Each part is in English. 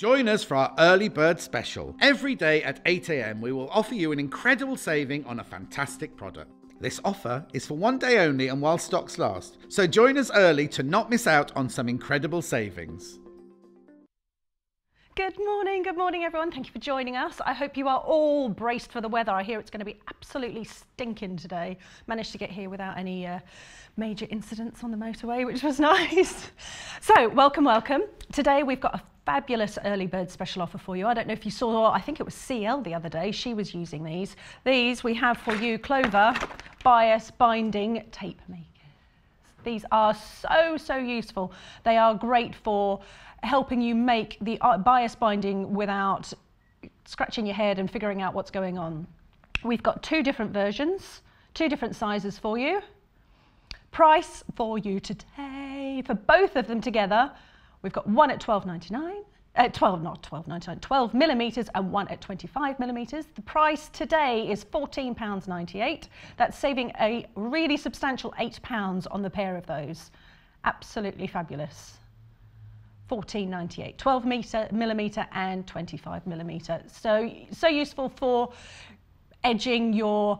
Join us for our early bird special. Every day at 8am, we will offer you an incredible saving on a fantastic product. This offer is for one day only and while stocks last, so join us early to not miss out on some incredible savings. Good morning, good morning, everyone. Thank you for joining us. I hope you are all braced for the weather. I hear it's going to be absolutely stinking today. Managed to get here without any uh, major incidents on the motorway, which was nice. so, welcome, welcome. Today we've got a fabulous early bird special offer for you. I don't know if you saw, I think it was CL the other day, she was using these. These we have for you Clover Bias Binding Tape Makers. These are so, so useful. They are great for helping you make the uh, bias binding without scratching your head and figuring out what's going on. We've got two different versions, two different sizes for you. Price for you today, for both of them together, we've got one at 12.99 uh, 12, not 12.99, 12 millimetres and one at 25 millimetres. The price today is £14.98. That's saving a really substantial £8 on the pair of those. Absolutely fabulous. 14.98, 12 meter, millimeter and 25 millimeter. So, so useful for edging your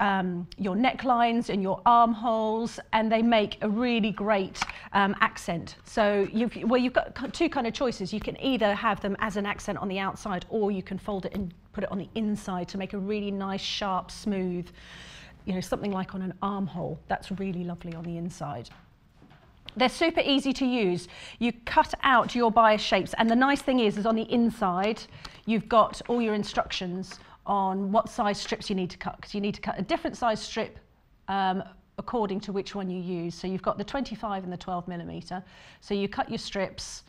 um, your necklines and your armholes, and they make a really great um, accent. So you've, well, you've got two kind of choices. You can either have them as an accent on the outside, or you can fold it and put it on the inside to make a really nice, sharp, smooth, you know, something like on an armhole. That's really lovely on the inside. They're super easy to use. You cut out your bias shapes, and the nice thing is, is on the inside, you've got all your instructions on what size strips you need to cut, because you need to cut a different size strip um, according to which one you use. So you've got the 25 and the 12 millimeter. So you cut your strips,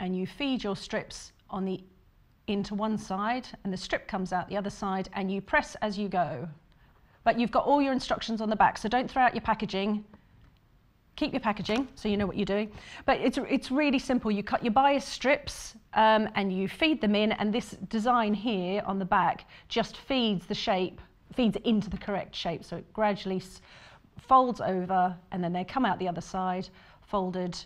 and you feed your strips on the into one side, and the strip comes out the other side, and you press as you go. But you've got all your instructions on the back, so don't throw out your packaging keep your packaging so you know what you're doing. But it's, it's really simple. You cut your bias strips um, and you feed them in and this design here on the back just feeds the shape, feeds it into the correct shape. So it gradually folds over and then they come out the other side folded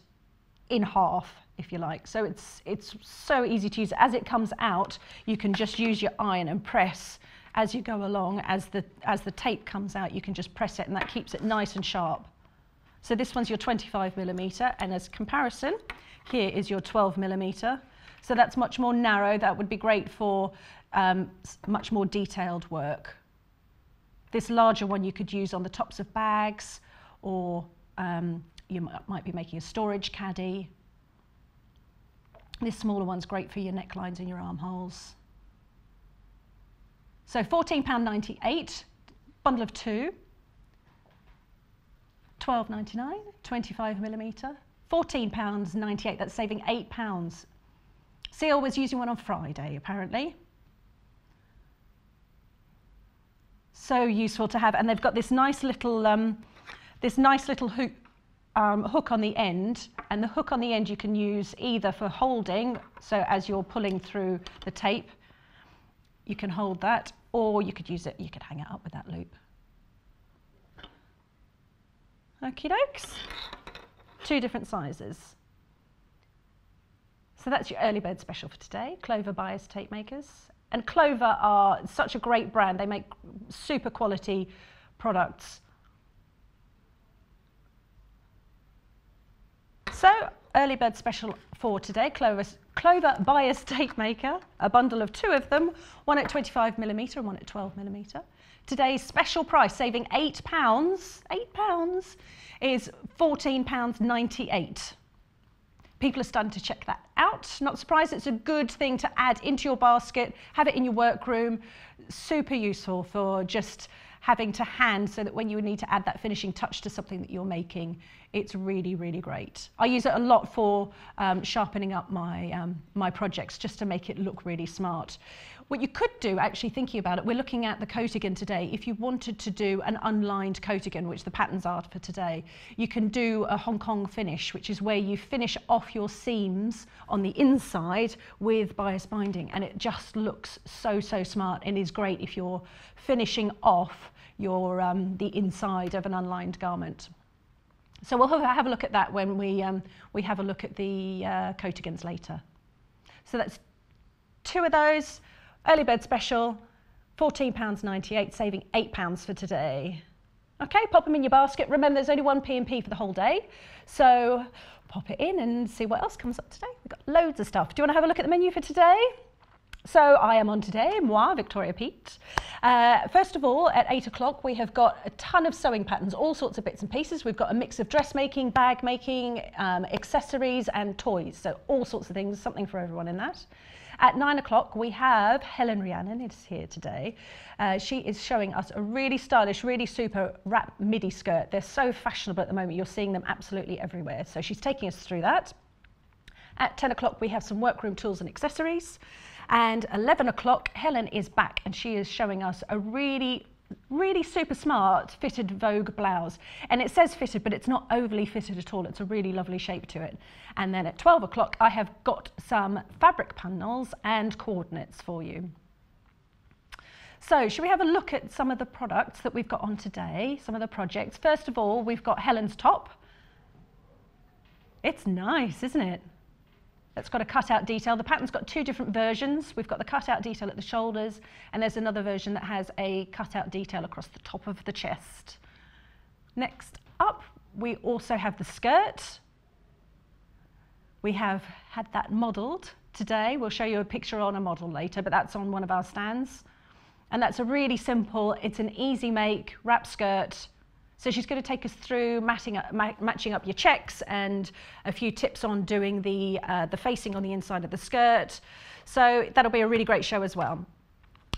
in half if you like. So it's, it's so easy to use. As it comes out, you can just use your iron and press as you go along. As the, as the tape comes out, you can just press it and that keeps it nice and sharp. So this one's your 25 millimeter, and as comparison, here is your 12 millimeter. So that's much more narrow. That would be great for um, much more detailed work. This larger one you could use on the tops of bags, or um, you might be making a storage caddy. This smaller one's great for your necklines and your armholes. So £14.98, bundle of two. 12.99, 25 millimetre, 14 pounds 98. That's saving eight pounds. Seal was using one on Friday, apparently. So useful to have, and they've got this nice little, um, this nice little hook, um, hook on the end, and the hook on the end you can use either for holding, so as you're pulling through the tape, you can hold that, or you could use it, you could hang it up with that loop. Okie dokes. Two different sizes. So that's your early bird special for today, Clover Bias Tape Makers. And Clover are such a great brand. They make super quality products. So, early bird special for today, Clover, Clover Bias Tape Maker, a bundle of two of them, one at 25 millimetre and one at 12 millimetre. Today's special price, saving £8, £8 is £14.98. People are starting to check that out. Not surprised, it's a good thing to add into your basket, have it in your workroom. Super useful for just having to hand so that when you need to add that finishing touch to something that you're making, it's really, really great. I use it a lot for um, sharpening up my, um, my projects just to make it look really smart. What you could do, actually thinking about it, we're looking at the coatigan today. If you wanted to do an unlined coatigan, which the patterns are for today, you can do a Hong Kong finish, which is where you finish off your seams on the inside with bias binding. And it just looks so, so smart and is great if you're finishing off your, um, the inside of an unlined garment. So we'll have a look at that when we, um, we have a look at the uh, coatigans later. So that's two of those, early bird special, £14.98, saving £8 for today. Okay, pop them in your basket. Remember, there's only one P&P for the whole day. So pop it in and see what else comes up today. We've got loads of stuff. Do you want to have a look at the menu for today? So I am on today, moi, Victoria Peat. Uh, first of all, at eight o'clock, we have got a ton of sewing patterns, all sorts of bits and pieces. We've got a mix of dressmaking, bag making, um, accessories and toys. So all sorts of things, something for everyone in that. At nine o'clock, we have Helen Rhiannon is here today. Uh, she is showing us a really stylish, really super wrap midi skirt. They're so fashionable at the moment. You're seeing them absolutely everywhere. So she's taking us through that. At 10 o'clock, we have some workroom tools and accessories. And 11 o'clock, Helen is back and she is showing us a really really super smart fitted Vogue blouse. And it says fitted, but it's not overly fitted at all. It's a really lovely shape to it. And then at 12 o'clock, I have got some fabric panels and coordinates for you. So should we have a look at some of the products that we've got on today, some of the projects. First of all, we've got Helen's top. It's nice, isn't it? It's got a cutout detail. The pattern's got two different versions. We've got the cutout detail at the shoulders, and there's another version that has a cutout detail across the top of the chest. Next up, we also have the skirt. We have had that modelled today. We'll show you a picture on a model later, but that's on one of our stands. And that's a really simple, it's an easy make wrap skirt so she's going to take us through up, ma matching up your checks and a few tips on doing the, uh, the facing on the inside of the skirt. So that'll be a really great show as well.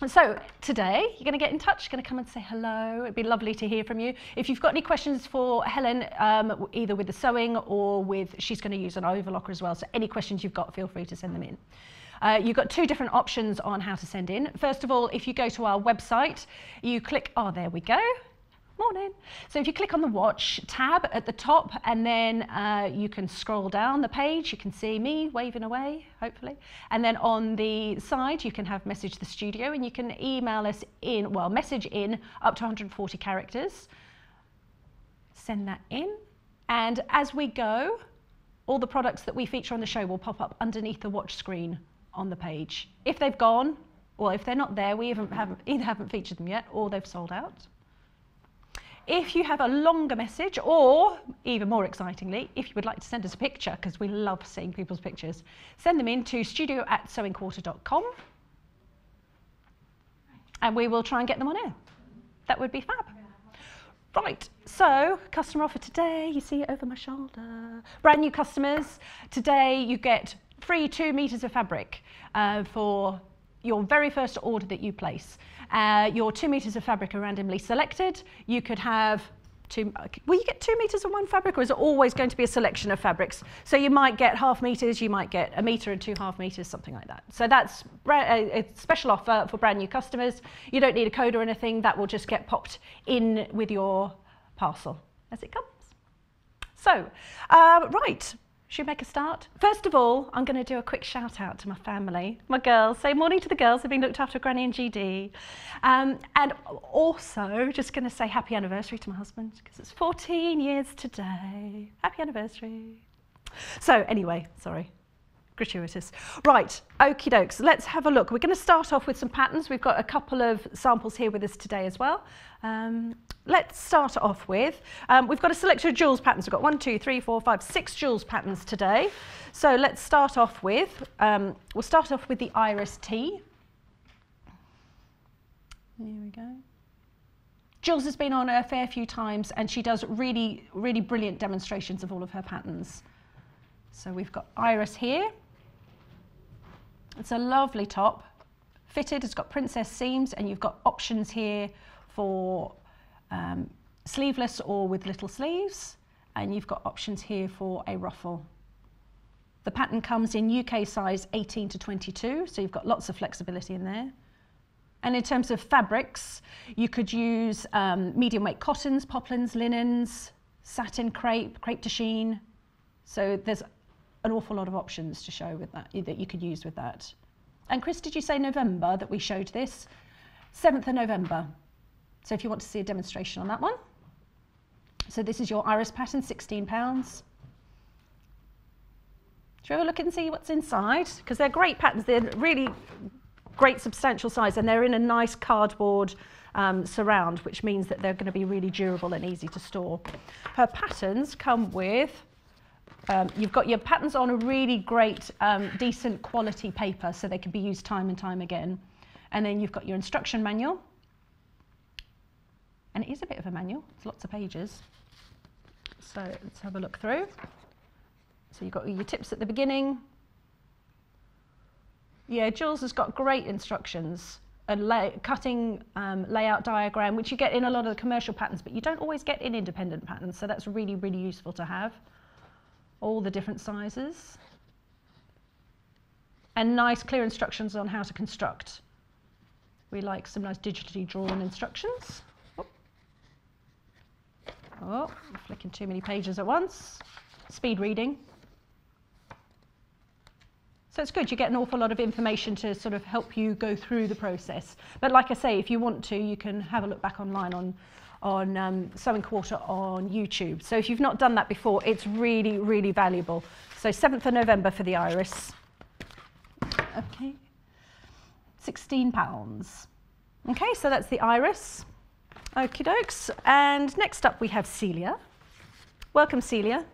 And so today you're going to get in touch, going to come and say hello. It'd be lovely to hear from you. If you've got any questions for Helen, um, either with the sewing or with, she's going to use an overlocker as well. So any questions you've got, feel free to send them in. Uh, you've got two different options on how to send in. First of all, if you go to our website, you click, oh, there we go. Morning. So if you click on the watch tab at the top and then uh, you can scroll down the page, you can see me waving away, hopefully. And then on the side, you can have message the studio and you can email us in, well, message in up to 140 characters. Send that in. And as we go, all the products that we feature on the show will pop up underneath the watch screen on the page. If they've gone, well, if they're not there, we haven't, either haven't featured them yet or they've sold out. If you have a longer message, or even more excitingly, if you would like to send us a picture, because we love seeing people's pictures, send them in to studio at sewingquarter.com and we will try and get them on air. That would be fab. Right, so customer offer today, you see it over my shoulder. Brand new customers, today you get free two meters of fabric uh, for your very first order that you place. Uh, your two meters of fabric are randomly selected. You could have two, will you get two meters of one fabric or is it always going to be a selection of fabrics? So you might get half meters, you might get a meter and two half meters, something like that. So that's a special offer for brand new customers. You don't need a code or anything, that will just get popped in with your parcel as it comes. So, uh, right, should we make a start? First of all, I'm going to do a quick shout out to my family, my girls. Say morning to the girls who've been looked after Granny and GD. Um, and also, just going to say happy anniversary to my husband because it's 14 years today. Happy anniversary. So, anyway, sorry, gratuitous. Right, okie dokes, let's have a look. We're going to start off with some patterns. We've got a couple of samples here with us today as well. Um, let's start off with, um, we've got a selection of Jules patterns. We've got one, two, three, four, five, six Jules patterns today. So let's start off with, um, we'll start off with the Iris T. Here we go. Jules has been on a fair few times and she does really, really brilliant demonstrations of all of her patterns. So we've got Iris here. It's a lovely top, fitted, it's got princess seams and you've got options here for um, sleeveless or with little sleeves and you've got options here for a ruffle. The pattern comes in UK size 18 to 22, so you've got lots of flexibility in there. And in terms of fabrics, you could use um, medium weight cottons, poplins, linens, satin crepe, crepe de chine. So there's an awful lot of options to show with that, that you could use with that. And Chris, did you say November that we showed this? 7th of November. So if you want to see a demonstration on that one. So this is your iris pattern, 16 pounds. Should we have a look and see what's inside? Because they're great patterns. They're really great substantial size and they're in a nice cardboard um, surround, which means that they're going to be really durable and easy to store. Her patterns come with, um, you've got your patterns on a really great, um, decent quality paper, so they can be used time and time again. And then you've got your instruction manual. And it is a bit of a manual, it's lots of pages. So let's have a look through. So you've got your tips at the beginning. Yeah, Jules has got great instructions a lay, cutting um, layout diagram, which you get in a lot of the commercial patterns, but you don't always get in independent patterns. So that's really, really useful to have. All the different sizes. And nice clear instructions on how to construct. We like some nice digitally drawn instructions. Oh, oh flicking too many pages at once. Speed reading. So it's good, you get an awful lot of information to sort of help you go through the process. But like I say, if you want to, you can have a look back online on, on um, Sewing Quarter on YouTube. So if you've not done that before, it's really, really valuable. So 7th of November for the iris. Okay, 16 pounds. Okay, so that's the iris. Okie dokes. And next up we have Celia. Welcome, Celia.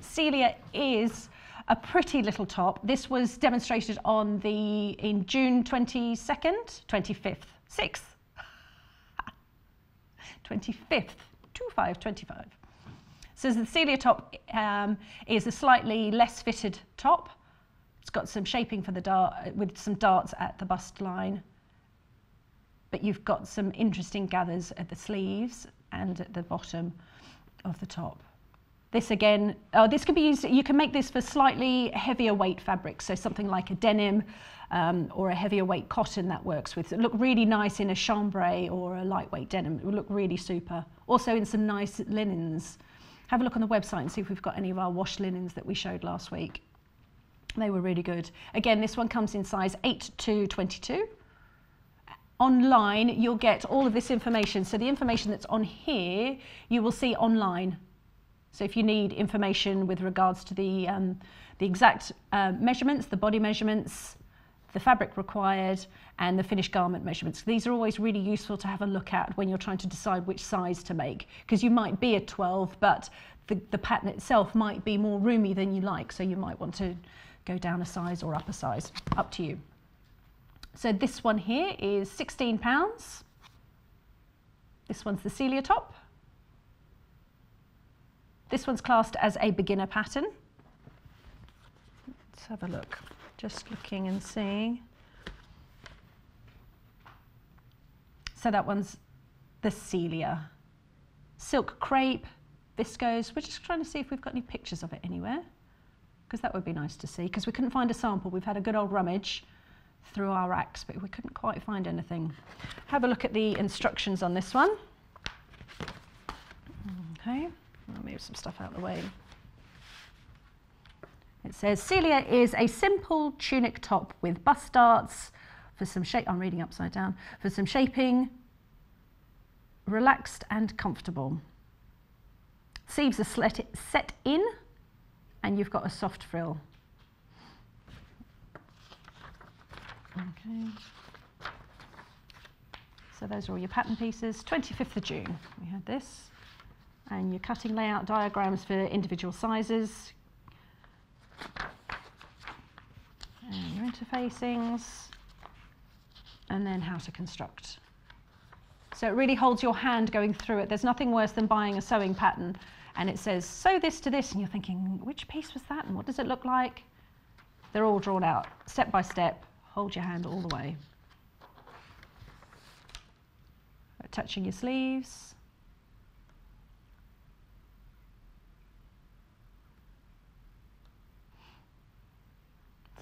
Celia is a pretty little top. This was demonstrated on the in June 22nd, 25th, 6th, 25th, 25, 25. So the Celia top um, is a slightly less fitted top. It's got some shaping for the dart with some darts at the bust line. But you've got some interesting gathers at the sleeves and at the bottom of the top. This again, uh, this can be used, you can make this for slightly heavier weight fabrics, so something like a denim um, or a heavier weight cotton that works with. It look really nice in a chambray or a lightweight denim. It will look really super. Also in some nice linens. Have a look on the website and see if we've got any of our wash linens that we showed last week. They were really good. Again, this one comes in size 8 to 22 online you'll get all of this information so the information that's on here you will see online so if you need information with regards to the, um, the exact uh, measurements, the body measurements, the fabric required and the finished garment measurements. These are always really useful to have a look at when you're trying to decide which size to make because you might be a 12 but the, the pattern itself might be more roomy than you like so you might want to go down a size or up a size, up to you. So this one here is 16 pounds. This one's the Celia top. This one's classed as a beginner pattern. Let's have a look. Just looking and seeing. So that one's the Celia. Silk crepe, viscose. We're just trying to see if we've got any pictures of it anywhere. Because that would be nice to see. Because we couldn't find a sample. We've had a good old rummage through our racks, but we couldn't quite find anything. Have a look at the instructions on this one. Okay. I'll move some stuff out of the way. It says Celia is a simple tunic top with bust darts for some shape. I'm reading upside down for some shaping, relaxed and comfortable. Sleeves are set in, and you've got a soft frill. Okay. So those are all your pattern pieces. 25th of June, we had this and your cutting layout diagrams for individual sizes and your interfacings and then how to construct. So it really holds your hand going through it. There's nothing worse than buying a sewing pattern and it says sew this to this and you're thinking which piece was that and what does it look like? They're all drawn out step by step. Hold your hand all the way. Touching your sleeves.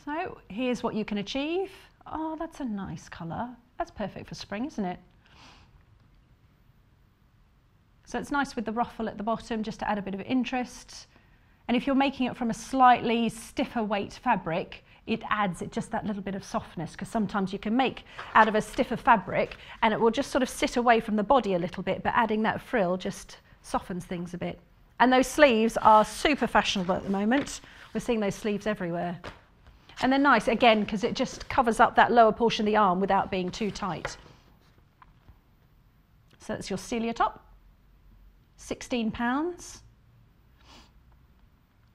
So here's what you can achieve. Oh, that's a nice colour. That's perfect for spring, isn't it? So it's nice with the ruffle at the bottom just to add a bit of interest. And if you're making it from a slightly stiffer weight fabric, it adds it just that little bit of softness because sometimes you can make out of a stiffer fabric and it will just sort of sit away from the body a little bit, but adding that frill just softens things a bit. And those sleeves are super fashionable at the moment. We're seeing those sleeves everywhere. And they're nice, again, because it just covers up that lower portion of the arm without being too tight. So that's your Celia top, 16 pounds.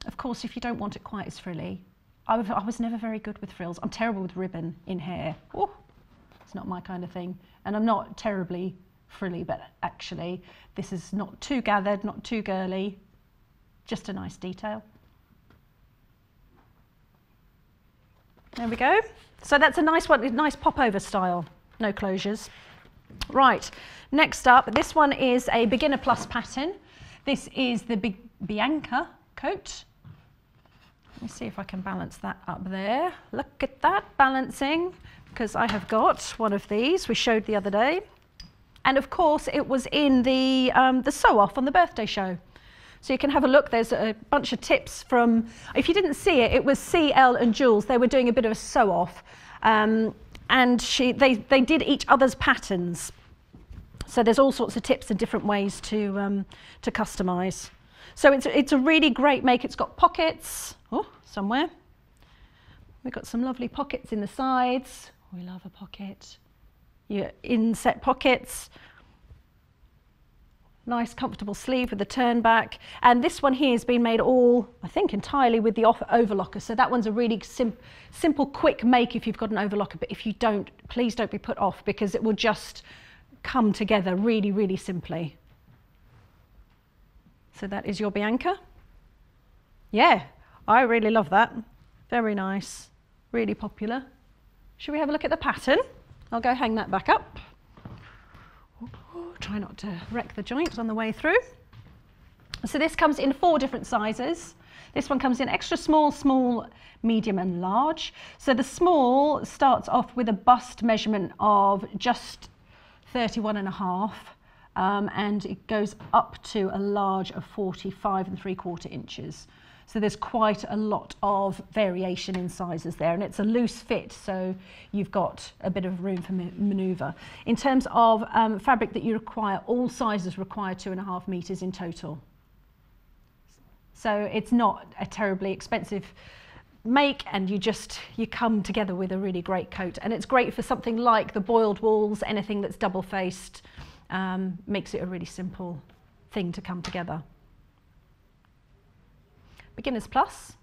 Of course, if you don't want it quite as frilly, I I was never very good with frills. I'm terrible with ribbon in hair. Ooh, it's not my kind of thing. And I'm not terribly frilly, but actually this is not too gathered, not too girly, just a nice detail. There we go. So that's a nice one, nice popover style, no closures. Right, next up, this one is a beginner plus pattern. This is the Bianca coat. Let me see if I can balance that up there. Look at that, balancing, because I have got one of these we showed the other day. And of course, it was in the, um, the sew off on the birthday show. So you can have a look. There's a bunch of tips from, if you didn't see it, it was CL and Jules. They were doing a bit of a sew off. Um, and she, they, they did each other's patterns. So there's all sorts of tips and different ways to, um, to customise. So it's, it's a really great make. It's got pockets, oh, somewhere. We've got some lovely pockets in the sides. We love a pocket your inset pockets. Nice comfortable sleeve with the turn back. And this one here has been made all, I think, entirely with the overlocker. So that one's a really sim simple, quick make if you've got an overlocker. But if you don't, please don't be put off because it will just come together really, really simply. So that is your Bianca. Yeah, I really love that. Very nice, really popular. Should we have a look at the pattern? I'll go hang that back up. Try not to wreck the joint on the way through. So this comes in four different sizes. This one comes in extra small, small, medium and large. So the small starts off with a bust measurement of just 31 and a half um, and it goes up to a large of 45 and three quarter inches. So there's quite a lot of variation in sizes there and it's a loose fit so you've got a bit of room for manoeuvre. In terms of um, fabric that you require, all sizes require two and a half metres in total. So it's not a terribly expensive make and you just you come together with a really great coat and it's great for something like the boiled wools anything that's double faced um, makes it a really simple thing to come together beginners plus.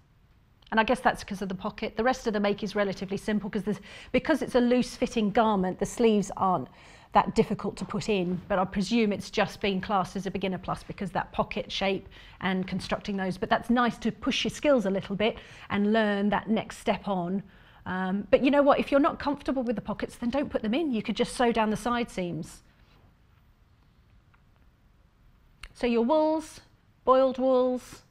And I guess that's because of the pocket. The rest of the make is relatively simple because because it's a loose fitting garment, the sleeves aren't that difficult to put in, but I presume it's just being classed as a beginner plus because that pocket shape and constructing those. But that's nice to push your skills a little bit and learn that next step on. Um, but you know what, if you're not comfortable with the pockets, then don't put them in. You could just sew down the side seams. So your wools, boiled wools,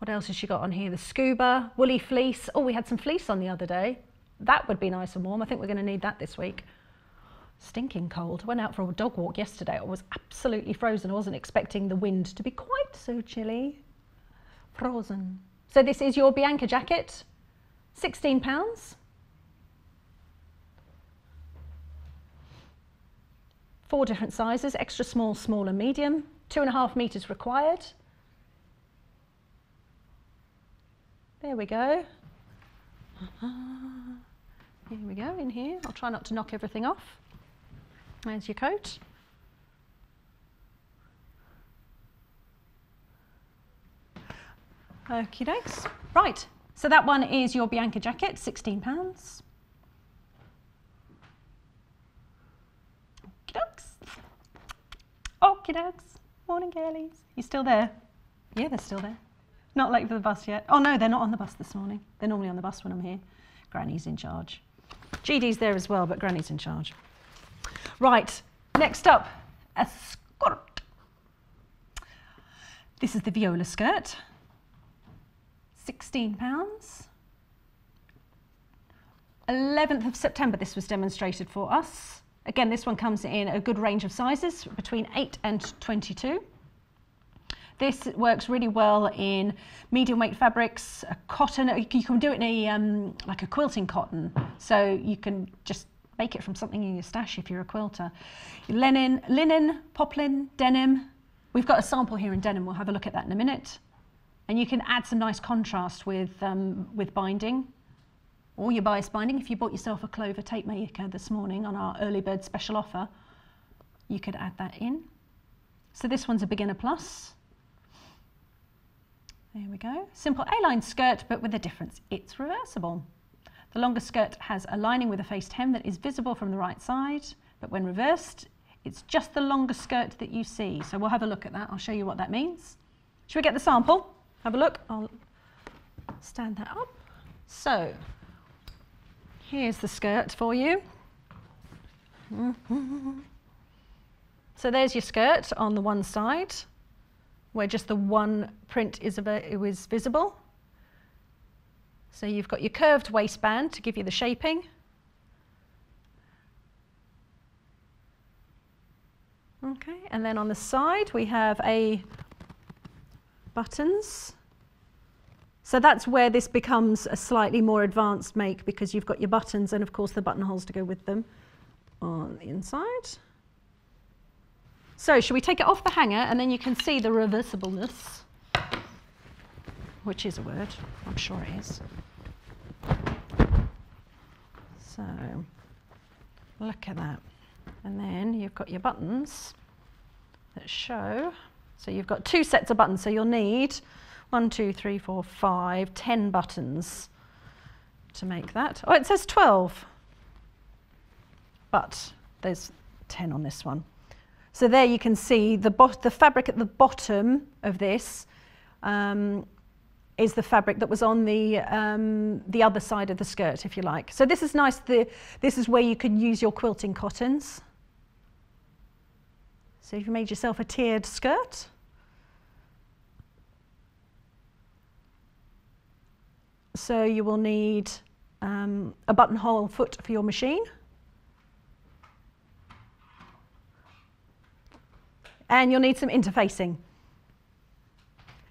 what else has she got on here? The scuba, woolly fleece. Oh, we had some fleece on the other day. That would be nice and warm. I think we're going to need that this week. Stinking cold. Went out for a dog walk yesterday. I was absolutely frozen. I wasn't expecting the wind to be quite so chilly. Frozen. So this is your Bianca jacket. 16 pounds. Four different sizes, extra small, small and medium. Two and a half metres required. There we go. Uh-huh. Here we go, in here. I'll try not to knock everything off. There's your coat. Okie dokes. Right, so that one is your Bianca jacket, £16. Okie dokes. Okie dokes. Morning, girlies. You still there? Yeah, they're still there. Not late for the bus yet. Oh no, they're not on the bus this morning. They're normally on the bus when I'm here. Granny's in charge. GD's there as well, but Granny's in charge. Right, next up, a skirt. This is the viola skirt. 16 pounds. 11th of September this was demonstrated for us. Again, this one comes in a good range of sizes between 8 and 22. This works really well in medium weight fabrics, cotton, you can do it in a, um, like a quilting cotton. So you can just make it from something in your stash if you're a quilter. Linen, linen, poplin, denim, We've got a sample here in denim. We'll have a look at that in a minute. And you can add some nice contrast with, um, with binding or your bias binding. If you bought yourself a Clover tape maker this morning on our early bird special offer, you could add that in. So this one's a beginner plus. There we go. Simple A-line skirt, but with a difference. It's reversible. The longer skirt has a lining with a faced hem that is visible from the right side, but when reversed, it's just the longer skirt that you see. So we'll have a look at that. I'll show you what that means. Should we get the sample? Have a look. I'll stand that up. So here's the skirt for you. So there's your skirt on the one side, where just the one print is, is visible. So you've got your curved waistband to give you the shaping. Okay, and then on the side we have a buttons. So that's where this becomes a slightly more advanced make because you've got your buttons and of course the buttonholes to go with them on the inside. So should we take it off the hanger and then you can see the reversibleness, which is a word, I'm sure it is. So look at that. And then you've got your buttons that show. So you've got two sets of buttons. So you'll need one, two, three, four, five, ten buttons to make that. Oh, it says 12. But there's 10 on this one. So there you can see the, the fabric at the bottom of this um, is the fabric that was on the, um, the other side of the skirt, if you like. So this is nice. The, this is where you can use your quilting cottons. So you've made yourself a tiered skirt. So you will need um, a buttonhole foot for your machine. And you'll need some interfacing.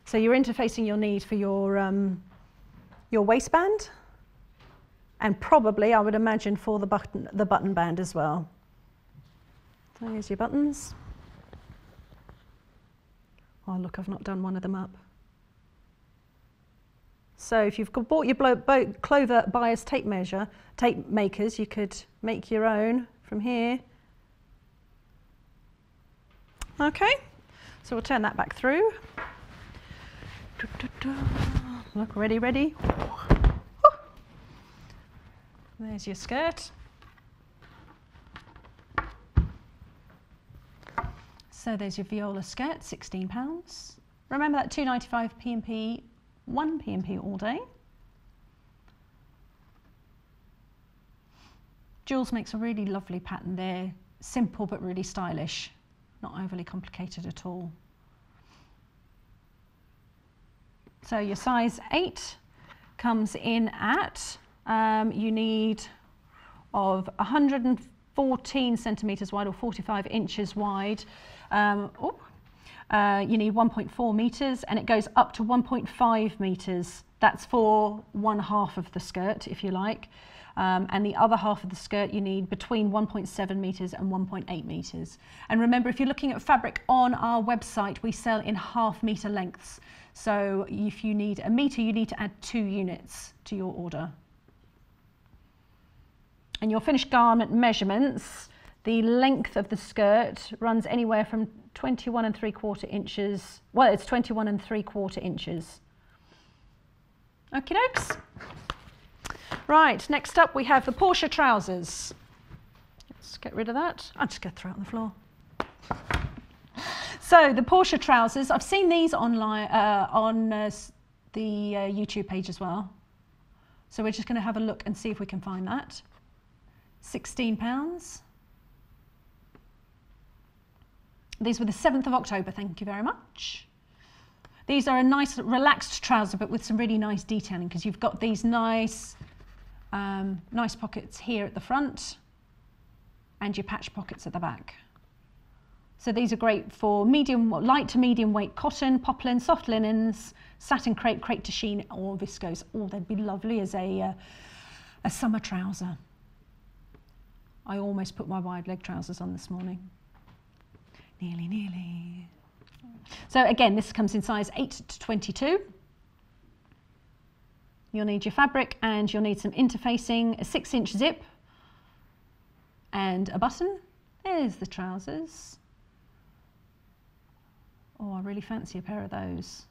So your interfacing you'll need for your, um, your waistband and probably, I would imagine, for the button, the button band as well. So here's your buttons. Oh, look, I've not done one of them up. So if you've bought your Clover bias tape measure, tape makers, you could make your own from here. Okay, so we'll turn that back through. Look, ready, ready. There's your skirt. So there's your viola skirt, £16. Remember that 2.95 P&P, 1 P&P all day. Jules makes a really lovely pattern there, simple but really stylish, not overly complicated at all. So your size 8 comes in at, um, you need of 114 centimetres wide or 45 inches wide um, oh, uh, you need 1.4 metres and it goes up to 1.5 metres. That's for one half of the skirt, if you like. Um, and the other half of the skirt you need between 1.7 metres and 1.8 metres. And remember, if you're looking at fabric on our website, we sell in half metre lengths. So if you need a metre, you need to add two units to your order. And your finished garment measurements, the length of the skirt runs anywhere from 21 and 3 quarter inches. Well, it's 21 and 3 quarter inches. Okie dokes. Right, next up we have the Portia trousers. Let's get rid of that. I'm just going to throw it on the floor. So the Portia trousers, I've seen these online uh, on uh, the uh, YouTube page as well. So we're just going to have a look and see if we can find that. 16 pounds. These were the 7th of October, thank you very much. These are a nice relaxed trouser, but with some really nice detailing because you've got these nice, um, nice pockets here at the front and your patch pockets at the back. So these are great for medium, light to medium weight cotton, poplin, soft linens, satin crepe, crepe de chine or viscose. Oh, they'd be lovely as a, uh, a summer trouser. I almost put my wide leg trousers on this morning. Nearly, nearly. So again, this comes in size 8 to 22. You'll need your fabric and you'll need some interfacing, a 6 inch zip and a button. There's the trousers. Oh, I really fancy a pair of those.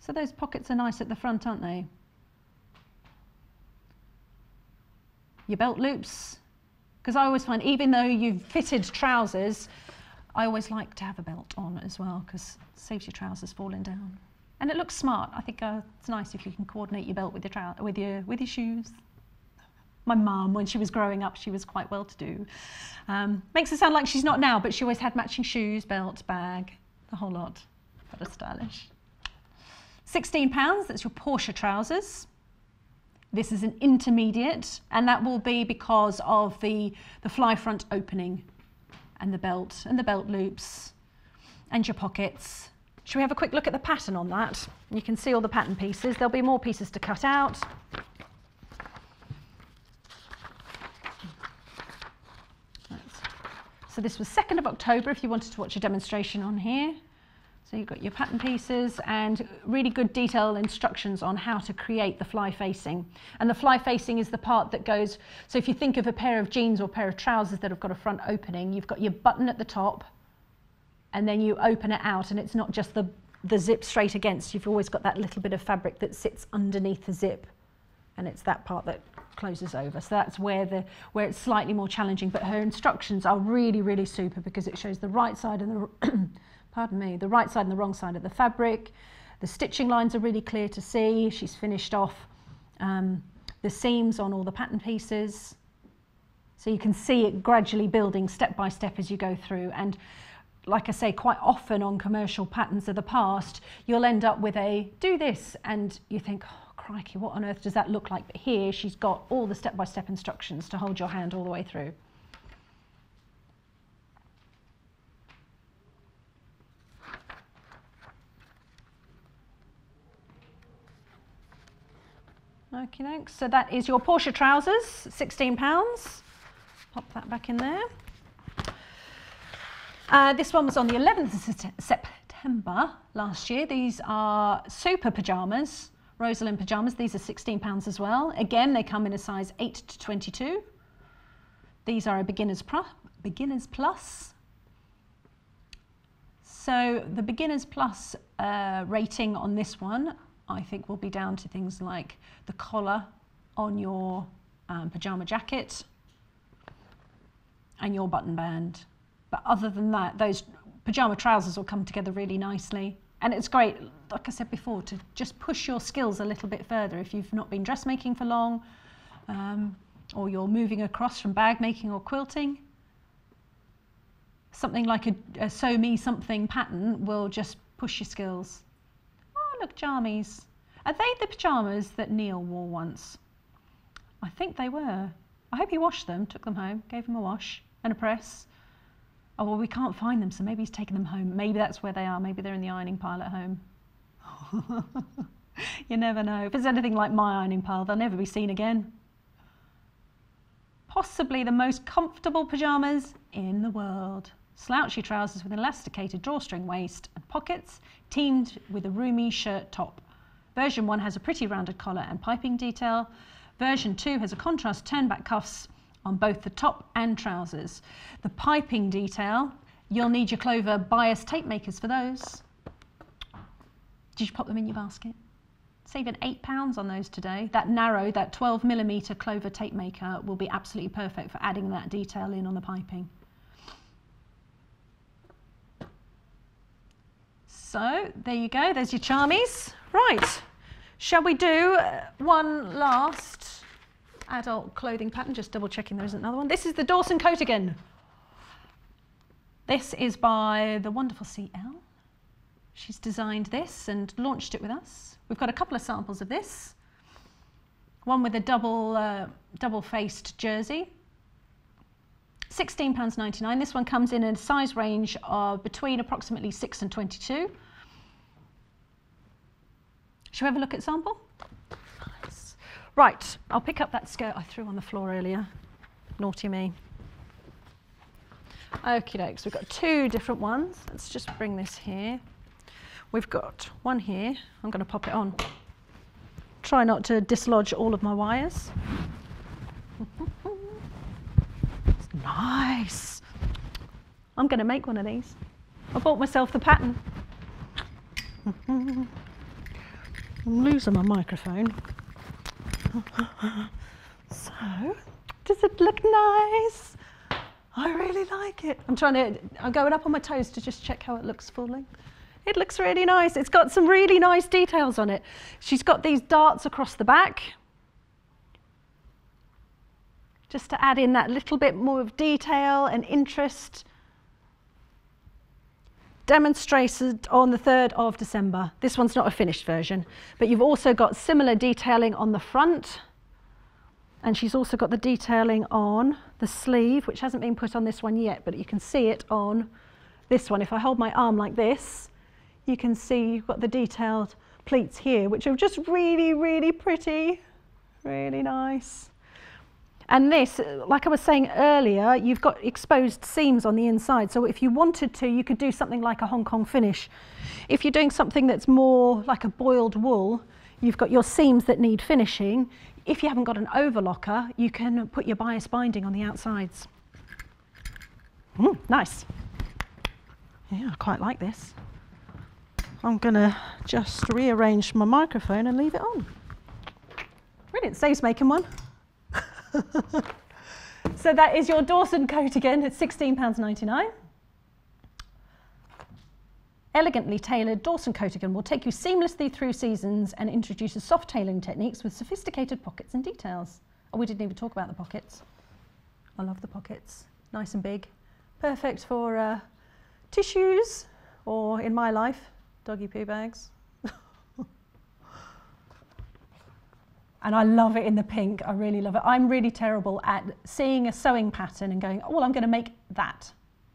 So those pockets are nice at the front, aren't they? Your belt loops, because I always find even though you've fitted trousers, I always like to have a belt on as well because it saves your trousers falling down. And it looks smart. I think uh, it's nice if you can coordinate your belt with your, trou- with your, with your shoes. My mum, when she was growing up, she was quite well to do. Um, makes it sound like she's not now, but she always had matching shoes, belt, bag, the whole lot. But stylish. £16, that's your Portia trousers. This is an intermediate, and that will be because of the, the fly front opening and the belt and the belt loops and your pockets. Should we have a quick look at the pattern on that? You can see all the pattern pieces. There'll be more pieces to cut out. So this was 2nd of October if you wanted to watch a demonstration on here. So you've got your pattern pieces and really good detailed instructions on how to create the fly facing. And the fly facing is the part that goes, so if you think of a pair of jeans or pair of trousers that have got a front opening, you've got your button at the top and then you open it out and it's not just the, the zip straight against, you've always got that little bit of fabric that sits underneath the zip and it's that part that closes over. So that's where the where it's slightly more challenging, but her instructions are really, really super because it shows the right side and the pardon me, the right side and the wrong side of the fabric. The stitching lines are really clear to see. She's finished off um, the seams on all the pattern pieces. So you can see it gradually building step by step as you go through. And like I say, quite often on commercial patterns of the past, you'll end up with a do this and you think, oh, crikey, what on earth does that look like? But here she's got all the step by step instructions to hold your hand all the way through. Okay, thanks. So that is your Portia trousers, £16. Pop that back in there. Uh, this one was on the 11th of September last year. These are super pyjamas, Rosalind pyjamas. These are £16 as well. Again, they come in a size 8 to 22. These are a beginner's, beginner's plus. So the beginner's plus uh, rating on this one I think will be down to things like the collar on your um, pajama jacket and your button band. But other than that, those pajama trousers will come together really nicely. And it's great, like I said before, to just push your skills a little bit further if you've not been dressmaking for long um, or you're moving across from bag making or quilting. Something like a, a sew me something pattern will just push your skills Oh, look, jammies. Are they the pyjamas that Neil wore once? I think they were. I hope he washed them, took them home, gave them a wash and a press. Oh, well, we can't find them, so maybe he's taken them home. Maybe that's where they are. Maybe they're in the ironing pile at home. you never know. If it's anything like my ironing pile, they'll never be seen again. Possibly the most comfortable pyjamas in the world slouchy trousers with an elasticated drawstring waist and pockets, teamed with a roomy shirt top. Version 1 has a pretty rounded collar and piping detail. Version 2 has a contrast turn-back cuffs on both the top and trousers. The piping detail, you'll need your Clover bias tape makers for those. Did you pop them in your basket? Saving £8 on those today. That narrow, that 12 millimetre Clover tape maker will be absolutely perfect for adding that detail in on the piping. So there you go, there's your charmies. Right, shall we do uh, one last adult clothing pattern? Just double checking there isn't another one. This is the Dawson Coatigan. This is by the wonderful CL. She's designed this and launched it with us. We've got a couple of samples of this. One with a double, uh, double-faced jersey. £16.99. This one comes in a size range of between approximately 6 and 22. Shall we have a look at sample? Right, I'll pick up that skirt I threw on the floor earlier. Naughty me. Okie dokes, we've got two different ones. Let's just bring this here. We've got one here. I'm going to pop it on. Try not to dislodge all of my wires. it's nice. I'm going to make one of these. I bought myself the pattern. I'm losing my microphone. so, does it look nice? I really like it. I'm trying to, I'm going up on my toes to just check how it looks fully. It looks really nice. It's got some really nice details on it. She's got these darts across the back. Just to add in that little bit more of detail and interest. Demonstrated on the 3rd of December. This one's not a finished version, but you've also got similar detailing on the front. And she's also got the detailing on the sleeve, which hasn't been put on this one yet, but you can see it on this one. If I hold my arm like this, you can see you've got the detailed pleats here, which are just really, really pretty, really nice. And this, like I was saying earlier, you've got exposed seams on the inside. So if you wanted to, you could do something like a Hong Kong finish. If you're doing something that's more like a boiled wool, you've got your seams that need finishing. If you haven't got an overlocker, you can put your bias binding on the outsides. Mm, nice. Yeah, I quite like this. I'm to just rearrange my microphone and leave it on. Brilliant, saves making one. so that is your Dawson Coatigan at £16.99. Elegantly tailored Dawson Coatigan will take you seamlessly through seasons and introduces soft tailoring techniques with sophisticated pockets and details. Oh, we didn't even talk about the pockets. I love the pockets, nice and big. Perfect for uh, tissues or, in my life, doggy poo bags. And I love it in the pink. I really love it. I'm really terrible at seeing a sewing pattern and going, oh, well, I'm going to make that.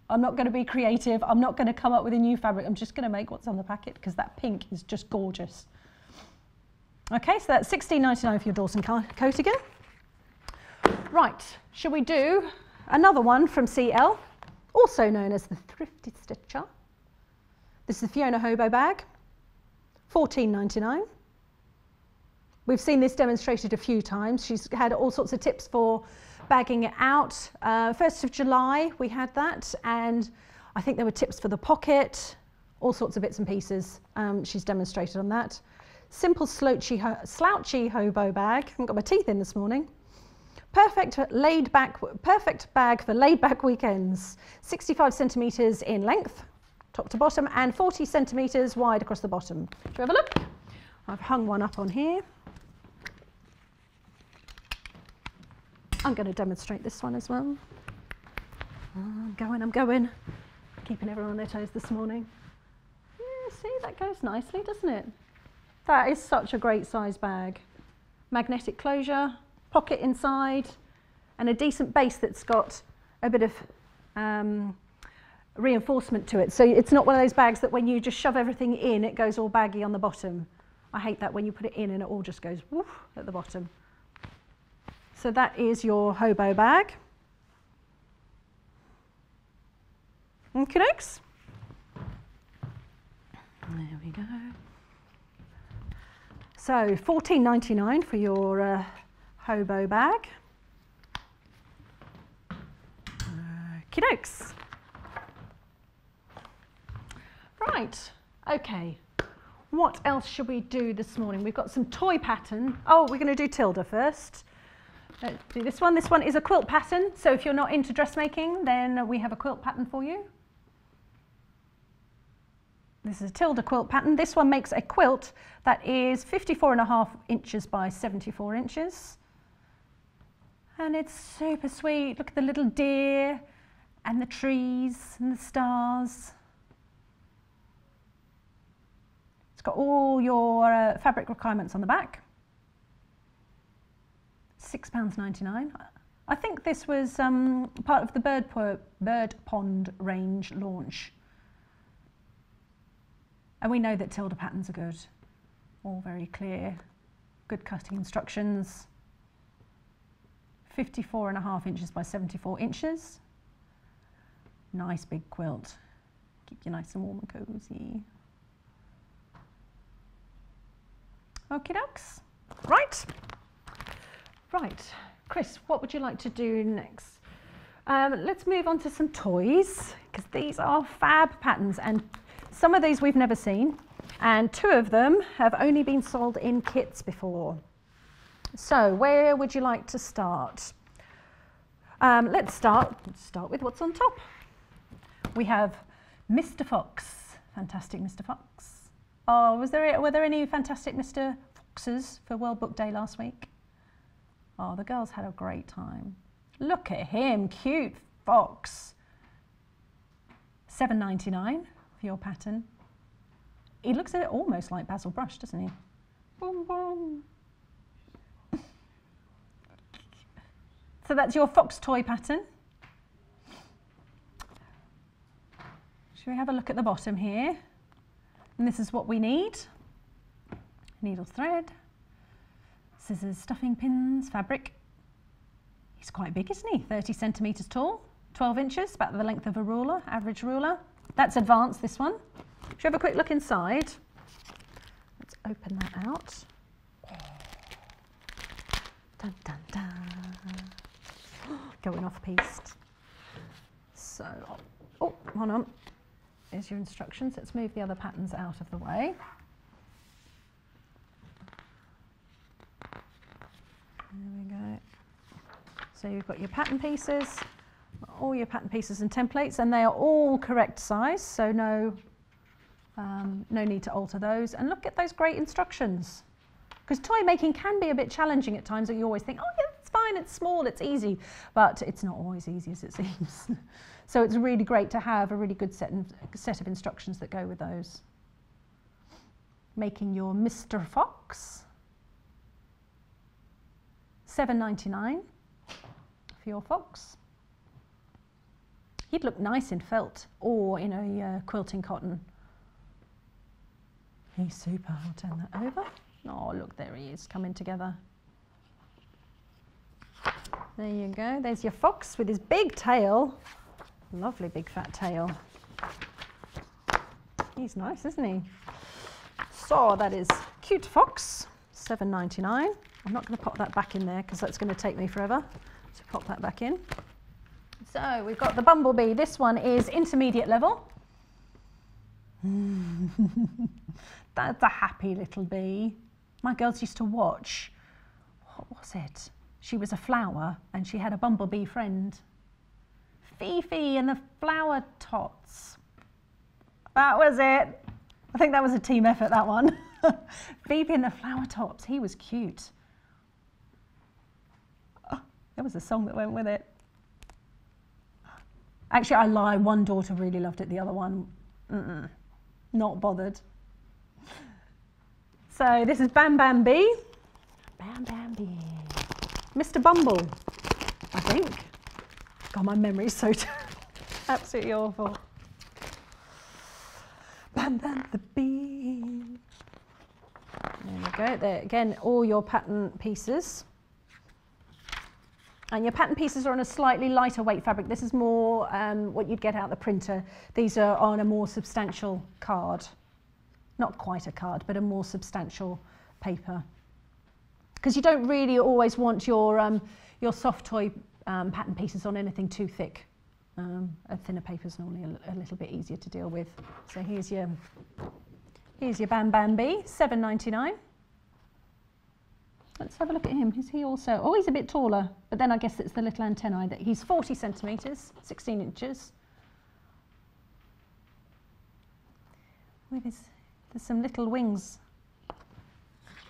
I'm not going to be creative. I'm not going to come up with a new fabric. I'm just going to make what's on the packet because that pink is just gorgeous. Okay, so that's 16.99 for your Dawson Coatigan. Right, shall we do another one from CL, also known as the Thrifty Stitcher. This is the Fiona Hobo bag, 14.99. We've seen this demonstrated a few times. She's had all sorts of tips for bagging it out. Uh, 1st of July, we had that, and I think there were tips for the pocket, all sorts of bits and pieces. Um, she's demonstrated on that. Simple slouchy, ho slouchy hobo bag. I haven't got my teeth in this morning. Perfect laid back, perfect bag for laid back weekends. 65 centimetres in length, top to bottom, and 40 centimetres wide across the bottom. Should we have a look? I've hung one up on here. I'm going to demonstrate this one as well. I'm going, I'm going. Keeping everyone on their toes this morning. Yeah, see, that goes nicely, doesn't it? That is such a great size bag. Magnetic closure, pocket inside, and a decent base that's got a bit of um, reinforcement to it. So it's not one of those bags that when you just shove everything in, it goes all baggy on the bottom. I hate that when you put it in and it all just goes woof at the bottom. So that is your hobo bag. Okay, next. There we go. So 14.99 for your uh, hobo bag. Kidokes. Right, okay. What else should we do this morning? We've got some toy pattern. Oh, we're going to do Tilda first. Let's do this one. This one is a quilt pattern. So if you're not into dressmaking, then we have a quilt pattern for you. This is a Tilda quilt pattern. This one makes a quilt that is 54 and a half inches by 74 inches. And it's super sweet. Look at the little deer and the trees and the stars. It's got all your uh, fabric requirements on the back. £6.99. I think this was um, part of the Bird, Bird Pond range launch. And we know that Tilda patterns are good, all very clear, good cutting instructions. 54 and a half inches by 74 inches. Nice big quilt. Keep you nice and warm and cosy. Okie dokes. Right. Right. Chris, what would you like to do next? Um, let's move on to some toys because these are fab patterns and some of these we've never seen and two of them have only been sold in kits before. So where would you like to start? Um, let's start, start with what's on top. We have Mr. Fox, fantastic Mr. Fox. Oh, was there, were there any fantastic Mr. Foxes for World Book Day last week? Oh, the girls had a great time. Look at him, cute fox. Seven ninety nine for your pattern. He looks a bit almost like Basil Brush, doesn't he? Boom, boom. so that's your fox toy pattern. Should we have a look at the bottom here? And this is what we need. Needle thread, scissors, stuffing pins, fabric. He's quite big, isn't he? 30 centimetres tall, 12 inches, about the length of a ruler, average ruler. That's advanced, this one. Should we have a quick look inside? Let's open that out. Dun, dun, dun. Going off pieced. So, oh, hold on. There's your instructions. Let's move the other patterns out of the way. There we go. So you've got your pattern pieces, all your pattern pieces and templates, and they are all correct size, so no, um, no need to alter those. And look at those great instructions. Because toy making can be a bit challenging at times, that you always think, oh yeah, it's fine, it's small, it's easy, but it's not always easy as it seems. so it's really great to have a really good set, set of instructions that go with those. Making your Mr. Fox. 7.99 for your fox. He'd look nice in felt or in a uh, quilting cotton. He's super. I'll turn that over. Oh, look, there he is coming together. There you go. There's your fox with his big tail. Lovely big fat tail. He's nice, isn't he? So that is cute fox, 7.99. I'm not going to pop that back in there because that's going to take me forever. So pop that back in. So we've got the bumblebee. This one is intermediate level. that's a happy little bee. My girls used to watch, what was it? She was a flower and she had a bumblebee friend. Fifi and the flower tots. That was it. I think that was a team effort, that one. Fifi and the flower tops. He was cute. There was a song that went with it. Actually, I lie. One daughter really loved it. The other one, mm -mm, not bothered. So this is Bam Bam Bee. Bam Bam Bee. Mr. Bumble, I think. God, my memory is so absolutely awful. Bam Bam the Bee. There we go. There again, all your pattern pieces. And your pattern pieces are on a slightly lighter weight fabric. This is more um, what you'd get out the printer. These are on a more substantial card. Not quite a card, but a more substantial paper. Because you don't really always want your, um, your soft toy um, pattern pieces on anything too thick. Um, a thinner paper is normally a, a, little bit easier to deal with. So here's your, here's your Bam Bam Bee, 7.99. Let's have a look at him. Is he also, oh, he's a bit taller, but then I guess it's the little antennae that he's 40 centimetres, 16 inches. With his, there's some little wings.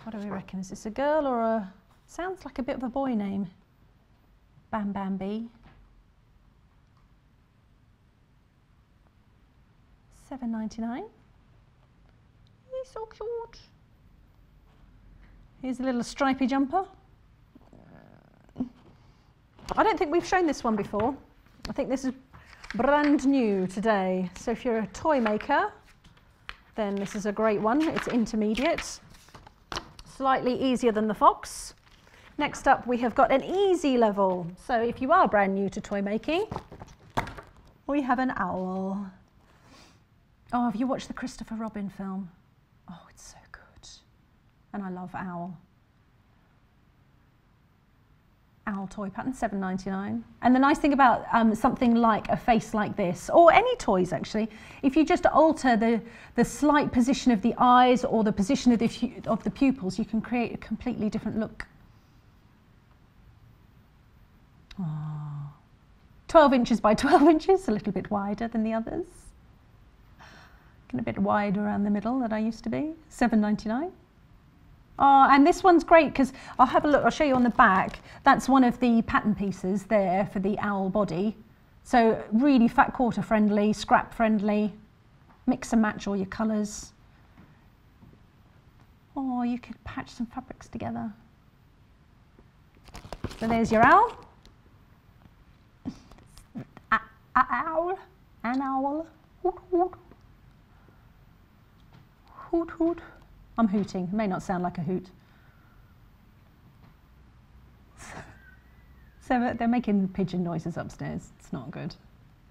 What do we reckon? Is this a girl or a, sounds like a bit of a boy name. Bam Bam Bee. 7.99. He's so cute. Here's a little stripy jumper. I don't think we've shown this one before. I think this is brand new today. So if you're a toy maker, then this is a great one. It's intermediate, slightly easier than the Fox. Next up, we have got an easy level. So if you are brand new to toy making, We have an owl. Oh, have you watched the Christopher Robin film? Oh, it's so. And I love owl. Owl toy pattern, seven ninety nine. And the nice thing about um, something like a face like this, or any toys actually, if you just alter the, the slight position of the eyes or the position of the, of the pupils, you can create a completely different look. Oh. 12 inches by 12 inches, a little bit wider than the others. Getting a bit wider around the middle than I used to be, 7.99. Oh, and this one's great because I'll have a look, I'll show you on the back. That's one of the pattern pieces there for the owl body. So really fat quarter friendly, scrap friendly, mix and match all your colours. Oh, you could patch some fabrics together. So there's your owl. A owl, an owl. Hoot, hoot. Hoot, hoot. I'm hooting. It may not sound like a hoot. So uh, they're making pigeon noises upstairs. It's not good.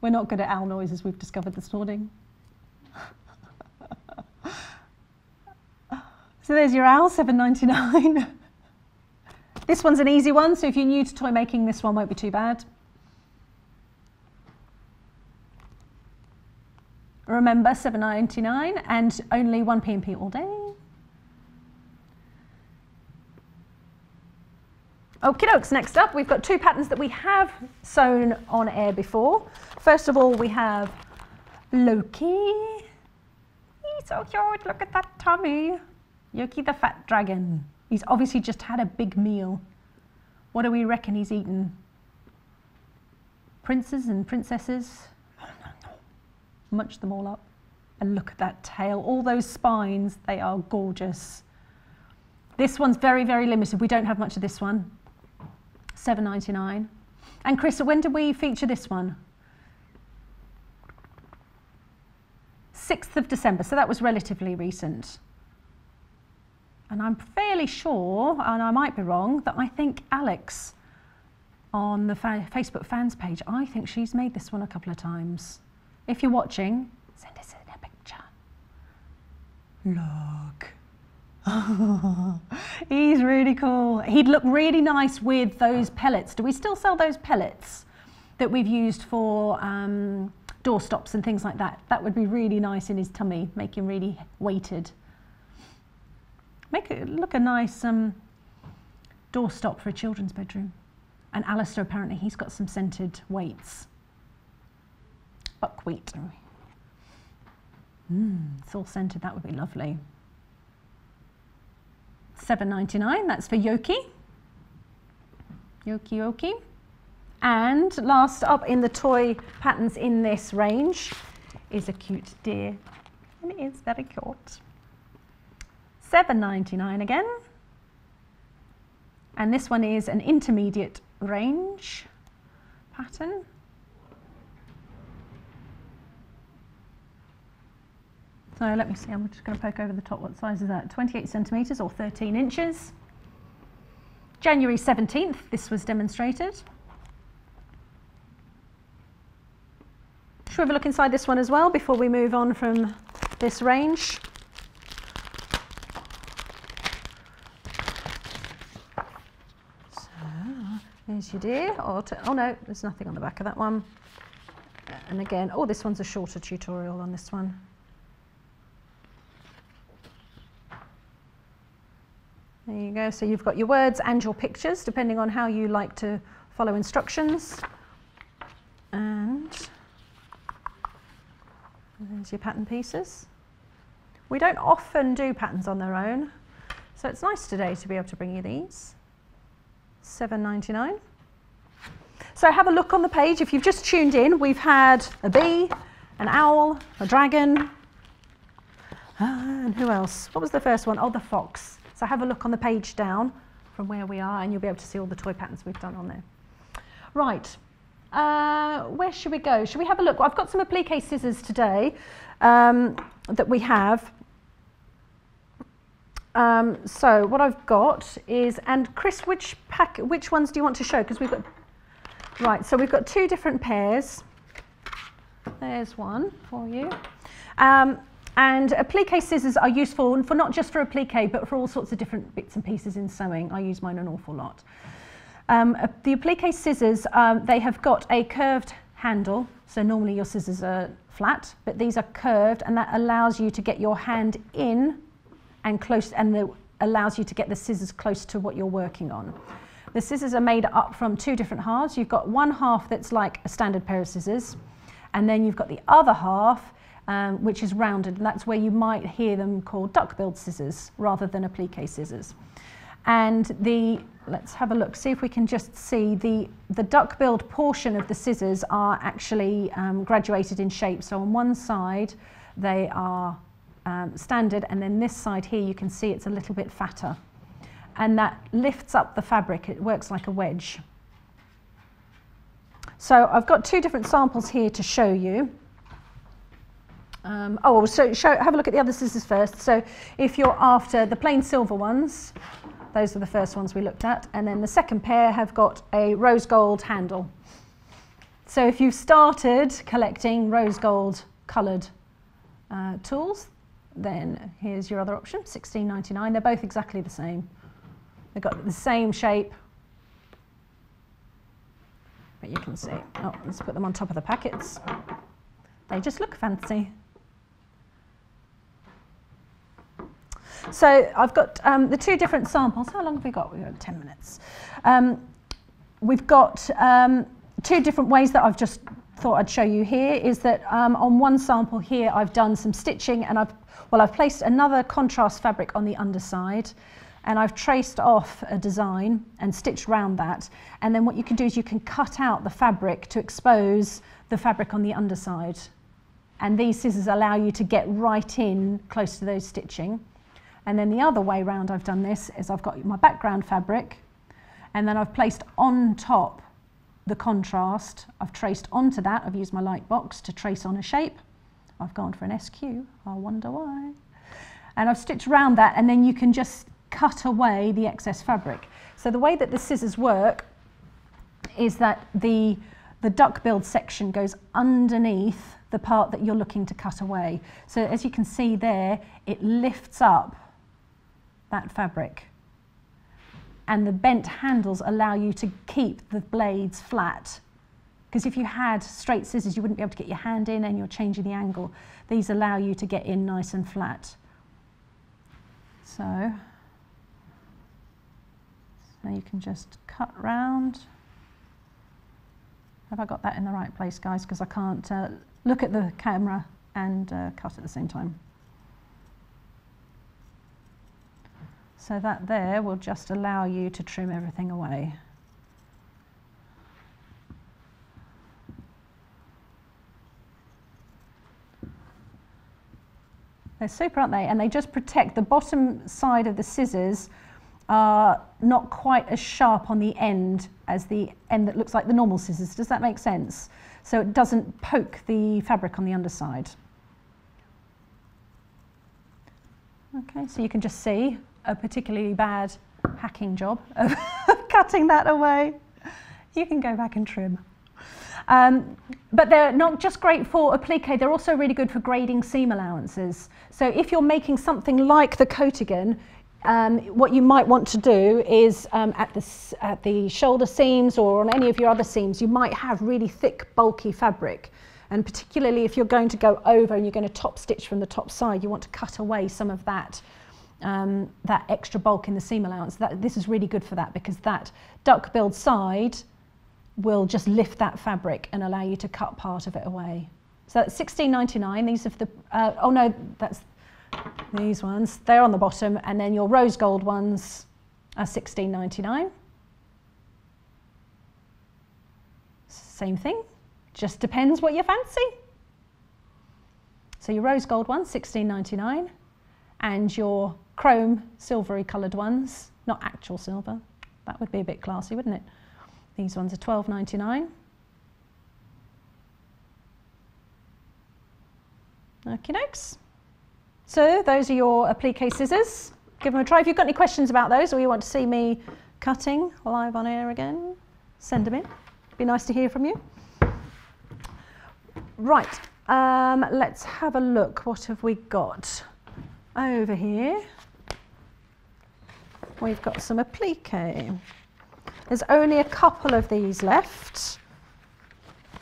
We're not good at owl noises, we've discovered this morning. so there's your owl, 7.99. this one's an easy one, so if you're new to toy making, this one won't be too bad. Remember, 7.99 and only 1 P&P all day. Okie dokes, next up we've got two patterns that we have sewn on air before. First of all we have Loki. He's so cute, look at that tummy. Yoki the fat dragon. He's obviously just had a big meal. What do we reckon he's eaten? Princes and princesses? Oh, Munch them all up. And look at that tail, all those spines, they are gorgeous. This one's very, very limited. We don't have much of this one. 7.99. And Chris, when did we feature this one? 6th of December, so that was relatively recent. And I'm fairly sure, and I might be wrong, that I think Alex on the fa Facebook fans page, I think she's made this one a couple of times. If you're watching, send us in a picture. Look. He's really cool. He'd look really nice with those pellets. Do we still sell those pellets that we've used for um, door stops and things like that? That would be really nice in his tummy, make him really weighted. Make it look a nice um, door stop for a children's bedroom. And Alistair, apparently, he's got some scented weights. Buckwheat. Mmm, it's all scented, that would be lovely. 7.99. That's for Yoki. Yoki Yoki. And last up in the toy patterns in this range is a cute deer. And it is very cute. 7.99 again. And this one is an intermediate range pattern. So let me see, I'm just going to poke over the top. What size is that? 28 centimetres or 13 inches. January 17th, this was demonstrated. Should we have a look inside this one as well before we move on from this range? So, there's your deer. Oh, oh no, there's nothing on the back of that one. Uh, and again, oh, this one's a shorter tutorial on this one. There you go. So you've got your words and your pictures, depending on how you like to follow instructions. And there's your pattern pieces. We don't often do patterns on their own, so it's nice today to be able to bring you these. 7.99. So have a look on the page. If you've just tuned in, we've had a bee, an owl, a dragon, and who else? What was the first one? Oh, the fox. So have a look on the page down from where we are and you'll be able to see all the toy patterns we've done on there. Right, uh, where should we go? Should we have a look? Well, I've got some applique scissors today um, that we have. Um, so what I've got is, and Chris, which pack, which ones do you want to show? Because we've got, right, so we've got two different pairs. there's one for you. Um, and applique scissors are useful for not just for applique, but for all sorts of different bits and pieces in sewing. I use mine an awful lot. Um, the applique scissors, um, they have got a curved handle. So normally your scissors are flat, but these are curved and that allows you to get your hand in and close and the, allows you to get the scissors close to what you're working on. The scissors are made up from two different halves. You've got one half that's like a standard pair of scissors, and then you've got the other half, um, which is rounded, that's where you might hear them called duck-billed scissors rather than applique scissors. And the, let's have a look, see if we can just see the, the duck-billed portion of the scissors are actually um, graduated in shape. So on one side, they are um, standard, and then this side here, you can see it's a little bit fatter and that lifts up the fabric. It works like a wedge. So I've got two different samples here to show you. Um, oh, so show, have a look at the other scissors first. So if you're after the plain silver ones, those are the first ones we looked at. And then the second pair have got a rose gold handle. So if you've started collecting rose gold coloured uh, tools, then here's your other option, 16.99. They're both exactly the same. They've got the same shape. But you can see, oh, let's put them on top of the packets. They just look fancy. So I've got um, the two different samples. How long have we got? We've got 10 minutes. Um, we've got um, two different ways that I've just thought I'd show you here is that um, on one sample here I've done some stitching and I've, well, I've placed another contrast fabric on the underside and I've traced off a design and stitched round that. And then what you can do is you can cut out the fabric to expose the fabric on the underside. And these scissors allow you to get right in close to those stitching. And then the other way round I've done this is I've got my background fabric and then I've placed on top the contrast. I've traced onto that. I've used my light box to trace on a shape. I've gone for an SQ. I wonder why. And I've stitched around that and then you can just cut away the excess fabric. So the way that the scissors work is that the, the duck billed section goes underneath the part that you're looking to cut away. So as you can see there, it lifts up that fabric. And the bent handles allow you to keep the blades flat. Because if you had straight scissors, you wouldn't be able to get your hand in and you're changing the angle. These allow you to get in nice and flat. So now you can just cut round. Have I got that in the right place, guys? Because I can't uh, look at the camera and uh, cut at the same time. So that there will just allow you to trim everything away. They're super, aren't they? And they just protect the bottom side of the scissors are not quite as sharp on the end as the end that looks like the normal scissors. Does that make sense? So it doesn't poke the fabric on the underside. Okay, so you can just see a particularly bad hacking job of cutting that away. You can go back and trim. Um, but they're not just great for applique, they're also really good for grading seam allowances. So if you're making something like the coatigan, um, what you might want to do is um, at, the, at the shoulder seams or on any of your other seams, you might have really thick, bulky fabric. And particularly if you're going to go over and you're going to top stitch from the top side, you want to cut away some of that, um, that extra bulk in the seam allowance. That, this is really good for that because that duck billed side will just lift that fabric and allow you to cut part of it away. So that's 16.99. These are the, uh, oh no, that's these ones, they're on the bottom, and then your rose gold ones are 16.99. Same thing, just depends what you fancy. So your rose gold ones, 16.99, and your chrome silvery coloured ones, not actual silver, that would be a bit classy, wouldn't it? These ones are 12.99. Okie dokes. So those are your applique scissors. Give them a try. If you've got any questions about those or you want to see me cutting live on air again, send them in. Be nice to hear from you. Right, Um, let's have a look. What have we got over here? We've got some applique. There's only a couple of these left.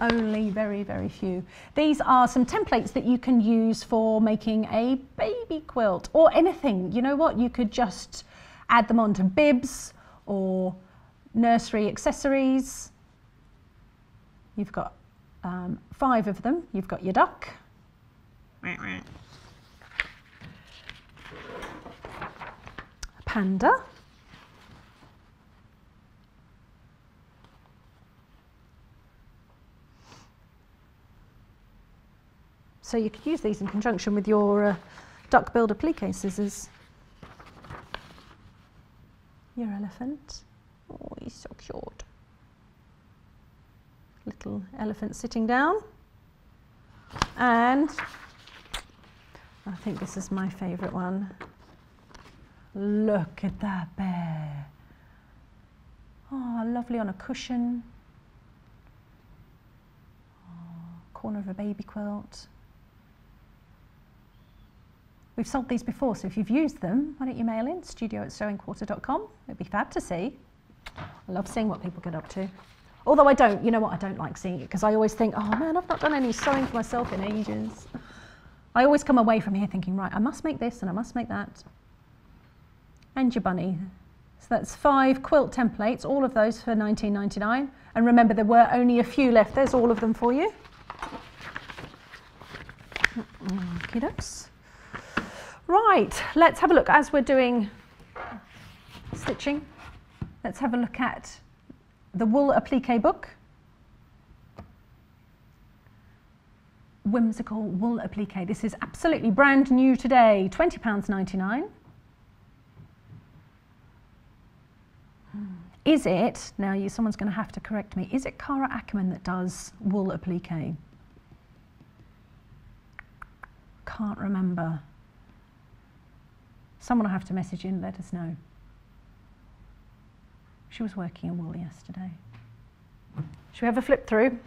Only very, very few. These are some templates that you can use for making a baby quilt or anything. You know what? You could just add them onto bibs or nursery accessories. You've got um, five of them. You've got your duck. Panda. So you could use these in conjunction with your uh, duck build applique scissors. Your elephant. Oh, he's so cute. Little elephant sitting down. And I think this is my favourite one. Look at that bear. Oh, lovely on a cushion. Oh, corner of a baby quilt. We've sold these before, so if you've used them, why don't you mail in studio at sewingquarter.com? It'd be fab to see. I love seeing what people get up to. Although I don't, you know what, I don't like seeing it because I always think, oh man, I've not done any sewing for myself in ages. I always come away from here thinking, right, I must make this and I must make that. And your bunny. So that's five quilt templates, all of those for 19.99. And remember, there were only a few left. There's all of them for you. Okay, Right, let's have a look as we're doing stitching. Let's have a look at the wool applique book. Whimsical wool applique. This is absolutely brand new today, £20.99. Is it, now you, someone's going to have to correct me, is it Cara Ackerman that does wool applique? Can't remember. Someone will have to message in, let us know. She was working in wool yesterday. Should we have a flip through?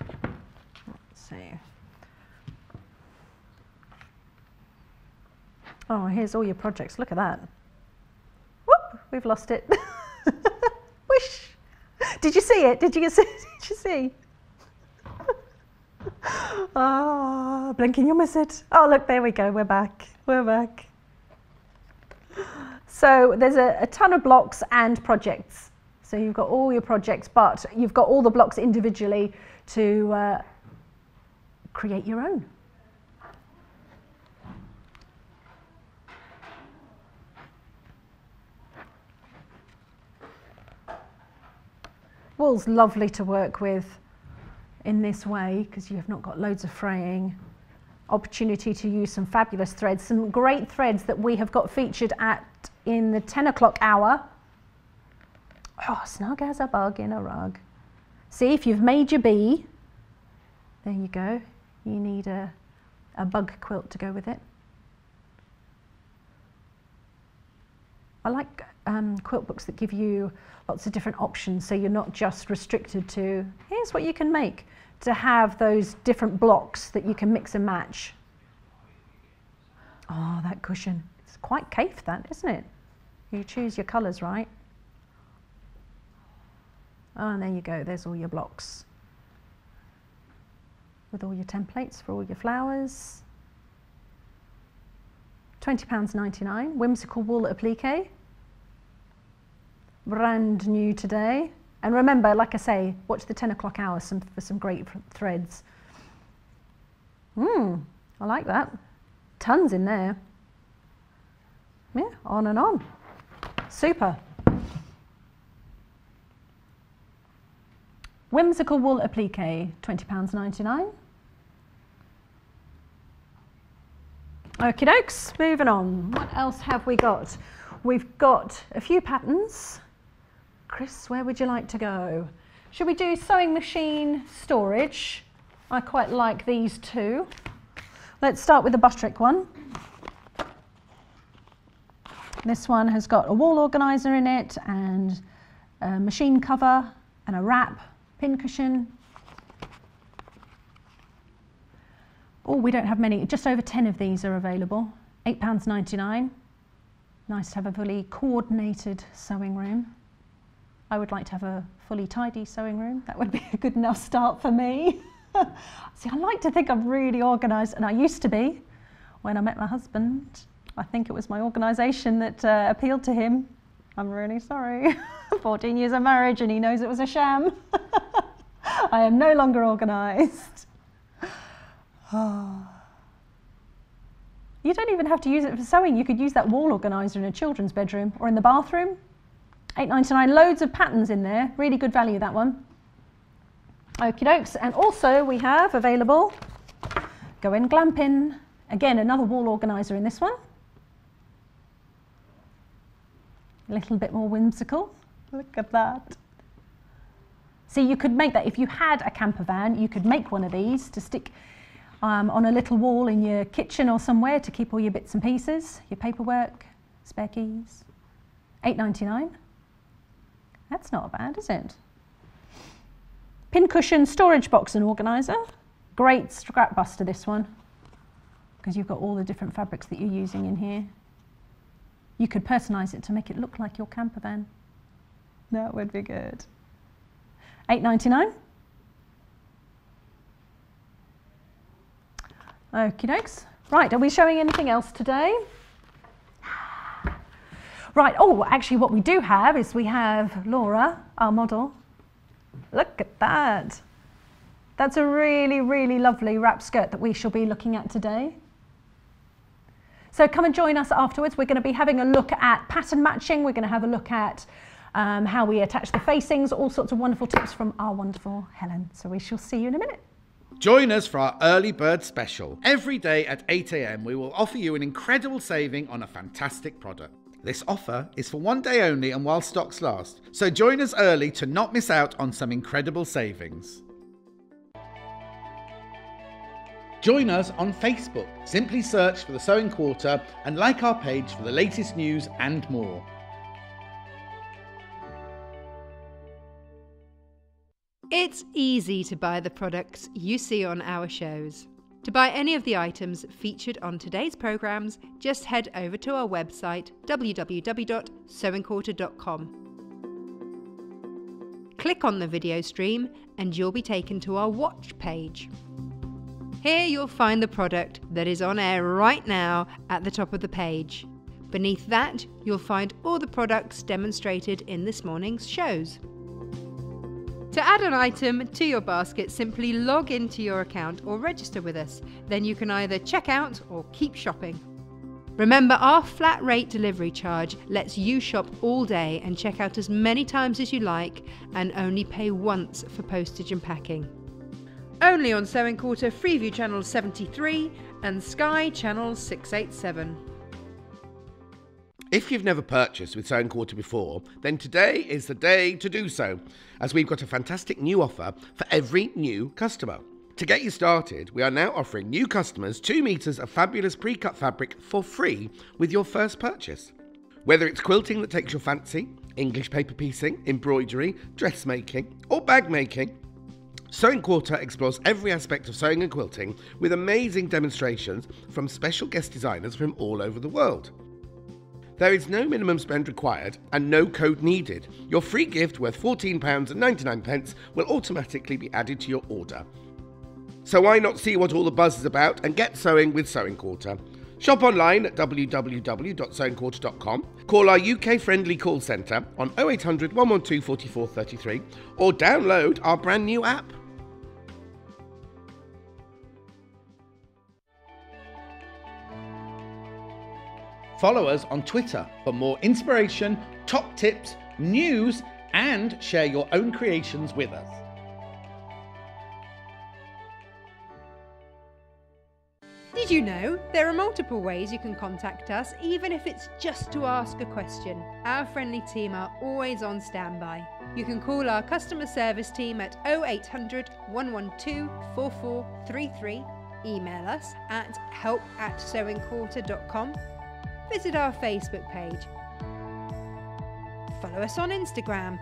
Let's see. Oh, here's all your projects. Look at that. Whoop, we've lost it. Wish. Did you see it? Did you see? Did you see? Ah, oh, blinking, you'll miss it. Oh, look, there we go. We're back. We're back. So there's a, a, ton of blocks and projects. So you've got all your projects, but you've got all the blocks individually to uh, create your own. Wool's lovely to work with in this way because you have not got loads of fraying. Opportunity to use some fabulous threads, some great threads that we have got featured at in the 10 o'clock hour. Oh, snug as a bug in a rug. See, if you've made your bee, there you go. You need a, a bug quilt to go with it. I like um, quilt books that give you lots of different options so you're not just restricted to here's what you can make to have those different blocks that you can mix and match. Oh, that cushion. It's quite Kaffe that, isn't it? You choose your colours right. Oh, and there you go, there's all your blocks. With all your templates for all your flowers. £20.99, whimsical wool applique. Brand new today. And remember, like I say, watch the 10 o'clock hour some, for some great threads. Mmm, I like that. Tons in there. Yeah, on and on. Super. Whimsical wool applique, £20.99. Okie dokes, moving on. What else have we got? We've got a few patterns. Chris, where would you like to go? Should we do sewing machine storage? I quite like these two. Let's start with the Butterick one. This one has got a wall organiser in it and a machine cover and a wrap, pin cushion. Oh, we don't have many. Just over 10 of these are available. £8.99. Nice to have a fully coordinated sewing room. I would like to have a fully tidy sewing room. That would be a good enough start for me. See, I like to think I'm really organised, and I used to be when I met my husband. I think it was my organisation that uh, appealed to him. I'm really sorry. 14 years of marriage, and he knows it was a sham. I am no longer organised. You don't even have to use it for sewing. You could use that wall organiser in a children's bedroom or in the bathroom. 8.99, loads of patterns in there. Really good value that one. Okie dokes. And also we have available Go In Glamping. Again, another wall organiser in this one. A little bit more whimsical. Look at that. See, you could make that, if you had a camper van, you could make one of these to stick um, on a little wall in your kitchen or somewhere to keep all your bits and pieces, your paperwork, spare keys. 8.99. That's not bad, is it? Pincushion storage box and organiser. Great scrap buster this one because you've got all the different fabrics that you're using in here. You could personalise it to make it look like your camper van. That would be good. 8.99. Okie dokes. Right, are we showing anything else today? Right, oh, actually what we do have is we have Laura, our model. Look at that. That's a really, really lovely wrap skirt that we shall be looking at today. So come and join us afterwards. We're going to be having a look at pattern matching. We're going to have a look at um, how we attach the facings, all sorts of wonderful tips from our wonderful Helen. So we shall see you in a minute. Join us for our early bird special. Every day at 8am, we will offer you an incredible saving on a fantastic product. This offer is for one day only and while stocks last, so join us early to not miss out on some incredible savings. Join us on Facebook. Simply search for the Sewing Quarter and like our page for the latest news and more. It's easy to buy the products you see on our shows. To buy any of the items featured on today's programmes, just head over to our website www.sewingquarter.com. Click on the video stream and you'll be taken to our watch page. Here you'll find the product that is on air right now at the top of the page. Beneath that, you'll find all the products demonstrated in this morning's shows. To add an item to your basket, simply log into your account or register with us. Then you can either check out or keep shopping. Remember, our flat rate delivery charge lets you shop all day and check out as many times as you like and only pay once for postage and packing. Only on Sewing Quarter Freeview Channel 73 and Sky Channel 687. If you've never purchased with Sewing Quarter before, then today is the day to do so, as we've got a fantastic new offer for every new customer. To get you started, we are now offering new customers 2 metres of fabulous pre cut fabric for free with your first purchase. Whether it's quilting that takes your fancy, English paper piecing, embroidery, dressmaking, or bag making, Sewing Quarter explores every aspect of sewing and quilting with amazing demonstrations from special guest designers from all over the world. There is no minimum spend required and no code needed. Your free gift worth £14.99 will automatically be added to your order. So why not see what all the buzz is about and get sewing with Sewing Quarter? Shop online at www.sewingquarter.com, call our UK friendly call centre on 0800 112 4433 or download our brand new app. Follow us on Twitter for more inspiration, top tips, news, and share your own creations with us. Did you know there are multiple ways you can contact us, even if it's just to ask a question? Our friendly team are always on standby. You can call our customer service team at 0800 112 4433, email us at help at sewingquarter.com visit our Facebook page. Follow us on Instagram.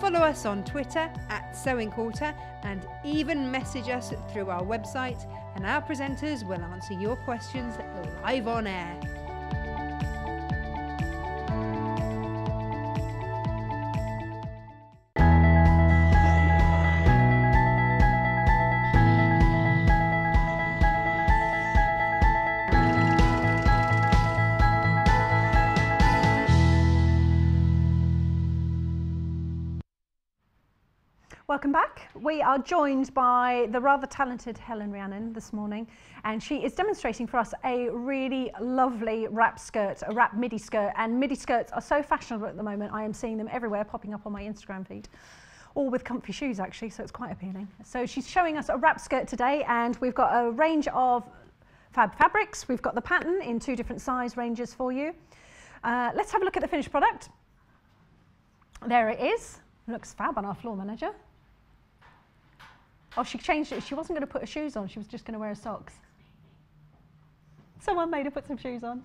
Follow us on Twitter at Sewing Quarter and even message us through our website, and our presenters will answer your questions live on air. Welcome back. We are joined by the rather talented Helen Rhiannon this morning, and she is demonstrating for us a really lovely wrap skirt, a wrap midi skirt. And midi skirts are so fashionable at the moment. I am seeing them everywhere popping up on my Instagram feed, all with comfy shoes actually, so it's quite appealing. So she's showing us a wrap skirt today, and we've got a range of fab fabrics. We've got the pattern in two different size ranges for you. Uh, let's have a look at the finished product. There it is. Looks fab on our floor manager. Oh, she changed it. She wasn't going to put her shoes on. She was just going to wear her socks. Someone made her put some shoes on.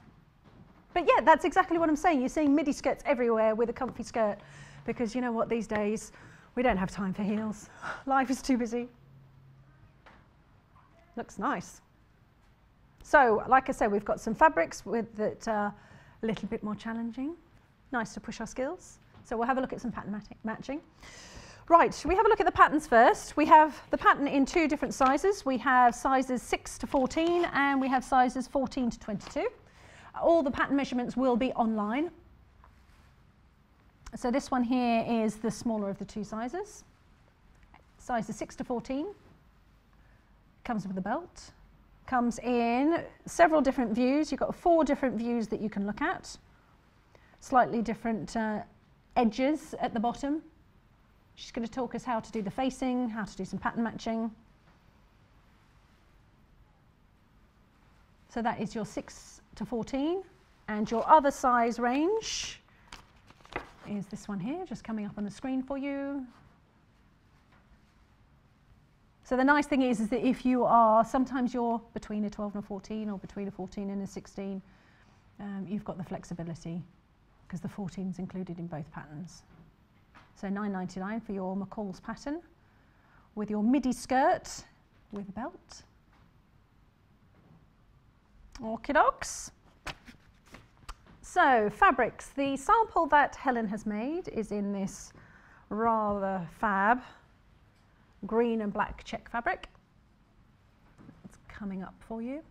But yeah, that's exactly what I'm saying. You're seeing midi skirts everywhere with a comfy skirt because you know what, these days we don't have time for heels. Life is too busy. Looks nice. So, like I said, we've got some fabrics with that are a little bit more challenging. Nice to push our skills. So we'll have a look at some pattern matching. Right, should we have a look at the patterns first? We have the pattern in two different sizes. We have sizes 6 to 14 and we have sizes 14 to 22. All the pattern measurements will be online. So this one here is the smaller of the two sizes. Sizes 6 to 14. Comes with a belt. Comes in several different views. You've got four different views that you can look at. Slightly different uh, edges at the bottom She's going to talk us how to do the facing, how to do some pattern matching. So that is your 6 to 14. And your other size range is this one here, just coming up on the screen for you. So the nice thing is, is that if you are, sometimes you're between a 12 and a 14 or between a 14 and a 16, um, you've got the flexibility because the 14 is included in both patterns. So 9.99 for your McCall's pattern with your midi skirt with a belt. Orchidox. So fabrics, the sample that Helen has made is in this rather fab green and black check fabric. It's coming up for you.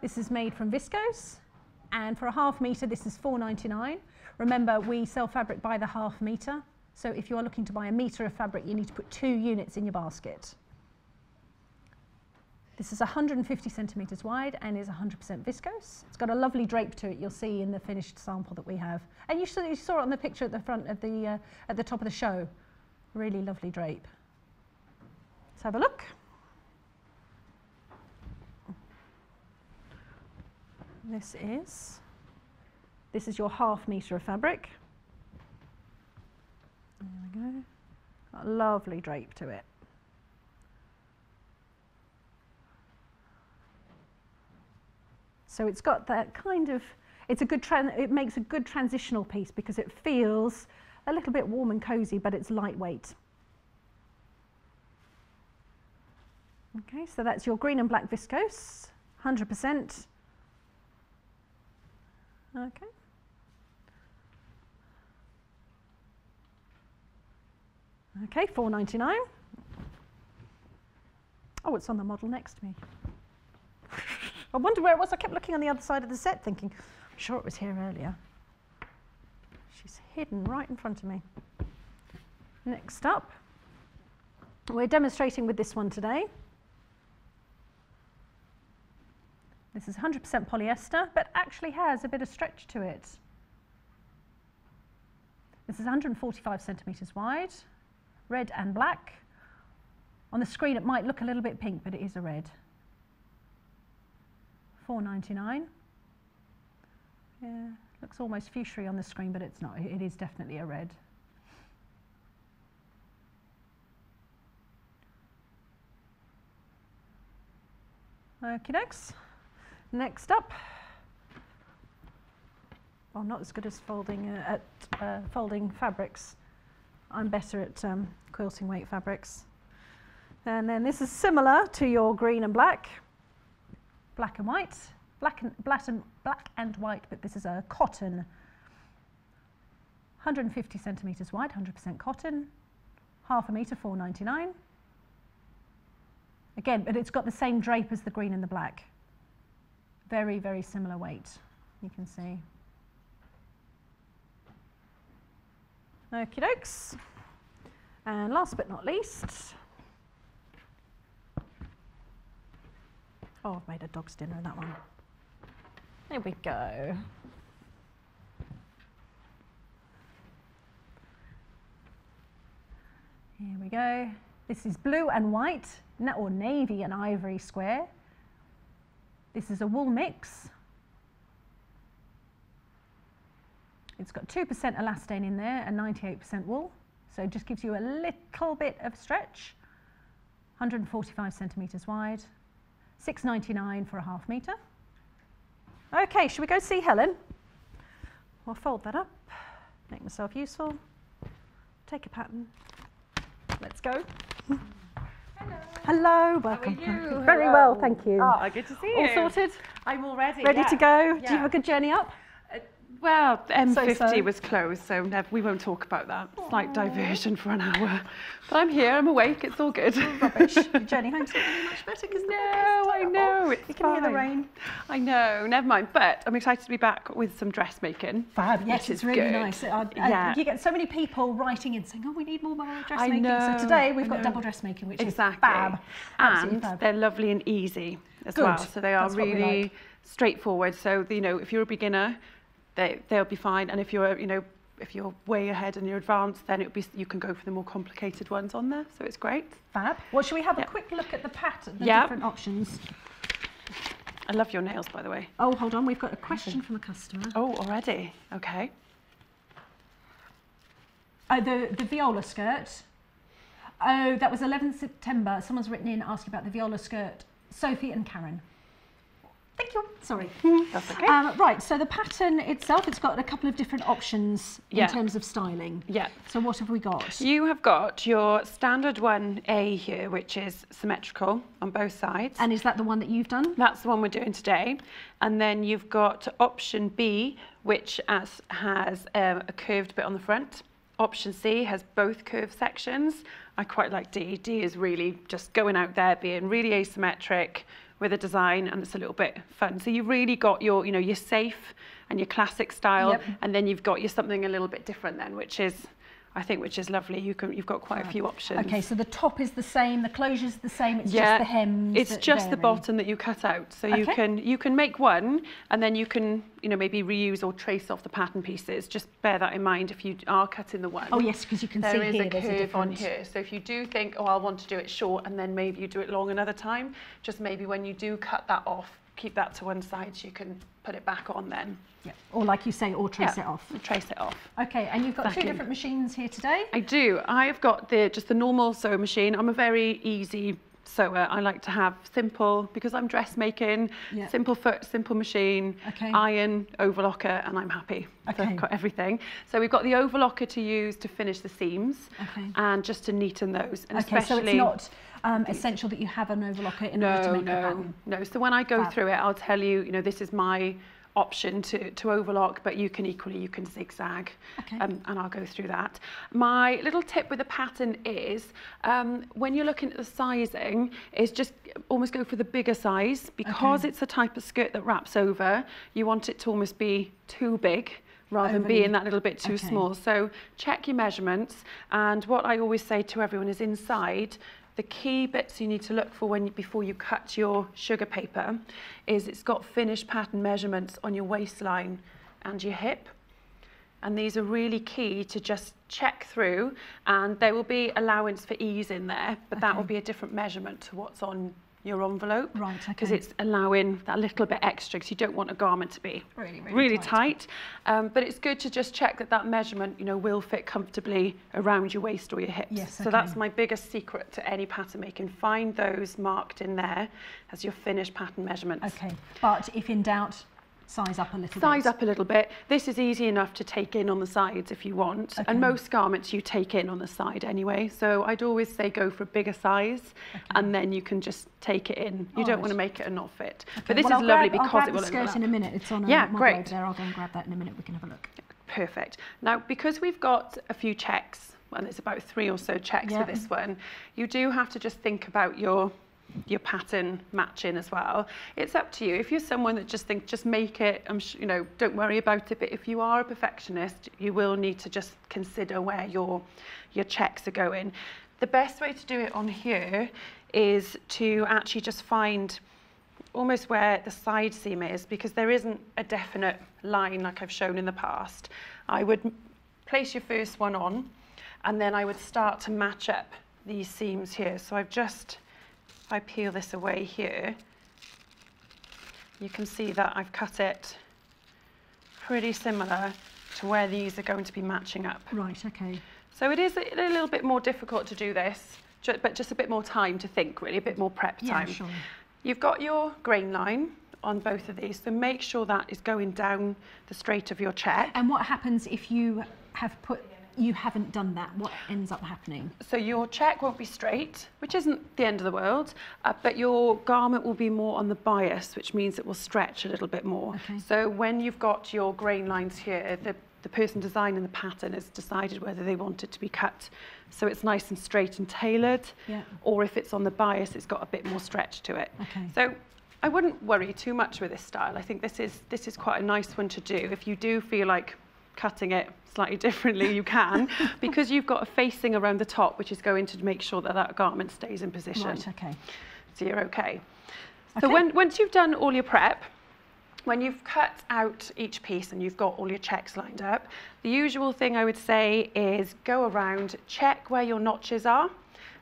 This is made from viscose and for a half metre this is 4.99 Remember, we sell fabric by the half metre. So if you are looking to buy a metre of fabric, you need to put two units in your basket. This is 150 centimetres wide and is 100% viscose. It's got a lovely drape to it, you'll see in the finished sample that we have. And you saw, you saw it on the picture at the front of the, uh, at the top of the show. Really lovely drape. Let's have a look. This is this is your half metre of fabric. There we go. Got a lovely drape to it. So it's got that kind of, it's a good, it makes a good transitional piece because it feels a little bit warm and cozy, but it's lightweight. Okay, so that's your green and black viscose, 100%. Okay. Okay, 4.99. Oh, it's on the model next to me. I wonder where it was. I kept looking on the other side of the set thinking, I'm sure it was here earlier. She's hidden right in front of me. Next up, we're demonstrating with this one today. This is 100% polyester, but actually has a bit of stretch to it. This is 145 centimetres wide, red and black. On the screen it might look a little bit pink, but it is a red. 4.99. Yeah, looks almost fuchsia on the screen, but it's not. It is definitely a red. Okay, next. Next up, Well, not as good as folding uh, at uh, folding fabrics. I'm better at um, quilting weight fabrics. And then this is similar to your green and black, black and white, black and, black and, black and white, but this is a cotton, 150 centimetres wide, 100% cotton, half a metre, 4.99. Again, but it's got the same drape as the green and the black. Very, very similar weight, you can see. Okie dokes. And last but not least, oh, I've made a dog's dinner in that one. There we go. Here we go. This is blue and white, or navy and ivory square. This is a wool mix. It's got 2% elastane in there and 98% wool. So it just gives you a little bit of stretch. 145 centimetres wide. 6.99 for a half metre. Okay, should we go see Helen? I'll fold that up, make myself useful, take a pattern. Let's go. Hello. Hello, welcome. How are you? Very Hello. well, thank you. Oh, good to see you. All sorted? I'm all ready. Ready yeah. to go? Do you have a good journey up? Well, M50 So-so. was closed, so we won't talk about that. Slight diversion for an hour. But I'm here, I'm awake, it's all good. Rubbish. Your journey home's not really much better because No, weather's I know, it's You can hear the rain. I know, never mind. But I'm excited to be back with some dressmaking. Fab, yes, it's really good. nice. Uh, uh, Yeah. You get so many people writing in saying, oh, we need more I dressmaking. know, So today we've I got double dressmaking, which Exactly. is fab. Absolutely And fab. they're lovely and easy as Good. well. So they are That's really like. straightforward. So, you know, if you're a beginner, they, they'll be fine. And if you're, you know, if you're way ahead and you're advanced, then it'll be, you can go for the more complicated ones on there. So it's great. Fab. Well, should we have a quick look at the pattern, the Yeah. different options? I love your nails, by the way. Oh, hold on. We've got a question from a customer. Oh, already? Okay. Oh, the, the viola skirt. Oh, that was 11th September. Someone's written in asking about the viola skirt. Sophie and Karen. Thank you. Sorry. That's okay. Um, right, so the pattern itself, it's got a couple of different options Yeah. in terms of styling. yeah. So what have we got? You have got your standard 1A here, which is symmetrical on both sides. And is that the one that you've done? That's the one we're doing today. And then you've got option B, which has, has um, a curved bit on the front. Option C has both curved sections. I quite like D. D is really just going out there, being really asymmetric with a design, and it's a little bit fun. So you've really got your, you know, your safe and your classic style, Yep. and then you've got your something a little bit different then, which is, I think, which is lovely. You can, you've got quite a few options. Okay, so the top is the same, the closure's the same, it's Yeah, just the hems. It's just the bottom that you cut out. So you can you can make one and then you can, you know, maybe reuse or trace off the pattern pieces. Just bear that in mind if you are cutting the one. Oh yes, because you can There see is here a there's a curve on here. So if you do think, oh, I want to do it short and then maybe you do it long another time, just maybe when you do cut that off, keep that to one side so you can put it back on then. Yeah. Or like you say, or trace Yeah, it off. and Trace it off. Okay, and you've got two Exactly. different machines here today. I do. I've got the just the normal sewing machine. I'm a very easy sewer. I like to have simple because I'm dressmaking. Yeah. Simple foot, simple machine. Okay. Iron, overlocker, and I'm happy. So Okay. I've got everything. So we've got the overlocker to use to finish the seams Okay. and just to neaten those. And Okay, so especially it's not um, essential that you have an overlocker in order to no, make the no, pattern. no. So when I go Fab. through it, I'll tell you, you know, this is my option to, to overlock, but you can equally, you can zigzag, Okay. um, and I'll go through that. My little tip with the pattern is, um, when you're looking at the sizing, is just almost go for the bigger size, because Okay. it's a type of skirt that wraps over, you want it to almost be too big, rather than Overly- being that little bit too okay. small. So check your measurements, and what I always say to everyone is inside, the key bits you need to look for when before you cut your sugar paper is it's got finished pattern measurements on your waistline and your hip. And these are really key to just check through and there will be allowance for ease in there, but that will be a different measurement to what's on your envelope. Right, Because it's allowing that little bit extra because you don't want a garment to be Really, really really tight. tight. Um, but it's good to just check that that measurement, you know, will fit comfortably around your waist or your hips. Yes, So that's my biggest secret to any pattern making. Find those marked in there as your finished pattern measurements. Okay, but if in doubt, size up a little bit. size bit. up a little bit. This is easy enough to take in on the sides if you want. Okay. And most garments you take in on the side anyway. So I'd always say go for a bigger size and then you can just take it in. You All don't right. want to make it a not fit. Okay, But this well, is I'll lovely grab, because it will the skirt in a minute. It's on a Yeah, um, model great. over there. I'll go and grab that in a minute. We can have a look. Perfect. Now, because we've got a few checks, well, there's about three or so checks Yeah. for this one, you do have to just think about your your pattern matching as well. It's up to you. If you're someone that just thinks, just make it, I'm you know, don't worry about it. But if you are a perfectionist, you will need to just consider where your your checks are going. The best way to do it on here is to actually just find almost where the side seam is because there isn't a definite line like I've shown in the past. I would place your first one on and then I would start to match up these seams here. So I've just, if I peel this away here, you can see that I've cut it pretty similar to where these are going to be matching up. Right, okay. So it is a, a little bit more difficult to do this, ju- but just a bit more time to think really, a bit more prep time. Yeah, sure. You've got your grain line on both of these, so make sure that is going down the straight of your check. And what happens if you have put, you haven't done that? What ends up happening? So your check won't be straight, which isn't the end of the world, uh, but your garment will be more on the bias, which means it will stretch a little bit more. Okay. So when you've got your grain lines here, the, the person designing the pattern has decided whether they want it to be cut so it's nice and straight and tailored, Yeah. or if it's on the bias, it's got a bit more stretch to it. Okay. So I wouldn't worry too much with this style. I think this is this is quite a nice one to do. If you do feel like cutting it slightly differently, you can, because you've got a facing around the top, which is going to make sure that that garment stays in position. Right, okay. So you're okay. So when, once you've done all your prep, when you've cut out each piece and you've got all your checks lined up, the usual thing I would say is go around, check where your notches are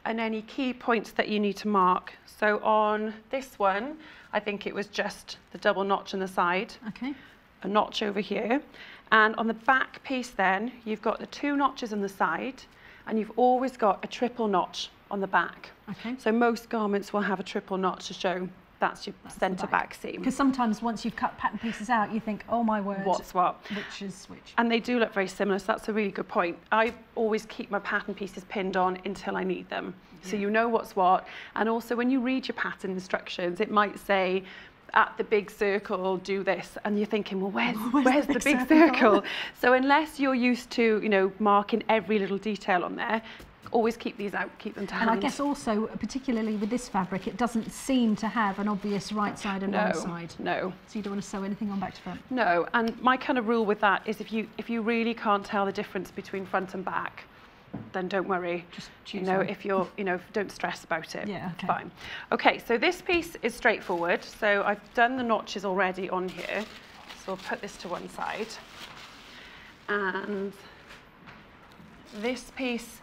and any key points that you need to mark. So on this one, I think it was just the double notch on the side Okay. a notch over here. And on the back piece then, you've got the two notches on the side and you've always got a triple notch on the back. Okay. So most garments will have a triple notch to show that's your the centre back. back seam. Because sometimes once you've cut pattern pieces out, you think, oh my word, What's what? which is which? And they do look very similar, so that's a really good point. I always keep my pattern pieces pinned on until I need them. So you know what's what. And also when you read your pattern instructions, it might say, at the big circle, do this. And you're thinking, well, where's, where's, the big, circle? so unless you're used to, you know, marking every little detail on there, always keep these out, keep them to And hand. I guess also, particularly with this fabric, it doesn't seem to have an obvious right side and no, wrong side. no. So you don't want to sew anything on back to front. No, and my kind of rule with that is if you if you really can't tell the difference between front and back, then don't worry. Just you know, one. if you're, you know, don't stress about it. Yeah, okay. Fine. Okay, so this piece is straightforward. So I've done the notches already on here. So I'll put this to one side. And this piece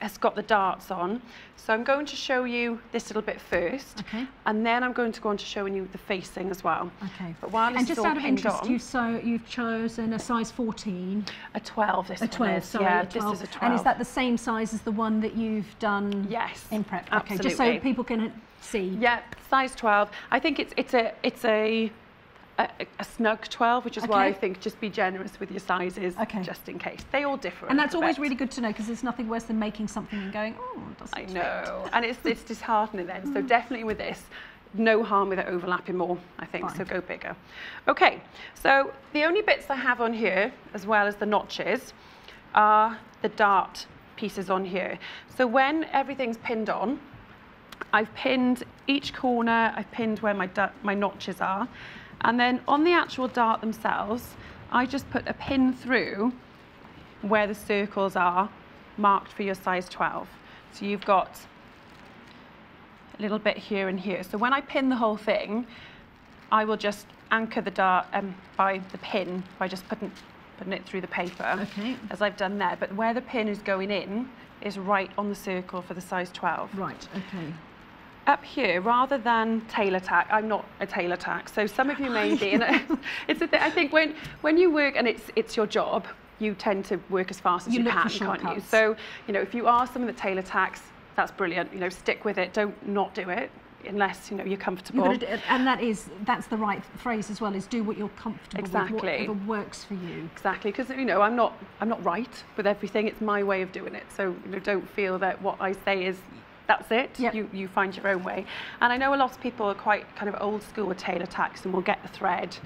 has got the darts on. So I'm going to show you this little bit first. Okay. And then I'm going to go on to showing you the facing as well. Okay. But while and is just out of interest, on- you so you've chosen a size 14, A 12 this a one 12, is. sorry, yeah, a 12. this is a 12. And is that the same size as the one that you've done Yes, in prep? Okay, just so people can see. Yeah, size 12. I think it's it's a it's a a, a snug 12, which is why I think just be generous with your sizes, Okay. just in case. They all differ. And that's always bit. really good to know because there's nothing worse than making something and going, oh, it doesn't I fit." know, and it's it's disheartening then. So mm. definitely with this, no harm with it overlapping more. I think so. Go bigger. Okay, so the only bits I have on here, as well as the notches, are the dart pieces on here. So when everything's pinned on, I've pinned each corner, I've pinned where my, my notches are. And then on the actual dart themselves, I just put a pin through where the circles are marked for your size 12. So you've got a little bit here and here. So when I pin the whole thing, I will just anchor the dart um, by the pin by just putting, putting it through the paper, Okay. as I've done there. But where the pin is going in is right on the circle for the size 12 Right, okay. Up here, rather than tailor tack, I'm not a tailor tack, so some of you may be. And it's a th- I think when when you work and it's it's your job, you tend to work as fast as You you, can, can't you? So you know, if you are someone that tailor tacks, that's brilliant. You know, stick with it. Don't not do it. unless you know you're comfortable. do, and that is that's the right phrase as well. Is do what you're comfortable Exactly. with, whatever works for you. Exactly, because you know I'm not I'm not right with everything. It's my way of doing it. So you know, don't feel that what I say is that's it. Yep. You you find your own way. And I know a lot of people are quite kind of old school with tailor tacks and will get the thread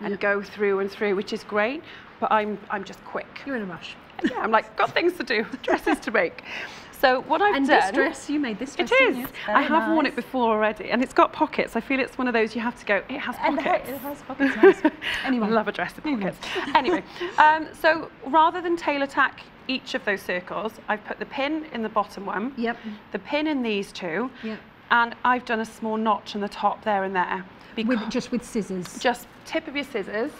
and go through and through, which is great. But I'm I'm just quick. You're in a rush. yeah, I'm like got things to do, dresses to make. So what I've And done. this dress, you made this dress. It? It's I have worn it before already, and it's got pockets. I feel it's one of those you have to go. It has And pockets. hair- it has pockets. Nice. Anyway, I love a dress with pockets. anyway, um, so rather than tailor tack each of those circles, I've put the pin in the bottom one, Yep. the pin in these two, Yep. and I've done a small notch on the top there and there. With just with scissors. just tip of your scissors,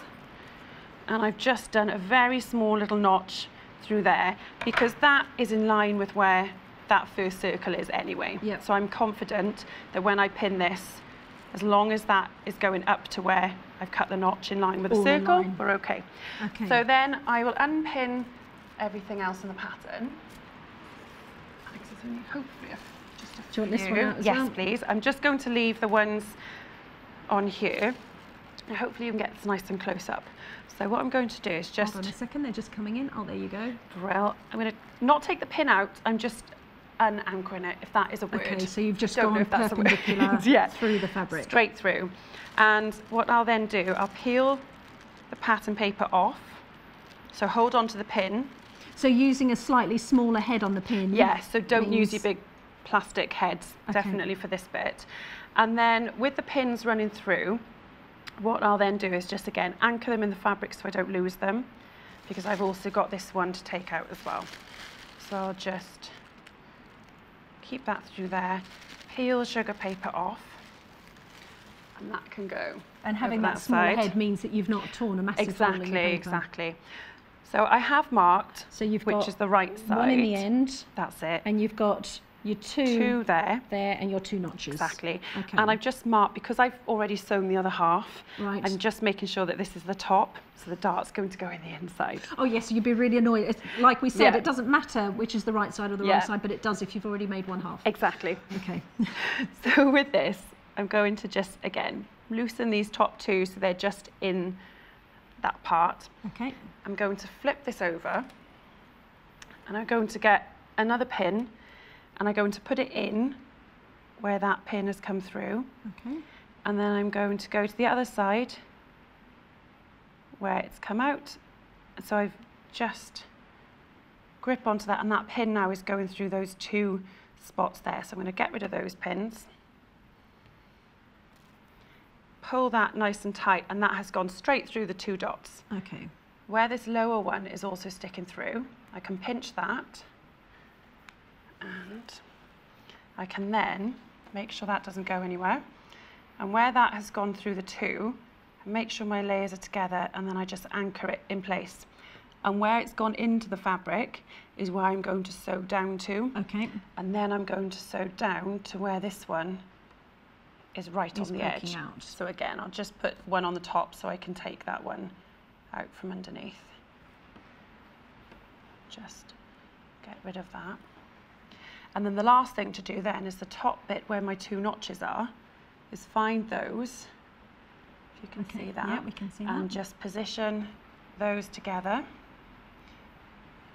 and I've just done a very small little notch through there because that is in line with where that first circle is anyway. Yep. So I'm confident that when I pin this, as long as that is going up to where I've cut the notch in line with the All in circle, we're okay. Okay. So then I will unpin everything else in the pattern. Alex, is only hopefully just a Do you want this one out as yes, well? please. I'm just going to leave the ones on here. Hopefully you can get this nice and close up. So what I'm going to do is just, Hold on a second. They're just coming in. Oh, there you go. well, I'm going to not take the pin out. I'm just unanchoring it, if that is a word. Okay, so you've just Don't gone perpendicular Yeah. through the fabric. Straight through. And what I'll then do, I'll peel the pattern paper off. So hold on to the pin. So using a slightly smaller head on the pin. Yeah, so don't use your big plastic heads, Okay. definitely for this bit. And then with the pins running through, what I'll then do is just again anchor them in the fabric so I don't lose them because I've also got this one to take out as well. So I'll just keep that through there, peel the sugar paper off, and that can go. And having over that, small side. head means that you've not torn a massive hole in the Exactly, paper. exactly. So I have marked So you've which got is the right side. one in the end, That's it. and you've got your two, Two there. there and your two notches. Exactly. Okay. And I've just marked, because I've already sewn the other half, Right. I'm just making sure that this is the top, so the dart's going to go in the inside. Oh yes, you'd be really annoyed. It's, like we said, Yeah. it doesn't matter which is the right side or the Yeah. wrong side, but it does if you've already made one half. Exactly. Okay. So with this, I'm going to just, again, loosen these top two so they're just in that part. okay. I'm going to flip this over and I'm going to get another pin and I'm going to put it in where that pin has come through. Okay. And then I'm going to go to the other side where it's come out. So I've just grip onto that and that pin now is going through those two spots there. So I'm going to get rid of those pins. Pull that nice and tight and that has gone straight through the two dots. Okay. Where this lower one is also sticking through, I can pinch that and I can then make sure that doesn't go anywhere. And where that has gone through the two, I make sure my layers are together and then I just anchor it in place. And where it's gone into the fabric is where I'm going to sew down to. Okay. And then I'm going to sew down to where this one is right Is on the edge. out. So again, I'll just put one on the top so I can take that one out from underneath. Just get rid of that. And then the last thing to do then is the top bit where my two notches are, is find those, if you can Okay, see that, yeah, we can see and that. just position those together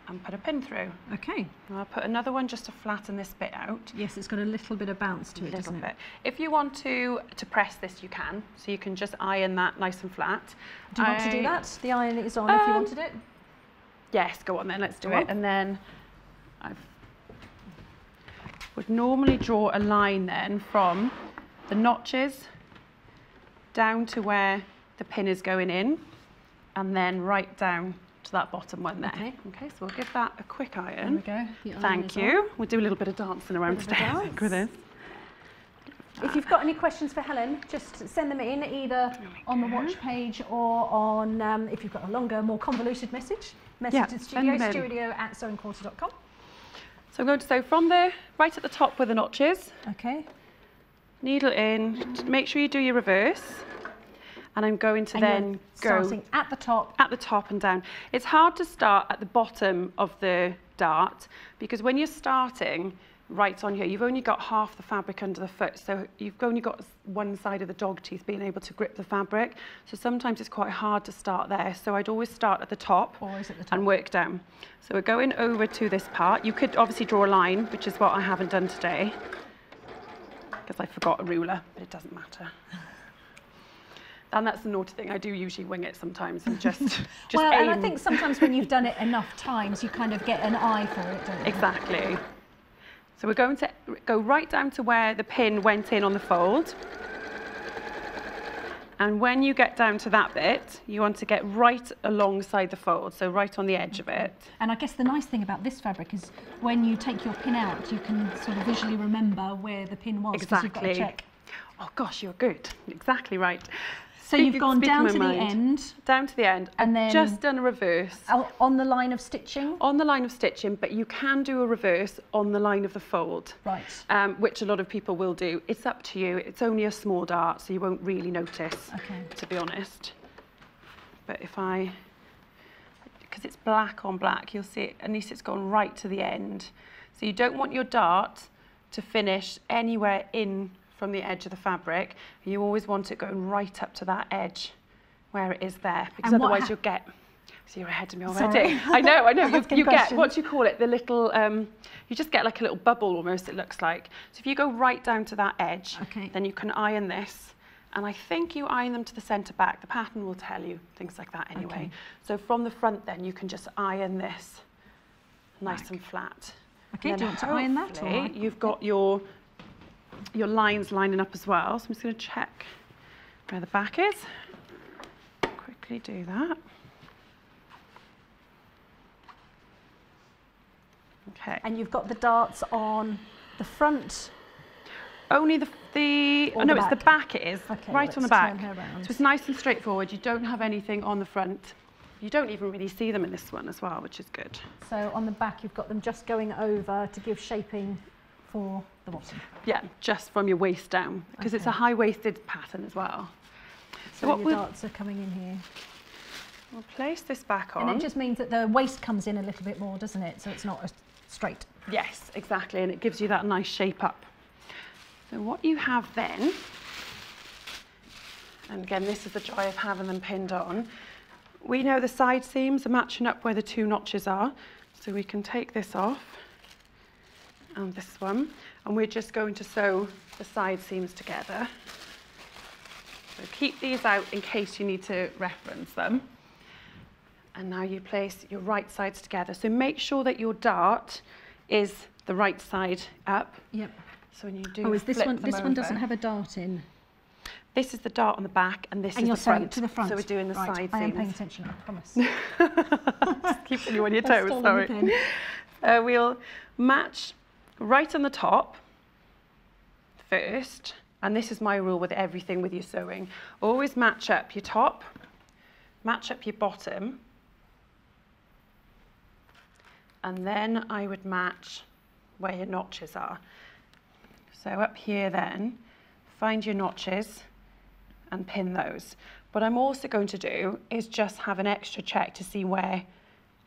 and put a pin through. Okay. And I'll put another one just to flatten this bit out. Yes, it's got a little bit of bounce to it, little doesn't bit. it? If you want to to press this, you can. So you can just iron that nice and flat. Do you want to do that? The iron is on if you Um, wanted it. Yes, go on then. Let's do Go it. on. And then I would normally draw a line then from the notches down to where the pin is going in, and then right down to that bottom one there. Okay. Okay. So we'll give that a quick iron. There we go. The Thank is on. you. We'll do a little bit of dancing around Bit of today I think, with this. If you've got any questions for Helen, just send them in either we on the watch page or on, um, if you've got a longer, more convoluted message, message Yeah, to send studio, them in. studio at sewingquarter.com. So I'm going to sew from the right at the top where the notch is, Okay. needle in, make sure you do your reverse, and I'm going to And then go starting at the top. at the top and down. It's hard to start at the bottom of the dart because when you're starting, right on here. You've only got half the fabric under the foot, so you've only got one side of the dog teeth being able to grip the fabric. So sometimes it's quite hard to start there. So I'd always start at the top Always at the top. and work down. So we're going over to this part. You could obviously draw a line, which is what I haven't done today because I forgot a ruler, but it doesn't matter. And that's the naughty thing. I do usually wing it sometimes and just, just well, aim. and I think sometimes when you've done it enough times, you kind of get an eye for it, don't you? Exactly. So we're going to go right down to where the pin went in on the fold. And when you get down to that bit, you want to get right alongside the fold, so right on the edge of it. And I guess the nice thing about this fabric is when you take your pin out, you can sort of visually remember where the pin was because you've got to Exactly. Oh gosh, you're good. Exactly right. So Speak- you've gone down to the mind. end Down to the end. And I've then- just done a reverse on the line of stitching. on the line of stitching, but you can do a reverse on the line of the fold. Right. um, which a lot of people will do. It's up to you. It's only a small dart, so you won't really notice, Okay. to be honest. But if I, because it's black on black, you'll see it, at least it's gone right to the end. So you don't want your dart to finish anywhere in from the edge of the fabric. You always want it going right up to that edge where it is there, because otherwise you'll get. So you're ahead of me Sorry. already. I know, I know. You, you get what do you call it? The little, um, you just get like a little bubble almost. It looks like. So if you go right down to that edge, Okay. then you can iron this, and I think you iron them to the centre back. The pattern will tell you things like that anyway. Okay. So from the front, then you can just iron this nice and flat. Okay, And do you want to iron that? Or You've got your your lines lining up as well. So I'm just going to check where the back is. Quickly do that. Okay. and you've got the darts on the front. Only the the oh, no, the it's the back. It is Okay, right on the back. turn her round. So it's nice and straightforward. You don't have anything on the front. You don't even really see them in this one as well, which is good. So on the back, you've got them just going over to give shaping for the bottom. Yeah, just from your waist down because it's a high-waisted pattern as well. So what your we'll- darts are coming in here. We'll place this back on. And it just means that the waist comes in a little bit more, doesn't it? So it's not straight. Yes, exactly, and it gives you that nice shape up. So what you have then, and again, this is the joy of having them pinned on. We know the side seams are matching up where the two notches are, so we can take this off and this one, and we're just going to sew the side seams together. So keep these out in case you need to reference them. And now you place your right sides together. So make sure that your dart is the right side up. Yep. So when you do Oh, is this one? This one doesn't have a dart in. This is the dart on the back, and this and is you're the front. to the front. So we're doing the right. side I am paying attention. I promise. Just Keeping you on your toes. Sorry. Uh, we'll match right on the top first, and this is my rule with everything with your sewing. Always match up your top, match up your bottom, and then I would match where your notches are. So up here then, find your notches and pin those. What I'm also going to do is just have an extra check to see where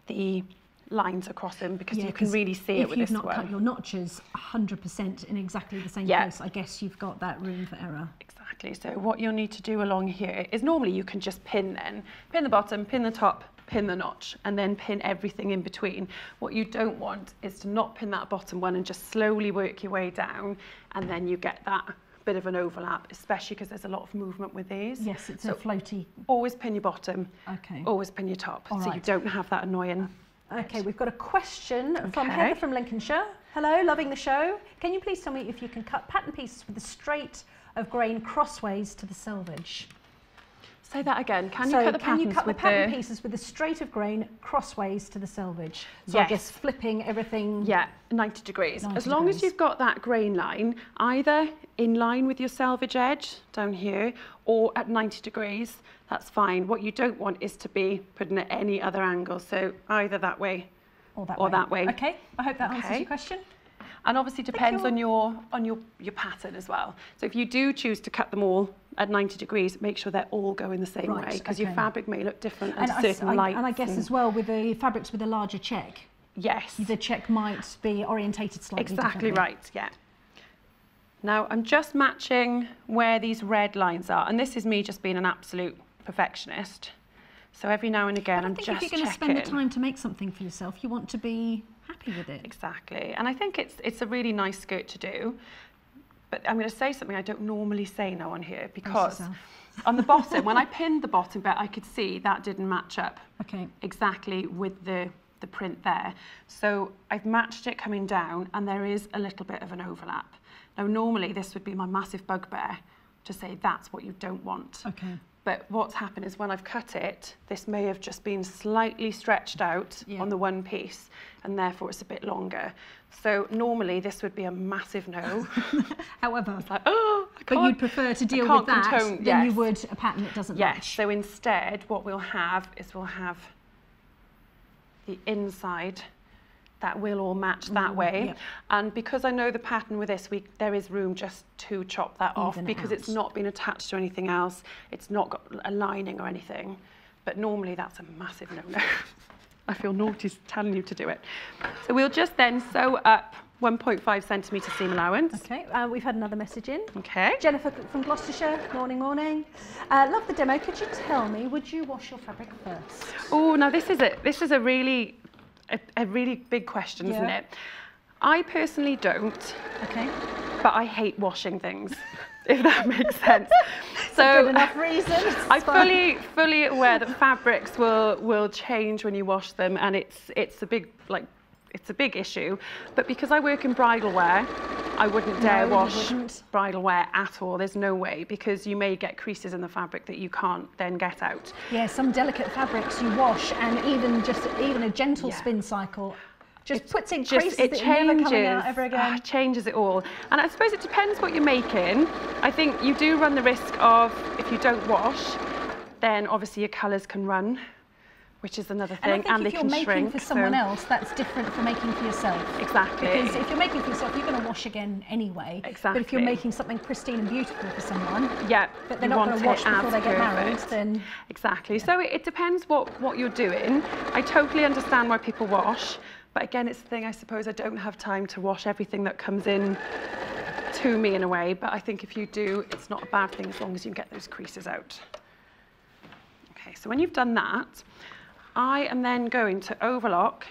the lines across crossing because Yeah, you can really see if it with you've not cut your notches 100% in exactly the same Yeah. place, I guess you've got that room for error. Exactly. So what you'll need to do along here is normally you can just pin then, pin the bottom, pin the top, pin the notch, and then pin everything in between. What you don't want is to not pin that bottom one and just slowly work your way down, and then you get that bit of an overlap, especially because there's a lot of movement with these. Yes, it's So a floaty. Always pin your bottom, Okay. always pin your top, All so you don't have that annoying. Okay, we've got a question from Heather from Lincolnshire. Hello, loving the show. Can you please tell me if you can cut pattern pieces with the straight of grain crossways to the selvage? Say that again. Can so you cut the can you cut the pattern the pieces with the straight of grain crossways to the selvage? So I Yes. guess flipping everything. Yeah, 90 degrees. 90 as long as you've got that grain line either in line with your selvage edge down here or at 90 degrees, that's fine. What you don't want is to be putting at any other angle. So either that way. Or that Or way. that way. Okay, I hope that answers your question. And obviously depends on your on your, your pattern as well. So if you do choose to cut them all at 90 degrees, make sure they're all going the same Right, way because your fabric may look different And under I, certain I- lights. and I guess as well with the fabrics with a larger check, Yes. The check might be orientated slightly Exactly right, yeah. Now I'm just matching where these red lines are, and this is me just being an absolute perfectionist. So every now and again, I'm just. I'm think if you're going to spend the time to make something for yourself, you want to be happy with it. Exactly, and I think it's it's a really nice skirt to do. But I'm going to say something I don't normally say now on here because on the bottom, when I pinned the bottom bit, I could see that didn't match up Okay. exactly with the the print there. So I've matched it coming down and there is a little bit of an overlap. Now normally this would be my massive bugbear to say that's what you don't want. Okay. But what's happened is when I've cut it, this may have just been slightly stretched out Yeah. on the one piece and therefore it's a bit longer. So normally this would be a massive no. However, I was like, oh, but you'd prefer to deal with that contone- than you would a pattern that doesn't Yes, match. so instead what we'll have is we'll have the inside that will all match that way. yep. And because I know the pattern with this, we, there is room just to chop that off Even it because it's not been attached to anything else. It's not got a lining or anything. But normally that's a massive no-no. I feel naughty telling you to do it. So we'll just then sew up 1.5 centimetre seam allowance. Okay, uh, we've had another message in. Okay. Jennifer from Gloucestershire, morning, morning. Uh, love the demo. Could you tell me, would you wash your fabric first? Oh, now this is a this is a really a, a really big question, isn't it? I personally don't, Okay. but I hate washing things, if that makes sense. Good So enough reason. fine. fully fully aware that fabrics will will change when you wash them, and it's it's a big like it's a big issue. But because I work in bridal wear, I wouldn't dare No, wash wouldn't. bridal wear at all. There's no way because you may get creases in the fabric that you can't then get out. Yeah, some delicate fabrics you wash, and even just even a gentle Yeah. spin cycle just puts in just creases it changes never coming out ever ah, again. changes it all and i suppose it depends what you're making i think you do run the risk of if you don't wash then obviously your colors can run which is another and I thing think and, if they you're can making shrink for someone so- else, that's different from making for yourself. exactly Because if you're making for yourself, you're going to wash again anyway. Exactly. But if you're making something pristine and beautiful for someone, yeah but they're not going to wash before they get married, then Exactly. So it, it depends what, what you're doing. I totally understand why people wash, but again, it's the thing I suppose I don't have time to wash everything that comes in to me in a way. But I think if you do, it's not a bad thing as long as you get those creases out. Okay, so when you've done that, I am then going to overlock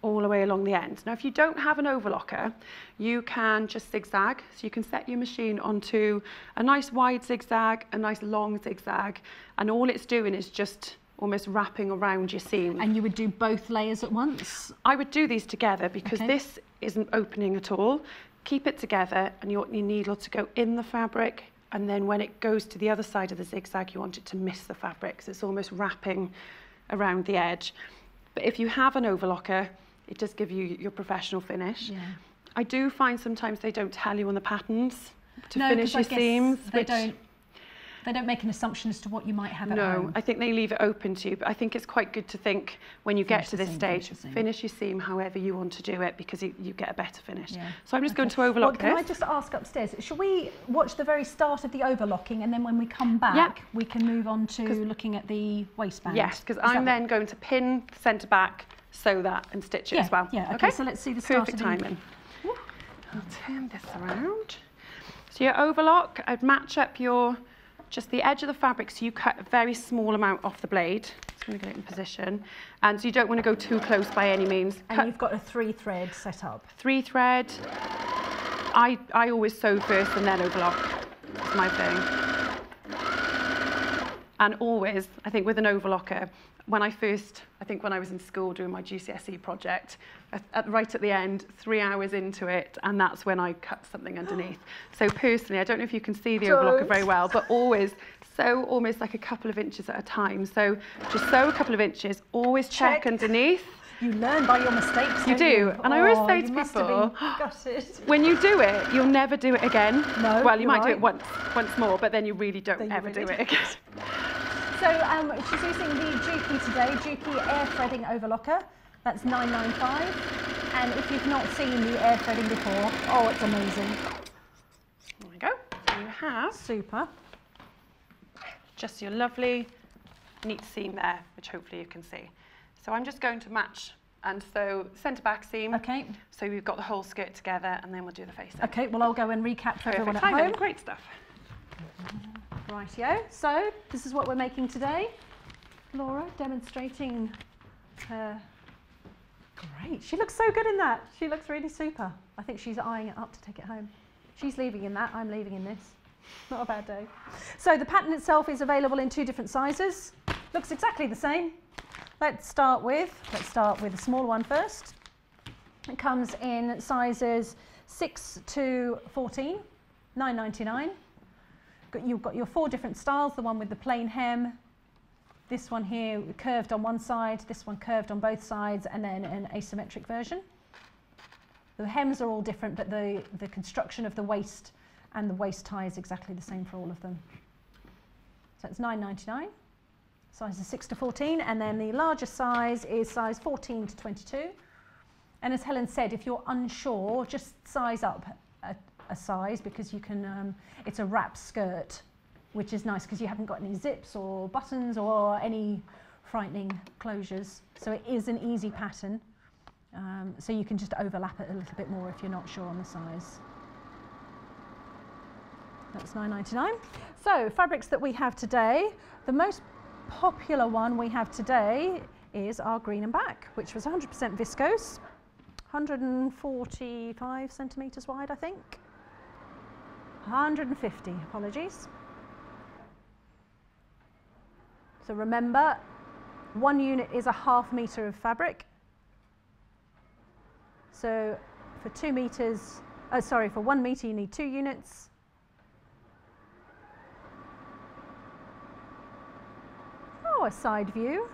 all the way along the end. Now, if you don't have an overlocker, you can just zigzag. So you can set your machine onto a nice wide zigzag, a nice long zigzag, and all it's doing is just almost wrapping around your seam. and you would do both layers at once. I would do these together because Okay. this isn't opening at all. Keep it together and you want your needle to go in the fabric and then when it goes to the other side of the zigzag you want it to miss the fabric so it's almost wrapping around the edge. But if you have an overlocker it does give you your professional finish. Yeah. I do find sometimes they don't tell you on the patterns to no, finish your seams. They which- don't. They don't make an assumption as to what you might have at No, home. I think they leave it open to you, but I think it's quite good to think when you Finish get to this seam, stage, finish finish your seam however you want to do it because you, you get a better finish. Yeah. So I'm just going to overlock well, Can I just ask upstairs? Shall we watch the very start of the overlocking, and then when we come back, Yeah. we can move on to looking at the waistband? Yes, because I'm what- then going to pin the centre back, sew that and stitch it Yeah, as well. yeah, okay, so let's see the start Perfect of the- timing. I'll turn this around. So your overlock, I'd match up your, just the edge of the fabric so you cut a very small amount off the blade. Just going to get it in position. And so you don't want to go too close by any means. And Cut you've got a three thread set up. three thread. I, I always sew first and then overlock. That's my thing. And always, I think with an overlocker, when I first, I think when I was in school doing my GCSE project, at, at, right at the end, three hours into it, and that's when I cut something underneath. So personally, I don't know if you can see the overlocker very well, but always sew almost like a couple of inches at a time. So just sew a couple of inches, always check, Check. underneath. You learn by your mistakes. You don't do, and I always Oh, say to people. When you do it, you'll never do it again. No, Well, you might do it once, once more, but then you really don't Then ever really do it don't. again. So um, she's using the Juki today, Juki air threading overlocker. That's 995. And if you've not seen the air threading before, oh, it's amazing. There we go. So you have Super. just your lovely, neat seam there, which hopefully you can see. So I'm just going to match And so centre back seam. Okay. So we've got the whole skirt together and then we'll do the facing. Okay, well I'll go and recap for everyone at timing, home. great stuff. Rightio. So this is what we're making today. Laura demonstrating her. Great. She looks so good in that. She looks really super. I think she's eyeing it up to take it home. She's leaving in that. I'm leaving in this. Not a bad day. So the pattern itself is available in two different sizes. Looks exactly the same. Let's start with let's start with the small one first. It comes in sizes 6 to 14, 9.99 got, you've got your four different styles, the one with the plain hem, this one here curved on one side, this one curved on both sides, and then an asymmetric version. The hems are all different, but the, the construction of the waist and the waist tie is exactly the same for all of them. So it's 9.99, sizes 6 to 14, and then the larger size is size 14 to 22. And as Helen said, if you're unsure, just size up a, a size because you can, um, it's a wrap skirt, which is nice because you haven't got any zips or buttons or any frightening closures. So it is an easy pattern. Um, so you can just overlap it a little bit more if you're not sure on the size. That's 9.99. So fabrics that we have today, the most popular one we have today is our green and black, which was 100% viscose, 145 centimetres wide, I think. 150, apologies. So remember, one unit is a half metre of fabric. So for two metres, oh uh, sorry, for one metre you need two units. Oh, a side view.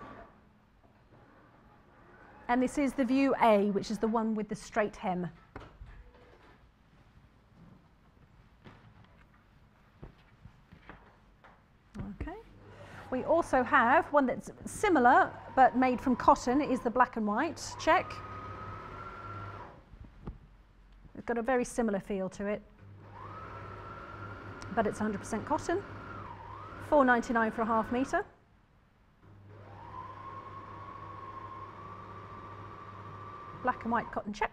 And this is the view A, which is the one with the straight hem. Okay. We also have one that's similar but made from cotton is the black and white check. It's got a very similar feel to it, but it's 100% cotton. 4.99 for a half metre. Black and white cotton check.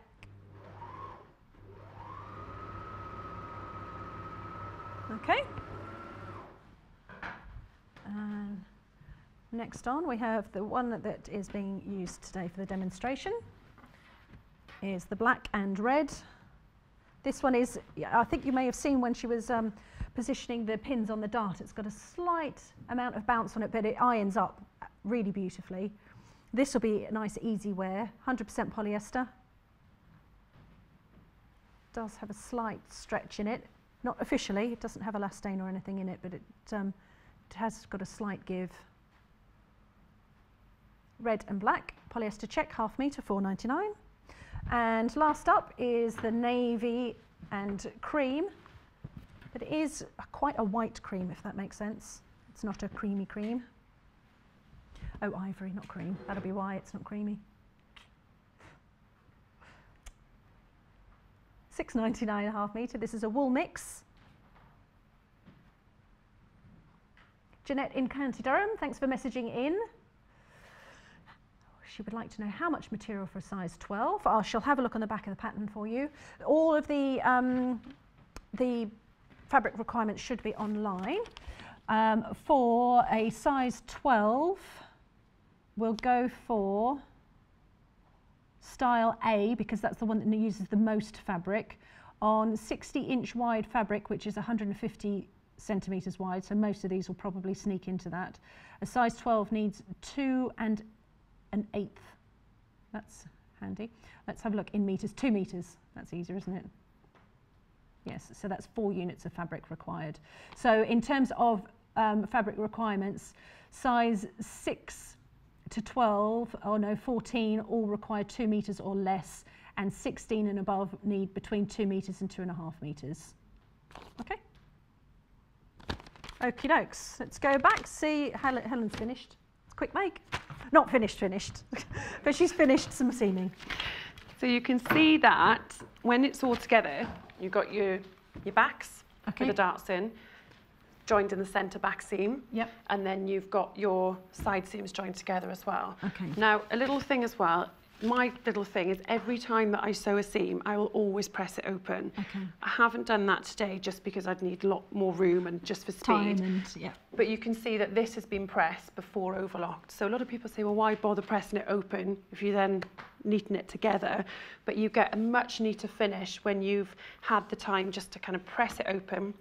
Okay. And next on, we have the one that is being used today for the demonstration is the black and red. This one is, I think you may have seen when she was um, positioning the pins on the dart, it's got a slight amount of bounce on it, but it irons up really beautifully. This will be a nice easy wear, 100% polyester. Does have a slight stretch in it, not officially, it doesn't have a elastane or anything in it, but it, um, it has got a slight give. Red and black, polyester check, half metre, 4.99. And last up is the navy and cream, but it is quite a white cream, if that makes sense. It's not a creamy cream. Oh, ivory, not cream. That'll be why it's not creamy. 6.99 a half metre. This is a wool mix. Jeanette in County Durham, thanks for messaging in. She would like to know how much material for a size 12. She'll have a look on the back of the pattern for you. All of the, um, the fabric requirements should be online. Um, for a size 12, we'll go for style A because that's the one that uses the most fabric on 60 inch wide fabric, which is 150 centimeters wide. So most of these will probably sneak into that. A size 12 needs two and an eighth. That's handy. Let's have a look in meters. Two meters. That's easier, isn't it? Yes, so that's four units of fabric required. So in terms of um, fabric requirements, size 6 to 12, or no, 14 all require 2 metres or less, and 16 and above need between 2 metres and 2.5 metres. Okay? Okie dokes. Let's go back, see Helen, Helen's finished. It's a quick make. Not finished, finished, but she's finished some seaming. So you can see that when it's all together, you've got your, your backs Okay. with the darts in, joined in the centre back seam, Yep. and then you've got your side seams joined together as well. Okay. Now, a little thing as well, my little thing is every time that I sew a seam, I will always press it open. Okay. I haven't done that today just because I'd need a lot more room and just for speed. Time and yeah. But you can see that this has been pressed before overlocked. So a lot of people say, well, why bother pressing it open if you then neaten it together? But you get a much neater finish when you've had the time just to kind of press it open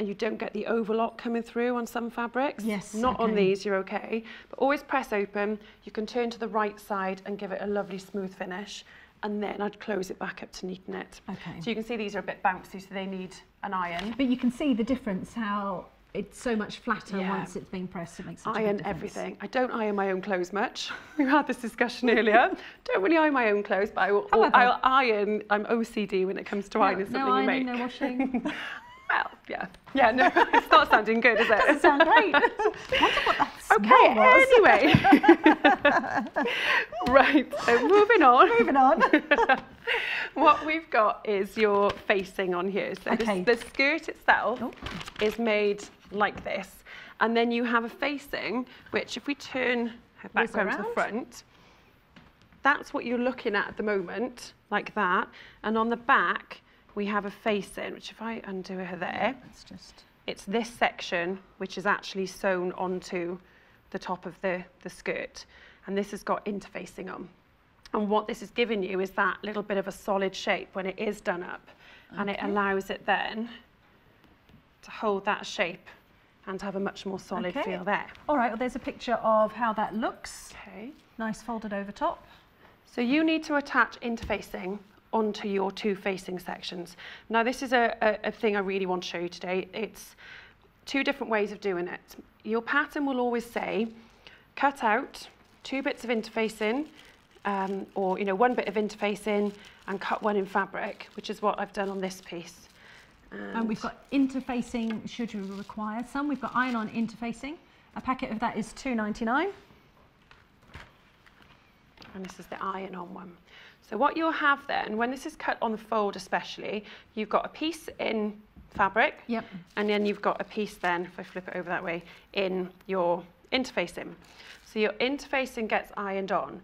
and you don't get the overlock coming through on some fabrics. Yes, Not on these, you're okay. But always press open. You can turn to the right side and give it a lovely smooth finish. And then I'd close it back up to neaten it. Okay. So you can see these are a bit bouncy, so they need an iron. But you can see the difference how it's so much flatter Yeah. once it's being pressed. It makes such iron everything. I don't iron my own clothes much. we had this discussion earlier. don't really iron my own clothes, but I will, However- I'll iron. I'm OCD when it comes to No, ironing something no you ironing, make. no washing. Well, yeah, yeah. No, it's not sounding good, is it? Sound great. Wonder what that smell Okay, was. anyway. right, so moving on. Moving on. what we've got is your facing on here. So the- Okay. the, skirt itself Oh. is made like this. And then you have a facing, which if we turn her back around to the front, that's what you're looking at at the moment, like that. And on the back, we have a facing, which if I undo her there, It's just it's this section which is actually sewn onto the top of the, the skirt. And this has got interfacing on. And what this is giving you is that little bit of a solid shape when it is done up. And it allows it then to hold that shape and to have a much more solid Okay. feel there. all right. Well, there's a picture of how that looks. Okay. Nice folded over top. So you need to attach interfacing onto your two facing sections. Now this is a, a, a thing I really want to show you today. It's two different ways of doing it. Your pattern will always say, cut out two bits of interfacing, um, or you know one bit of interfacing and cut one in fabric, which is what I've done on this piece. And we've got interfacing should you require some. We've got iron-on interfacing. A packet of that is 2.99. and this is the iron on one. So what you'll have then, when this is cut on the fold especially, you've got a piece in fabric, Yep. and then you've got a piece then, if I flip it over that way, in your interfacing. So your interfacing gets ironed on.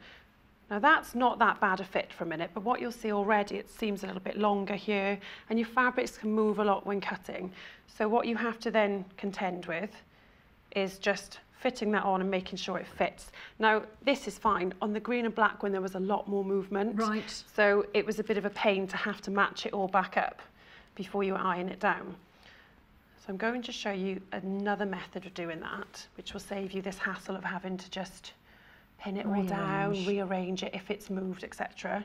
Now that's not that bad a fit for a minute, but what you'll see already, it seems a little bit longer here, and your fabrics can move a lot when cutting. So what you have to then contend with is just fitting that on and making sure it fits. Now, this is fine. On the green and black when there was a lot more movement. Right. So it was a bit of a pain to have to match it all back up before you iron it down. So I'm going to show you another method of doing that, which will save you this hassle of having to just pin it all down, Rearrange. it if it's moved, etc.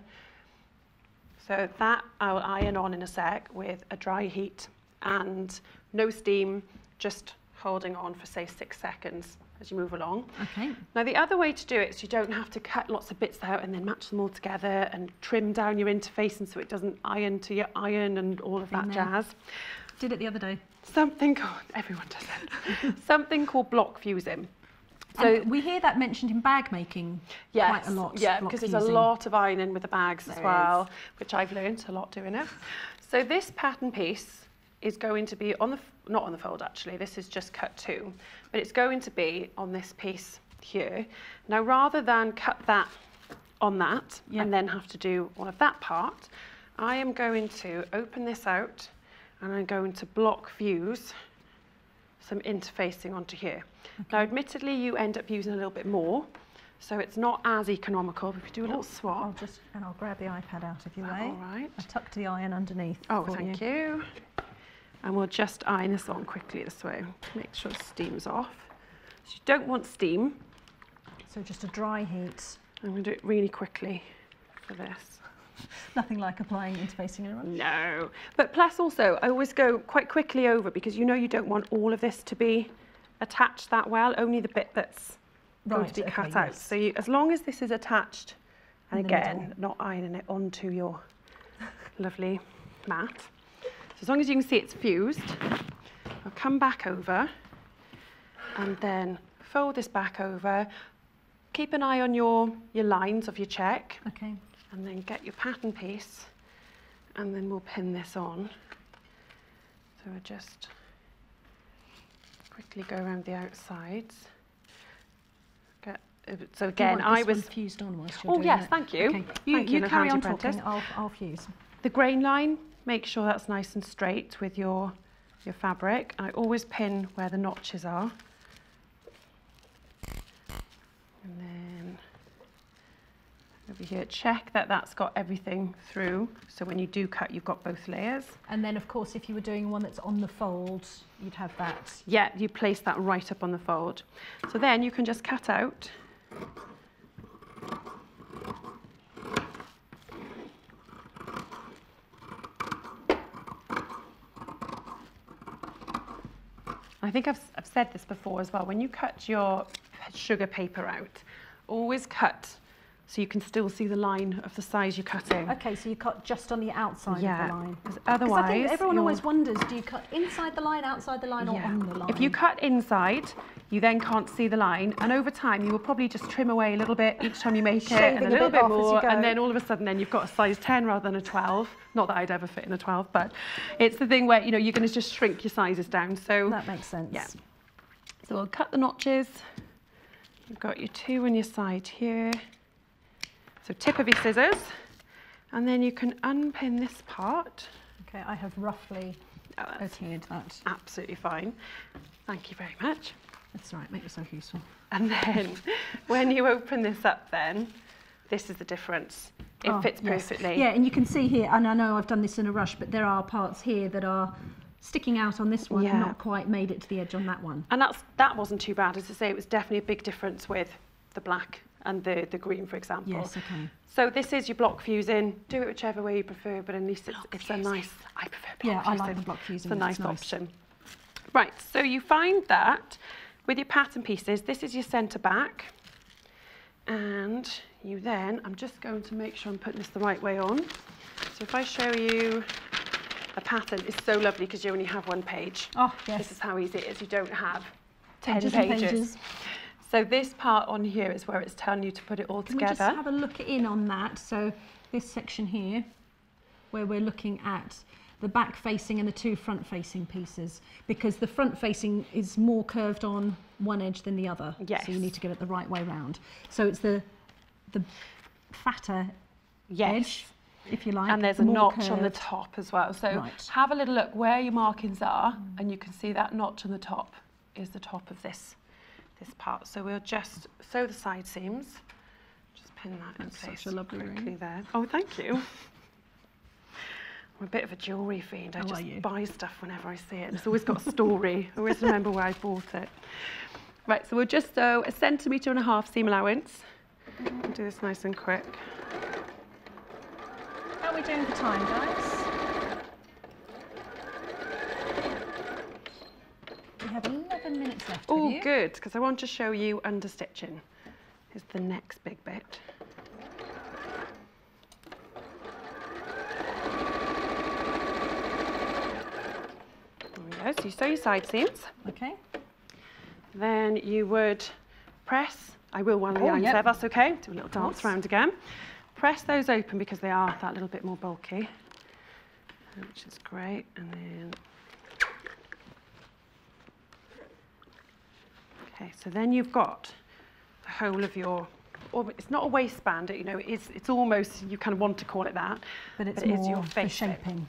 So that I'll iron on in a sec with a dry heat and no steam, just holding on for say six seconds as you move along. Okay. Now the other way to do it is you don't have to cut lots of bits out and then match them all together and trim down your interfacing so it doesn't iron to your iron and all of that jazz. Did it the other day. Something called, everyone does it, something called block fusing. So And we hear that mentioned in bag making Yes, quite a lot. Yeah, because there's a lot of ironing with the bags as There well, which I've learned a lot doing it. So this pattern piece is going to be on the, not on the fold actually, this is just cut two, but it's going to be on this piece here. Now rather than cut that on that Yeah. and then have to do all of that part, I am going to open this out and I'm going to block fuse some interfacing onto here. Now, admittedly, you end up using a little bit more, so it's not as economical. If you do a little oh, I'll just and I'll grab the iPad out if you All wait. right. I tucked the iron underneath. Oh, thank you. And we'll just iron this on quickly this way. To make sure the steam's off. So you don't want steam. So just a dry heat. I'm going to do it really quickly for this. Nothing like applying interfacing in a rush. No. But plus also, I always go quite quickly over because you know you don't want all of this to be attached that well, only the bit that's going to be okay, cut out. yes. So you, as long as this is attached, and In again, not ironing it onto your lovely mat. So as long as you can see it's fused, I'll come back over and then fold this back over. Keep an eye on your, your lines of your check Okay. and then get your pattern piece and then we'll pin this on. So i'll just quickly go around the outsides, get uh, So again, I was fused on whilst you're Oh, doing yes, it? thank you. Okay. You, Thank you you, carry on talking. I'll, I'll fuse. the grain line. Make sure that's nice and straight with your your fabric. I always pin where the notches are. And then over here, check that that's got everything through. So when you do cut, you've got both layers. And then, of course, if you were doing one that's on the fold, you'd have that. Yeah, you place that right up on the fold. So then you can just cut out. I think I've, I've said this before as well. When you cut your sugar paper out, always cut so you can still see the line of the size you're cutting. Okay, so you cut just on the outside yeah, of the line. otherwise I think everyone always wonders, do you cut inside the line, outside the line, or on the line? If you cut inside, you then can't see the line, and over time you will probably just trim away a little bit each time you make it, and a a little bit bit off as you more, and then all of a sudden, then you've got a size 10 rather than a 12. Not that I'd ever fit in a 12, but it's the thing where you know you're going to just shrink your sizes down. So, That makes sense. Yeah. so we'll cut the notches. You've got your two on your side here. So tip of your scissors, and then you can unpin this part. Okay, I have roughly Oh, that's adhered that. absolutely fine. Thank you very much. That's all right, make yourself useful. And then when you open this up then, this is the difference. It Oh, fits yes. perfectly. Yeah, and you can see here, and I know I've done this in a rush, but there are parts here that are sticking out on this one, Yeah. not quite made it to the edge on that one. And that's that wasn't too bad. As I say, it was definitely a big difference with the black and the, the green, for example. Yes, okay. So this is your block fusing. Do it whichever way you prefer, but at least it's, it's a nice, I prefer block Yeah, I like the block fusing, It's a nice, nice. option. Right, so you find that with your pattern pieces, this is your centre back. And you then, I'm just going to make sure I'm putting this the right way on. So if I show you a pattern, it's so lovely because you only have one page. Oh, yes. This is how easy it is. You don't have 10 Pages pages. pages. So this part on here is where it's telling you to put it all Can we together. just have a look in on that? So this section here, where we're looking at the back facing and the two front facing pieces, because the front facing is more curved on one edge than the other. Yes. So you need to get it the right way round. So it's the the fatter yes. edge, if you like. and there's a notch on the top as well. So Right. Mm. have a little look where your markings are, and you can see that notch on the top is the top of this this part. So we'll just sew the side seams. Just pin that in That's place such a lovely ring. there. Oh, thank you. I'm a bit of a jewellery fiend. I Oh, just buy stuff whenever I see it. It's always got a story. I always remember where I bought it. Right, so we'll just sew a centimetre and a half seam allowance. Mm-hmm. Do this nice and quick. How are we doing for time, guys? We have 11 minutes left. Oh, good, because I want to show you understitching is the next big bit. Go, so you sew your side seams, Okay. then you would press, I will one of the Oh, yep. that's okay, do a little dance round again. Press those open because they are that little bit more bulky, which is great, and then Okay, so then you've got the whole of your, or it's not a waistband, you know, it's, it's almost, you kind of want to call it that, But it's it is more your face shaping.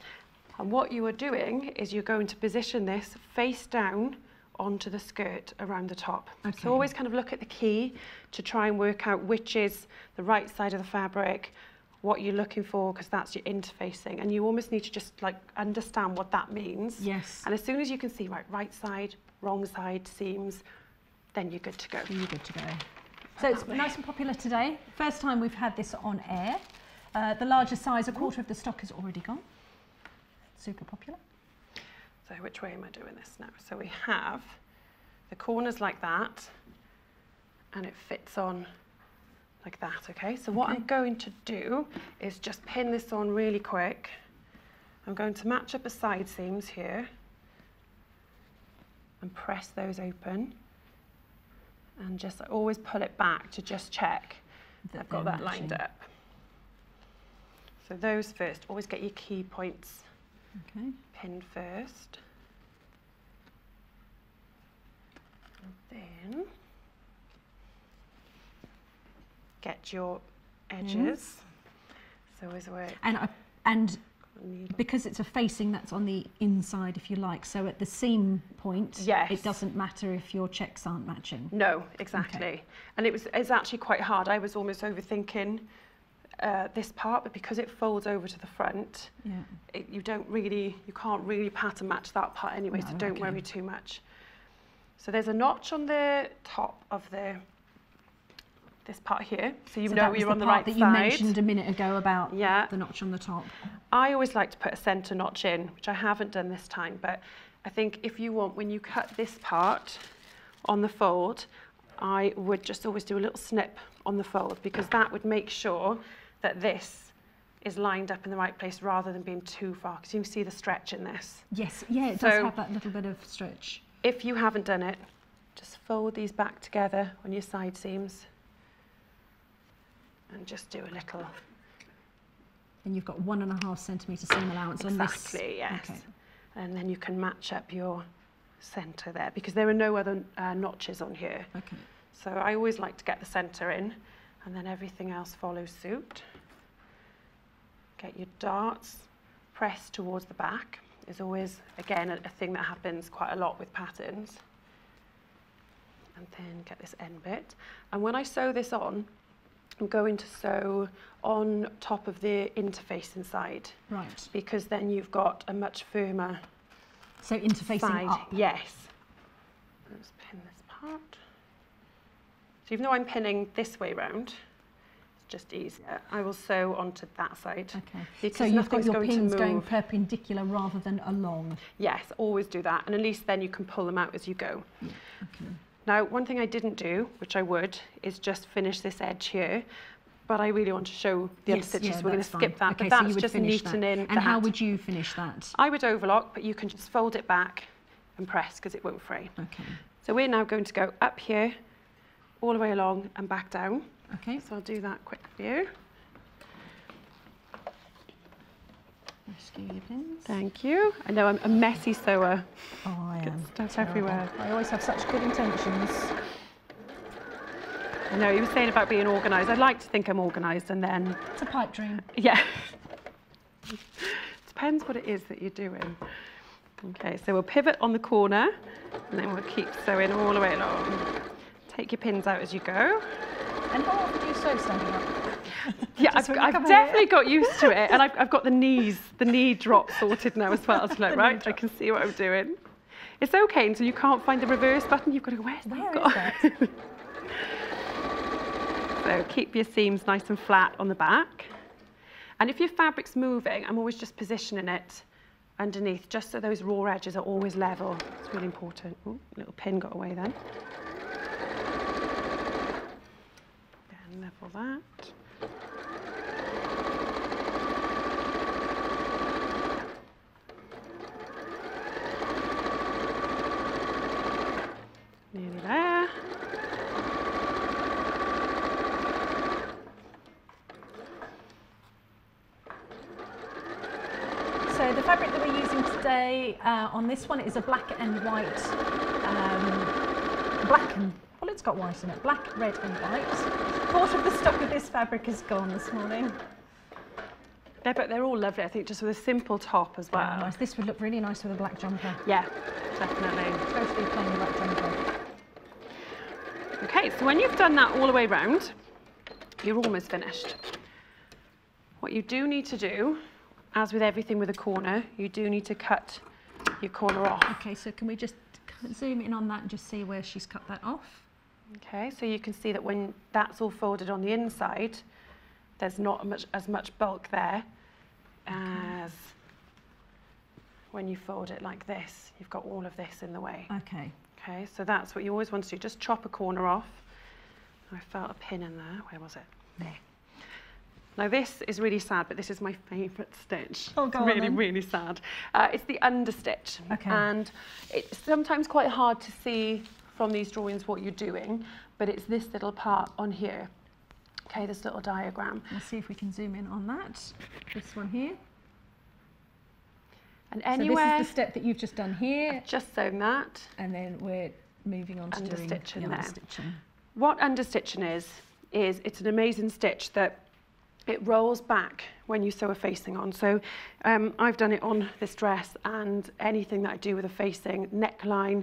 And what you are doing is you're going to position this face down onto the skirt around the top. Okay. So always kind of look at the key to try and work out which is the right side of the fabric, what you're looking for, because that's your interfacing. And you almost need to just like understand what that means. Yes. And as soon as you can see, right, right side, wrong side, seams, then you're good to go. You're good to go. So it's nice and popular today. First time we've had this on air. Uh, the larger size, a quarter of the stock is already gone. Super popular. So which way am I doing this now? So we have the corners like that, and it fits on like that, okay? So what I'm going to do is just pin this on really quick. I'm going to match up the side seams here and press those open. And just I always pull it back to just check That I've got that lined up. So those first, always get your key points Okay. pinned first. And then get your edges. So always work. And I, and because it's a facing that's on the inside, if you like, so at the seam point, Yes. it doesn't matter if your checks aren't matching. No, exactly. And it was it's actually quite hard. I was almost overthinking uh, this part, but because it folds over to the front, Yeah. it, you don't really, you can't really pattern match that part anyway, so don't okay. worry too much. So there's a notch on the top of the this part here, so you so know you're the on the part right that side. you mentioned a minute ago about Yeah. the notch on the top. I always like to put a centre notch in, which I haven't done this time, but I think if you want, when you cut this part on the fold, I would just always do a little snip on the fold because that would make sure that this is lined up in the right place rather than being too far because you can see the stretch in this. Yes, yeah, it does have that little bit of stretch. If you haven't done it, just fold these back together on your side seams and just do a little And you've got one and a half centimetre seam allowance on this. Exactly, yes. Okay. And then you can match up your centre there because there are no other uh, notches on here. Okay. So I always like to get the centre in and then everything else follows suit. Get your darts pressed towards the back is always, again, a, a thing that happens quite a lot with patterns. And then get this end bit. And when I sew this on, I'm going to sew on top of the interface inside Right. because then you've got a much firmer So interfacing side. up. Yes. Let's pin this part. So even though I'm pinning this way round, just easier. I will sew onto that side. Okay. Because so you've got your going pins going perpendicular rather than along. Yes, always do that. And at least then you can pull them out as you go. Okay. Now, one thing I didn't do, which I would, is just finish this edge here. But I really want to show the other Yes, stitches. yeah, We're going to skip that. Okay, but so that's would just that. in And how would you finish that? I would overlock, but you can just fold it back and press because it won't fray. Okay. So we're now going to go up here, all the way along and back down. Okay. So I'll do that quick view. Rescue your pins. Thank you. I know I'm a messy sewer. Oh, I am. stuff everywhere. I always have such good intentions. I know you were saying about being organised. I'd like to think I'm organised and then, It's a pipe dream. yeah. Depends what it is that you're doing. Okay, so we'll pivot on the corner and then we'll keep sewing all the way along. Take your pins out as you go. And how often do you sew standing up? Yeah, I've, I've definitely got used to it, and I've, I've got the knees, the knee drop sorted now as well. So like, right, I can see what I'm doing. It's okay until you can't find the reverse button. You've got to go, where's Where that is gone?" So keep your seams nice and flat on the back. And if your fabric's moving, I'm always just positioning it underneath, just so those raw edges are always level. It's really important. Ooh, little pin got away then. Level that. Nearly there. So the fabric that we're using today uh, on this one is a black and white, um, black and, well it's got white in it, black, red and white. Quarter of the stock of this fabric is gone this morning. Yeah, but they're all lovely, I think, just with a simple top as well. Nice. This would look really nice with a black jumper. Yeah, definitely. Totally plain black jumper. Okay, so when you've done that all the way round, you're almost finished. What you do need to do, as with everything with a corner, you do need to cut your corner off. Okay, so can we just zoom in on that and just see where she's cut that off? Okay, so you can see that when that's all folded on the inside, there's not much, as much bulk there as when you fold it like this. You've got all of this in the way. Okay. Okay, so that's what you always want to do. Just chop a corner off. I felt a pin in there. Where was it? There. Now this is really sad, but this is my favourite stitch. Oh, it's go on really, then. really sad. Uh, it's the understitch. Okay. And it's sometimes quite hard to see from these drawings what you're doing, but it's this little part on here. Okay, this little diagram. Let's see if we can zoom in on that. This one here. And anywhere. So this is the step that you've just done here, just sewn that. and then we're moving on to doing Understitching the there. understitching. What understitching is, is it's an amazing stitch that it rolls back when you sew a facing on. So um, I've done it on this dress and anything that I do with a facing, neckline,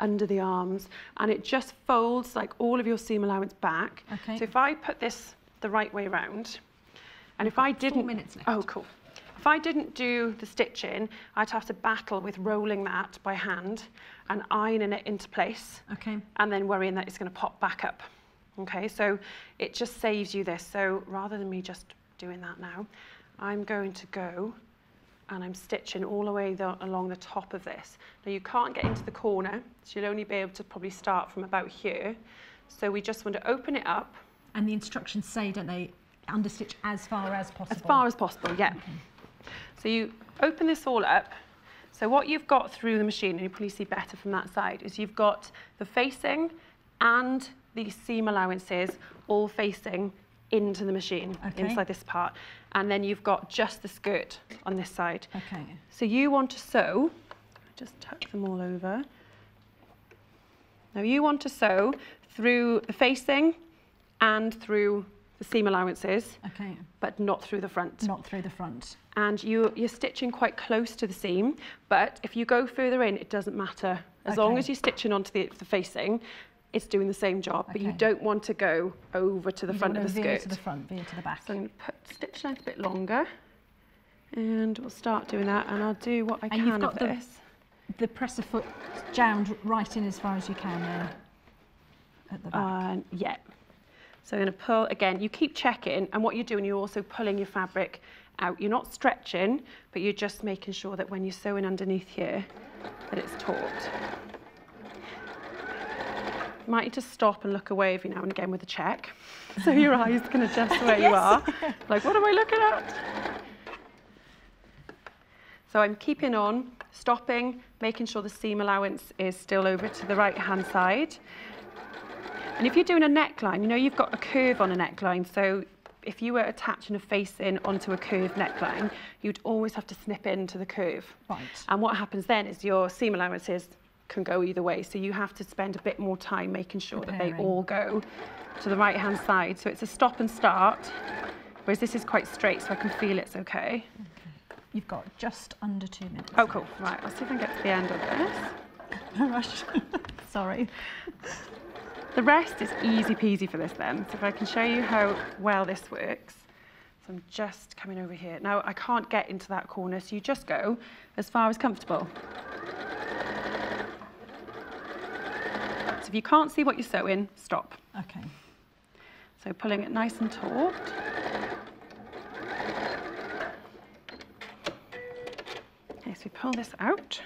under the arms, and it just folds like all of your seam allowance back. Okay. So if I put this the right way round, and if I didn't... minutes left. Oh, cool. If I didn't do the stitching, I'd have to battle with rolling that by hand and ironing it into place Okay. and then worrying that it's going to pop back up. Okay, so it just saves you this. So rather than me just doing that now, I'm going to go and I'm stitching all the way the, along the top of this. Now you can't get into the corner, so you'll only be able to probably start from about here. So we just want to open it up And the instructions say, don't they, understitch as far as possible? as far as possible, yeah. So you open this all up. So what you've got through the machine, and you probably see better from that side, is you've got the facing and the seam allowances all facing into the machine, Okay. inside this part. And then you've got just the skirt on this side. Okay. So you want to sew, just tuck them all over. Now you want to sew through the facing and through the seam allowances, Okay. but not through the front Not through the front. and you, you're stitching quite close to the seam, but if you go further in, it doesn't matter. As long as you're stitching onto the, the facing, it's doing the same job, but you don't want to go over to the You front of the veer skirt. to the front, veer to the back. So I'm going to put stitch length a bit longer, and we'll start doing that, and I'll do what I And you've can of got the- this. the presser foot jammed right in as far as you can there at the back. Uh, yeah. So I'm going to pull again. You keep checking, and what you're doing, you're also pulling your fabric out. You're not stretching, but you're just making sure that when you're sewing underneath here, that it's taut. Might need to stop and look away every now and again with a check, so your eyes can adjust where you are. Like, what am I looking at? So I'm keeping on, stopping, making sure the seam allowance is still over to the right hand side. And if you're doing a neckline, you know you've got a curve on a neckline, so if you were attaching a facing onto a curved neckline, you'd always have to snip into the curve. Right. And what happens then is your seam allowances can go either way, so you have to spend a bit more time making sure that they all go to the right hand side. So it's a stop and start, whereas this is quite straight, so I can feel it's okay. You've got just under two minutes. Oh, cool. Right, I'll see if I can get to the end of this. Oh, rush. Sorry. The rest is easy peasy for this then. So if I can show you how well this works. So I'm just coming over here. Now I can't get into that corner, so you just go as far as comfortable. So if you can't see what you're sewing, stop. Okay. So pulling it nice and taut. Okay, so we pull this out.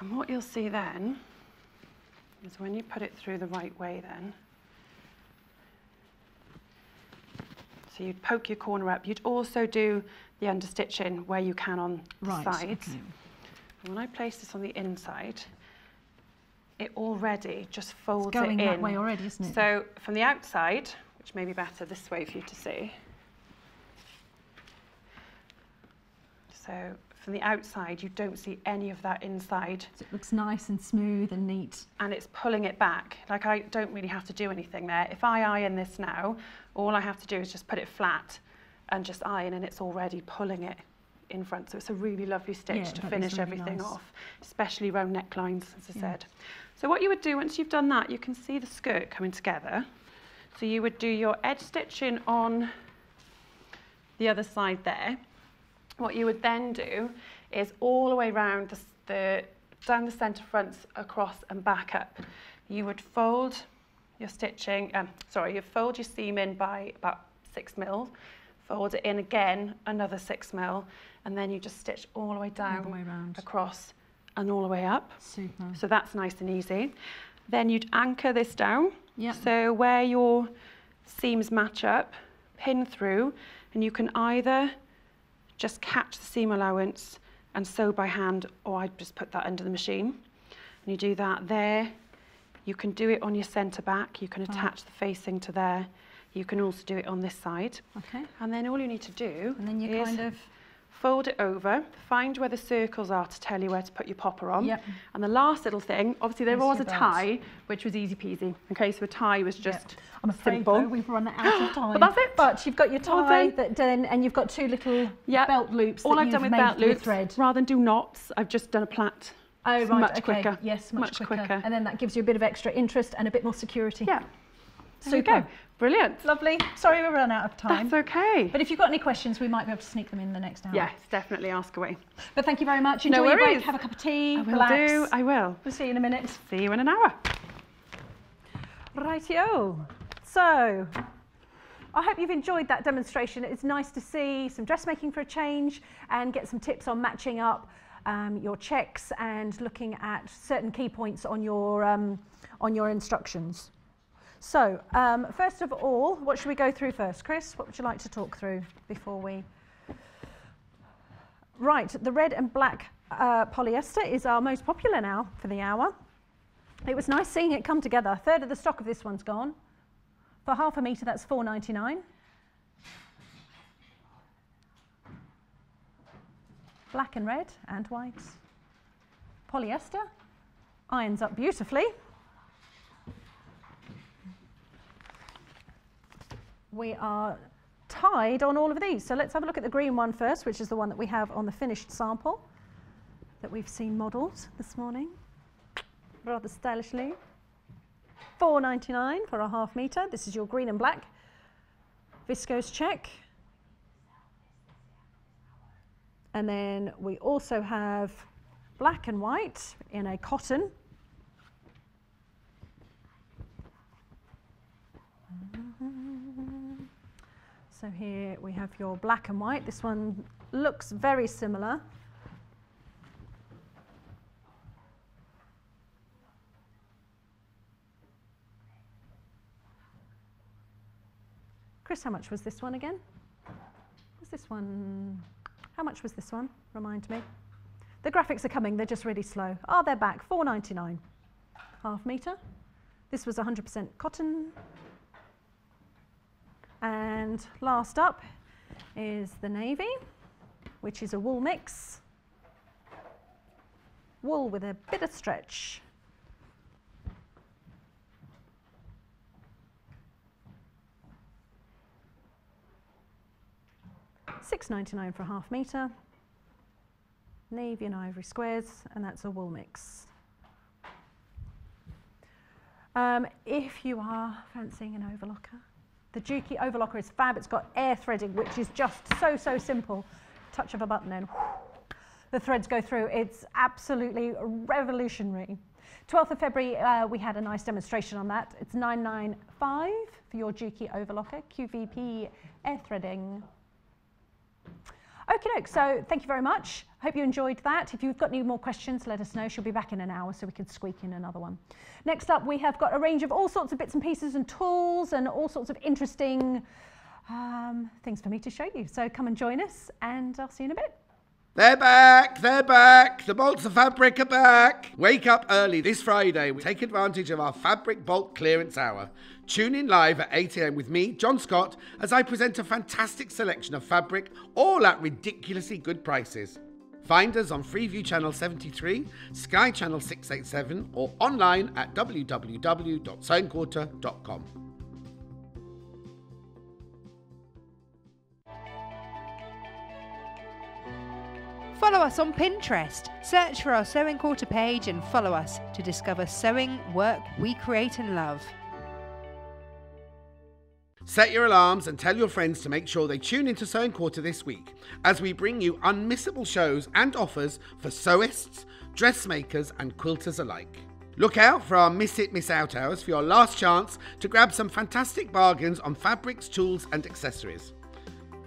And what you'll see then is when you put it through the right way then, so you'd poke your corner up. You'd also do the understitching where you can on the Right. sides. okay. And when I place this on the inside, it already just folds It's going it in. that way already, isn't it? So from the outside, which may be better this way for you to see. So from the outside, you don't see any of that inside So it looks nice and smooth and neat. and it's pulling it back. Like I don't really have to do anything there. If I iron this now, all I have to do is just put it flat and just iron and it's already pulling it in front. So it's a really lovely stitch Yeah, to finish really everything nice. off, especially round necklines, as I Yeah. said. So what you would do once you've done that, you can see the skirt coming together. So you would do your edge stitching on the other side there. What you would then do is all the way round the, the down the centre fronts across and back up. You would fold your stitching, um, sorry, you fold your seam in by about six mil, fold it in again another six mil, and then you just stitch all the way down the way across and all the way up. Super. So that's nice and easy. Then you'd anchor this down. Yep. So where your seams match up, pin through, and you can either just catch the seam allowance and sew by hand, or I'd just put that under the machine. And you do that there. You can do it on your centre back. You can Right. attach the facing to there. You can also do it on this side. Okay. And then all you need to do And then you kind of fold it over, find where the circles are to tell you where to put your popper on. Yep. And the last little thing, obviously there was a belt. tie, which was easy peasy. Okay, so a tie was just I'm afraid simple. though, we've run out of time. that's it. But you've got your tie that then, and you've got two little Yeah. belt loops. All I've done with belt loops, rather than do knots, I've just done a plait. Oh right, much okay. quicker. Yes, much, Much quicker. quicker. And then that gives you a bit of extra interest and a bit more security. Yeah, there Super. go. Brilliant. Lovely. Sorry we ran out of time. That's okay. But if you've got any questions, we might be able to sneak them in the next hour. Yes, definitely ask away. But thank you very much. No Enjoy your break. Have a cup of tea. I will relax. do. I will. We'll see you in a minute. See you in an hour. Rightio. So, I hope you've enjoyed that demonstration. It's nice to see some dressmaking for a change and get some tips on matching up um, your checks and looking at certain key points on your um, on your instructions. So, um, first of all, what should we go through first? Chris, what would you like to talk through before we... Right, the red and black uh, polyester is our most popular now for the hour. It was nice seeing it come together. A third of the stock of this one's gone. For half a metre, that's 4.99. Black and red and white. Polyester irons up beautifully. We are tied on all of these. So let's have a look at the green one first, which is the one that we have on the finished sample that we've seen modelled this morning rather stylishly. 4.99 for a half metre. This is your green and black viscose check. And then we also have black and white in a cotton. So here we have your black and white. This one looks very similar. Chris, how much was this one again? Was this one? How much was this one? Remind me. The graphics are coming, they're just really slow. Oh, they're back, 4.99. Half metre. This was 100% cotton. And last up is the navy, which is a wool mix. Wool with a bit of stretch. Six ninety nine for a half metre. Navy and ivory squares, and that's a wool mix. Um, if you are fancying an overlocker, the Juki overlocker is fab. It's got air threading, which is just so, so simple. Touch of a button and the threads go through. It's absolutely revolutionary. 12th of February, uh, we had a nice demonstration on that. It's 995 for your Juki overlocker, QVP air threading. Okay, so thank you very much. Hope you enjoyed that. If you've got any more questions, let us know. She'll be back in an hour so we can squeak in another one. Next up, we have got a range of all sorts of bits and pieces and tools and all sorts of interesting um, things for me to show you. So come and join us and I'll see you in a bit. They're back, they're back. The bolts of fabric are back. Wake up early this Friday. We take advantage of our fabric bolt clearance hour. Tune in live at 8am with me, John Scott, as I present a fantastic selection of fabric, all at ridiculously good prices. Find us on Freeview Channel 73, Sky Channel 687, or online at www.sewingquarter.com. Follow us on Pinterest. Search for our Sewing Quarter page and follow us to discover sewing work we create and love. Set your alarms and tell your friends to make sure they tune into Sewing Quarter this week as we bring you unmissable shows and offers for sewists, dressmakers, and quilters alike. Look out for our Miss It, Miss Out hours for your last chance to grab some fantastic bargains on fabrics, tools, and accessories.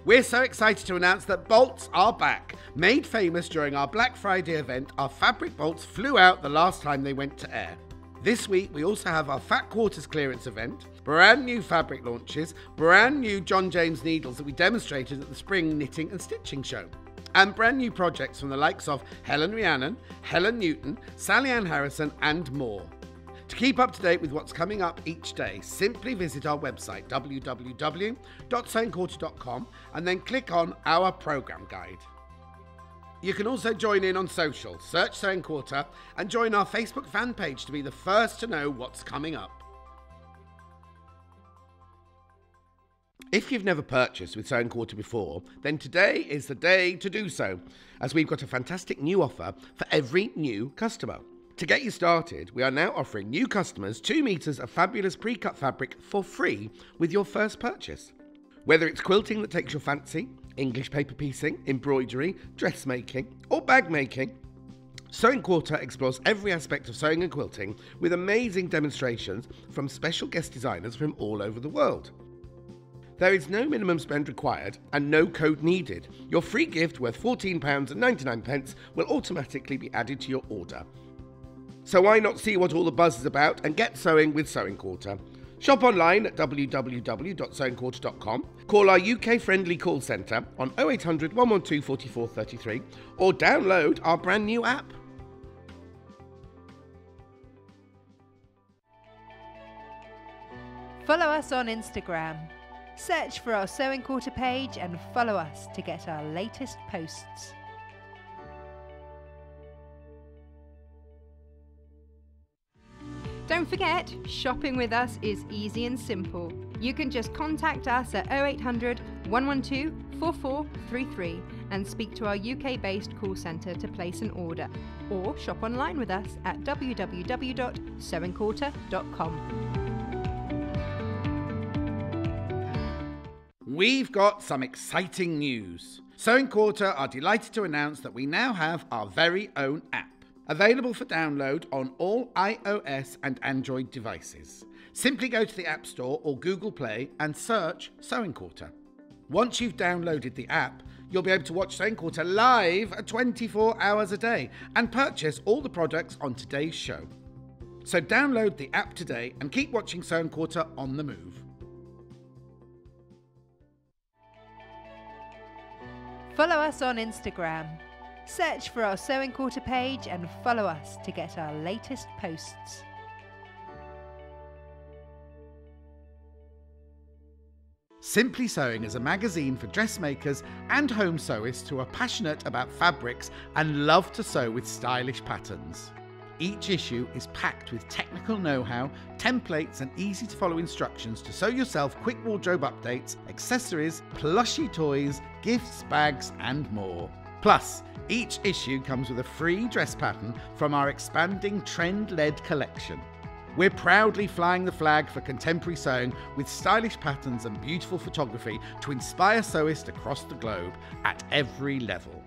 We're so excited to announce that bolts are back. Made famous during our Black Friday event, our fabric bolts flew out the last time they went to air. This week, we also have our Fat Quarters clearance event, brand new fabric launches, brand new John James needles that we demonstrated at the Spring Knitting and Stitching Show, and brand new projects from the likes of Helen Rhiannon, Helen Newton, Sally Ann Harrison, and more. To keep up to date with what's coming up each day, simply visit our website www.sewingquarter.com and then click on our program guide. You can also join in on social, search Sewing Quarter, and join our Facebook fan page to be the first to know what's coming up. If you've never purchased with Sewing Quarter before, then today is the day to do so, as we've got a fantastic new offer for every new customer. To get you started, we are now offering new customers 2 metres of fabulous pre cut fabric for free with your first purchase. Whether it's quilting that takes your fancy, English paper piecing, embroidery, dressmaking, or bag making, Sewing Quarter explores every aspect of sewing and quilting with amazing demonstrations from special guest designers from all over the world. There is no minimum spend required and no code needed. Your free gift worth £14.99 will automatically be added to your order. So why not see what all the buzz is about and get sewing with Sewing Quarter? Shop online at www.sewingquarter.com, call our UK friendly call centre on 0800 112 4433, or download our brand new app. Follow us on Instagram. Search for our Sewing Quarter page and follow us to get our latest posts. Don't forget, shopping with us is easy and simple. You can just contact us at 0800 112 4433 and speak to our UK based call centre to place an order, or shop online with us at www.sewingquarter.com. We've got some exciting news. Sewing Quarter are delighted to announce that we now have our very own app. Available for download on all iOS and Android devices. Simply go to the App Store or Google Play and search Sewing Quarter. Once you've downloaded the app, you'll be able to watch Sewing Quarter live 24 hours a day and purchase all the products on today's show. So download the app today and keep watching Sewing Quarter on the move. Follow us on Instagram. Search for our Sewing Quarter page and follow us to get our latest posts. Simply Sewing is a magazine for dressmakers and home sewists who are passionate about fabrics and love to sew with stylish patterns. Each issue is packed with technical know how, templates, and easy to follow instructions to sew yourself quick wardrobe updates, accessories, plushy toys, gifts, bags, and more. Plus, each issue comes with a free dress pattern from our expanding trend led collection. We're proudly flying the flag for contemporary sewing with stylish patterns and beautiful photography to inspire sewists across the globe at every level.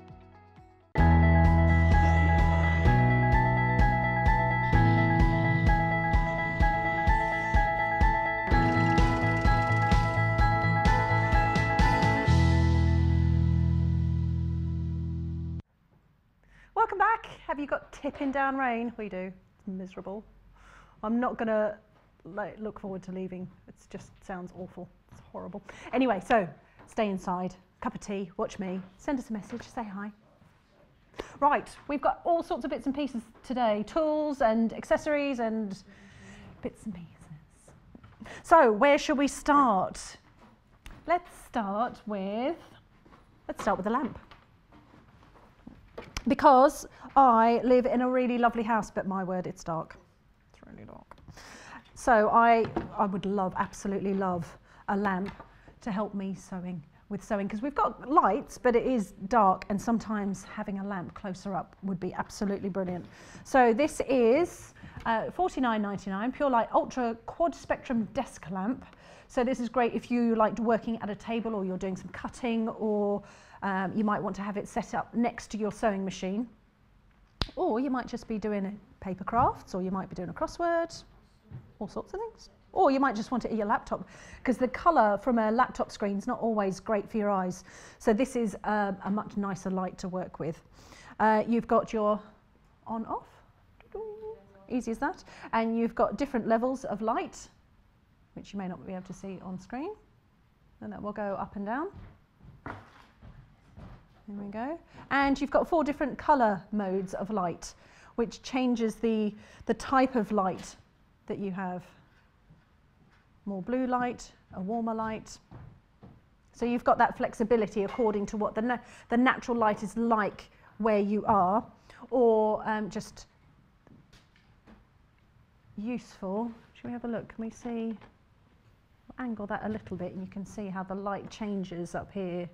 Tipping down rain? We do. It's miserable. I'm not going to look forward to leaving. It just sounds awful. It's horrible. Anyway, so stay inside, cup of tea, watch me, send us a message, say hi. Right, we've got all sorts of bits and pieces today tools and accessories and bits and pieces. So, where should we start? Let's start with let's start with the lamp because I live in a really lovely house, but my word, it's dark. It's really dark. So I, I would love, absolutely love a lamp to help me sewing with sewing because we've got lights, but it is dark, and sometimes having a lamp closer up would be absolutely brilliant. So this is uh, 49.99 Pure Light Ultra Quad Spectrum Desk Lamp. So this is great if you liked working at a table or you're doing some cutting or um, you might want to have it set up next to your sewing machine. Or you might just be doing paper crafts or you might be doing a crossword, all sorts of things. Or you might just want it at your laptop because the colour from a laptop screen is not always great for your eyes. So this is a, a much nicer light to work with. Uh, you've got your on off, easy as that. And you've got different levels of light, which you may not be able to see on screen. And that will go up and down. There we go. And you've got four different colour modes of light, which changes the, the type of light that you have. More blue light, a warmer light. So you've got that flexibility according to what the, na the natural light is like where you are, or um, just useful. Should we have a look? Can we see? Angle that a little bit and you can see how the light changes up here.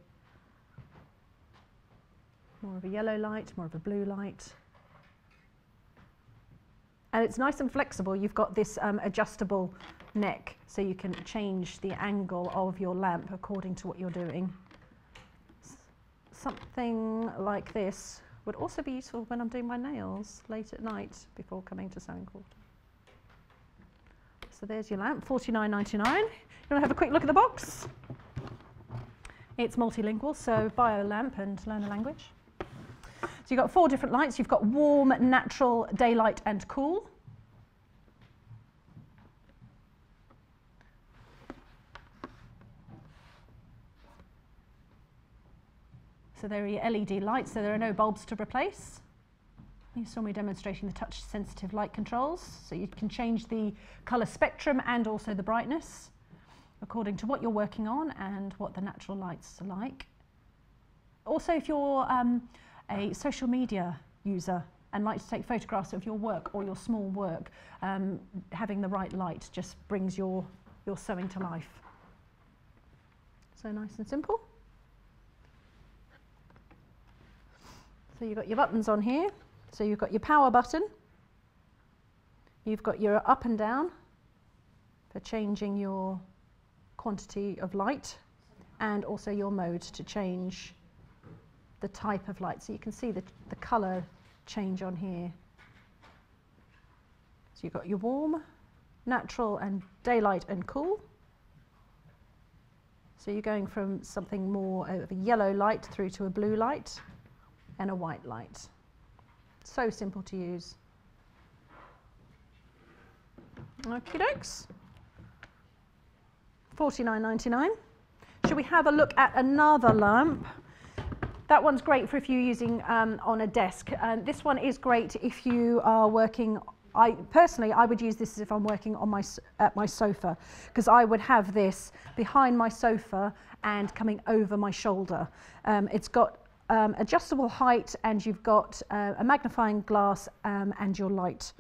More of a yellow light, more of a blue light. And it's nice and flexible. You've got this um, adjustable neck so you can change the angle of your lamp according to what you're doing. S something like this would also be useful when I'm doing my nails late at night before coming to sewing quarter. So there's your lamp, 49.99. You want to have a quick look at the box? It's multilingual, so buy a lamp and learn a language. So you've got four different lights. You've got warm, natural, daylight and cool. So there are your LED lights, so there are no bulbs to replace. You saw me demonstrating the touch sensitive light controls. So you can change the color spectrum and also the brightness according to what you're working on and what the natural lights are like. Also, if you're um, a social media user and like to take photographs of your work or your small work, um, having the right light just brings your, your sewing to life. So nice and simple. So you've got your buttons on here. So you've got your power button, you've got your up and down for changing your quantity of light and also your mode to change the type of light. So you can see the, the colour change on here. So you've got your warm, natural and daylight and cool. So you're going from something more of a yellow light through to a blue light and a white light. So simple to use. Okie dokes. Forty-nine ninety-nine. Should we have a look at another lamp? That one's great for if you're using um, on a desk. And this one is great if you are working I personally I would use this if I'm working on my at my sofa because I would have this behind my sofa and coming over my shoulder. Um, it's got um, adjustable height and you've got uh, a magnifying glass um, and your light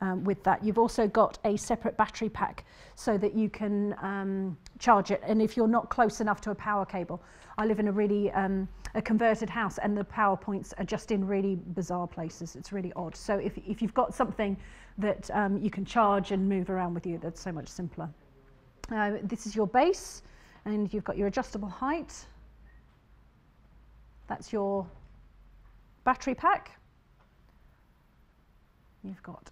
um, with that. You've also got a separate battery pack so that you can um, charge it. And if you're not close enough to a power cable, I live in a really um, a converted house and the power points are just in really bizarre places. It's really odd. So if, if you've got something that um, you can charge and move around with you, that's so much simpler. Uh, this is your base and you've got your adjustable height that's your battery pack. You've got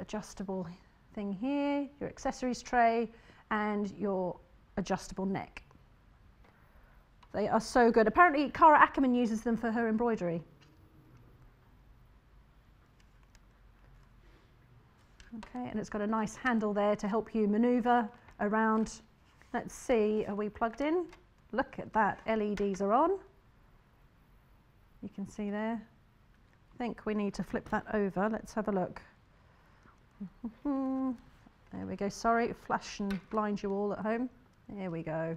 adjustable thing here, your accessories tray, and your adjustable neck. They are so good. Apparently, Cara Ackerman uses them for her embroidery. Okay, and it's got a nice handle there to help you maneuver around. Let's see, are we plugged in? Look at that, LEDs are on you can see there. I think we need to flip that over. Let's have a look. Mm-hmm. there we go. Sorry, flash and blind you all at home. There we go.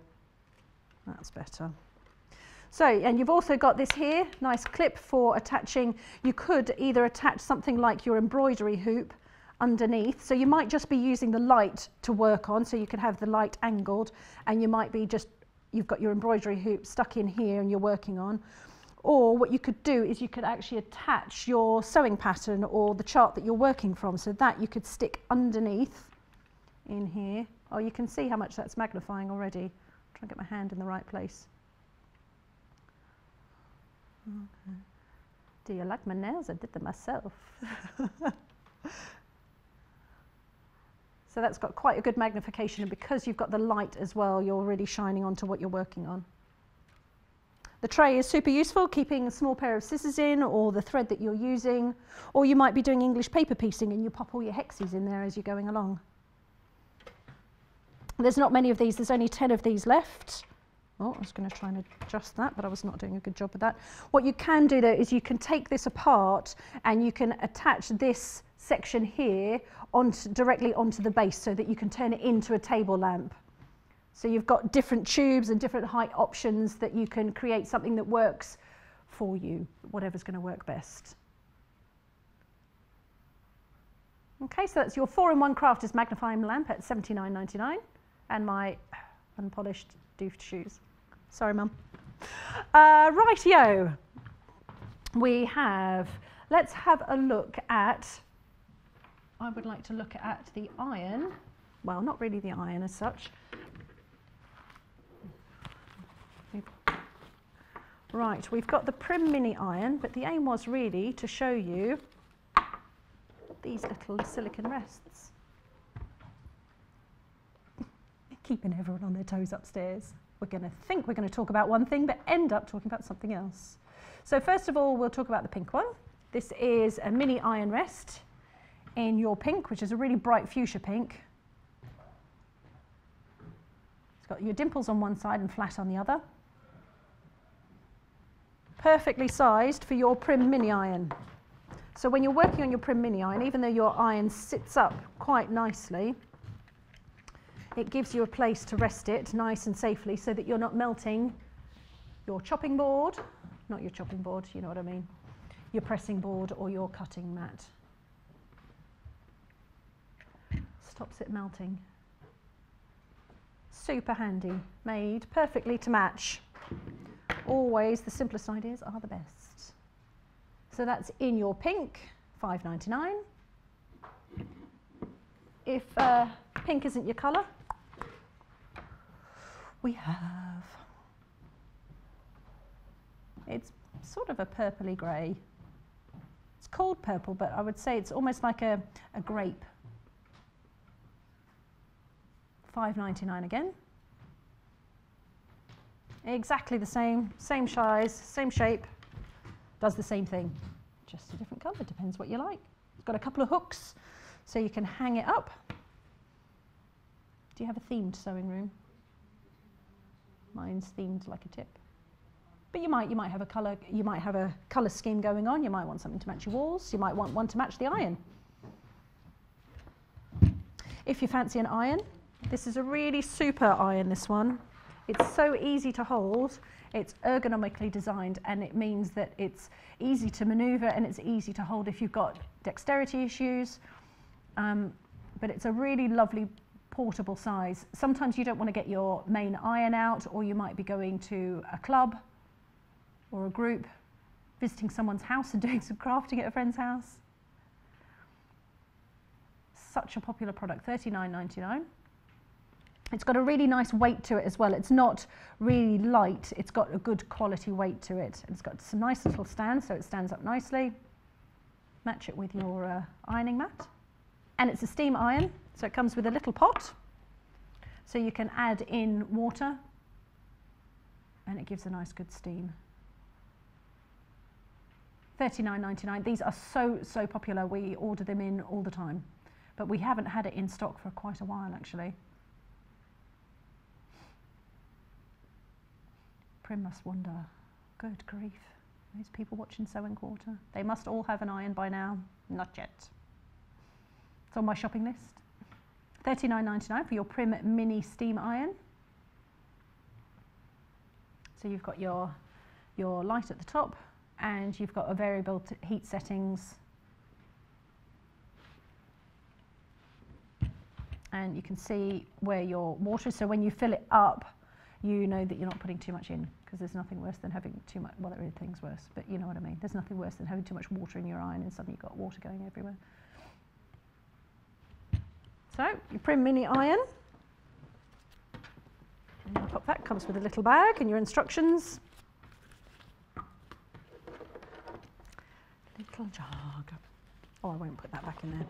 That's better. So, and you've also got this here, nice clip for attaching. You could either attach something like your embroidery hoop underneath. So you might just be using the light to work on. So you could have the light angled and you might be just, you've got your embroidery hoop stuck in here and you're working on. Or what you could do is you could actually attach your sewing pattern or the chart that you're working from. So that you could stick underneath in here. Oh, you can see how much that's magnifying already. Try and get my hand in the right place. Okay. Do you like my nails? I did them myself. so that's got quite a good magnification and because you've got the light as well, you're really shining onto what you're working on. The tray is super useful, keeping a small pair of scissors in or the thread that you're using, or you might be doing English paper piecing and you pop all your hexes in there as you're going along. There's not many of these, there's only 10 of these left. Oh, I was going to try and adjust that, but I was not doing a good job with that. What you can do though is you can take this apart and you can attach this section here onto, directly onto the base so that you can turn it into a table lamp. So you've got different tubes and different height options that you can create something that works for you, whatever's going to work best. Okay, so that's your four-in-one crafters magnifying lamp at 79.99 and my unpolished doofed shoes. Sorry, Mum. Uh, rightio. We have, let's have a look at, I would like to look at the iron. Well, not really the iron as such. Right, we've got the Prym Mini iron, but the aim was really to show you these little silicon rests. Keeping everyone on their toes upstairs. We're going to think we're going to talk about one thing, but end up talking about something else. So first of all, we'll talk about the pink one. This is a mini iron rest in your pink, which is a really bright fuchsia pink. It's got your dimples on one side and flat on the other. Perfectly sized for your Prym mini iron. So when you're working on your Prym Mini iron, even though your iron sits up quite nicely, it gives you a place to rest it nice and safely so that you're not melting your chopping board, not your chopping board, you know what I mean, your pressing board or your cutting mat. Stops it melting. Super handy, made perfectly to match. Always the simplest ideas are the best. So that's in your pink, 5.99. If uh, pink isn't your colour, we have, it's sort of a purpley grey. It's called purple, but I would say it's almost like a, a grape. 5.99 again. Exactly the same, same size, same shape does the same thing, just a different colour, depends what you like. It's got a couple of hooks so you can hang it up. Do you have a themed sewing room? Mine's themed like a tip. But you might, you might have a colour, you might have a colour scheme going on. You might want something to match your walls. You might want one to match the iron. If you fancy an iron, this is a really super iron, this one. It's so easy to hold it's ergonomically designed and it means that it's easy to maneuver and it's easy to hold if you've got dexterity issues. Um, but it's a really lovely portable size. Sometimes you don't want to get your main iron out or you might be going to a club or a group, visiting someone's house and doing some crafting at a friend's house. Such a popular product, $39.99. It's got a really nice weight to it as well. It's not really light. It's got a good quality weight to it. It's got some nice little stands, so it stands up nicely. Match it with your uh, ironing mat. And it's a steam iron, so it comes with a little pot. So you can add in water and it gives a nice good steam. $39.99. These are so, so popular. We order them in all the time. But we haven't had it in stock for quite a while, actually. Prym must wonder, good grief, those people watching Sewing Quarter, they must all have an iron by now. Not yet. It's on my shopping list. $39.99 for your Prym Mini Steam Iron. So you've got your, your light at the top and you've got a variable heat settings and you can see where your water is. So when you fill it up, you know that you're not putting too much in because there's nothing worse than having too much, well, there are things worse, but you know what I mean. There's nothing worse than having too much water in your iron and suddenly you've got water going everywhere. So, your Prym Mini iron. And pop that, comes with a little bag and your instructions. Little jug. Oh, I won't put that back in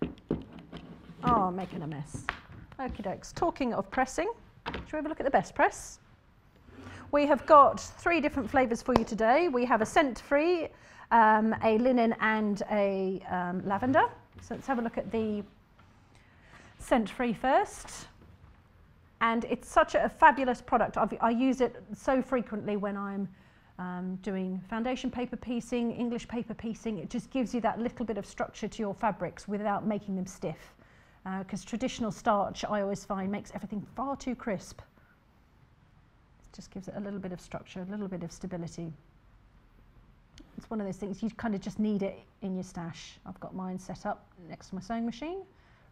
there. Oh, I'm making a mess. Okie dokes. Talking of pressing, should we have a look at the best press? We have got three different flavours for you today. We have a scent-free, um, a linen and a um, lavender. So let's have a look at the scent-free first. And it's such a fabulous product. I've, i use it so frequently when I'm um, doing foundation paper piecing, English paper piecing. It just gives you that little bit of structure to your fabrics without making them stiff. Because uh, traditional starch, I always find, makes everything far too crisp Just gives it a little bit of structure, a little bit of stability. It's one of those things you kind of just need it in your stash. I've got mine set up next to my sewing machine,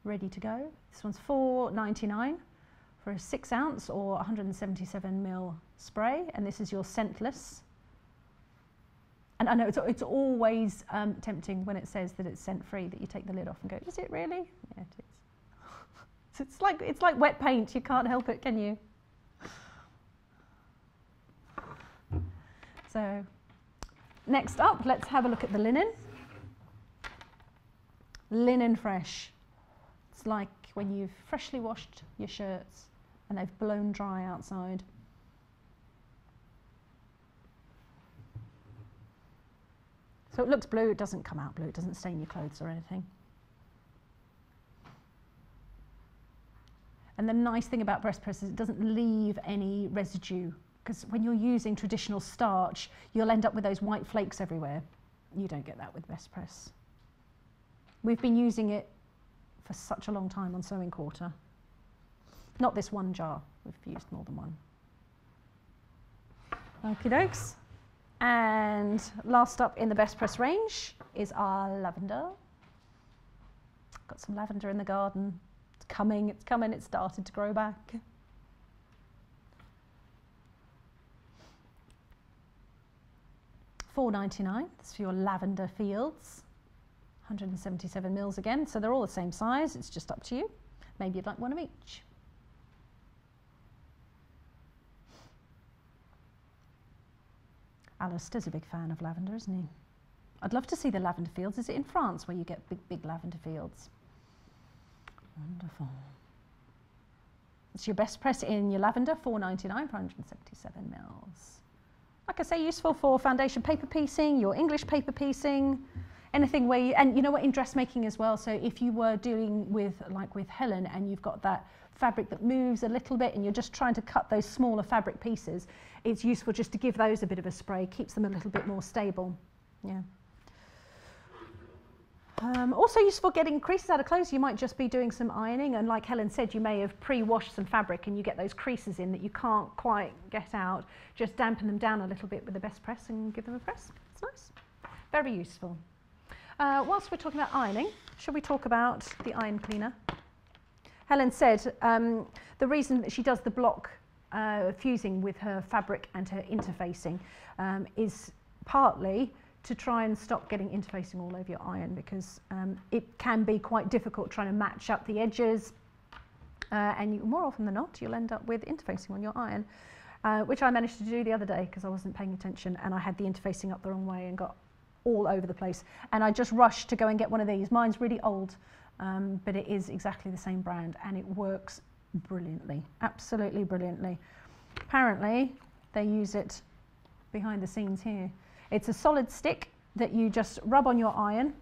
ready to go. This one's 4.99 for a six ounce or 177 ml spray, and this is your scentless. And I know it's, it's always um, tempting when it says that it's scent free that you take the lid off and go, is it really? Yeah, it is. it's like it's like wet paint. You can't help it, can you? So next up, let's have a look at the linen. Linen fresh. It's like when you've freshly washed your shirts and they've blown dry outside. So it looks blue, it doesn't come out blue, it doesn't stain your clothes or anything. And the nice thing about best press is it doesn't leave any residue because when you're using traditional starch, you'll end up with those white flakes everywhere. You don't get that with best press. We've been using it for such a long time on sewing quarter. Not this one jar, we've used more than one. Okie dokes. And last up in the best press range is our lavender. Got some lavender in the garden. It's coming, it's coming, it's started to grow back. Four ninety nine. That's for your lavender fields. 177 mils again, so they're all the same size. It's just up to you. Maybe you'd like one of each. Alistair's a big fan of lavender, isn't he? I'd love to see the lavender fields. Is it in France where you get big, big lavender fields? Wonderful. It's your best press in your lavender, 4.99 for 177 mils. Like I say, useful for foundation paper piecing, your English paper piecing, anything where you, and you know what, in dressmaking as well. So if you were dealing with, like with Helen, and you've got that fabric that moves a little bit and you're just trying to cut those smaller fabric pieces, it's useful just to give those a bit of a spray, keeps them a little bit more stable. Yeah. Um, also useful for getting creases out of clothes. You might just be doing some ironing and like Helen said, you may have pre-washed some fabric and you get those creases in that you can't quite get out. Just dampen them down a little bit with the best press and give them a press. It's nice. Very useful. Uh, whilst we're talking about ironing, shall we talk about the iron cleaner? Helen said um, the reason that she does the block uh, fusing with her fabric and her interfacing um, is partly to try and stop getting interfacing all over your iron because um, it can be quite difficult trying to match up the edges uh, and you, more often than not you'll end up with interfacing on your iron uh, which I managed to do the other day because I wasn't paying attention and I had the interfacing up the wrong way and got all over the place and I just rushed to go and get one of these. Mine's really old um, but it is exactly the same brand and it works brilliantly, absolutely brilliantly. Apparently, they use it behind the scenes here. It's a solid stick that you just rub on your iron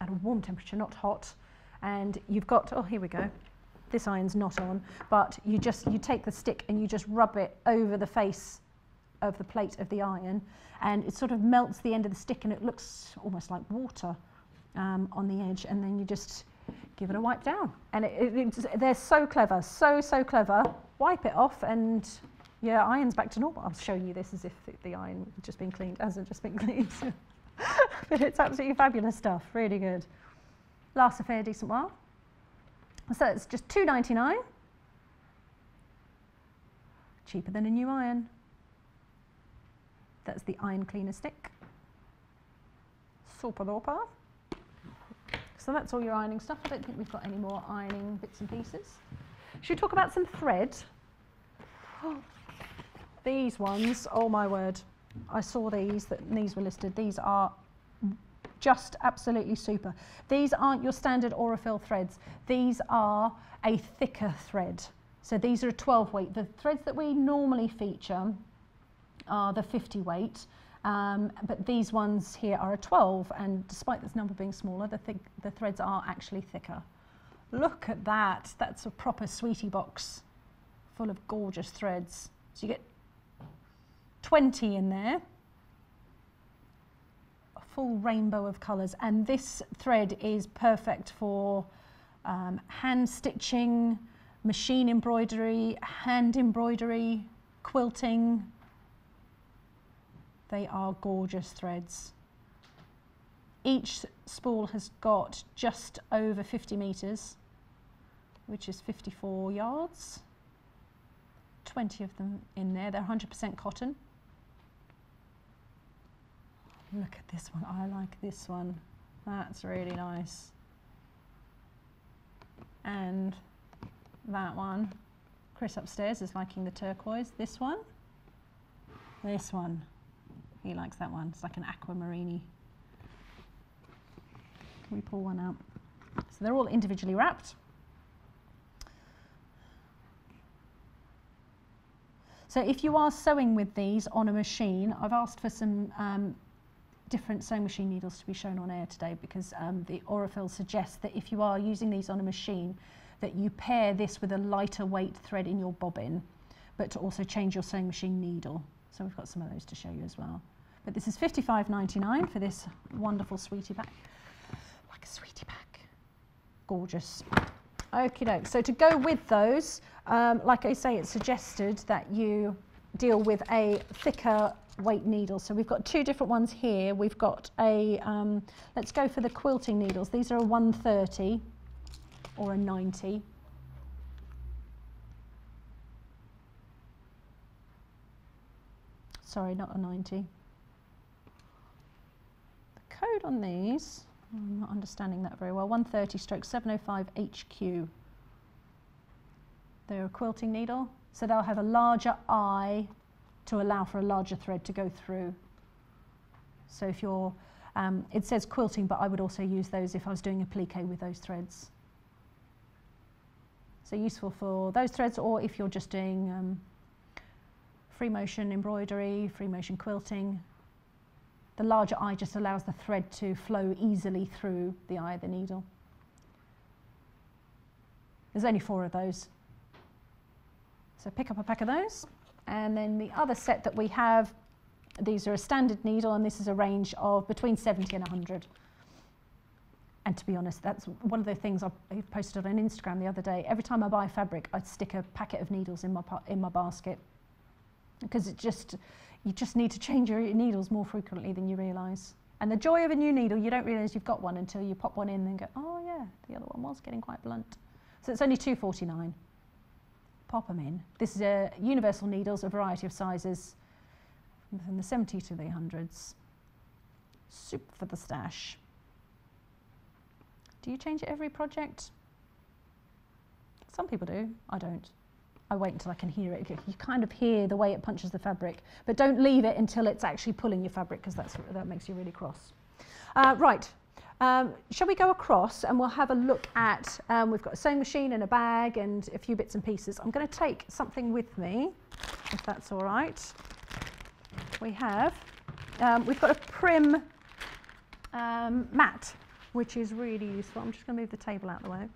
at a warm temperature, not hot, and you've got, oh, here we go. This iron's not on, but you just, you take the stick and you just rub it over the face of the plate of the iron, and it sort of melts the end of the stick and it looks almost like water um, on the edge, and then you just give it a wipe down. And it, it, they're so clever, so, so clever. Wipe it off and your iron's back to normal. I'm showing you this as if the, iron had just been cleaned. Hasn't just been cleaned. but it's absolutely fabulous stuff, really good. Lasts a fair decent while. So it's just two ninety nine. Cheaper than a new iron. That's the iron cleaner stick. Super. So that's all your ironing stuff. I don't think we've got any more ironing bits and pieces. Should we talk about some thread? Oh, these ones, oh my word. I saw these, that these were listed. These are just absolutely super. These aren't your standard Aurifil threads. These are a thicker thread. So these are a 12 weight. The threads that we normally feature are the 50 weight. Um, but these ones here are a 12, and despite this number being smaller, the, th the threads are actually thicker. Look at that. That's a proper sweetie box full of gorgeous threads. So you get 20 in there. A full rainbow of colours. And this thread is perfect for um, hand stitching, machine embroidery, hand embroidery, quilting. They are gorgeous threads. Each spool has got just over 50 metres, which is 54 yards. 20 of them in there. They're 100% cotton. Look at this one. I like this one. That's really nice. And that one. Chris upstairs is liking the turquoise. This one. This one. He likes that one. It's like an aquamarine. Can we pull one out? So they're all individually wrapped. So if you are sewing with these on a machine, I've asked for some um, different sewing machine needles to be shown on air today because um, the Aurifil suggests that if you are using these on a machine, that you pair this with a lighter weight thread in your bobbin, but to also change your sewing machine needle. So we've got some of those to show you as well. But this is 55.99 for this wonderful sweetie pack. Like a sweetie pack. Gorgeous. Okie doke. So to go with those, um, like I say, it's suggested that you deal with a thicker weight needles. So we've got two different ones here. We've got a, um, let's go for the quilting needles. These are a 130 or a 90. Sorry, not a 90. The code on these I'm not understanding that very well. 130 stroke 705 HQ. They're a quilting needle, so they'll have a larger eye to allow for a larger thread to go through. So if you're, um, it says quilting, but I would also use those if I was doing applique with those threads. So useful for those threads, or if you're just doing um, free motion embroidery, free motion quilting, the larger eye just allows the thread to flow easily through the eye of the needle. There's only four of those. So pick up a pack of those. And then the other set that we have, these are a standard needle and this is a range of between 70 and 100. And to be honest, that's one of the things I posted on Instagram the other day. Every time I buy fabric, I stick a packet of needles in my, in my basket because it just, you just need to change your needles more frequently than you realise. And the joy of a new needle, you don't realise you've got one until you pop one in and go, oh yeah, the other one was getting quite blunt. So it's only 2.49. Pop them in. This is a universal needles, a variety of sizes, from the 70 to the 100s. Soup for the stash. Do you change it every project? Some people do, I don't. I wait until I can hear it. You kind of hear the way it punches the fabric, but don't leave it until it's actually pulling your fabric because that's that makes you really cross. Uh, right, um, shall we go across and we'll have a look at, um, we've got a sewing machine and a bag and a few bits and pieces. I'm going to take something with me, if that's all right. We have, um, we've got a Prym um, mat, which is really useful. I'm just going to move the table out of the way.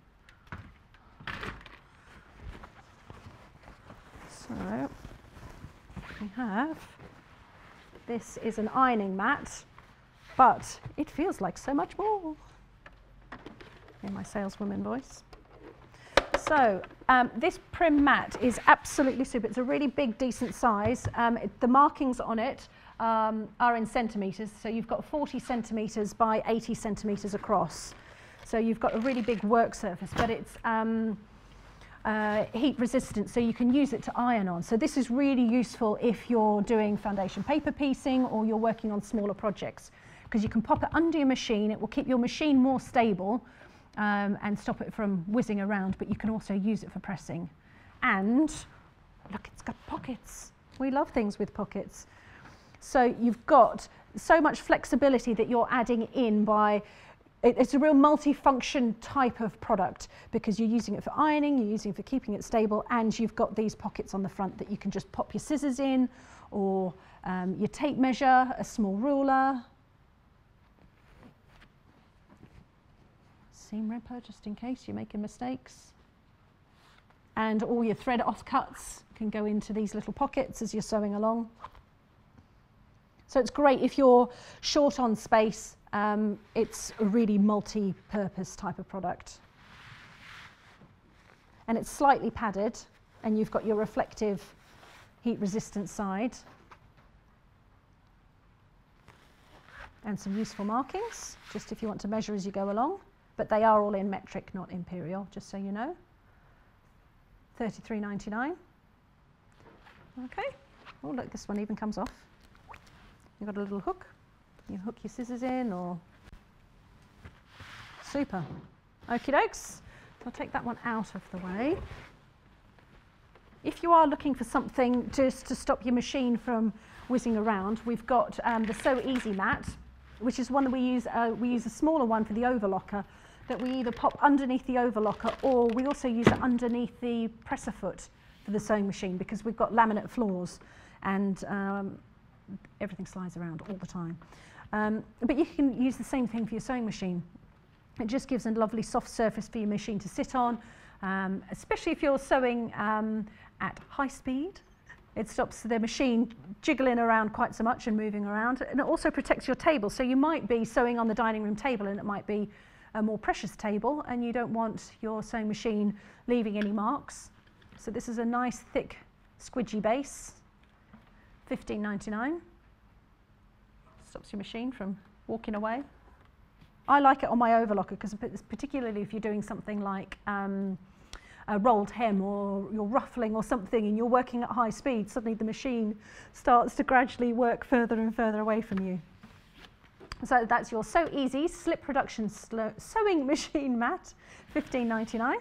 So we have, this is an ironing mat, but it feels like so much more in my saleswoman voice. So um, this Prym mat is absolutely super. It's a really big, decent size. Um, it, the markings on it um, are in centimetres. So you've got 40 centimetres by 80 centimetres across. So you've got a really big work surface, but it's um, uh, heat resistant so you can use it to iron on. So this is really useful if you're doing foundation paper piecing or you're working on smaller projects because you can pop it under your machine, it will keep your machine more stable um, and stop it from whizzing around, but you can also use it for pressing. And look, it's got pockets. We love things with pockets. So you've got so much flexibility that you're adding in by it's a real multi-function type of product because you're using it for ironing, you're using it for keeping it stable, and you've got these pockets on the front that you can just pop your scissors in or um, your tape measure, a small ruler. Seam ripper, just in case you're making mistakes. And all your thread offcuts can go into these little pockets as you're sewing along. So it's great if you're short on space um, it's a really multi-purpose type of product. And it's slightly padded, and you've got your reflective heat resistant side. And some useful markings, just if you want to measure as you go along. But they are all in metric, not imperial, just so you know. 33.99. Okay. Oh, look, this one even comes off. You've got a little hook. You hook your scissors in or... Super. Okie dokes. I'll take that one out of the way. If you are looking for something just to stop your machine from whizzing around, we've got um, the So Easy mat, which is one that we use. Uh, we use a smaller one for the overlocker that we either pop underneath the overlocker or we also use it underneath the presser foot for the sewing machine because we've got laminate floors and um, everything slides around all the time. Um, but you can use the same thing for your sewing machine. It just gives a lovely soft surface for your machine to sit on, um, especially if you're sewing um, at high speed. It stops the machine jiggling around quite so much and moving around. And it also protects your table. So you might be sewing on the dining room table and it might be a more precious table and you don't want your sewing machine leaving any marks. So this is a nice thick squidgy base, 15.99. Stops your machine from walking away. I like it on my overlocker because particularly if you're doing something like um, a rolled hem or you're ruffling or something and you're working at high speed, suddenly the machine starts to gradually work further and further away from you. So that's your So Easy Slip Production Sewing Machine Mat, 15.99.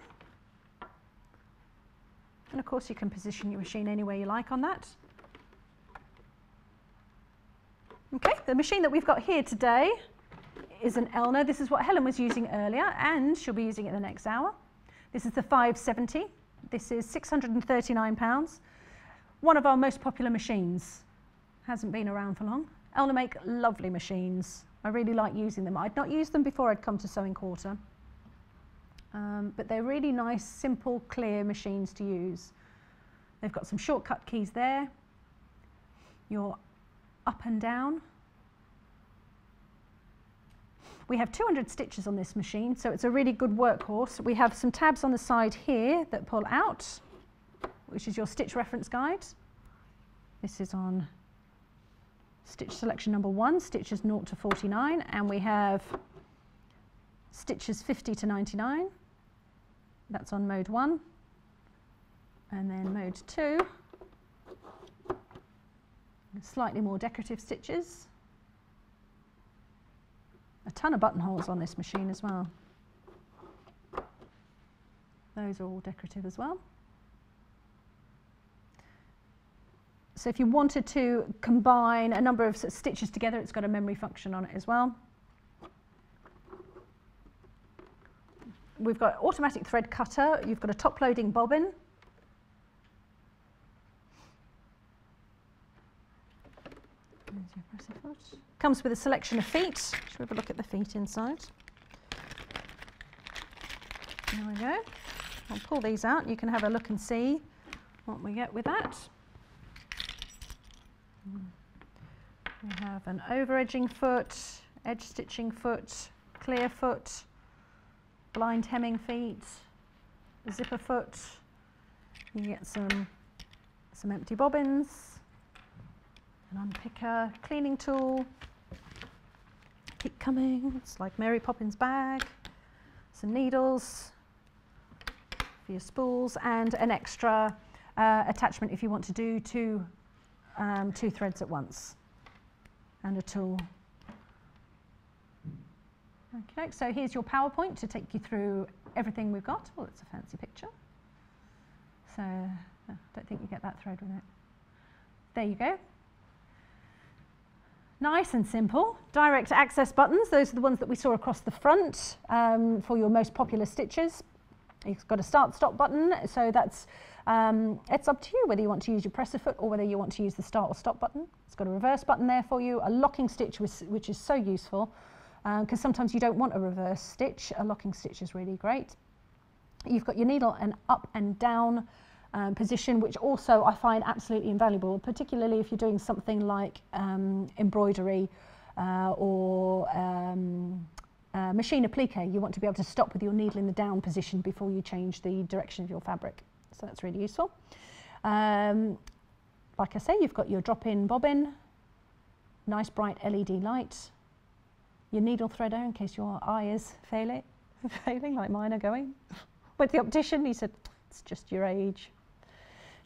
And of course you can position your machine anywhere you like on that. Okay, the machine that we've got here today is an Elna. This is what Helen was using earlier and she'll be using it the next hour. This is the 570. This is 639 pounds. One of our most popular machines. Hasn't been around for long. Elna make lovely machines. I really like using them. I'd not used them before I'd come to Sewing Quarter. Um, but they're really nice, simple, clear machines to use. They've got some shortcut keys there. Your up and down. We have 200 stitches on this machine, so it's a really good workhorse. We have some tabs on the side here that pull out, which is your stitch reference guide. This is on stitch selection number one, stitches 0 to 49, and we have stitches 50 to 99. That's on mode one. And then mode two, slightly more decorative stitches. A ton of buttonholes on this machine as well. Those are all decorative as well. So if you wanted to combine a number of stitches together, it's got a memory function on it as well. We've got automatic thread cutter. You've got a top loading bobbin. Comes with a selection of feet. Should we have a look at the feet inside? There we go. I'll pull these out. You can have a look and see what we get with that. We have an over edging foot, edge stitching foot, clear foot, blind hemming feet, zipper foot. You get some, some empty bobbins, an unpicker, cleaning tool. Keep coming, it's like Mary Poppins bag. Some needles for your spools and an extra uh, attachment if you want to do two um, two threads at once and a tool. Okay, so here's your PowerPoint to take you through everything we've got. Well, it's a fancy picture. So I uh, don't think you get that thread with it. There you go. Nice and simple. Direct access buttons, those are the ones that we saw across the front um, for your most popular stitches. You've got a start stop button, so that's um, it's up to you whether you want to use your presser foot or whether you want to use the start or stop button. It's got a reverse button there for you, a locking stitch which, is so useful because um, sometimes you don't want a reverse stitch. A locking stitch is really great. You've got your needle and up and down um, position, which also I find absolutely invaluable, particularly if you're doing something like um, embroidery uh, or um, uh, machine applique. You want to be able to stop with your needle in the down position before you change the direction of your fabric so that's really useful. Um, like I say, you've got your drop-in bobbin, nice bright LED light, your needle threader in case your eye is failing, failing like mine are going. With the optician, he said, it's just your age.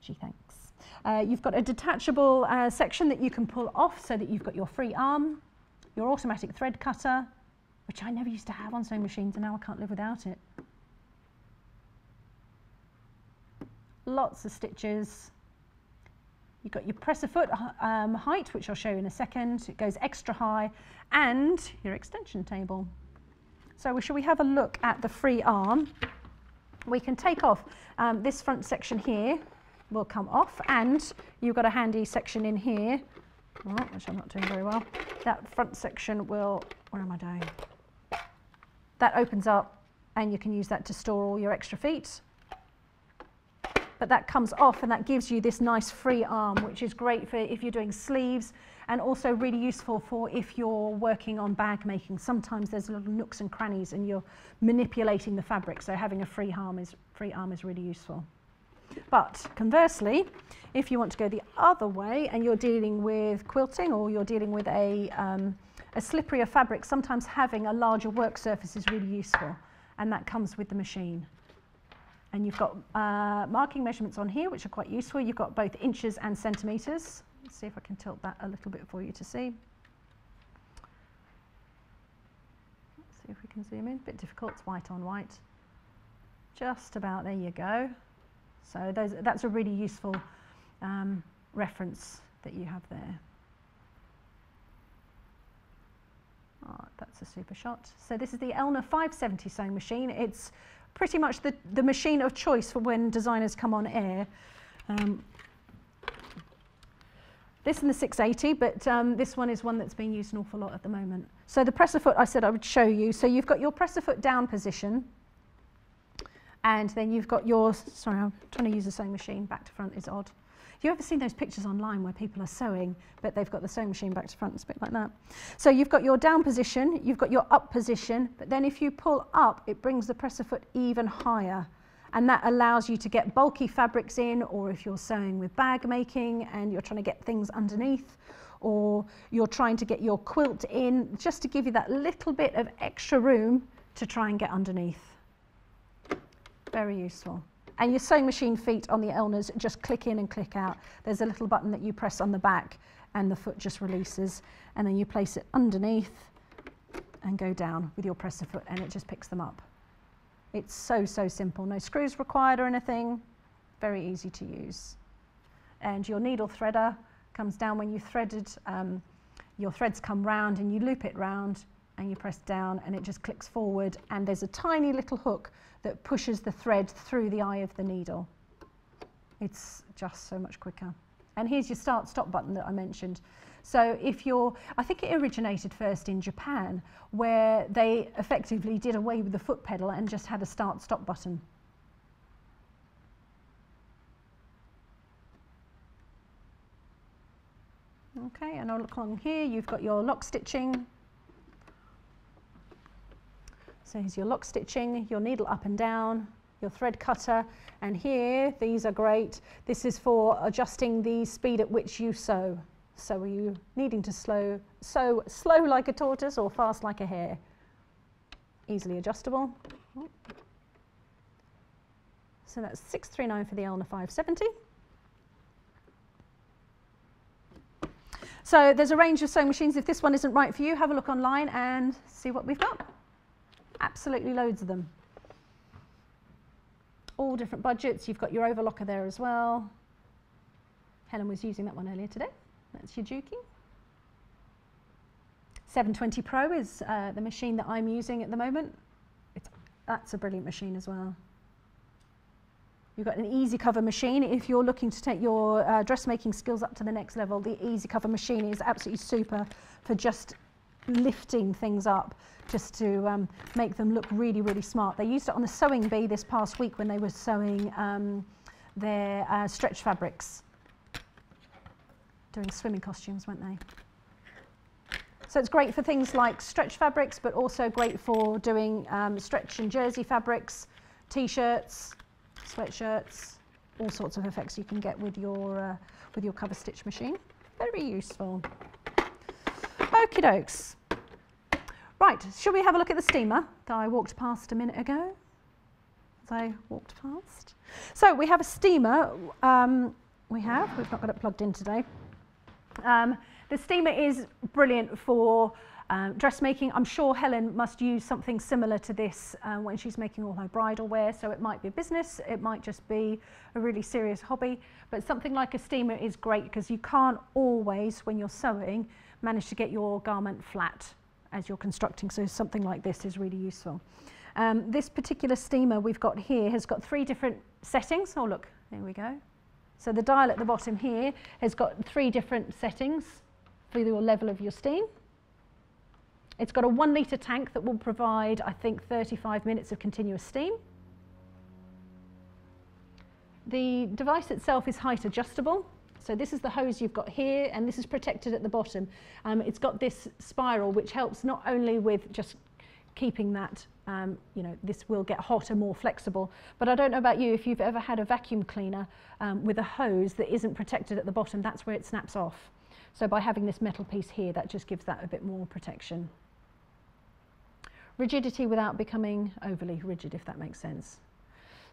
Gee, thanks. Uh, you've got a detachable uh, section that you can pull off so that you've got your free arm, your automatic thread cutter, which I never used to have on sewing machines and now I can't live without it. Lots of stitches. You've got your presser foot um, height, which I'll show you in a second. It goes extra high, and your extension table. So shall we have a look at the free arm? We can take off um, this front section here, will come off, and you've got a handy section in here, oh, which I'm not doing very well. That front section will, where am I doing? That opens up, and you can use that to store all your extra feet but that comes off and that gives you this nice free arm, which is great for if you're doing sleeves and also really useful for if you're working on bag making. Sometimes there's a little nooks and crannies and you're manipulating the fabric, so having a free arm is, free arm is really useful. But conversely, if you want to go the other way and you're dealing with quilting or you're dealing with a, um, a slipperier fabric, sometimes having a larger work surface is really useful and that comes with the machine. And you've got uh, marking measurements on here, which are quite useful. You've got both inches and centimetres. Let's see if I can tilt that a little bit for you to see. Let's see if we can zoom in. A bit difficult, it's white on white. Just about, there you go. So those, that's a really useful um, reference that you have there. Oh, that's a super shot. So this is the Elna 570 sewing machine. It's pretty much the, the machine of choice for when designers come on air. Um, this in the 680, but um, this one is one that's being used an awful lot at the moment. So the presser foot, I said I would show you. So you've got your presser foot down position, and then you've got your, sorry, I'm trying to use the sewing machine, back to front is odd. You ever seen those pictures online where people are sewing, but they've got the sewing machine back to front? It's a bit like that. So you've got your down position, you've got your up position, but then if you pull up, it brings the presser foot even higher. And that allows you to get bulky fabrics in, or if you're sewing with bag making and you're trying to get things underneath, or you're trying to get your quilt in, just to give you that little bit of extra room to try and get underneath. Very useful. And your sewing machine feet on the Elnas just click in and click out. There's a little button that you press on the back and the foot just releases. And then you place it underneath and go down with your presser foot and it just picks them up. It's so, so simple. No screws required or anything. Very easy to use. And your needle threader comes down when you threaded, um, your threads come round and you loop it round and you press down and it just clicks forward and there's a tiny little hook that pushes the thread through the eye of the needle. It's just so much quicker. And here's your start stop button that I mentioned. So if you're, I think it originated first in Japan where they effectively did away with the foot pedal and just had a start stop button. Okay, and I'll look along here, you've got your lock stitching, so here's your lock stitching, your needle up and down, your thread cutter, and here, these are great. This is for adjusting the speed at which you sew. So are you needing to slow, sew slow like a tortoise or fast like a hare? Easily adjustable. So that's 639 for the Elna 570. So there's a range of sewing machines. If this one isn't right for you, have a look online and see what we've got. Absolutely loads of them. All different budgets. You've got your overlocker there as well. Helen was using that one earlier today. That's your Juki. 720 Pro is uh, the machine that I'm using at the moment. It's, that's a brilliant machine as well. You've got an easy cover machine. If you're looking to take your uh, dressmaking skills up to the next level, the easy cover machine is absolutely super for just lifting things up just to um, make them look really, really smart. They used it on the sewing bee this past week when they were sewing um, their uh, stretch fabrics. Doing swimming costumes, weren't they? So it's great for things like stretch fabrics, but also great for doing um, stretch and jersey fabrics, t-shirts, sweatshirts, all sorts of effects you can get with your, uh, with your cover stitch machine. Very useful. Okie dokes. Right, shall we have a look at the steamer that I walked past a minute ago? As I walked past. So we have a steamer. Um, we have, we've not got it plugged in today. Um, the steamer is brilliant for um, dressmaking. I'm sure Helen must use something similar to this uh, when she's making all her bridal wear. So it might be a business, it might just be a really serious hobby. But something like a steamer is great because you can't always, when you're sewing, manage to get your garment flat as you're constructing. So something like this is really useful. Um, this particular steamer we've got here has got three different settings. Oh look, there we go. So the dial at the bottom here has got three different settings for your level of your steam. It's got a one litre tank that will provide, I think, 35 minutes of continuous steam. The device itself is height adjustable. So this is the hose you've got here, and this is protected at the bottom. Um, it's got this spiral, which helps not only with just keeping that, um, you know, this will get hot and more flexible. But I don't know about you, if you've ever had a vacuum cleaner um, with a hose that isn't protected at the bottom, that's where it snaps off. So by having this metal piece here, that just gives that a bit more protection. Rigidity without becoming overly rigid, if that makes sense.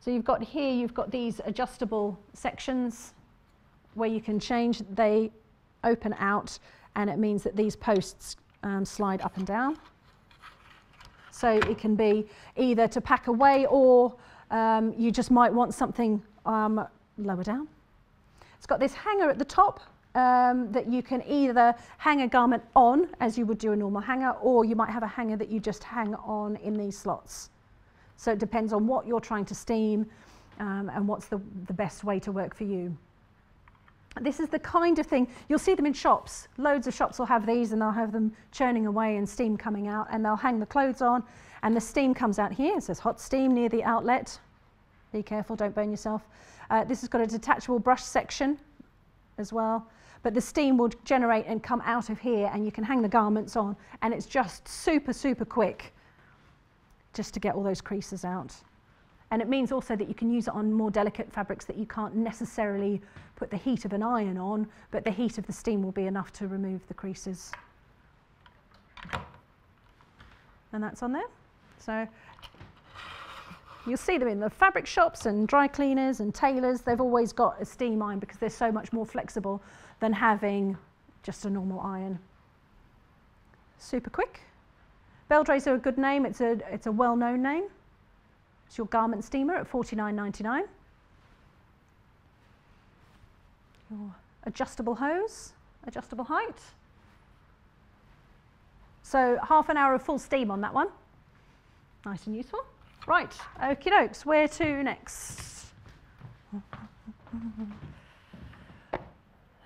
So you've got here, you've got these adjustable sections where you can change, they open out, and it means that these posts um, slide up and down. So it can be either to pack away or um, you just might want something um, lower down. It's got this hanger at the top um, that you can either hang a garment on as you would do a normal hanger or you might have a hanger that you just hang on in these slots. So it depends on what you're trying to steam um, and what's the, the best way to work for you. This is the kind of thing, you'll see them in shops. Loads of shops will have these and they'll have them churning away and steam coming out and they'll hang the clothes on and the steam comes out here. It says hot steam near the outlet. Be careful, don't burn yourself. Uh, this has got a detachable brush section as well. But the steam will generate and come out of here and you can hang the garments on and it's just super, super quick just to get all those creases out. And it means also that you can use it on more delicate fabrics that you can't necessarily put the heat of an iron on, but the heat of the steam will be enough to remove the creases. And that's on there. So you'll see them in the fabric shops and dry cleaners and tailors. They've always got a steam iron because they're so much more flexible than having just a normal iron. Super quick. Beldrays are a good name. It's a, it's a well-known name. It's your garment steamer at $49.99. Your adjustable hose, adjustable height. So half an hour of full steam on that one. Nice and useful. Right, okie dokes, where to next?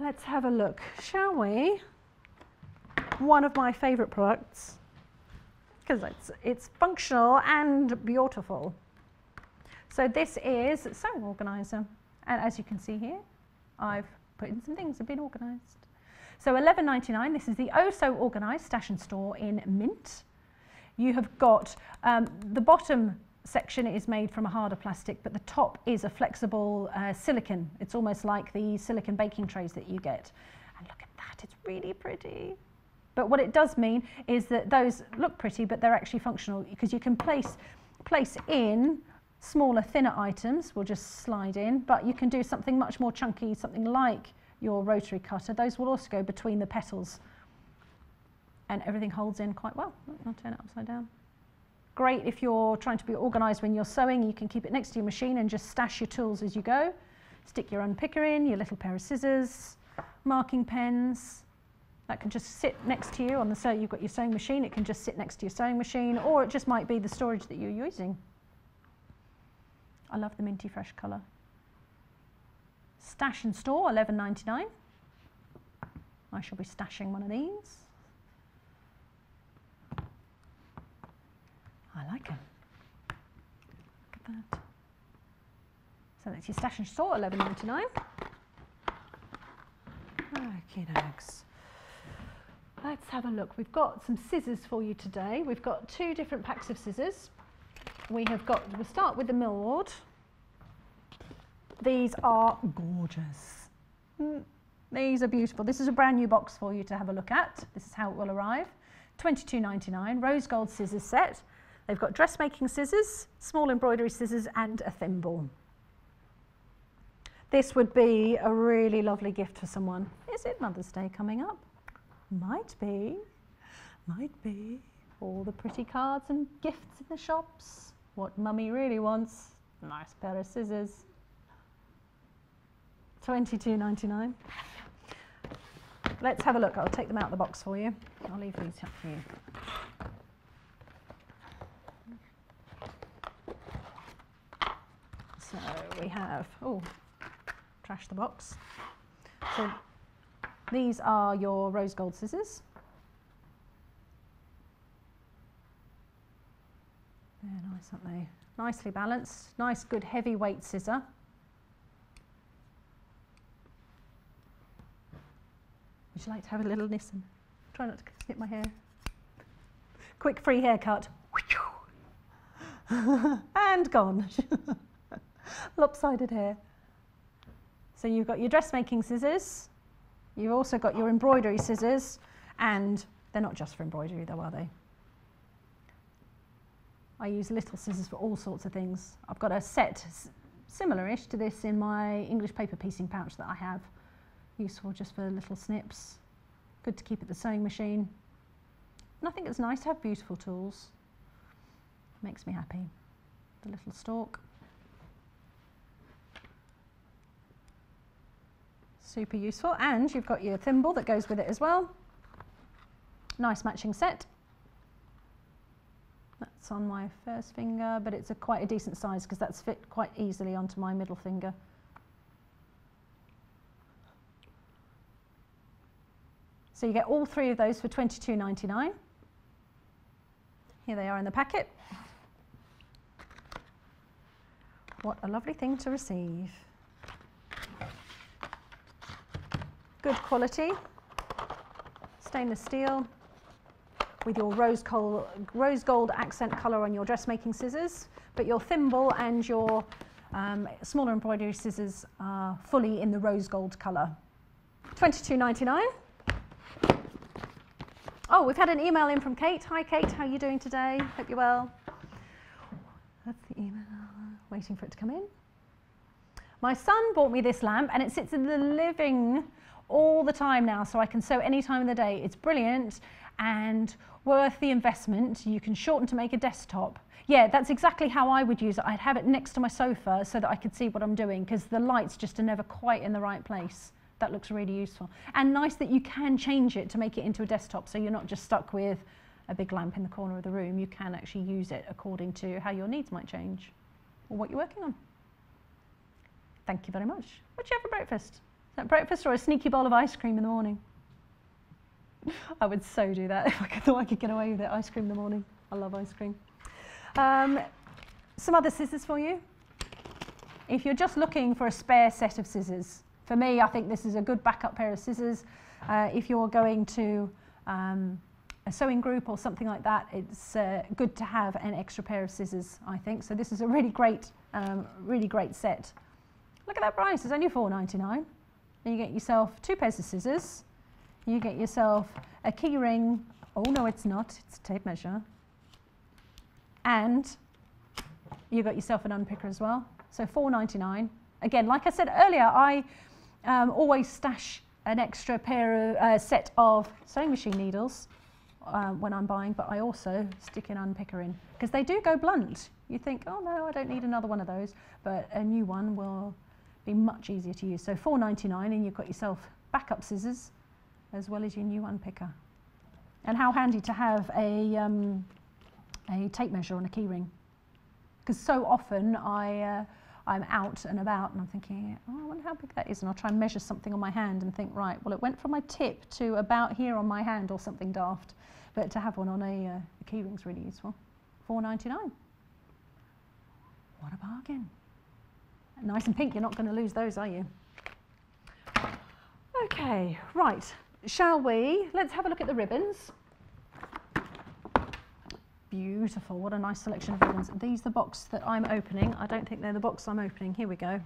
Let's have a look, shall we? One of my favourite products, because it's, it's functional and beautiful. So this is Sewing Organiser. And as you can see here, I've put in some things, have been organised. So 11.99. this is the Oh So Organised Stash and Store in Mint. You have got, um, the bottom section is made from a harder plastic, but the top is a flexible uh, silicon. It's almost like the silicon baking trays that you get. And look at that, it's really pretty. But what it does mean is that those look pretty, but they're actually functional because you can place, place in Smaller, thinner items will just slide in, but you can do something much more chunky, something like your rotary cutter. Those will also go between the petals and everything holds in quite well. I'll turn it upside down. Great if you're trying to be organised when you're sewing, you can keep it next to your machine and just stash your tools as you go. Stick your unpicker in, your little pair of scissors, marking pens. That can just sit next to you on the sew. You've got your sewing machine, it can just sit next to your sewing machine, or it just might be the storage that you're using. I love the minty fresh colour. Stash and store, eleven ninety nine. I shall be stashing one of these. I like them. Look at that. So that's your stash and store, eleven ninety nine. Okay, dogs. Let's have a look. We've got some scissors for you today. We've got two different packs of scissors we have got, we'll start with the Milward. These are gorgeous. Mm, These are beautiful. This is a brand new box for you to have a look at. This is how it will arrive. 22.99 rose gold scissors set. They've got dressmaking scissors, small embroidery scissors and a thimble. This would be a really lovely gift for someone. Is it Mother's Day coming up? Might be. Might be. All the pretty cards and gifts in the shops. What mummy really wants. Nice pair of scissors. 22.99. Let's have a look. I'll take them out of the box for you. I'll leave these up for you. So we have, oh, trash the box. So these are your rose gold scissors. They're nice, aren't they? Nicely balanced. Nice, good, heavy weight scissor. Would you like to have a little listen? Try not to snip my hair. Quick free haircut. and gone. Lopsided hair. So you've got your dressmaking scissors. You've also got your embroidery scissors. And they're not just for embroidery though, are they? I use little scissors for all sorts of things. I've got a set similar-ish to this in my English paper piecing pouch that I have. Useful just for little snips. Good to keep at the sewing machine. And I think it's nice to have beautiful tools. Makes me happy. The little stalk. Super useful. And you've got your thimble that goes with it as well. Nice matching set. That's on my first finger, but it's a quite a decent size because that's fit quite easily onto my middle finger. So you get all three of those for $22.99. Here they are in the packet. What a lovely thing to receive. Good quality, stainless steel with your rose gold, rose gold accent colour on your dressmaking scissors, but your thimble and your um, smaller embroidery scissors are fully in the rose gold colour. $22.99. Oh, we've had an email in from Kate. Hi Kate, how are you doing today? Hope you're well. That's the email, waiting for it to come in. My son bought me this lamp and it sits in the living all the time now so I can sew any time of the day. It's brilliant and worth the investment. You can shorten to make a desktop. Yeah, that's exactly how I would use it. I'd have it next to my sofa so that I could see what I'm doing because the lights just are never quite in the right place. That looks really useful. And nice that you can change it to make it into a desktop so you're not just stuck with a big lamp in the corner of the room. You can actually use it according to how your needs might change or what you're working on. Thank you very much. What do you have for breakfast? Is that breakfast or a sneaky bowl of ice cream in the morning? I would so do that if I could, thought I could get away with it. Ice cream in the morning. I love ice cream. Um, some other scissors for you. If you're just looking for a spare set of scissors, for me, I think this is a good backup pair of scissors. Uh, if you're going to um, a sewing group or something like that, it's uh, good to have an extra pair of scissors, I think. So this is a really great, um, really great set. Look at that price, it's only $4.99. And you get yourself two pairs of scissors, you get yourself a key ring. Oh no, it's not, it's a tape measure. And you got yourself an unpicker as well. So $4.99. Again, like I said earlier, I um, always stash an extra pair of uh, set of sewing machine needles uh, when I'm buying, but I also stick an unpicker in because they do go blunt. You think, oh no, I don't need another one of those, but a new one will be much easier to use. So $4.99 and you've got yourself backup scissors as well as your new unpicker. And how handy to have a, um, a tape measure on a key ring. Because so often I, uh, I'm out and about and I'm thinking, oh, I wonder how big that is. And I'll try and measure something on my hand and think, right, well, it went from my tip to about here on my hand or something daft. But to have one on a, uh, a key really useful. $4.99. What a bargain. Nice and pink, you're not going to lose those, are you? Okay, right. Shall we? Let's have a look at the ribbons. Beautiful, what a nice selection of ribbons. These are the box that I'm opening. I don't think they're the box I'm opening. Here we go.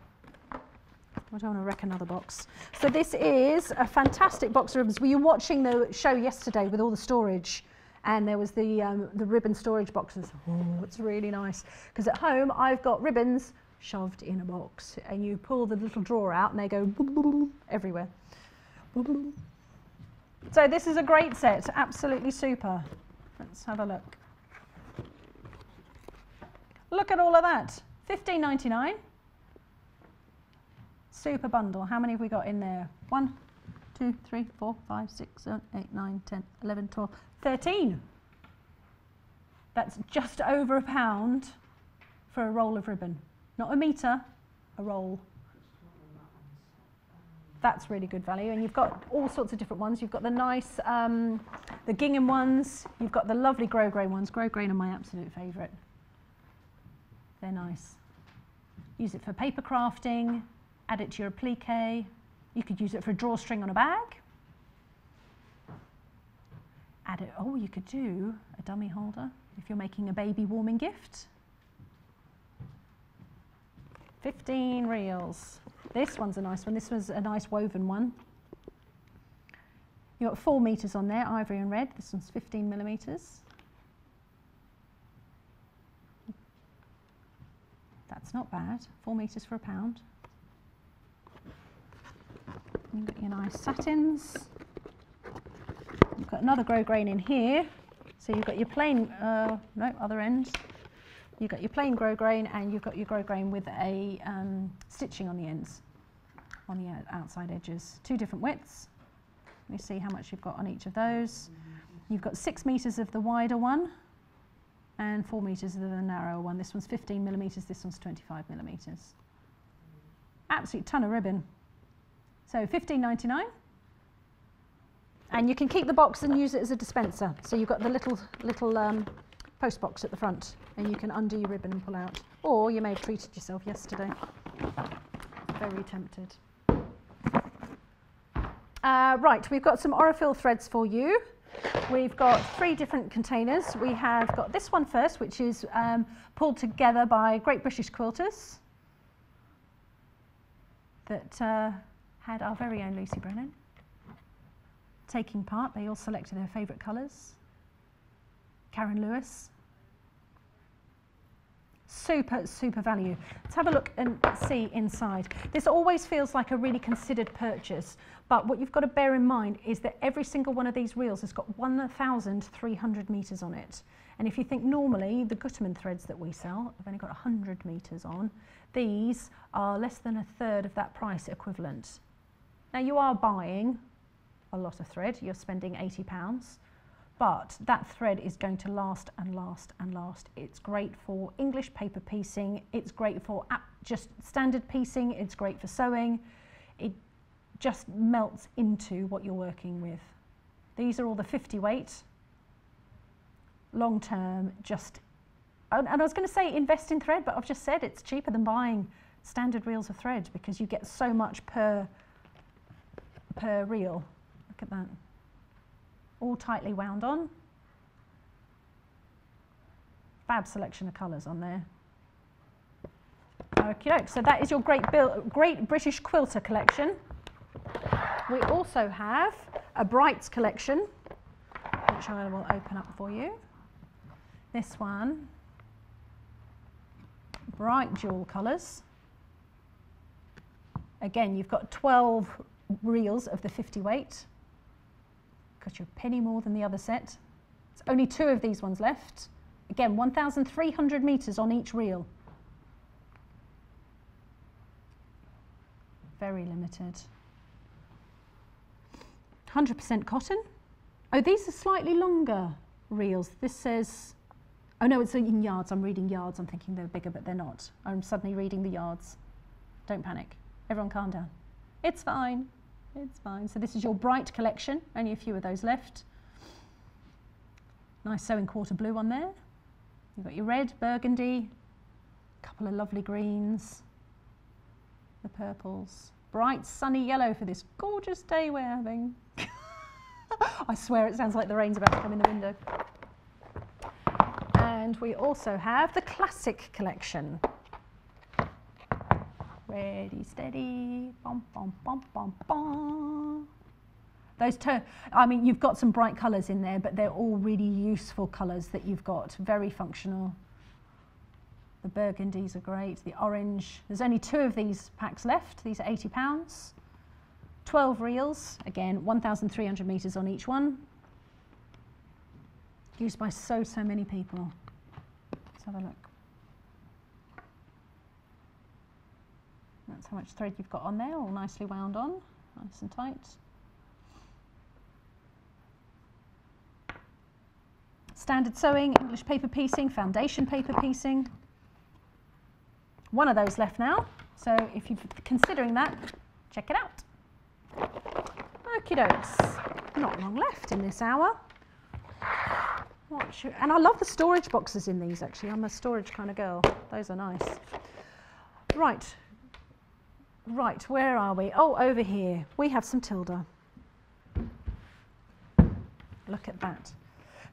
I don't want to wreck another box. So this is a fantastic box of ribbons. Were you watching the show yesterday with all the storage? And there was the, um, the ribbon storage boxes. Oh, it's really nice. Because at home, I've got ribbons shoved in a box. And you pull the little drawer out and they go everywhere. So this is a great set, absolutely super. Let's have a look. Look at all of that, 15.99. Super bundle. How many have we got in there? One, two, three, four, five, six, seven, eight, nine, 10, 11, 12, 13. That's just over a pound for a roll of ribbon. Not a metre, a roll. That's really good value. And you've got all sorts of different ones. You've got the nice, um, the gingham ones. You've got the lovely grosgrain ones. Grosgrain are my absolute favourite. They're nice. Use it for paper crafting, add it to your applique. You could use it for a drawstring on a bag. Add it, oh, you could do a dummy holder if you're making a baby warming gift. 15 reels. This one's a nice one. This was a nice woven one. You've got four metres on there, ivory and red. This one's 15 millimetres. That's not bad. Four metres for a pound. You've got your nice satins. You've got another grosgrain in here. So you've got your plain, uh, no, other end. You've got your plain grosgrain and you've got your grosgrain with a um, stitching on the ends, on the outside edges. Two different widths. Let me see how much you've got on each of those. You've got six metres of the wider one and four metres of the narrower one. This one's 15 millimetres, this one's 25 millimetres. Absolute ton of ribbon. So 15.99. And you can keep the box and use it as a dispenser. So you've got the little little um, post box at the front, and you can undo your ribbon and pull out. Or you may have treated yourself yesterday. Very tempted. Uh, right, we've got some Aurifil threads for you. We've got three different containers. We have got this one first, which is um, pulled together by Great British Quilters that uh, had our very own Lucy Brennan taking part. They all selected their favourite colours. Karen Lewis. Super, super value. Let's have a look and see inside. This always feels like a really considered purchase, but what you've got to bear in mind is that every single one of these reels has got 1,300 metres on it. And if you think normally the Gutermann threads that we sell have only got 100 metres on, these are less than a third of that price equivalent. Now you are buying a lot of thread, you're spending 80 pounds, but that thread is going to last and last and last. It's great for English paper piecing, it's great for just standard piecing, it's great for sewing. It just melts into what you're working with. These are all the 50 weight, long term, just, and I was going to say invest in thread, but I've just said it's cheaper than buying standard reels of thread because you get so much per, per reel. Look at that all tightly wound on. Fab selection of colours on there. Okay, so that is your great, great British quilter collection. We also have a Brights collection, which I will open up for you. This one, bright jewel colours. Again, you've got 12 reels of the 50 weight because you're a penny more than the other set. It's only two of these ones left. Again, 1,300 metres on each reel. Very limited. 100% cotton. Oh, these are slightly longer reels. This says, oh no, it's in yards. I'm reading yards. I'm thinking they're bigger, but they're not. I'm suddenly reading the yards. Don't panic. Everyone calm down. It's fine. It's fine. So this is your bright collection, only a few of those left. Nice sewing quarter blue one there. You've got your red, burgundy, a couple of lovely greens, the purples. Bright sunny yellow for this gorgeous day we're having. I swear it sounds like the rain's about to come in the window. And we also have the classic collection Ready, steady. Bum, bum, bum, bum, bum. Those two, I mean, you've got some bright colours in there, but they're all really useful colours that you've got. Very functional. The burgundies are great. The orange, there's only two of these packs left. These are 80 pounds. 12 reels, again, 1,300 metres on each one. Used by so, so many people. Let's have a look. That's how much thread you've got on there, all nicely wound on, nice and tight. Standard sewing, English paper piecing, foundation paper piecing. One of those left now, so if you're considering that, check it out. Okie dokes, not long left in this hour. And I love the storage boxes in these actually, I'm a storage kind of girl, those are nice. Right, right, where are we? Oh, over here, we have some Tilda. Look at that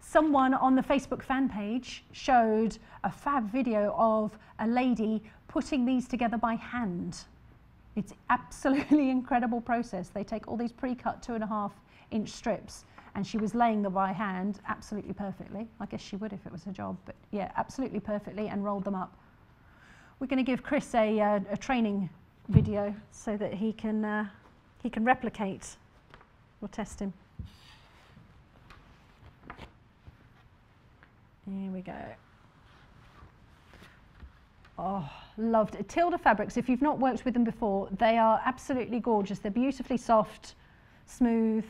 someone on the Facebook fan page showed a fab video of a lady putting these together by hand. It's absolutely incredible process. They take all these pre-cut two and a half inch strips and she was laying them by hand absolutely perfectly. I guess she would if it was her job, but yeah, absolutely perfectly and rolled them up. We're going to give Chris a, uh, a training video so that he can, uh, he can replicate. We'll test him. Here we go. Oh, loved it. Tilda fabrics, if you've not worked with them before, they are absolutely gorgeous. They're beautifully soft, smooth.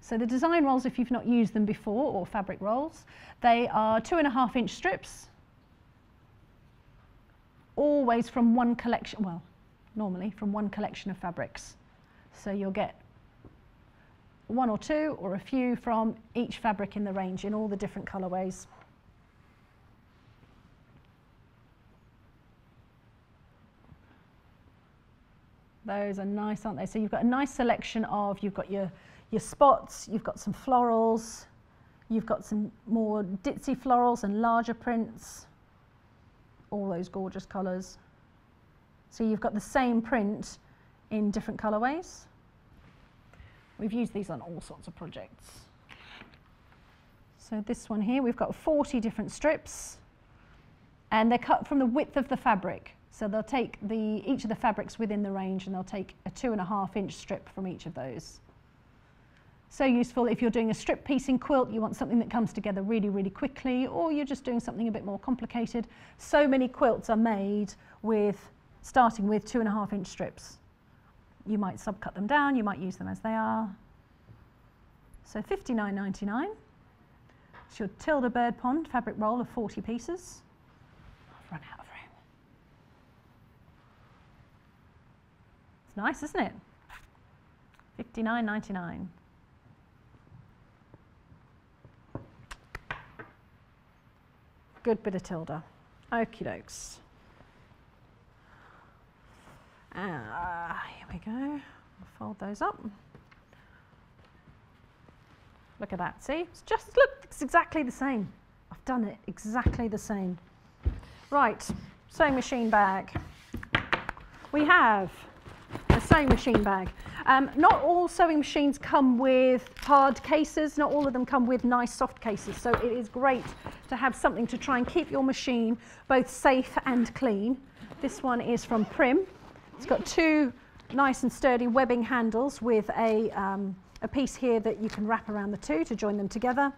So the design rolls, if you've not used them before, or fabric rolls, they are two and a half inch strips, always from one collection, well, normally from one collection of fabrics. So you'll get one or two or a few from each fabric in the range in all the different colorways. Those are nice, aren't they? So you've got a nice selection of, you've got your, your spots, you've got some florals, you've got some more ditzy florals and larger prints, all those gorgeous colours. So you've got the same print in different colourways. We've used these on all sorts of projects. So this one here, we've got 40 different strips and they're cut from the width of the fabric. So they'll take the, each of the fabrics within the range and they'll take a two and a half inch strip from each of those. So useful if you're doing a strip piecing quilt, you want something that comes together really, really quickly, or you're just doing something a bit more complicated. So many quilts are made with, starting with two and a half inch strips you might subcut them down, you might use them as they are. So 59.99. It's your Tilda Bird Pond fabric roll of 40 pieces. I've run out of room. It's nice, isn't it? 59.99. Good bit of Tilda. Okie dokes. Ah, here we go. fold those up. Look at that, see? It's just, look, it's exactly the same. I've done it exactly the same. Right, sewing machine bag. We have a sewing machine bag. Um, not all sewing machines come with hard cases, not all of them come with nice soft cases, so it is great to have something to try and keep your machine both safe and clean. This one is from Prym. It's got two nice and sturdy webbing handles with a, um, a piece here that you can wrap around the two to join them together.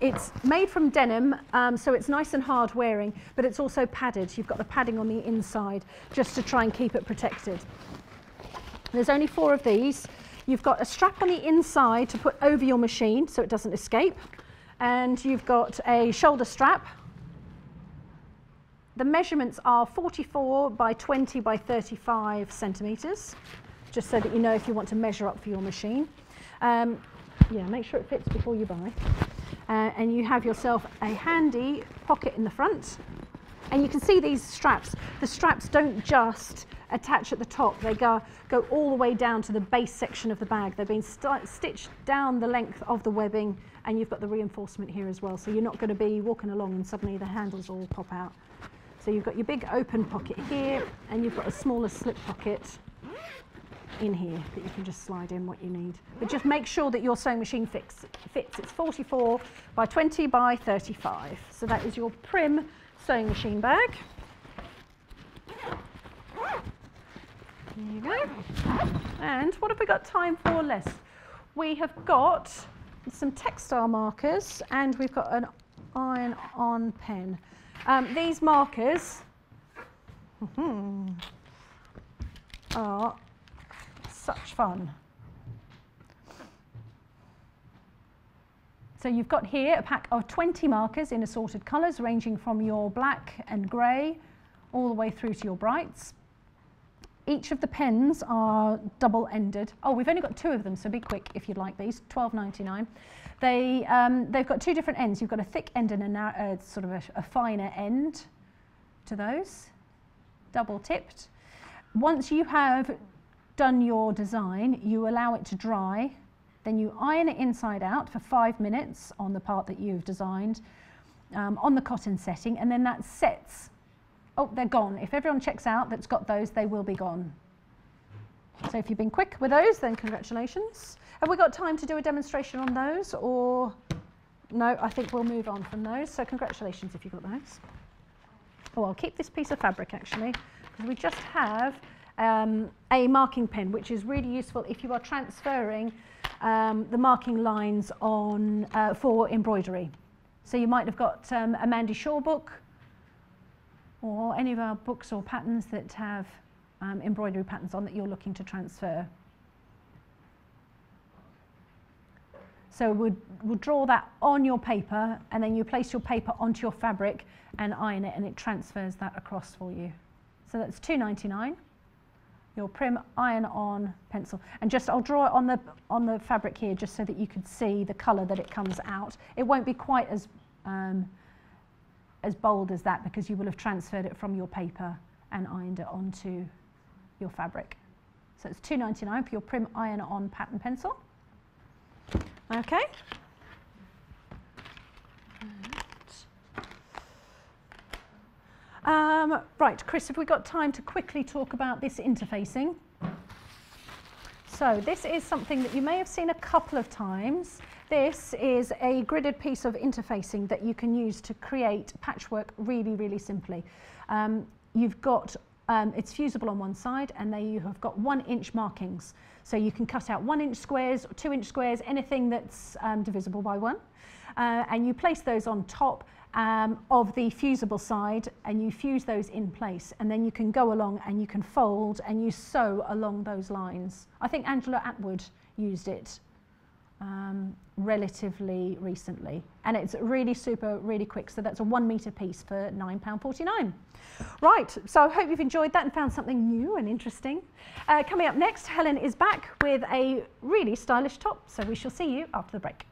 It's made from denim, um, so it's nice and hard wearing, but it's also padded. You've got the padding on the inside just to try and keep it protected. There's only four of these. You've got a strap on the inside to put over your machine so it doesn't escape. And you've got a shoulder strap the measurements are 44 by 20 by 35 centimetres, just so that you know if you want to measure up for your machine. Um, yeah, make sure it fits before you buy. Uh, and you have yourself a handy pocket in the front. And you can see these straps. The straps don't just attach at the top, they go, go all the way down to the base section of the bag. They've been st stitched down the length of the webbing and you've got the reinforcement here as well. So you're not going to be walking along and suddenly the handles all pop out. So you've got your big open pocket here and you've got a smaller slip pocket in here that you can just slide in what you need. But just make sure that your sewing machine fix, fits. It's 44 by 20 by 35. So that is your Prym sewing machine bag. There you go. And what have we got time for less? We have got some textile markers and we've got an iron-on pen. Um, these markers are such fun. So you've got here a pack of 20 markers in assorted colours ranging from your black and grey all the way through to your brights. Each of the pens are double-ended. Oh, we've only got two of them, so be quick if you'd like these, 12.99. They, um, they've got two different ends. You've got a thick end and a narrow, uh, sort of a, a finer end to those, double tipped. Once you have done your design, you allow it to dry, then you iron it inside out for five minutes on the part that you've designed um, on the cotton setting, and then that sets oh, they're gone. If everyone checks out that's got those, they will be gone. So if you've been quick with those, then congratulations. Have we got time to do a demonstration on those or no, I think we'll move on from those. So congratulations if you've got those. Oh, I'll keep this piece of fabric actually, because we just have um, a marking pen, which is really useful if you are transferring um, the marking lines on uh, for embroidery. So you might have got um, a Mandy Shaw book or any of our books or patterns that have um, embroidery patterns on that you're looking to transfer. So we'll, we'll draw that on your paper and then you place your paper onto your fabric and iron it and it transfers that across for you. So that's 2.99. Your Prym iron-on pencil. And just, I'll draw it on the, on the fabric here just so that you can see the colour that it comes out. It won't be quite as um, as bold as that because you will have transferred it from your paper and ironed it onto your fabric. So it's 2.99 for your Prym Iron On pattern pencil. Okay. Um, right, Chris, have we got time to quickly talk about this interfacing? So this is something that you may have seen a couple of times. This is a gridded piece of interfacing that you can use to create patchwork really, really simply. Um, you've got, um, it's fusible on one side and there you have got one inch markings. So you can cut out one inch squares, two inch squares, anything that's um, divisible by one. Uh, and you place those on top um, of the fusible side and you fuse those in place and then you can go along and you can fold and you sew along those lines. I think Angela Atwood used it um, relatively recently. And it's really super, really quick. So that's a one metre piece for £9.49. Right, so I hope you've enjoyed that and found something new and interesting. Uh, coming up next, Helen is back with a really stylish top. So we shall see you after the break.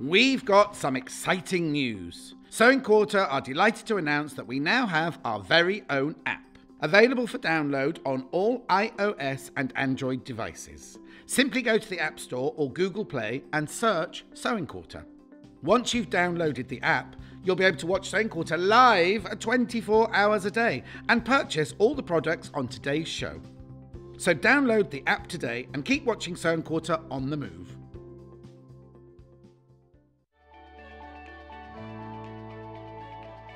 We've got some exciting news. Sewing Quarter are delighted to announce that we now have our very own app, available for download on all iOS and Android devices. Simply go to the App Store or Google Play and search Sewing Quarter. Once you've downloaded the app, you'll be able to watch Sewing Quarter live 24 hours a day and purchase all the products on today's show. So download the app today and keep watching Sewing Quarter on the move.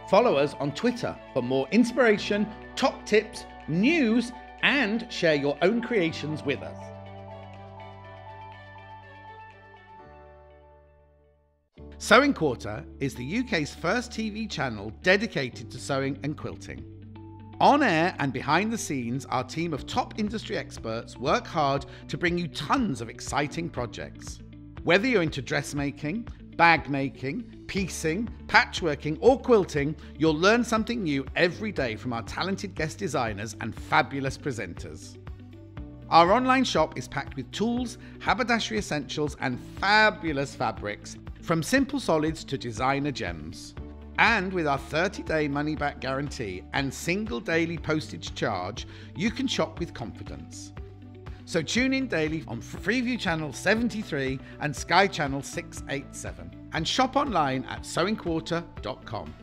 Follow us on Twitter for more inspiration, top tips, news, and share your own creations with us. Sewing Quarter is the UK's first TV channel dedicated to sewing and quilting. On air and behind the scenes, our team of top industry experts work hard to bring you tons of exciting projects. Whether you're into dressmaking, bag making, piecing, patchworking, or quilting, you'll learn something new every day from our talented guest designers and fabulous presenters. Our online shop is packed with tools, haberdashery essentials, and fabulous fabrics from simple solids to designer gems. And with our 30 day money back guarantee and single daily postage charge, you can shop with confidence. So tune in daily on Freeview Channel 73 and Sky Channel 687 and shop online at sewingquarter.com.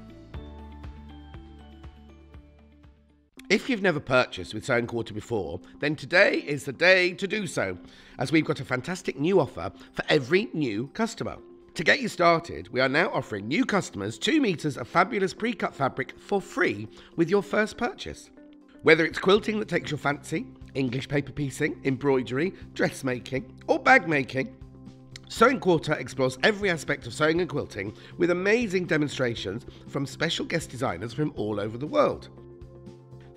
If you've never purchased with Sewing Quarter before, then today is the day to do so, as we've got a fantastic new offer for every new customer. To get you started, we are now offering new customers 2 metres of fabulous pre cut fabric for free with your first purchase. Whether it's quilting that takes your fancy, English paper piecing, embroidery, dressmaking, or bag making, Sewing Quarter explores every aspect of sewing and quilting with amazing demonstrations from special guest designers from all over the world.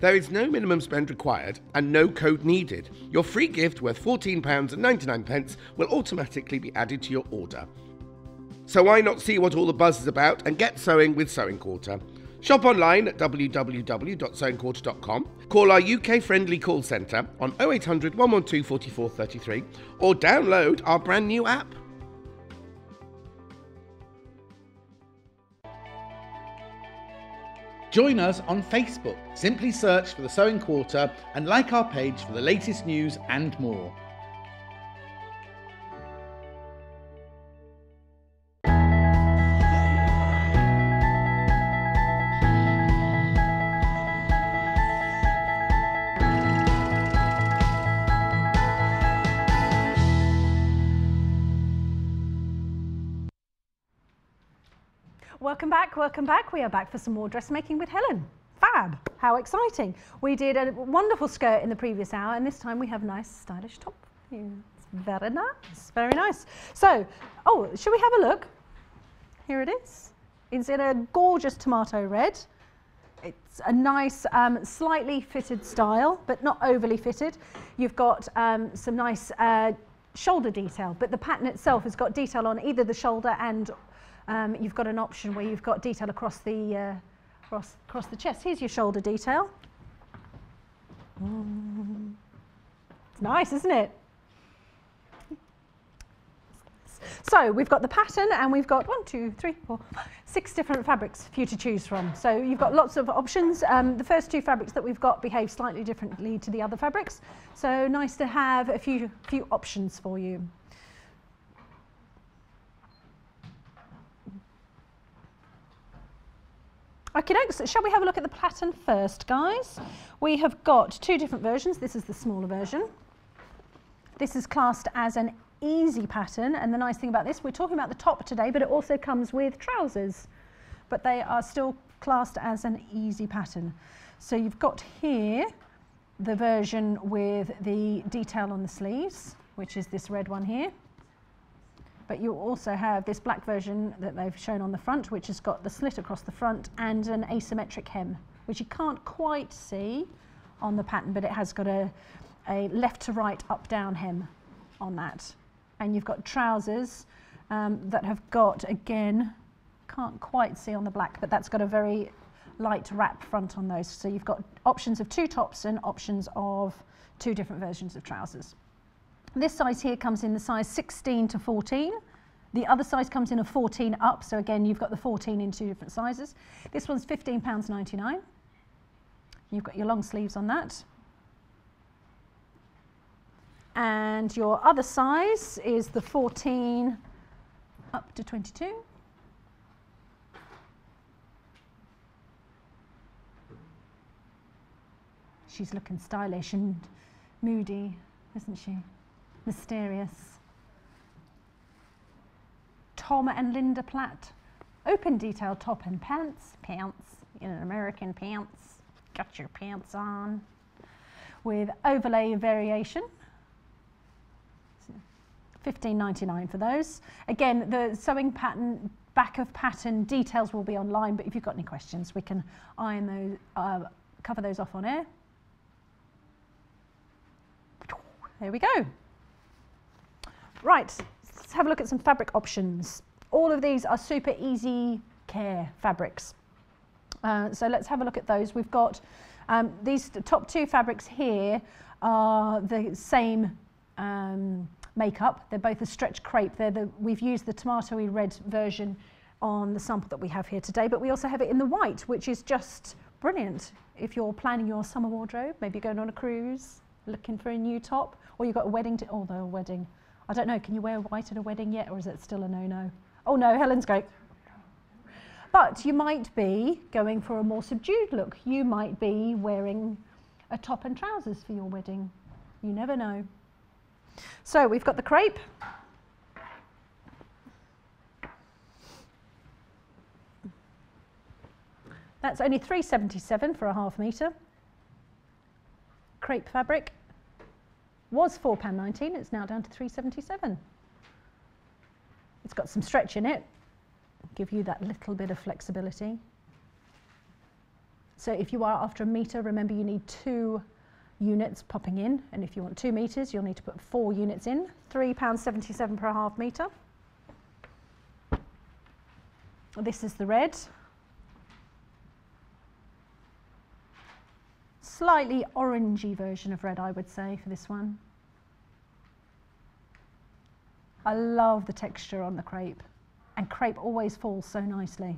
There is no minimum spend required and no code needed. Your free gift worth £14.99 will automatically be added to your order. So why not see what all the buzz is about and get sewing with Sewing Quarter? Shop online at www.sewingquarter.com, call our UK friendly call centre on 0800 112 4433 or download our brand new app. Join us on Facebook. Simply search for the Sewing Quarter and like our page for the latest news and more. Welcome back, welcome back. We are back for some more dressmaking with Helen. Fab, how exciting. We did a wonderful skirt in the previous hour and this time we have a nice stylish top. It's very nice, very nice. So, oh, should we have a look? Here it is. It's in a gorgeous tomato red. It's a nice, um, slightly fitted style, but not overly fitted. You've got um, some nice uh, shoulder detail, but the pattern itself has got detail on either the shoulder and um, you've got an option where you've got detail across the, uh, across, across the chest. Here's your shoulder detail. It's nice, isn't it? So we've got the pattern and we've got one, two, three, four, six different fabrics for you to choose from. So you've got lots of options. Um, the first two fabrics that we've got behave slightly differently to the other fabrics. So nice to have a few, few options for you. Okay, so shall we have a look at the pattern first, guys? We have got two different versions. This is the smaller version. This is classed as an easy pattern, and the nice thing about this, we're talking about the top today, but it also comes with trousers, but they are still classed as an easy pattern. So you've got here the version with the detail on the sleeves, which is this red one here. But you also have this black version that they've shown on the front, which has got the slit across the front and an asymmetric hem, which you can't quite see on the pattern, but it has got a, a left to right, up down hem on that. And you've got trousers um, that have got, again, can't quite see on the black, but that's got a very light wrap front on those. So you've got options of two tops and options of two different versions of trousers. This size here comes in the size 16 to 14. The other size comes in a 14 up, so again, you've got the 14 in two different sizes. This one's £15.99. You've got your long sleeves on that. And your other size is the 14 up to 22. She's looking stylish and moody, isn't she? Mysterious. Tom and Linda Platt. Open detail top and pants. Pants in an American pants. Got your pants on. With overlay variation. 15.99 for those. Again, the sewing pattern, back of pattern details will be online, but if you've got any questions, we can iron those, uh, cover those off on air. There we go. Right, let's have a look at some fabric options. All of these are super easy care fabrics. Uh, so let's have a look at those. We've got um, these top two fabrics here are the same um, makeup. They're both a stretch crepe. They're the, we've used the tomatoey red version on the sample that we have here today, but we also have it in the white, which is just brilliant. If you're planning your summer wardrobe, maybe going on a cruise, looking for a new top, or you've got a wedding, although a wedding, I don't know, can you wear white at a wedding yet, or is it still a no-no? Oh no, Helen's going. But you might be going for a more subdued look. You might be wearing a top and trousers for your wedding. You never know. So we've got the crepe. That's only 377 for a half metre. Crepe fabric was £4.19, it's now down to 377 It's got some stretch in it, give you that little bit of flexibility. So if you are after a metre, remember you need two units popping in, and if you want two metres, you'll need to put four units in, £3.77 per half metre. This is the red. Slightly orangey version of red, I would say, for this one. I love the texture on the crepe, and crepe always falls so nicely.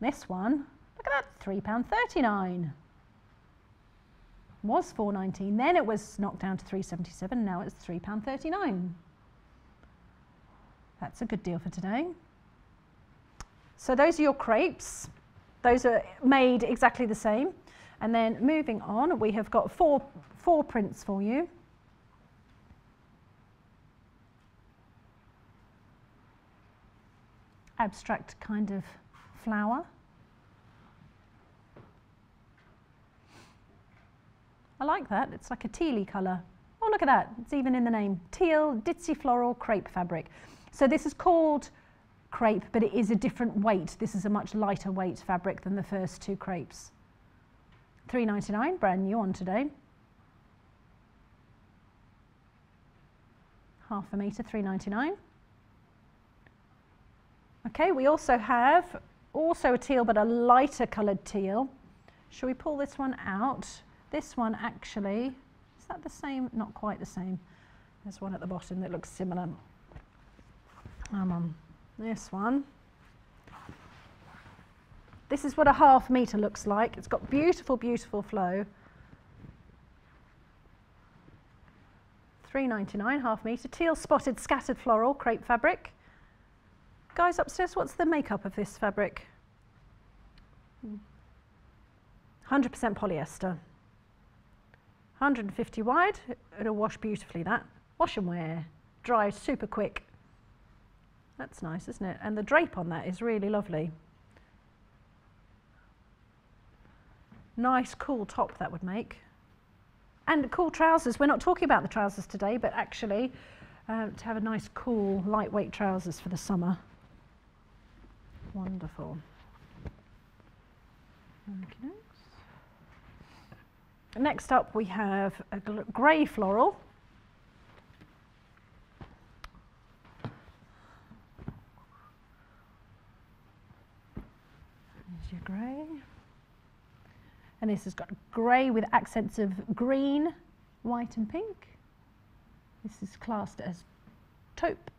This one, look at that, £3.39. Was 4.19, then it was knocked down to 3.77, now it's £3.39. That's a good deal for today. So those are your crepes. Those are made exactly the same. And then moving on, we have got four, four prints for you. Abstract kind of flower. I like that, it's like a tealy colour. Oh, look at that, it's even in the name. Teal Ditzy Floral Crepe Fabric. So this is called crepe, but it is a different weight. This is a much lighter weight fabric than the first two crepes. 3.99, brand new on today. Half a metre, 3.99. Okay, we also have also a teal, but a lighter coloured teal. Shall we pull this one out? This one actually, is that the same? Not quite the same. There's one at the bottom that looks similar. Come on this one. This is what a half metre looks like. It's got beautiful, beautiful flow. 3.99 half metre, teal spotted scattered floral crepe fabric. Guys upstairs, what's the makeup of this fabric? 100% polyester. 150 wide, it'll wash beautifully that. Wash and wear, dry super quick. That's nice, isn't it? And the drape on that is really lovely. Nice, cool top that would make. And cool trousers. We're not talking about the trousers today, but actually uh, to have a nice, cool, lightweight trousers for the summer. Wonderful. Next up we have a grey floral. There's your grey. And this has got grey with accents of green, white and pink. This is classed as taupe.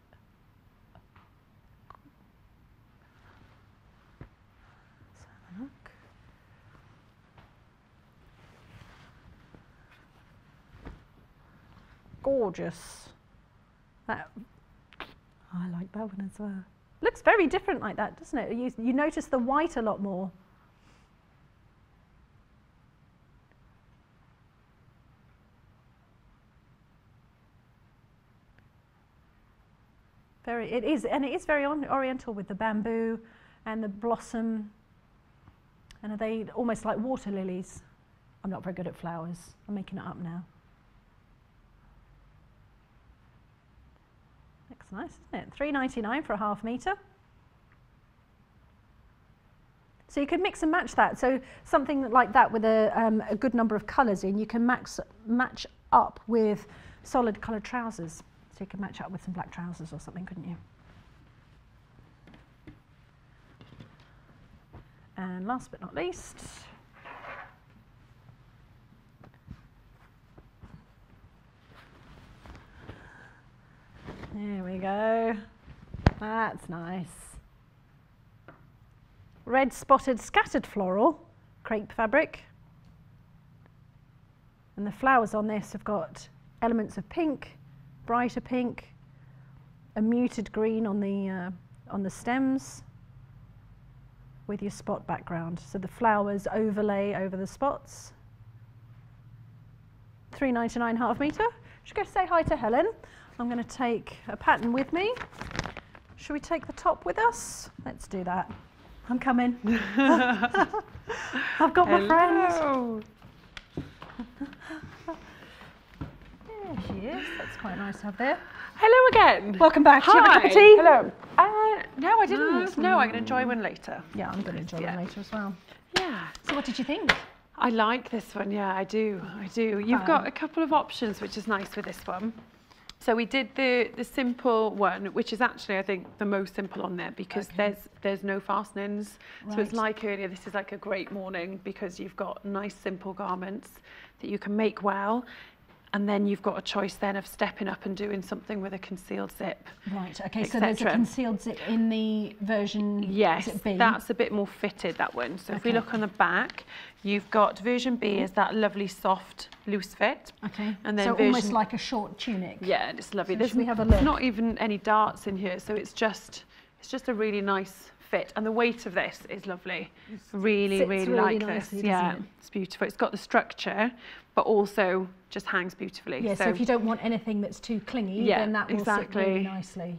Gorgeous. That, I like that one as well. Looks very different like that, doesn't it? You, you notice the white a lot more. Very, it is, and it is very oriental with the bamboo and the blossom. And are they almost like water lilies? I'm not very good at flowers. I'm making it up now. Nice, isn't it? 3.99 for a half metre. So you could mix and match that. So something like that with a, um, a good number of colours in, you can max, match up with solid coloured trousers. So you could match up with some black trousers or something, couldn't you? And last but not least, There we go. That's nice. Red spotted scattered floral crepe fabric. And the flowers on this have got elements of pink, brighter pink, a muted green on the, uh, on the stems with your spot background. So the flowers overlay over the spots. 3.99 half metre. Should go say hi to Helen. I'm going to take a pattern with me. Should we take the top with us? Let's do that. I'm coming. I've got my friend. There she is. That's quite nice to have there. Hello again. Welcome back. Do you have a cup Hi. of tea? Hello. Uh, no, I didn't. No, I'm going to enjoy one later. Yeah, I'm going to enjoy Yeah. that later as well. Yeah. So what did you think? I like this one, yeah, I do, I do. You've got a couple of options, which is nice with this one. So we did the the simple one, which is actually I think the most simple on there because Okay. there's there's no fastenings. So it's like earlier, this is like a great morning because you've got nice simple garments that you can make well, and then you've got a choice then of stepping up and doing something with a concealed zip. Right, okay, so there's a concealed zip in the version, Yes, that's a bit more fitted, that one. So if we look on the back, you've got version B is that lovely soft loose fit. Okay, and then so almost like a short tunic. Yeah, and it's lovely. So There's we have a look? not even any darts in here, so it's just it's just a really nice fit, and the weight of this is lovely. Really, sits really, really like nicely, this. Yeah, it? it's beautiful. It's got the structure, but also just hangs beautifully. Yeah, so, if you don't want anything that's too clingy, Yeah, then that will sit really nicely.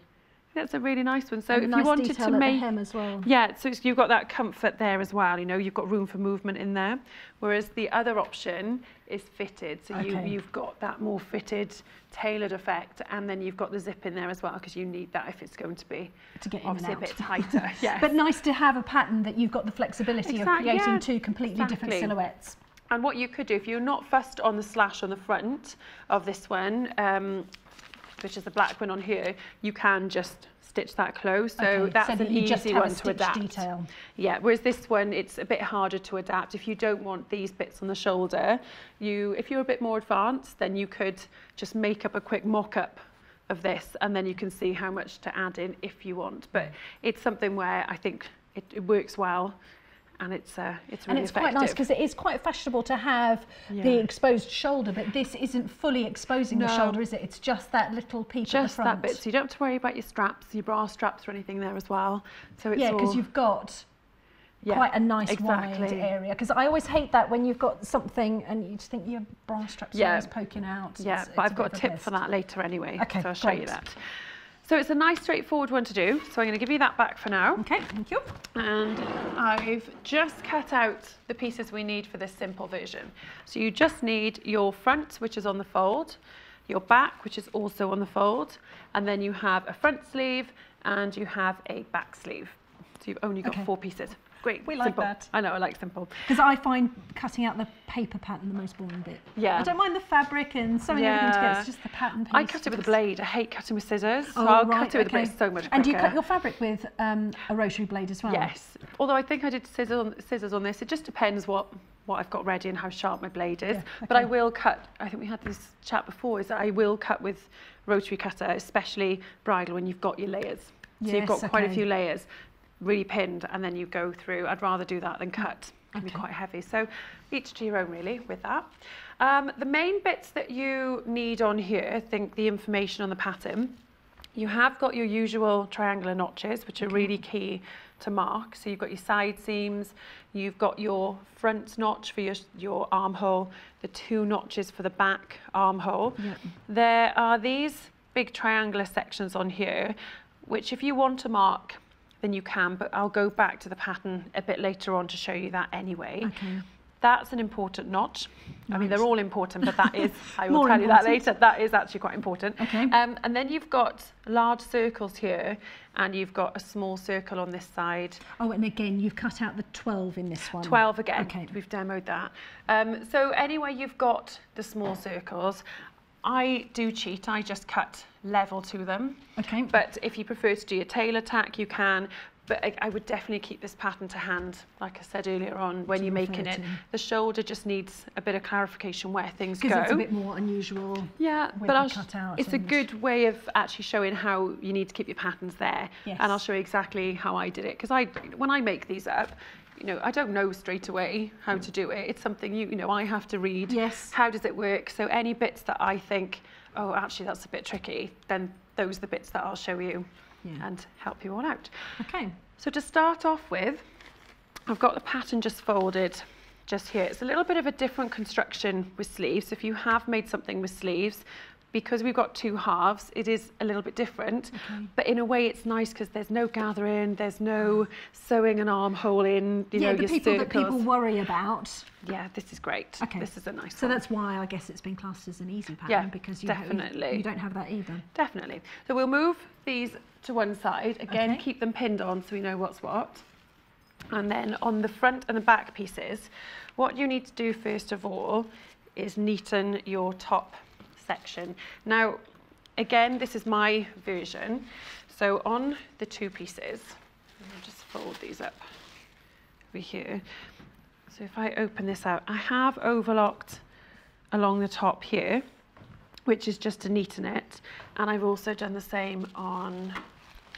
That's a really nice one. So And if nice you wanted to make the hem as well. Yeah, so you've got that comfort there as well. You know, you've got room for movement in there. Whereas the other option is fitted, so you, Okay. you've got that more fitted, tailored effect, and then you've got the zip in there as well because you need that if it's going to be To get obviously a bit tighter. yes. But nice to have a pattern that you've got the flexibility Exact- of creating yeah, two completely different silhouettes. And what you could do, if you're not fussed on the slash on the front of this one, um, which is the black one on here, you can just stitch that close. So Okay, that's so that an easy one to adapt. detail. Yeah, whereas this one, it's a bit harder to adapt. If you don't want these bits on the shoulder, you, if you're a bit more advanced, then you could just make up a quick mock-up of this and then you can see how much to add in if you want. But it's something where I think it, it works well and it's, uh, it's really And it's effective. quite nice because it is quite fashionable to have the exposed shoulder, but this isn't fully exposing the shoulder, is it? It's just that little peep just at the front. that bit, so you don't have to worry about your straps, your bra straps or anything there as well. So it's yeah, because you've got yeah, quite a nice wide area. Because I always hate that when you've got something and you just think your bra straps Yeah. are always poking out. Yeah, It's- but it's I've got a tip for that later anyway. Okay, so I'll show you that. So it's a nice straightforward one to do. So I'm going to give you that back for now. Okay, thank you. And I've just cut out the pieces we need for this simple version. So you just need your front, which is on the fold, your back, which is also on the fold, and then you have a front sleeve and you have a back sleeve. So you've only got Okay. four pieces. Great. We like simple. that. I know, I like simple. Because I find cutting out the paper pattern the most boring bit. Yeah. I don't mind the fabric and sewing everything together. It's just the pattern piece. I cut it with a blade. I hate cutting with scissors. So Oh, I'll right, cut it with a blade so much quicker. And do you cut your fabric with um, a rotary blade as well? Yes. Although I think I did scissors on, scissors on this. It just depends what, what I've got ready and how sharp my blade is. Yeah, But I will cut, I think we had this chat before, is that I will cut with rotary cutter, especially bridal when you've got your layers. So you've got Yes, quite a few layers really pinned and then you go through. I'd rather do that than cut. It can be quite heavy. So each to your own really with that. Um, the main bits that you need on here, I think the information on the pattern, you have got your usual triangular notches, which are really key to mark. So you've got your side seams, you've got your front notch for your, your armhole, the two notches for the back armhole. Yep. There are these big triangular sections on here, which if you want to mark, then you can, but I'll go back to the pattern a bit later on to show you that anyway. Okay. That's an important notch. I mean, they're all important, but that is, I will tell you that later, that is actually quite important. Okay. Um, and then you've got large circles here, and you've got a small circle on this side. Oh, and again, you've cut out the 12 in this one. 12 again, Okay. we've demoed that. Um, so anyway, you've got the small circles, I do cheat, I just cut level to them. Okay. But if you prefer to do your tailor tack, you can. But I, I would definitely keep this pattern to hand, like I said earlier on, when you're making it. The shoulder just needs a bit of clarification where things go. Because it's a bit more unusual. Yeah, but I'll it's a good way of actually showing how you need to keep your patterns there. Yes. And I'll show you exactly how I did it. Because I, when I make these up, you know, I don't know straight away how to do it. It's something you, you know, I have to read. Yes. How does it work? So any bits that I think, oh, actually that's a bit tricky, then those are the bits that I'll show you Yeah. and help you all out. Okay. So to start off with, I've got the pattern just folded just here. It's a little bit of a different construction with sleeves. If you have made something with sleeves, because we've got two halves, it is a little bit different. But in a way, it's nice because there's no gathering, there's no sewing an armhole in, you yeah, know, the people circles. that people worry about. Yeah, this is great. Okay. This is a nice So one. that's why I guess it's been classed as an easy pattern Yeah, because you definitely. you, you don't have that either. Definitely. So we'll move these to one side. Again, Okay. keep them pinned on so we know what's what. And then on the front and the back pieces, what you need to do first of all is neaten your top section. Now, again, this is my version. So on the two pieces, I'll just fold these up over here. So if I open this out, I have overlocked along the top here which is just to neaten it. And I've also done the same on,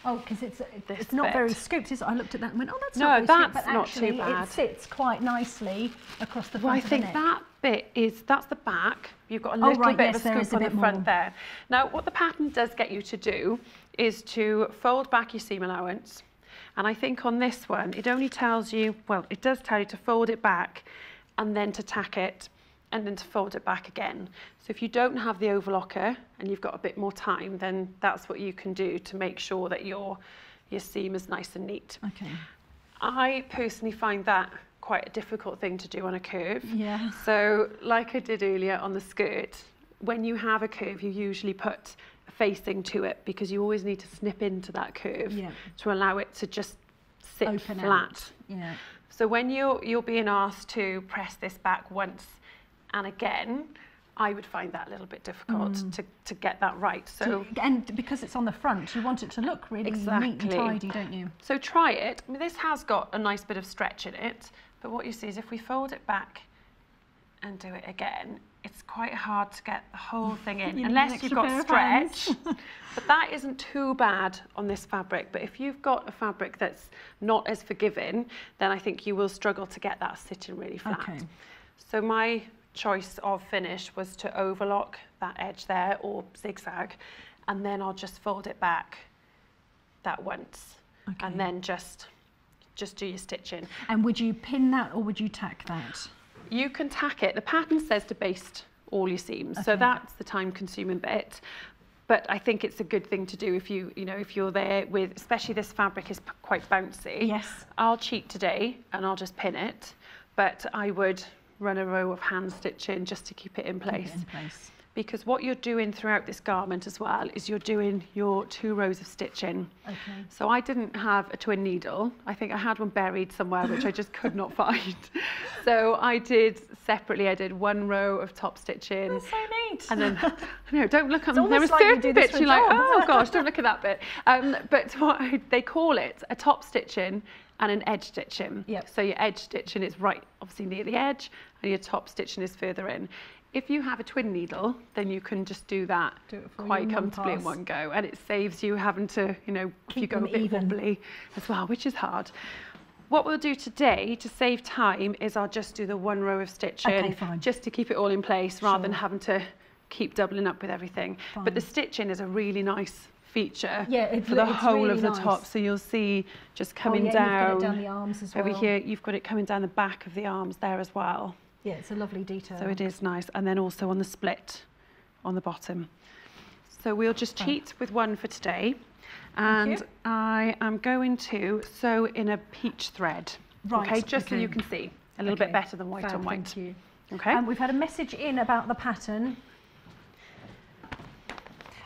Oh, because it's uh, This it's not very scooped. Is it? I looked at that and went, oh, that's No, not very scooped, that's but not too bad. It sits quite nicely across the front well, I think that bit is, that's the back. You've got a Oh, little right, bit yes, of a scoop a on the front more. there. Now, what the pattern does get you to do is to fold back your seam allowance. And I think on this one, it only tells you, well, it does tell you to fold it back and then to tack it and then to fold it back again. So if you don't have the overlocker and you've got a bit more time, then that's what you can do to make sure that your, your seam is nice and neat. Okay. I personally find that quite a difficult thing to do on a curve. Yeah. So, like I did earlier on the skirt, when you have a curve, you usually put a facing to it because you always need to snip into that curve Yeah. to allow it to just sit Open flat. out. Yeah. So when you're you're being asked to press this back once and again, I would find that a little bit difficult Mm. to, to get that right. So and because it's on the front, you want it to look really neat and tidy, don't you? So try it. I mean, this has got a nice bit of stretch in it, but what you see is if we fold it back and do it again, it's quite hard to get the whole thing in, You unless you've got stretch. but that isn't too bad on this fabric. But if you've got a fabric that's not as forgiving, then I think you will struggle to get that sitting really flat. Okay. So my choice of finish was to overlock that edge there or zigzag, and then I'll just fold it back that once, Okay. and then just just do your stitching. And would you pin that or would you tack that? You can tack it. The pattern says to baste all your seams, so that's the time-consuming bit. But I think it's a good thing to do if you, you know, if you're there with, especially this fabric is quite bouncy. Yes. I'll cheat today and I'll just pin it, but I would run a row of hand stitching just to keep it in place. it in place. Because what you're doing throughout this garment as well is you're doing your two rows of stitching. Okay. So I didn't have a twin needle. I think I had one buried somewhere, which I just could not find. So I did separately. I did one row of top stitching. That's so neat. And then, no, don't look at them. There are like certain you bits you're like, oh gosh, don't look at that bit. Um, but what I, they call it a top stitching and an edge stitching. Yep. So your edge stitching is right, obviously near the edge, and your top stitching is further in. If you have a twin needle, then you can just do that Do it for you quite comfortably in one go, and it saves you having to, you know, if you go a bit even. wobbly as well, which is hard. What we'll do today to save time is I'll just do the one row of stitching Okay, fine. just to keep it all in place rather than having to keep doubling up with everything. But the stitching is a really nice feature Yeah, it- for the whole really of the top. So you'll see just Oh, coming yeah, you've got down, down the arms as over here, you've got it coming down the back of the arms there as well. Yeah, it's a lovely detail. So it is nice. And then also on the split on the bottom. So we'll just cheat with one for today. And. I am going to sew in a peach thread. Right, Okay, just so you can see a little Okay, bit better than white fab, on white. Thank you. Okay. Um, we've had a message in about the pattern.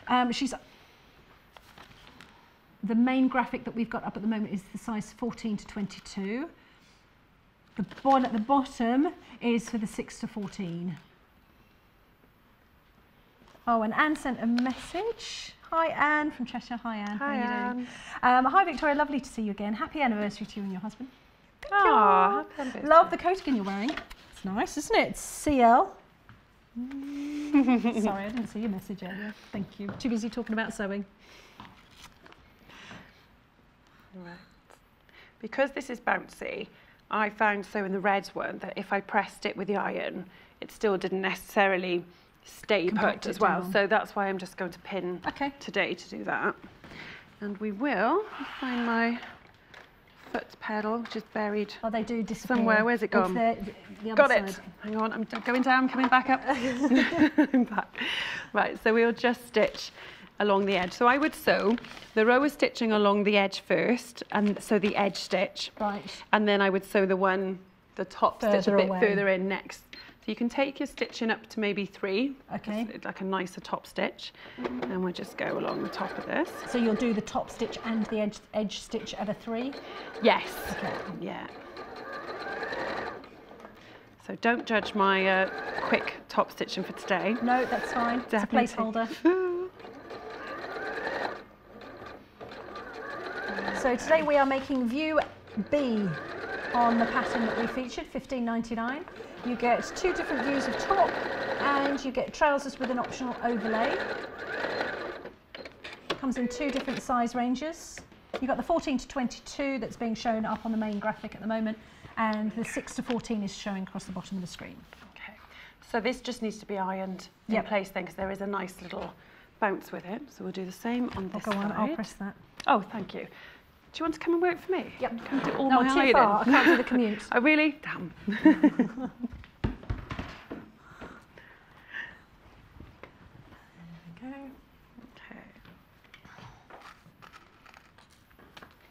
Um, she's the main graphic that we've got up at the moment is the size 14 to 22. The one at the bottom is for the 6 to 14. Oh, and Anne sent a message. Hi, Anne from Cheshire. Hi, Anne. Hi, How are you doing? Um, hi, Victoria. Lovely to see you again. Happy anniversary to you and your husband. Thank you. Happy. Love the coat again you're wearing. It's nice, isn't it? It's CL. Sorry, I didn't see your message earlier. Thank you. Too busy talking about sewing. Right. Because this is bouncy, I found so in the red one that if I pressed it with the iron, it still didn't necessarily stay put as well. down. So that's why I'm just going to pin Okay. today to do that. And we will find my foot pedal, which is buried Oh, they do disappear. Somewhere, where's it It's gone? the, the Got it. Hang on, I'm going down, coming back up. I'm back. Right, so we'll just stitch along the edge. So I would sew the row of stitching along the edge first, and so the edge stitch, Right. and then I would sew the one, the top stitch a bit away. further in next. So you can take your stitching up to maybe three. Okay. It's like a nicer top stitch, and we'll just go along the top of this. So you'll do the top stitch and the edge edge stitch at a three. Yes. Okay. Yeah. So don't judge my uh, quick top stitching for today. No, that's fine. It's a placeholder. So today we are making view B on the pattern that we featured, 15.99. You get two different views of top and you get trousers with an optional overlay. Comes in two different size ranges. You've got the 14 to 22 that's being shown up on the main graphic at the moment and the 6 to 14 is showing across the bottom of the screen. Okay. So this just needs to be ironed in Yep. place then because there is a nice little bounce with it. So we'll do the same on I'll this go on, side. I'll press that. Oh, thank you. Do you want to come and work for me? Yep. Can do all No, my too ironing? far. I can't do the commute. I really? Damn. Okay. Okay.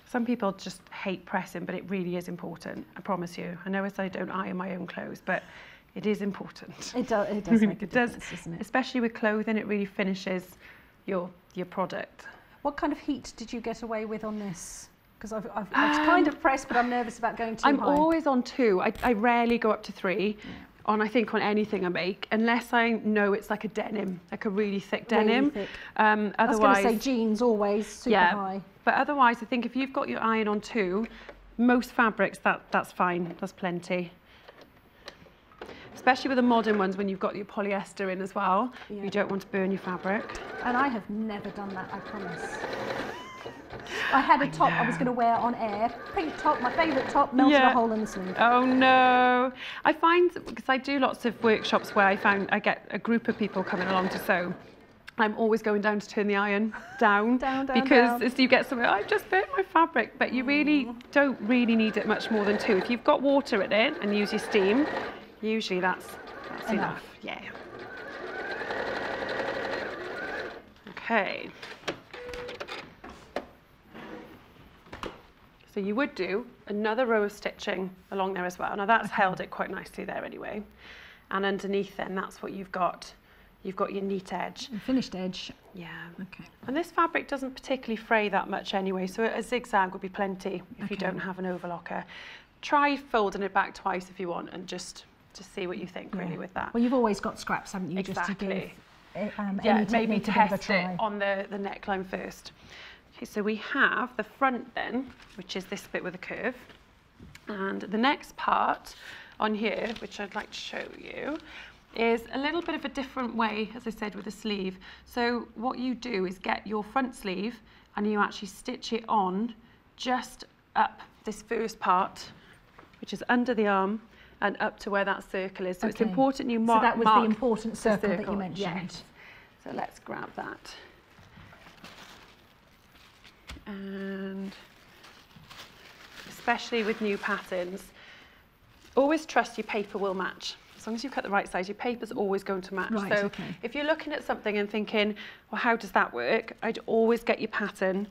Some people just hate pressing, but it really is important. I promise you. I know as I don't iron my own clothes, but it is important. It, do, it does make a It does. difference, doesn't it? Especially with clothing, it really finishes your your product. What kind of heat did you get away with on this? Because I've, I've, I've kind of pressed, but I'm nervous about going too I'm high. always on two. I, I rarely go up to three. On I think on anything I make, unless I know it's like a denim, like a really thick Really denim. thick. Um, I was going otherwise, to say jeans always super yeah. high. But otherwise, I think if you've got your iron on two, most fabrics that that's fine. That's plenty. Especially with the modern ones when you've got your polyester in as well. Yeah. You don't want to burn your fabric. And I have never done that, I promise. I had a top I was going to wear on air, pink top, my favourite top, melted Yeah. a hole in the sleeve. Oh no! I find because I do lots of workshops where I found I get a group of people coming along to sew. I'm always going down to turn the iron down, Down, down, because down. as you get somewhere, I've just burnt my fabric, but you really mm. don't really need it much more than two. If you've got water in it and use your steam, usually that's that's enough. Enough. Yeah. Okay. So you would do another row of stitching along there as well. Now that's held it quite nicely there anyway. And underneath then that's what you've got. You've got your neat edge. Finished edge. Yeah. Okay. And this fabric doesn't particularly fray that much anyway, so a zigzag would be plenty if you don't have an overlocker. Try folding it back twice if you want and just just see what you think really with that. Well, you've always got scraps, haven't you? Just to Exactly. give uh, um, yeah, maybe technique a bit a test try. it on the, the neckline first. Okay, so we have the front then, which is this bit with a curve. And the next part on here, which I'd like to show you, is a little bit of a different way, as I said, with a sleeve. So what you do is get your front sleeve and you actually stitch it on just up this first part, which is under the arm and up to where that circle is. So it's Okay. important you mark. So that was the important the circle, that you mentioned. yes. So let's grab that. And especially with new patterns, always trust your paper will match. As long as you cut the right size, your paper's always going to match. Right, so okay. if you're looking at something and thinking, well, how does that work? I'd always get your pattern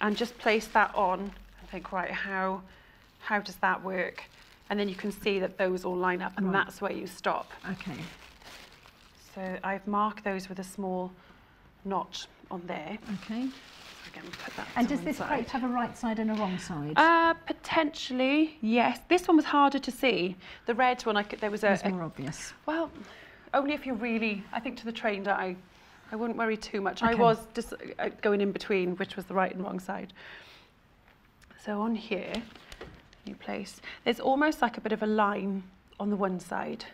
and just place that on and think, right, how, how does that work? And then you can see that those all line up and Right. that's where you stop. Okay. So I've marked those with a small notch on there. Okay. Again, put that And does this side. have a right side and a wrong side? Uh, potentially, yes. This one was harder to see. The red one, I could, there was a, It's a- more obvious. well, only if you really, I think to the trained eye, I wouldn't worry too much. Okay. I was just uh, going in between, which was the right and wrong side. So on here, you place, there's almost like a bit of a line on the one side.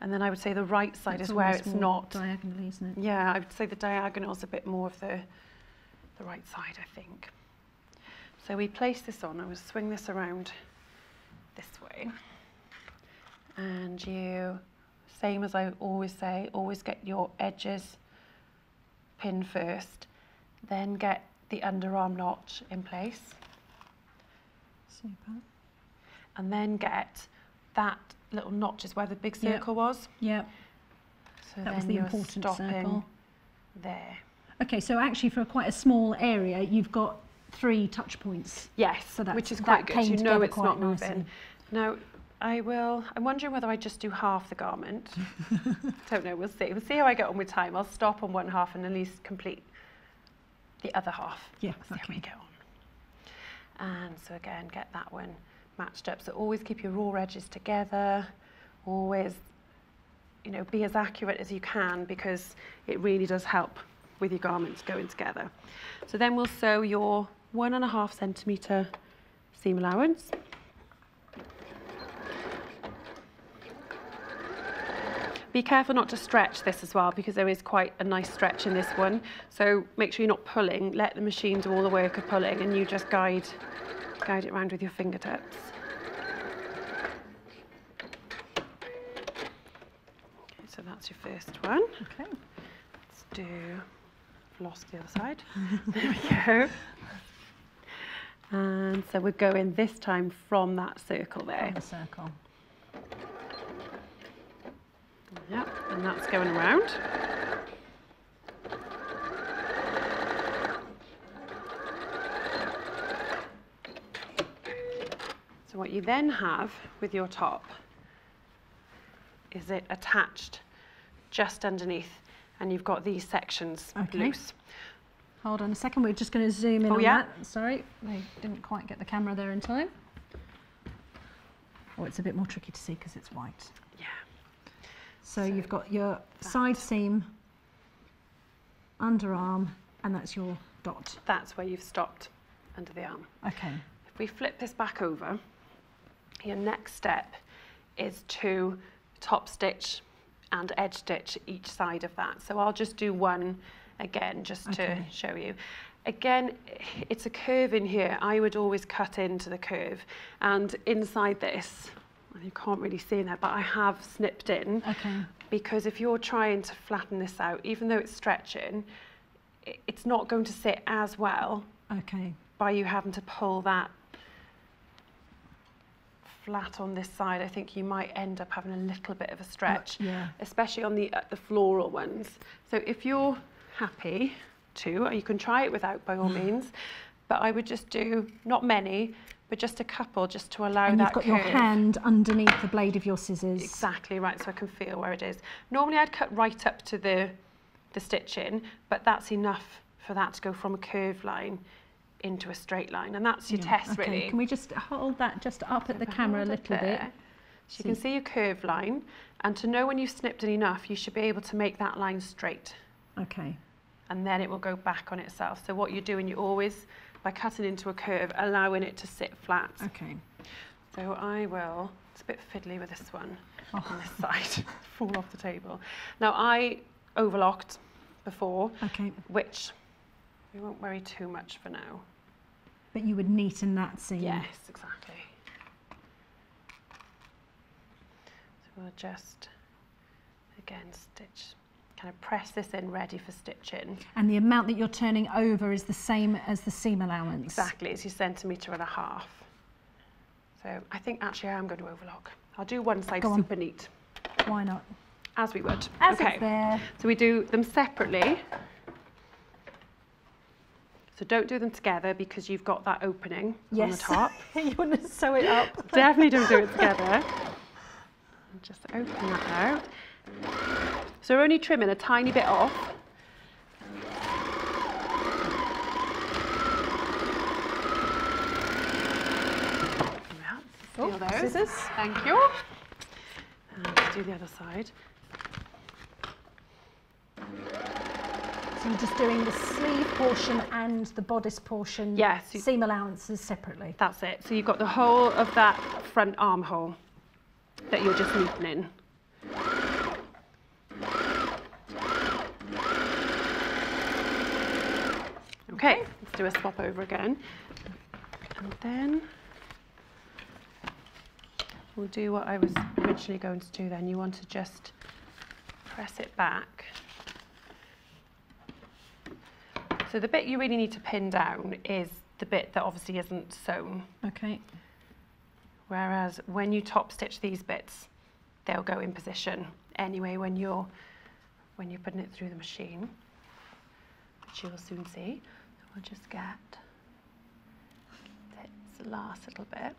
And then I would say the right side It's is where it's not. Diagonally, isn't it? Yeah, I would say the diagonal's a bit more of the, the right side, I think. So we place this on, I would swing this around this way. And you same as I always say, always get your edges pinned first, then get the underarm notch in place, Super. And then get that little notch is where the big Yep. circle was. Yeah. So That was the important circle. there. Okay, so actually for quite a small area, you've got three touch points. Yes, So that's- which is that quite good. You know it's not quite moving. nicely. Now, I will, I'm wondering whether I just do half the garment. Don't know, we'll see. We'll see how I get on with time. I'll stop on one half and at least complete the other half. Yeah, See how we okay. get on. And so again, get that one matched up. So always keep your raw edges together. Always, you know, be as accurate as you can because it really does help with your garments going together. So then we'll sew your one and a half centimetre seam allowance. Be careful not to stretch this as well because there is quite a nice stretch in this one. So make sure you're not pulling. Let the machine do all the work of pulling and you just guide, guide it around with your fingertips. Okay, so that's your first one. Okay. Let's do, I've lost the other side. there we go. And so we're going this time from that circle there. The circle. Yep, and that's going around. So what you then have with your top is it attached just underneath and you've got these sections Okay. loose. Hold on a second, we're just going to zoom in Oh, on yeah? that. Sorry, I didn't quite get the camera there in time. Oh, it's a bit more tricky to see because it's white. Yeah. So, you've got your side seam, underarm, and that's your dot. That's where you've stopped under the arm. Okay. If we flip this back over, your next step is to top stitch and edge stitch each side of that. So I'll just do one again just Okay. to show you. Again, it's a curve in here. I would always cut into the curve. And inside this, you can't really see in there, but I have snipped in Okay. because if you're trying to flatten this out, even though it's stretching, it's not going to sit as well Okay. by you having to pull that flat on this side, I think you might end up having a little bit of a stretch, yeah. especially on the uh, the floral ones. So if you're happy to, you can try it without by all means, but I would just do not many, but just a couple, just to allow And that you've got your hand underneath the blade of your scissors. Exactly right, so I can feel where it is. Normally I'd cut right up to the, the stitching, but that's enough for that to go from a curved line into a straight line. And that's your Yeah, test okay. really. Can we just hold that just up at the camera a little bit? So you can see your curved line. And to know when you've snipped it enough, you should be able to make that line straight. Okay. And then it will go back on itself. So what you're doing, you always, by cutting into a curve, allowing it to sit flat. Okay. So I will, it's a bit fiddly with this one oh. on this side, fall off the table. Now I overlocked before, Okay. which we won't worry too much for now. But you would neaten that seam. Yes, exactly. So we'll just, again, stitch, kind of press this in ready for stitching. And the amount that you're turning over is the same as the seam allowance. Exactly, it's your centimetre and a half. So I think actually I am going to overlock. I'll do one side Go on. super neat, Why not? as we would. As okay. there. So we do them separately. So don't do them together because you've got that opening on the Yes. top. you want to sew it up. Definitely don't do it together. Just open that out. So we're only trimming a tiny bit off. Oh, those. scissors. Thank you. And do the other side. So you're just doing the sleeve portion and the bodice portion. Yes, you- Seam allowances separately. That's it. So you've got the whole of that front armhole that you're just neating in. Okay, let's do a swap over again. And then we'll do what I was originally going to do then. You want to just press it back. So the bit you really need to pin down is the bit that obviously isn't sewn. Okay. Whereas when you top stitch these bits, they'll go in position anyway when you're when you're putting it through the machine, which you will soon see. So we'll just get this last little bit.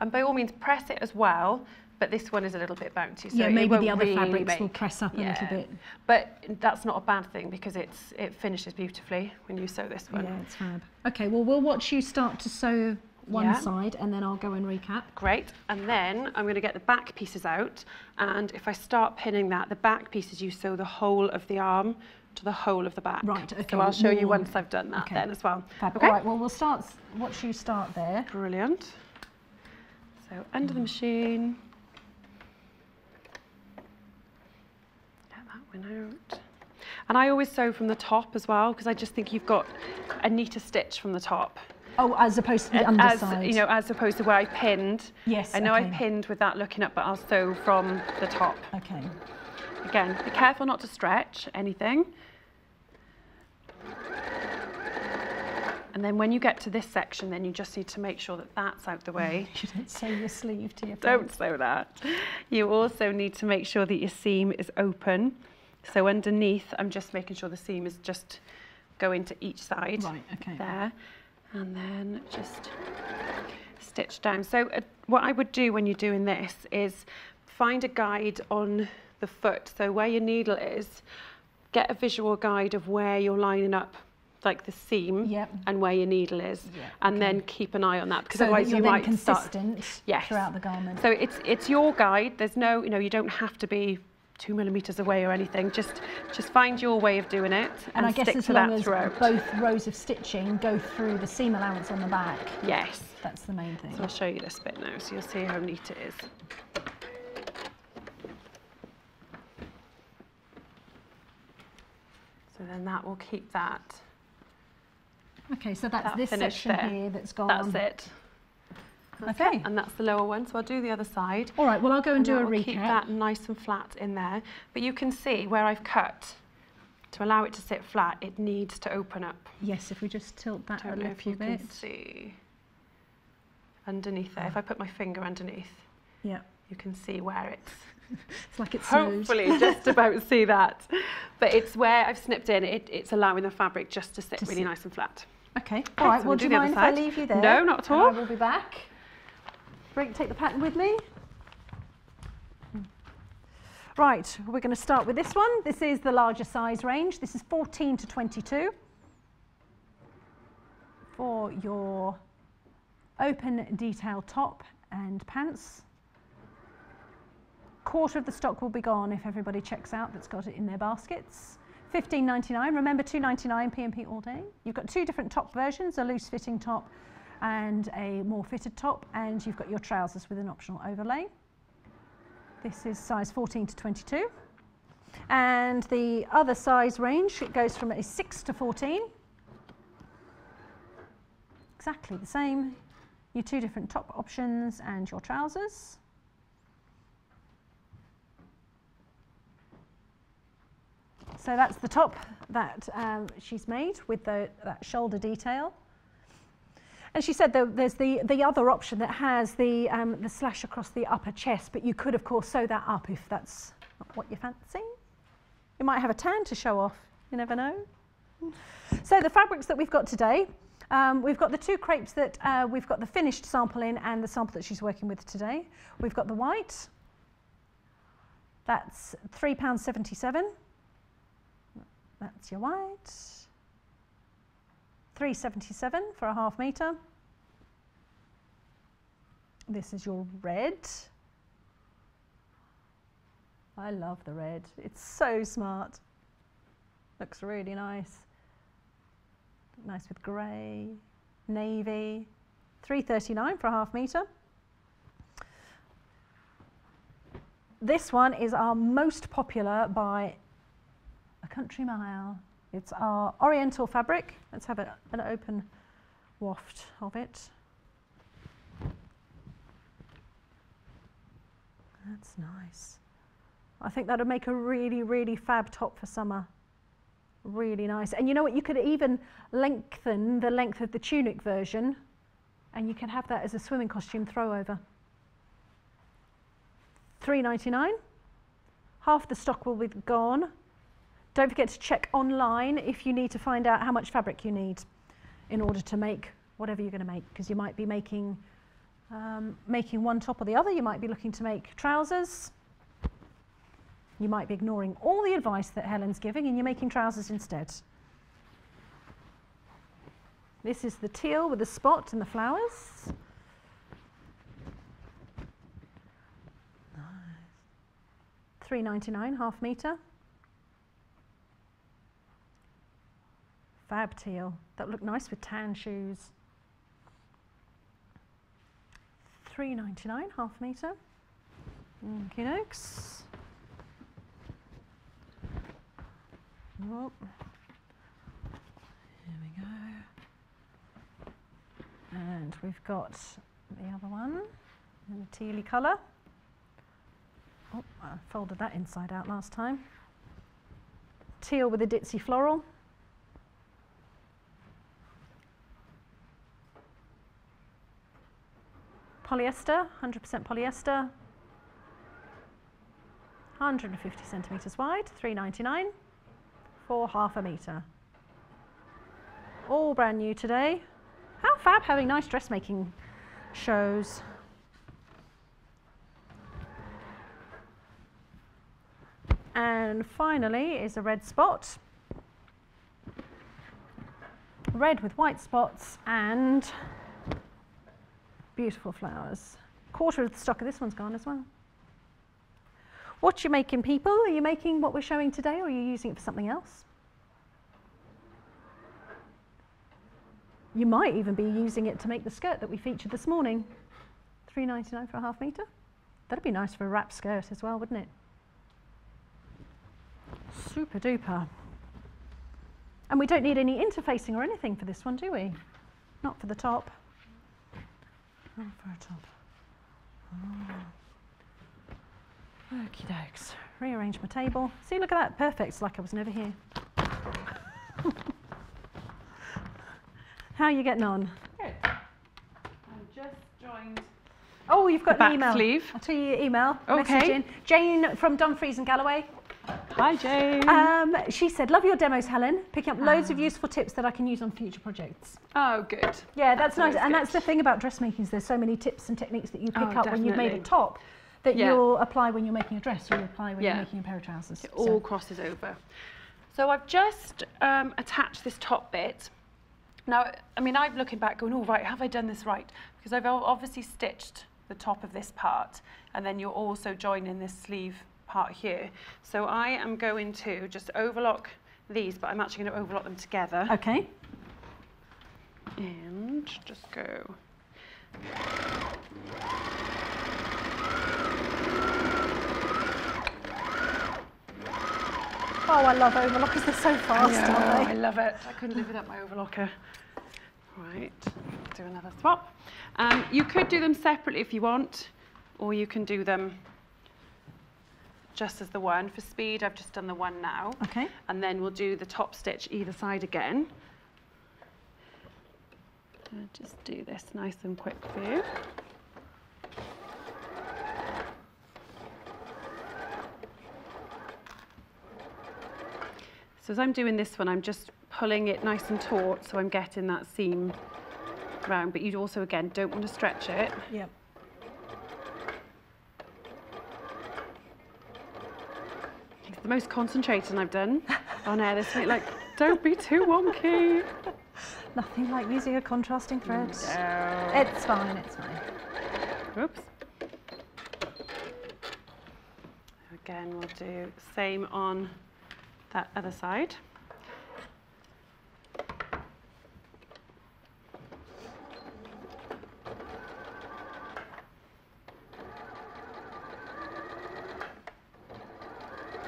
And by all means press it as well, but this one is a little bit bouncy. So yeah, maybe the other really fabrics make, will press up a little bit. But that's not a bad thing because it's it finishes beautifully when you sew this one. Yeah, it's fab. Okay, well, we'll watch you start to sew one Yeah. side and then I'll go and recap. Great. And then I'm going to get the back pieces out. And if I start pinning that, the back pieces, you sew the whole of the arm to the whole of the back. Right, okay, So I'll show you once I've done that okay. then as well. Fab. Okay. All right, well, we'll start, watch you start there. Brilliant. So under the machine. One out. And I always sew from the top as well because I just think you've got a neater stitch from the top. Oh, as opposed to the as underside. you know, as opposed to where I pinned. Yes, I know I pinned with that looking up, but I'll sew from the top. Okay. Again, be careful not to stretch anything. And then when you get to this section, then you just need to make sure that that's out the way. You don't sew your sleeve to your Don't sew that. You also need to make sure that your seam is open. So underneath, I'm just making sure the seam is just going to each side. Right, okay. There. And then just stitch down. So uh, what I would do when you're doing this is find a guide on the foot. So where your needle is, get a visual guide of where you're lining up like the seam Yep. and where your needle is Yeah, and okay. then keep an eye on that because So otherwise you might start consistent Yes. throughout the garment. so it's it's your guide. There's no, you know, you don't have to be two millimeters away or anything. Just just find your way of doing it and, and I guess stick as to long that as throughout. both rows of stitching go through the seam allowance on the back, Yes. that's the main thing. So I'll show you this bit now, so you'll see how neat it is. So then that will keep that. Okay, so that's that this section there. here that's gone. That's it. That's Okay. it. And that's the lower one. So I'll do the other side. All right, well, I'll go and, do a recap. Keep that nice and flat in there. But you can see where I've cut. To allow it to sit flat, it needs to open up. Yes, if we just tilt that don't a little if you bit. can see underneath there. If I put my finger underneath, Yeah, you can see where it's it's like it's hopefully just about see that. But it's where I've snipped in, it, it's allowing the fabric just to sit To really sit. nice and flat. Okay, so all right, we'll well, do do you mind if I leave you there? No, not at And all. I will be back. Bring, take the pattern with me. Right, we're going to start with this one. This is the larger size range. This is 14 to 22 for your open detail top and pants. Quarter of the stock will be gone if everybody checks out that's got it in their baskets. 15.99. Remember 2.99 P&P all day. You've got two different top versions: a loose fitting top and a more fitted top, and you've got your trousers with an optional overlay. This is size 14 to 22. And the other size range it goes from a 6 to 14. Exactly the same. Your two different top options and your trousers. So that's the top that um, she's made with the, that shoulder detail. And she said there, there's the, the other option that has the, um, the slash across the upper chest, but you could, of course, sew that up if that's not what you fancy. You might have a tan to show off, you never know. So the fabrics that we've got today, um, we've got the two crepes that uh, we've got the finished sample in and the sample that she's working with today. We've got the white, that's £3.77. That's your white. 377 for a half metre. This is your red. I love the red. It's so smart. Looks really nice. Nice with grey, navy. 339 for a half metre. This one is our most popular by a country mile. It's our oriental fabric. Let's have a, an open waft of it. That's nice. I think that would make a really, really fab top for summer. Really nice. And you know what? You could even lengthen the length of the tunic version and you can have that as a swimming costume throw over. 3.99. Half the stock will be gone. Don't forget to check online if you need to find out how much fabric you need in order to make whatever you're going to make because you might be making um, making one top or the other. You might be looking to make trousers. You might be ignoring all the advice that Helen's giving and you're making trousers instead. This is the teal with the spot and the flowers. Nice. 3.99 half metre. Fab teal. That look nice with tan shoes. 3.99 half metre. Dokes. Oh. Here we go. And we've got the other one in the tealy colour. Oh, I folded that inside out last time. Teal with a ditzy floral. Polyester, 100% polyester. 150 centimetres wide, 3.99 for half a metre. All brand new today. How fab having nice dressmaking shows. And finally is a red spot. Red with white spots and beautiful flowers. Quarter of the stock of this one's gone as well. What are you making people? Are you making what we're showing today or are you using it for something else? You might even be using it to make the skirt that we featured this morning. 3.99 for a half metre. That'd be nice for a wrap skirt as well, wouldn't it? Super duper. And we don't need any interfacing or anything for this one, do we? Not for the top. Not for a top. Oh. Okie dokes. Rearrange my table. See, look at that. Perfect. It's like I was never here. How are you getting on? Good. I'm just joined. Oh, you've got The an back email. sleeve. I'll tell you your email. Okay. Message. Jane from Dumfries and Galloway. Hi, Jane. Um, she said, "Love your demos, Helen. Picking up loads of Ah. useful tips that I can use on future projects." oh, good. Yeah, that's, That's nice. And good. that's the thing about dressmaking is there's so many tips and techniques that you pick Oh, up when you've made a top that Yeah. you'll apply when you're making a dress or you apply when Yeah. you're making a pair of trousers. It So- all crosses over. So I've just um, attached this top bit. Now, I mean, I'm looking back going, oh, right, have I done this right? Because I've obviously stitched the top of this part, and then you're also joining this sleeve part here. So I am going to just overlock these, but I'm actually going to overlock them together. Okay. And just go. Oh, I love overlockers. They're so fast, Yeah, aren't I love it. I couldn't live without my overlocker. Right, do another swap. Um, you could do them separately if you want, or you can do them just as the one. For speed, I've just done the one now. Okay. And then we'll do the top stitch either side again. I'll just do this nice and quick for you. So as I'm doing this one, I'm just pulling it nice and taut so I'm getting that seam round. But you also, again, don't want to stretch it. Yeah. It's the most concentrating I've done on air this week. Like, don't be too wonky. Nothing like using a contrasting thread. No. It's fine. It's fine. Oops. Again, we'll do same on that other side.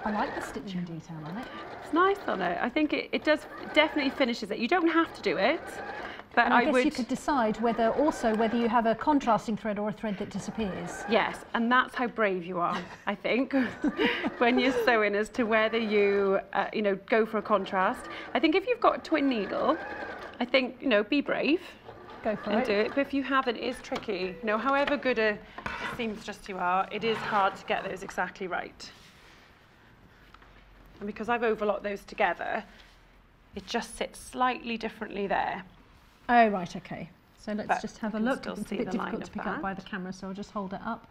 I like the stitching detail on it. It's nice on it. I think it, it does it definitely finishes it. You don't have to do it, But And I, I guess would, you could decide whether also whether you have a contrasting thread or a thread that disappears. yes, and that's how brave you are, I think, when you're sewing as to whether you, uh, you know, go for a contrast. I think if you've got a twin needle, I think, you know, be brave Go for and it. do it. But if you haven't, it is tricky. You know, however good a, a seamstress you are, it is hard to get those exactly right. And because I've overlocked those together, it just sits slightly differently there. Oh, right, okay. So let's But just have a look. It's a see bit difficult to pick up by the camera, so I'll just hold it up.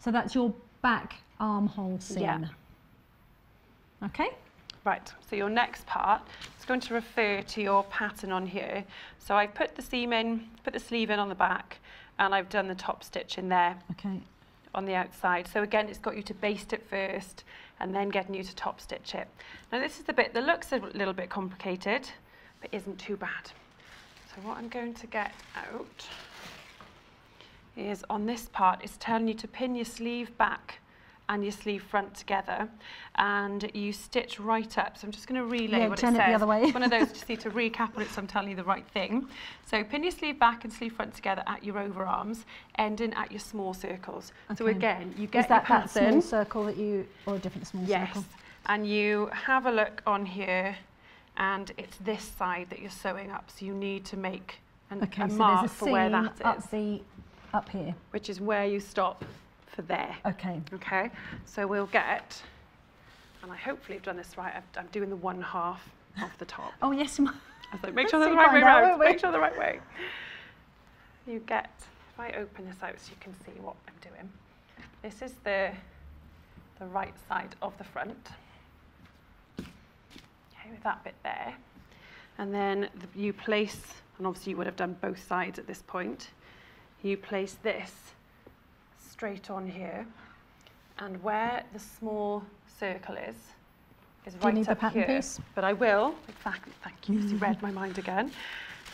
So that's your back armhole seam. Yeah. Okay. Right, so your next part is going to refer to your pattern on here. So I've put the seam in, put the sleeve in on the back, and I've done the top stitch in there Okay. on the outside. So again, it's got you to baste it first and then getting you to top stitch it. Now this is the bit that looks a little bit complicated, but isn't too bad. So what I'm going to get out is on this part, it's telling you to pin your sleeve back and your sleeve front together and you stitch right up. So I'm just going to relay Yeah, what turn it it the says. other way. It's one of those just need to recap on it so I'm telling you the right thing. So pin your sleeve back and sleeve front together at your overarms, ending at your small circles. So again, you get Is that that small circle that you, or a different small Yes. circle? And you have a look on here and it's this side that you're sewing up. So you need to make an, Okay, a so mark for where that is. up the, up here. which is where you stop for there. Okay. Okay, so we'll get, and I hopefully have done this right, I'm doing the one half of the top. Oh yes. I was like, make sure they're the right way out, round, make sure the right way. You get, if I open this out so you can see what I'm doing, this is the, the right side of the front. Okay, with that bit there. And then the, you place, and obviously you would have done both sides at this point, you place this straight on here, and where the small circle is, is Do you right need the up pattern here. piece? But I will, exactly, thank you, you read my mind again.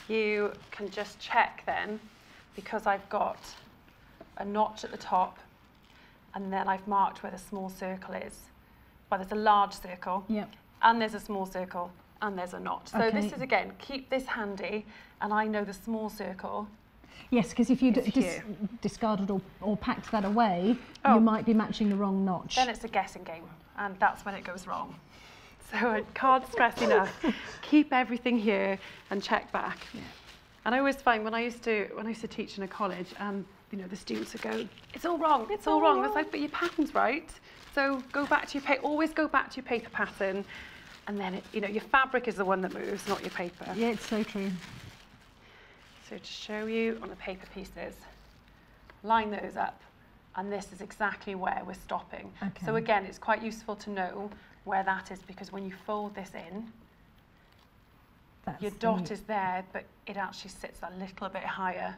You can just check then, because I've got a notch at the top, and then I've marked where the small circle is. Well, there's a large circle, Yep. and there's a small circle, and there's a notch. So this is, again, keep this handy, and I know the small circle. Yes, because if you dis- discarded or, or packed that away, Oh. you might be matching the wrong notch. Then it's a guessing game, and that's when it goes wrong. So I can't stress enough. Keep everything here and check back. And I always find when I used to when I used to teach in a college, and you know the students would go, "It's all wrong. It's, all, all wrong." wrong. It's like, but your pattern's right. So go back to your paper. Always go back to your paper pattern, and then it, you know your fabric is the one that moves, not your paper. yeah, it's so true. So to show you on the paper pieces, line those up, and this is exactly where we're stopping. Okay. So again, it's quite useful to know where that is because when you fold this in, That's your dot is there, but it actually sits a little bit higher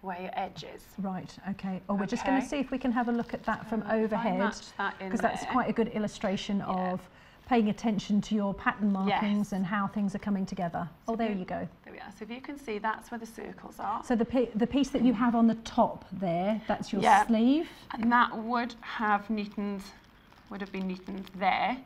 where your edge is. Right, okay. Oh, we're just going to see if we can have a look at that from So overhead. match that Because that's quite a good illustration of paying attention to your pattern markings Yes. and how things are coming together. oh, there you- you go. There we are. So if you can see, that's where the circles are. So the, the piece that you have on the top there, that's your Yeah. sleeve. And that would have neatened, would have been neatened there.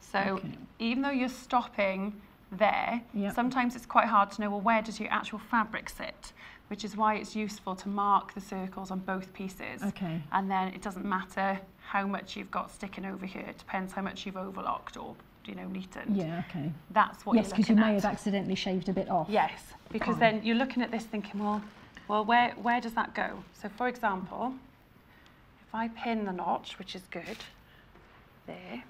So Okay. even though you're stopping there, Yep. sometimes it's quite hard to know, well, where does your actual fabric sit? Which is why it's useful to mark the circles on both pieces. Okay. And then it doesn't matter how much you've got sticking over here. It depends how much you've overlocked or, you know, neatened. Yeah, okay. That's what yes, because you may at. have accidentally shaved a bit off. Yes, because Fine. then you're looking at this thinking, well, well, where where does that go? So, for example, if I pin the notch, which is good, there,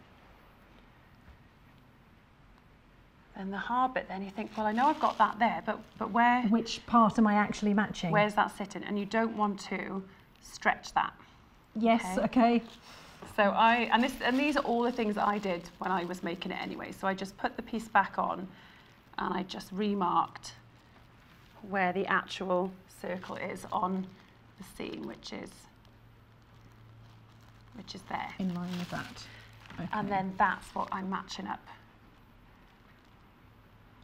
And the hard bit, then you think, well, I know I've got that there, but but where Which part am I actually matching? where's that sitting? And you don't want to stretch that. Yes, okay. okay. So I and this and these are all the things that I did when I was making it anyway. So I just put the piece back on and I just remarked where the actual circle is on the seam, which is which is there. In line with that. Okay. And then that's what I'm matching up.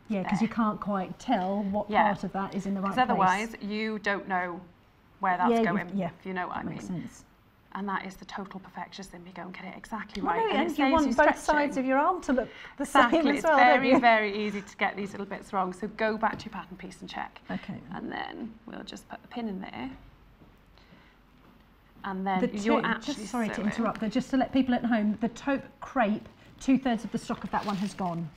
yeah, because you can't quite tell what Yeah. part of that is in the right place. Because otherwise you don't know where that's Yeah, going, yeah, if you know what I That mean. makes sense. And that is the total perfectionist in me. Go and get it exactly Well, right. no, and you want both sides of your arm to look the Exactly, same as it's well, don't very, you? very easy to get these little bits wrong. So go back to your pattern piece and check. Okay. And then we'll just put the pin in there. And then The you're two, actually just sorry to interrupt, but just to let people at home, the taupe crepe, two thirds of the stock of that one has gone.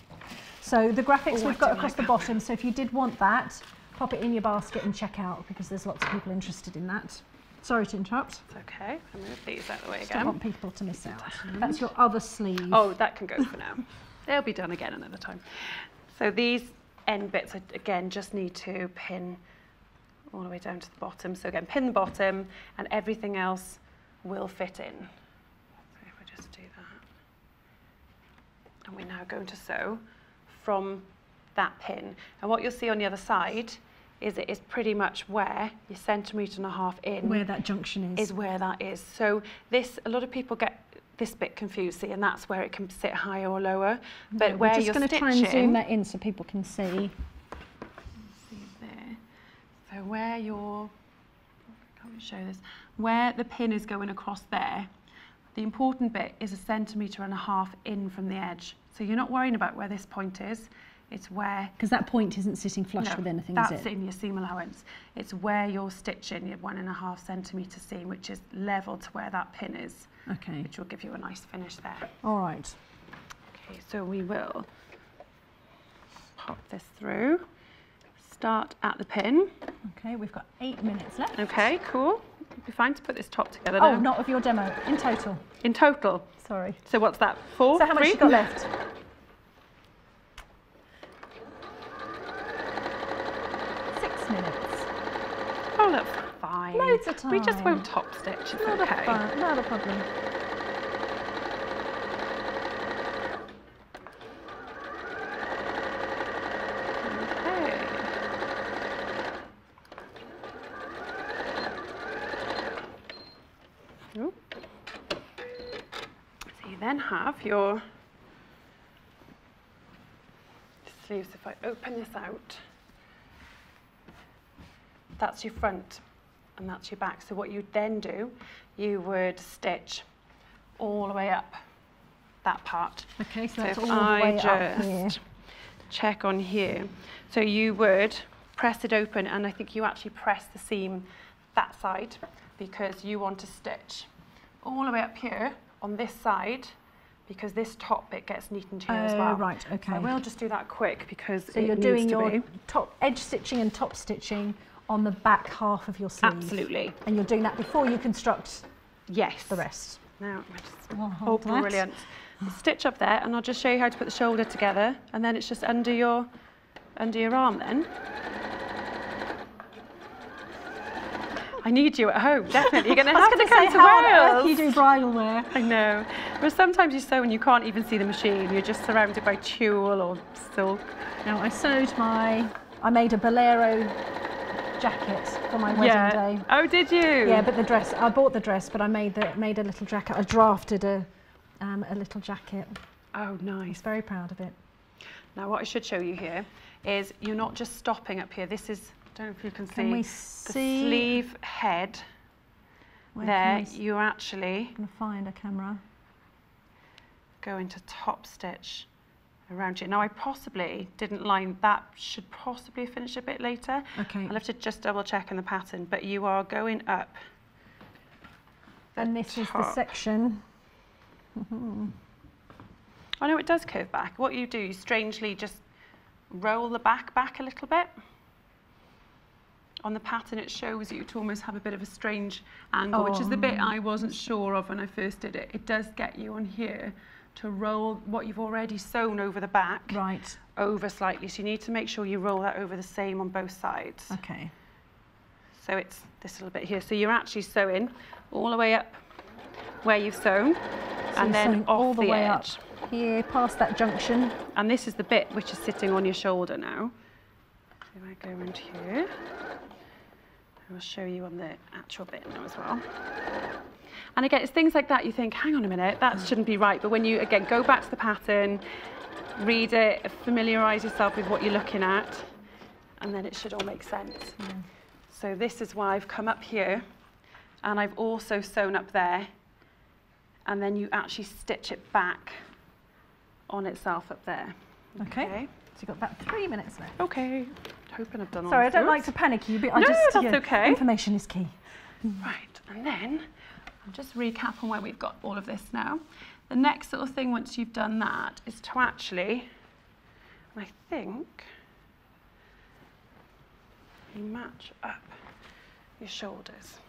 So the graphics Oh, we've got across like the bottom. So if you did want that, pop it in your basket and check out because there's lots of people interested in that. Sorry to interrupt. It's okay. I'm going to put these out of the way Just don't want people to miss out. That's your other sleeve. Oh, that can go for now. They'll be done again another time. So these end bits, I, again, just need to pin all the way down to the bottom. So again, pin the bottom and everything else will fit in. So if we just do that. And we're now going to sew from that pin. And what you'll see on the other side is it is pretty much where your centimetre and a half in Where that junction is. is where that is. So this, a lot of people get this bit confused, see, and that's where it can sit higher or lower. But We're where just you're just going to try and zoom that in so people can see. see there. So where your, can't show this, where the pin is going across there, the important bit is a centimetre and a half in from the edge. So you're not worrying about where this point is, it's where Because that point isn't sitting flush No, with anything, that's is it? in your seam allowance. It's where you're stitching your one and a half centimetre seam, which is level to where that pin is, Okay. which will give you a nice finish there. All right. Okay, so we will pop this through. Start at the pin. Okay, we've got eight minutes left. Okay, cool. It'd be fine to put this top together Oh, now. not of your demo, in total. In total. Sorry. So what's that? Four? So how much Three? you got left? Six minutes. Oh, fine. Loads of We just time. won't top stitch. It's Not okay. a not a problem. Okay. So you then have your sleeves. If I open this out, that's your front and that's your back. So what you'd then do, you would stitch all the way up that part. Okay, so So that's all the I way up here. just check on here. So you would press it open and I think you actually press the seam that side because you want to stitch all the way up here on this side because this top bit gets neatened here as Oh, well. right, So okay. I will just do that quick because So you're doing your be. top edge stitching and top stitching on the back half of your sleeve. Absolutely. And you're doing that before you construct Yes. the rest. Now, just Oh, that. brilliant. Stitch up there, and I'll just show you how to put the shoulder together, and then it's just under your under your arm then. I need you at home, definitely. You're going to have to going come say, to Wales. you do bridal wear? I know. But sometimes you sew and you can't even see the machine. You're just surrounded by tulle or silk. Now I sewed my, I made a bolero jacket for my wedding yeah. day. Oh, did you? Yeah, but the dress, I bought the dress, but I made the made a little jacket. I drafted a um, a little jacket. Oh, nice. very proud of it. Now, what I should show you here is you're not just stopping up here. This is, I don't know if you can see, Can we the sleeve head. Where there, can we s- you actually I'm gonna find a camera. go into top stitch around you. Now I possibly didn't line that, should possibly finish a bit later. Okay. I'll have to just double check in the pattern, but you are going up. And this is the section. Oh no, it does curve back. What you do, you strangely just roll the back back a little bit. On the pattern, it shows you to almost have a bit of a strange angle, which is the bit oh. I wasn't sure of when I first did it. It does get you on here to roll what you've already sewn over the back Right. over slightly. So you need to make sure you roll that over the same on both sides. Okay. So it's this little bit here. So you're actually sewing all the way up where you've sewn So and then all the, way edge. up here, past that junction. And this is the bit which is sitting on your shoulder now. So if I go around here, I will show you on the actual bit now as well. And again, it's things like that you think, hang on a minute, that shouldn't be right. But when you, again, go back to the pattern, read it, familiarise yourself with what you're looking at, and then it should all make sense. So this is why I've come up here and I've also sewn up there and then you actually stitch it back on itself up there. Okay. So you've got about three minutes left. Okay. Hoping I've done all Sorry, I don't like to panic you, but I No, just that's know, okay. Information is key. Right, and then I'll just recap on where we've got all of this now. The next little thing once you've done that is to actually, I think, you match up your shoulders.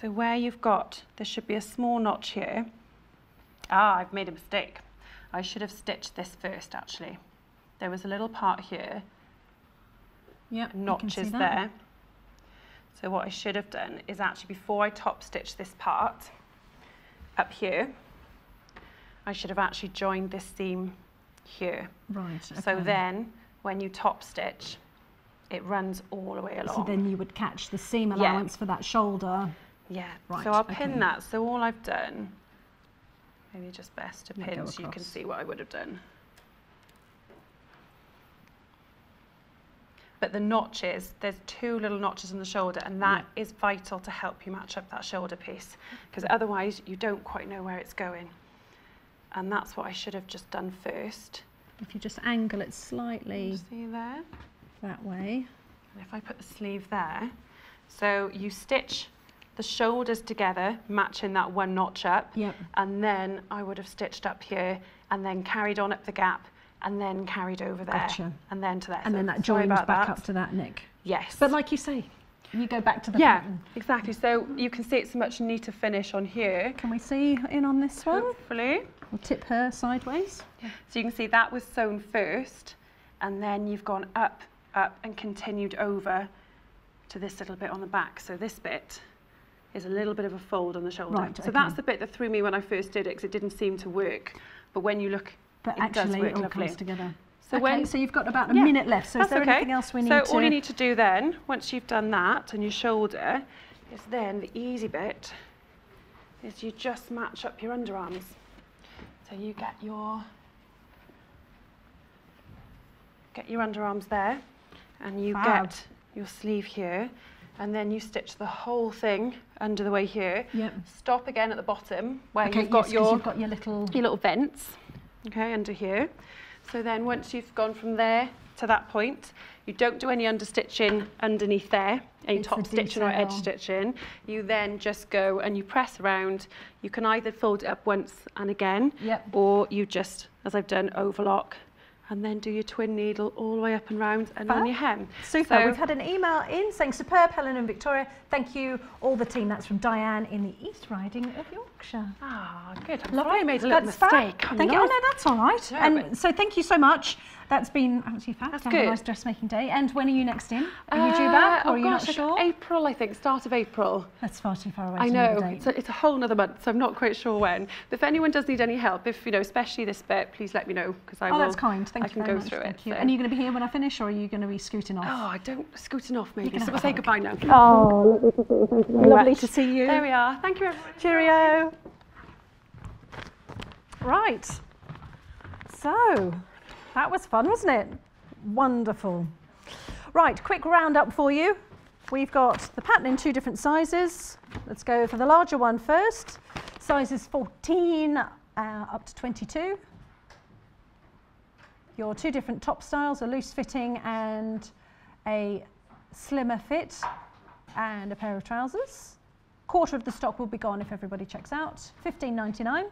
So where you've got, there should be a small notch here. Ah, I've made a mistake. I should have stitched this first actually. There was a little part here Yeah. notches there. So what I should have done is actually before I top stitch this part up here, I should have actually joined this seam here. Right. So then when you top stitch, it runs all the way along. So then you would catch the seam Yeah. allowance for that shoulder. yeah. Right, So I'll pin okay. that. So all I've done, maybe just best to pin so you can see what I would have done. But the notches, there's two little notches on the shoulder, and that is vital to help you match up that shoulder piece, because otherwise you don't quite know where it's going. And that's what I should have just done first. If you just angle it slightly See there? that way. And if I put the sleeve there, so you stitch the shoulders together, matching that one notch up, Yep. and then I would have stitched up here, and then carried on up the gap, and then carried over there, Gotcha. and then to there. And So then that sorry joins back that. up to that Nick. Yes. But like you say, you go back to the yeah, pattern. exactly. So you can see it's a much neater finish on here. Can we see in on this one? Hopefully. We'll tip her sideways. yeah. So you can see that was sewn first, and then you've gone up, up, and continued over to this little bit on the back. So this bit is a little bit of a fold on the shoulder. Right, so okay. that's the bit that threw me when I first did it because it didn't seem to work. But when you look, But it actually it all lovely. comes together. So okay, when- so you've got about a Yeah, minute left. So is there okay. anything else we need so to all you need to do then, once you've done that and your shoulder, is then the easy bit is you just match up your underarms. So you get your get your underarms there, and you Fab. get your sleeve here, and then you stitch the whole thing under the way here. Yep. Stop again at the bottom where Okay, you've got yes, your you've got your little your little vents, okay, under here. So then once you've gone from there to that point, you don't do any understitching underneath there, any It's top stitching or edge stitching. You then just go and you press around. You can either fold it up once and again, Yep. or you just, as I've done, overlock and then do your twin needle all the way up and round and on your hem. Super. So- We've had an email in saying superb, Helen and Victoria. Thank you, all the team. That's from Diane in the East Riding of Yorkshire. Ah, good. I'm Lovely. I made a little That's mistake. Thank you. Oh no, that's all right. Yeah, and so thank you so much. That's been absolutely fab. That's to have a good. nice dressmaking day. And when are you next in? Are you due Uh, back or oh are you gosh, not sure? April, I think, start of April. That's far too far away. I know it's a, it's a whole other month, so I'm not quite sure when. But if anyone does need any help, if you know, especially this bit, please let me know because I oh, will. that's kind. Thank I you can go much. through Thank it. you. so- And are you going to be here when I finish, or are you going to be scooting off? Oh, I don't scooting off maybe. So we'll say goodbye now. Oh, lovely to see you. There we are. Thank you, everyone. Cheerio. Right. So, that was fun, wasn't it? Wonderful. Right, quick roundup for you. We've got the pattern in two different sizes. Let's go for the larger one first. Sizes 14 uh, up to 22. Your two different top styles, a loose fitting and a slimmer fit, and a pair of trousers. Quarter of the stock will be gone if everybody checks out. 15.99.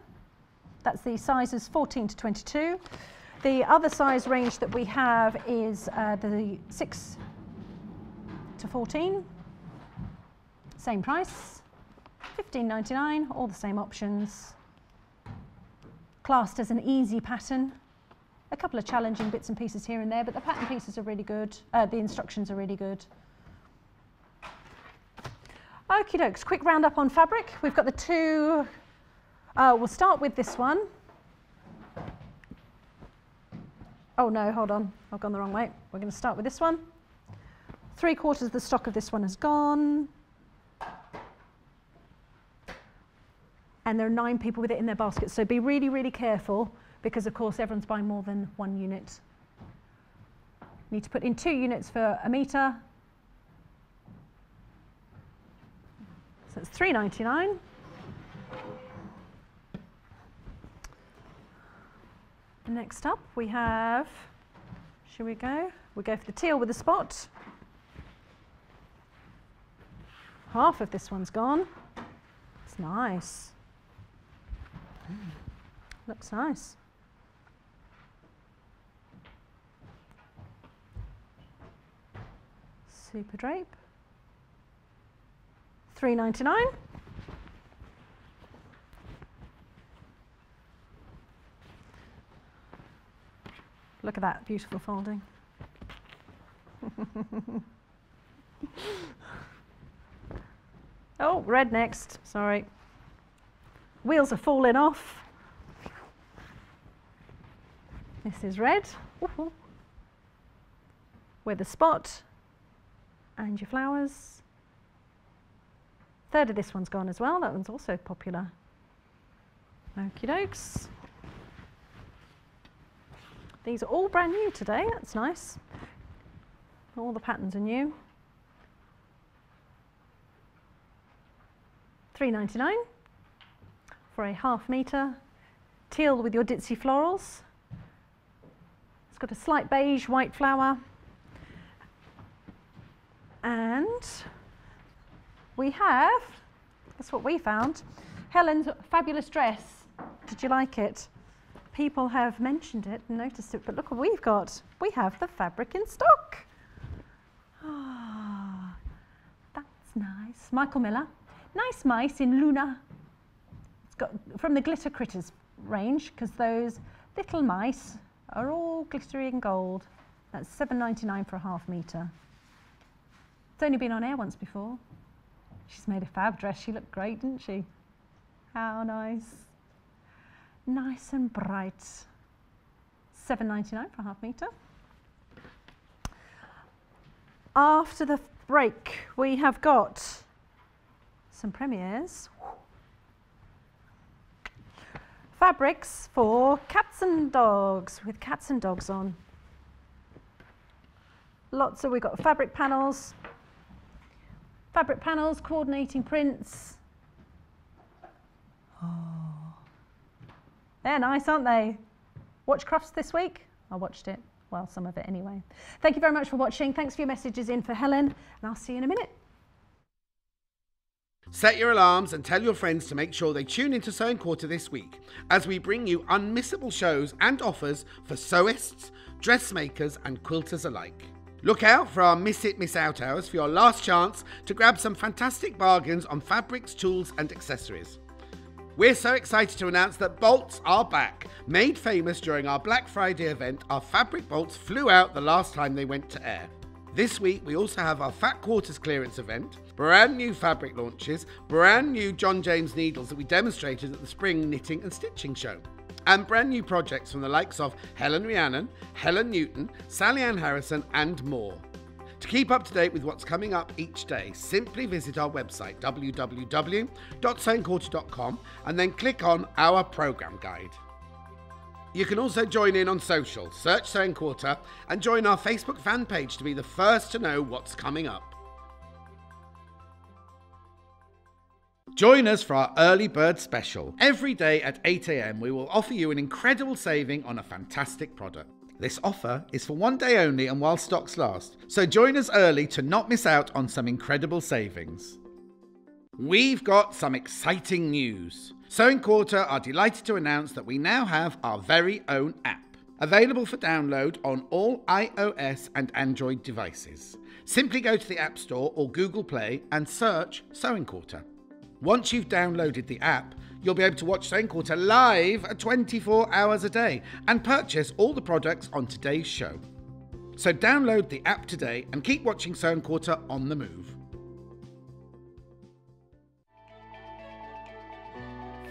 That's the sizes 14 to 22. The other size range that we have is uh, the 6 to 14. Same price. 15.99. All the same options. Classed as an easy pattern. A couple of challenging bits and pieces here and there, but the pattern pieces are really good. Uh, the instructions are really good. Okie dokes, quick roundup on fabric. We've got the two, uh, we'll start with this one. Oh no, hold on, I've gone the wrong way. We're going to start with this one. Three quarters of the stock of this one has gone. And there are nine people with it in their basket. So be really, really careful because of course everyone's buying more than one unit. Need to put in two units for a meter. So it's 3.99. Next up we have, should we go? We go for the teal with a spot. Half of this one's gone. It's nice. Mm. Looks nice. Super drape. 3.99. Look at that beautiful folding. oh, red next. Sorry. Wheels are falling off. This is red. With a spot and your flowers. Third of this one's gone as well. That one's also popular. Okie dokes. These are all brand new today. That's nice. All the patterns are new. 3.99 for a half metre. Teal with your ditzy florals. It's got a slight beige white flower. And we have, that's what we found, Helen's fabulous dress. Did you like it? People have mentioned it and noticed it, but look what we've got. We have the fabric in stock. Ah, that's nice. Michael Miller. Nice mice in Luna. It's got from the Glitter Critters range because those little mice are all glittery and gold. That's 7.99 for a half metre. It's only been on air once before. She's made a fab dress. She looked great, didn't she? How nice. Nice and bright. 7.99 for a half metre. After the break, we have got some premieres. Fabrics for cats and dogs, with cats and dogs on. Lots of, we've got fabric panels, fabric panels, coordinating prints. Oh. They're nice, aren't they? Watch Crufts this week? I watched it. Well, some of it anyway. Thank you very much for watching. Thanks for your messages in for Helen, and I'll see you in a minute. Set your alarms and tell your friends to make sure they tune into Sewing Quarter this week as we bring you unmissable shows and offers for sewists, dressmakers, and quilters alike. Look out for our Miss It, Miss Out hours for your last chance to grab some fantastic bargains on fabrics, tools, and accessories. We're so excited to announce that bolts are back. Made famous during our Black Friday event, our fabric bolts flew out the last time they went to air. This week, we also have our Fat Quarters clearance event, brand new fabric launches, brand new John James needles that we demonstrated at the Spring Knitting and Stitching Show, and brand new projects from the likes of Helen Rhiannon, Helen Newton, Sally Ann Harrison, and more. To keep up to date with what's coming up each day, simply visit our website www.sewingquarter.com and then click on our programme guide. You can also join in on social, search Sewing Quarter, and join our Facebook fan page to be the first to know what's coming up. Join us for our early bird special. Every day at 8am, we will offer you an incredible saving on a fantastic product. This offer is for one day only and while stocks last, so join us early to not miss out on some incredible savings. We've got some exciting news. Sewing Quarter are delighted to announce that we now have our very own app, available for download on all iOS and Android devices. Simply go to the App Store or Google Play and search Sewing Quarter. Once you've downloaded the app, you'll be able to watch Sewing Quarter live 24 hours a day and purchase all the products on today's show. So download the app today and keep watching Sewing Quarter on the move.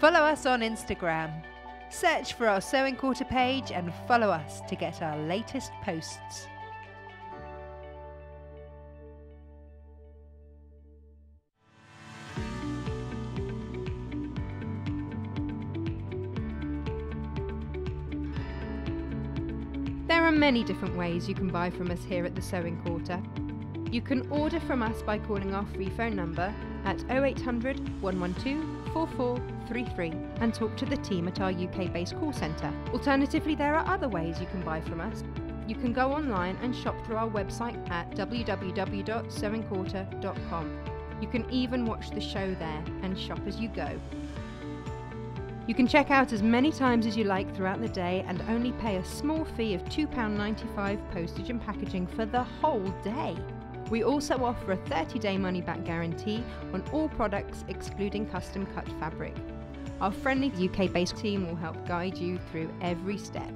Follow us on Instagram. Search for our Sewing Quarter page and follow us to get our latest posts. Are many different ways you can buy from us here at the Sewing Quarter. You can order from us by calling our free phone number at 0800 112 4433 and talk to the team at our UK based call centre. Alternatively, there are other ways you can buy from us. You can go online and shop through our website at www.sewingquarter.com. You can even watch the show there and shop as you go. You can check out as many times as you like throughout the day and only pay a small fee of £2.95 postage and packaging for the whole day. We also offer a 30 day money back guarantee on all products excluding custom cut fabric. Our friendly UK based team will help guide you through every step.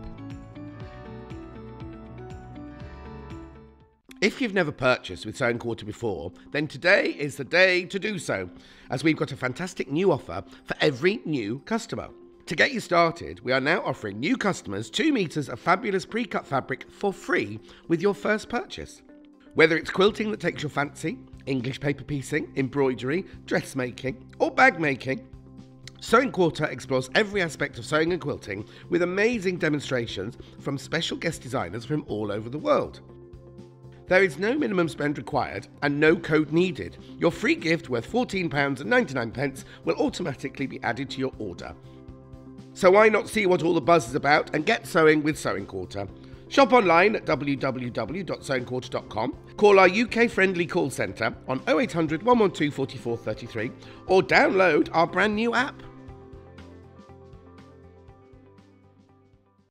If you've never purchased with Sewing Quarter before, then today is the day to do so, as we've got a fantastic new offer for every new customer. To get you started, we are now offering new customers 2 metres of fabulous pre cut fabric for free with your first purchase. Whether it's quilting that takes your fancy, English paper piecing, embroidery, dressmaking, or bag making, Sewing Quarter explores every aspect of sewing and quilting with amazing demonstrations from special guest designers from all over the world. There is no minimum spend required and no code needed. Your free gift worth £14.99 will automatically be added to your order. So why not see what all the buzz is about and get sewing with Sewing Quarter? Shop online at www.sewingquarter.com, call our UK friendly call centre on 0800 112 4433, or download our brand new app.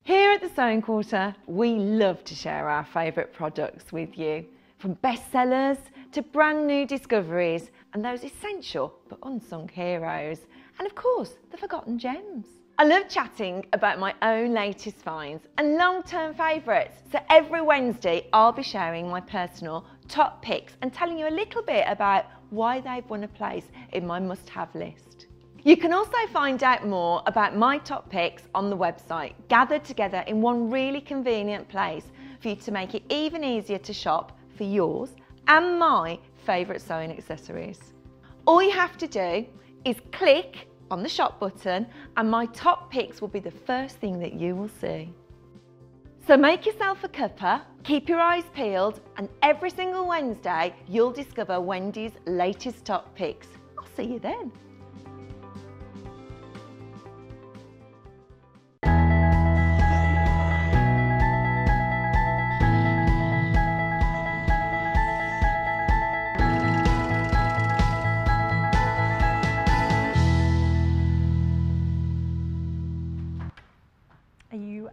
Here at the Sewing Quarter, we love to share our favourite products with you. From bestsellers to brand new discoveries and those essential but unsung heroes. And of course, the forgotten gems. I love chatting about my own latest finds and long-term favourites. So every Wednesday, I'll be sharing my personal top picks and telling you a little bit about why they've won a place in my must-have list. You can also find out more about my top picks on the website, gathered together in one really convenient place for you to make it even easier to shop for yours and my favourite sewing accessories. All you have to do is click on the shop button and my top picks will be the first thing that you will see. So make yourself a cuppa, keep your eyes peeled and every single Wednesday you'll discover Wendy's latest top picks. I'll see you then.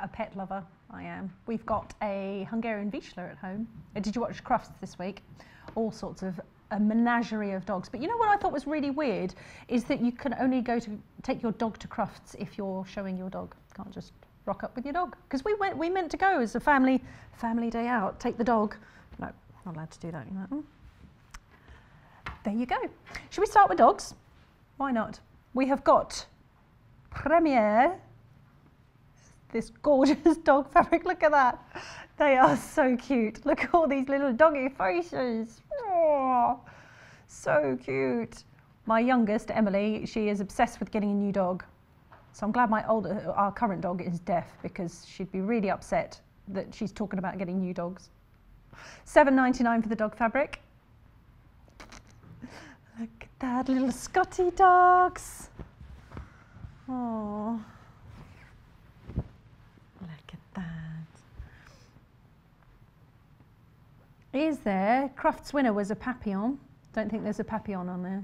A pet lover? I am. We've got a Hungarian Vizsla at home. Uh, Did you watch Crufts this week? All sorts of a menagerie of dogs. But you know what I thought was really weird is that you can only go to take your dog to Crufts if you're showing your dog. Can't just rock up with your dog. Because we went, we meant to go as a family, family day out. Take the dog. No, not allowed to do that. "Hmm." There you go. Should we start with dogs? Why not? We have got Premier this gorgeous dog fabric. Look at that. They are so cute. Look at all these little doggy faces. So cute. My youngest, Emily, she is obsessed with getting a new dog. So I'm glad my older, our current dog is deaf because she'd be really upset that she's talking about getting new dogs. $7.99 for the dog fabric. Look at that, little Scotty dogs. Oh. That. Is there? Crufts winner was a papillon. Don't think there's a papillon on there.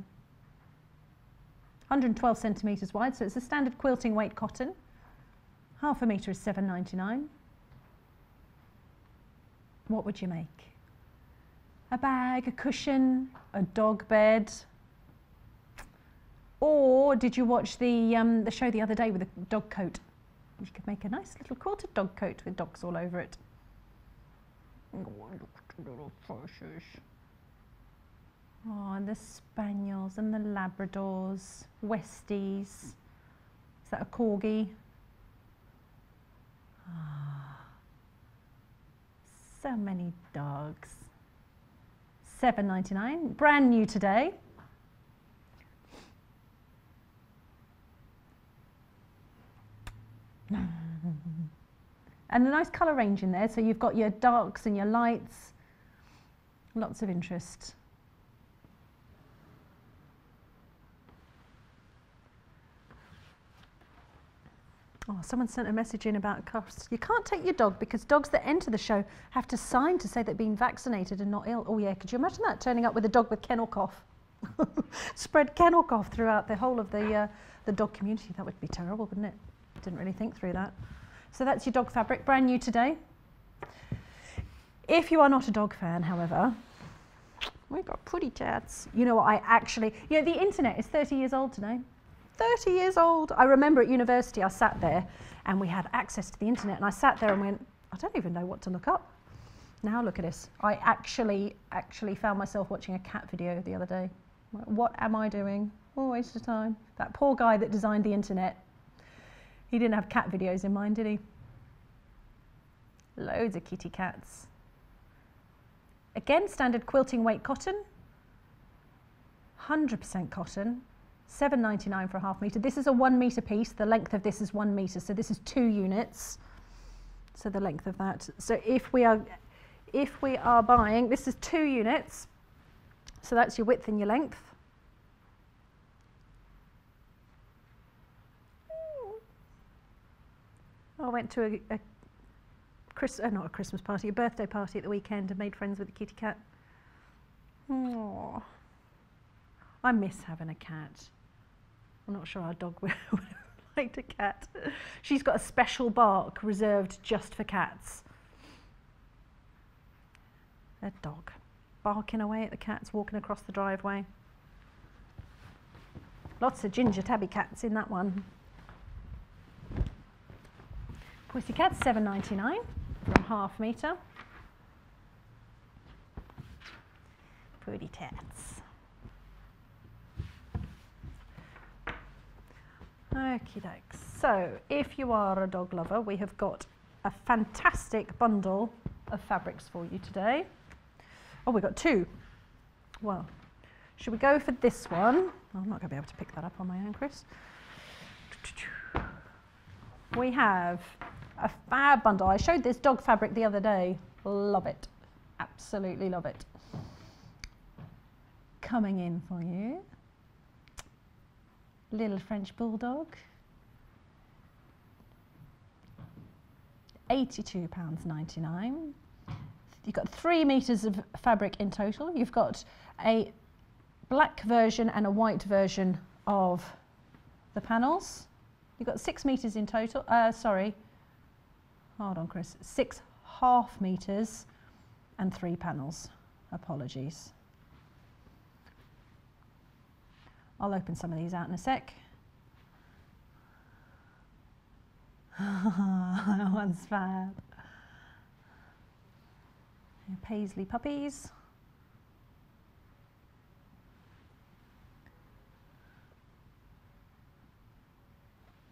112 centimetres wide, so it's a standard quilting weight cotton. Half a metre is 7.99. What would you make? A bag, a cushion, a dog bed. Or did you watch the um, the show the other day with the dog coat? You could make a nice little quilted dog coat with dogs all over it. Oh, look at the little. Oh, and the spaniels and the labradors, Westies. Is that a corgi? Ah, so many dogs. Seven ninety nine, brand new today. and a nice colour range in there. So you've got your darks and your lights. Lots of interest. Oh, someone sent a message in about Crufts. You can't take your dog because dogs that enter the show have to sign to say they've been vaccinated and not ill. Oh yeah, could you imagine that turning up with a dog with kennel cough? Spread kennel cough throughout the whole of the uh, the dog community. That would be terrible, wouldn't it? Didn't really think through that. So that's your dog fabric, brand new today. If you are not a dog fan, however, we've got pretty tats. You know what? I actually, you know, the internet is 30 years old today. 30 years old. I remember at university, I sat there and we had access to the internet, and I sat there and went, I don't even know what to look up. Now look at this. I actually, actually found myself watching a cat video the other day. What am I doing? Oh, waste of time. That poor guy that designed the internet. He didn't have cat videos in mind, did he? Loads of kitty cats. Again, standard quilting weight cotton. 100% cotton. 7.99 for a half metre. This is a one metre piece. The length of this is one metre, so this is two units. So the length of that. So if we are, if we are buying, this is two units. So that's your width and your length. I went to a, a Chris, uh, not a Christmas party, a birthday party at the weekend and made friends with a kitty cat. Aww. I miss having a cat. I'm not sure our dog would have liked a cat. She's got a special bark reserved just for cats. A dog barking away at the cats walking across the driveway. Lots of ginger tabby cats in that one. Pussycat, 7.99 from half metre. Pretty tats. Okie dokes. So, if you are a dog lover, we have got a fantastic bundle of fabrics for you today. Oh, we've got two. Well, should we go for this one? I'm not going to be able to pick that up on my own, Chris. We have a fab bundle. I showed this dog fabric the other day. Love it. Absolutely love it. Coming in for you. Little French Bulldog. £82.99. You've got three metres of fabric in total. You've got a black version and a white version of the panels. You've got six metres in total. Uh, sorry, hold on, Chris. Six half metres and three panels. Apologies. I'll open some of these out in a sec. that one's fab. Paisley puppies.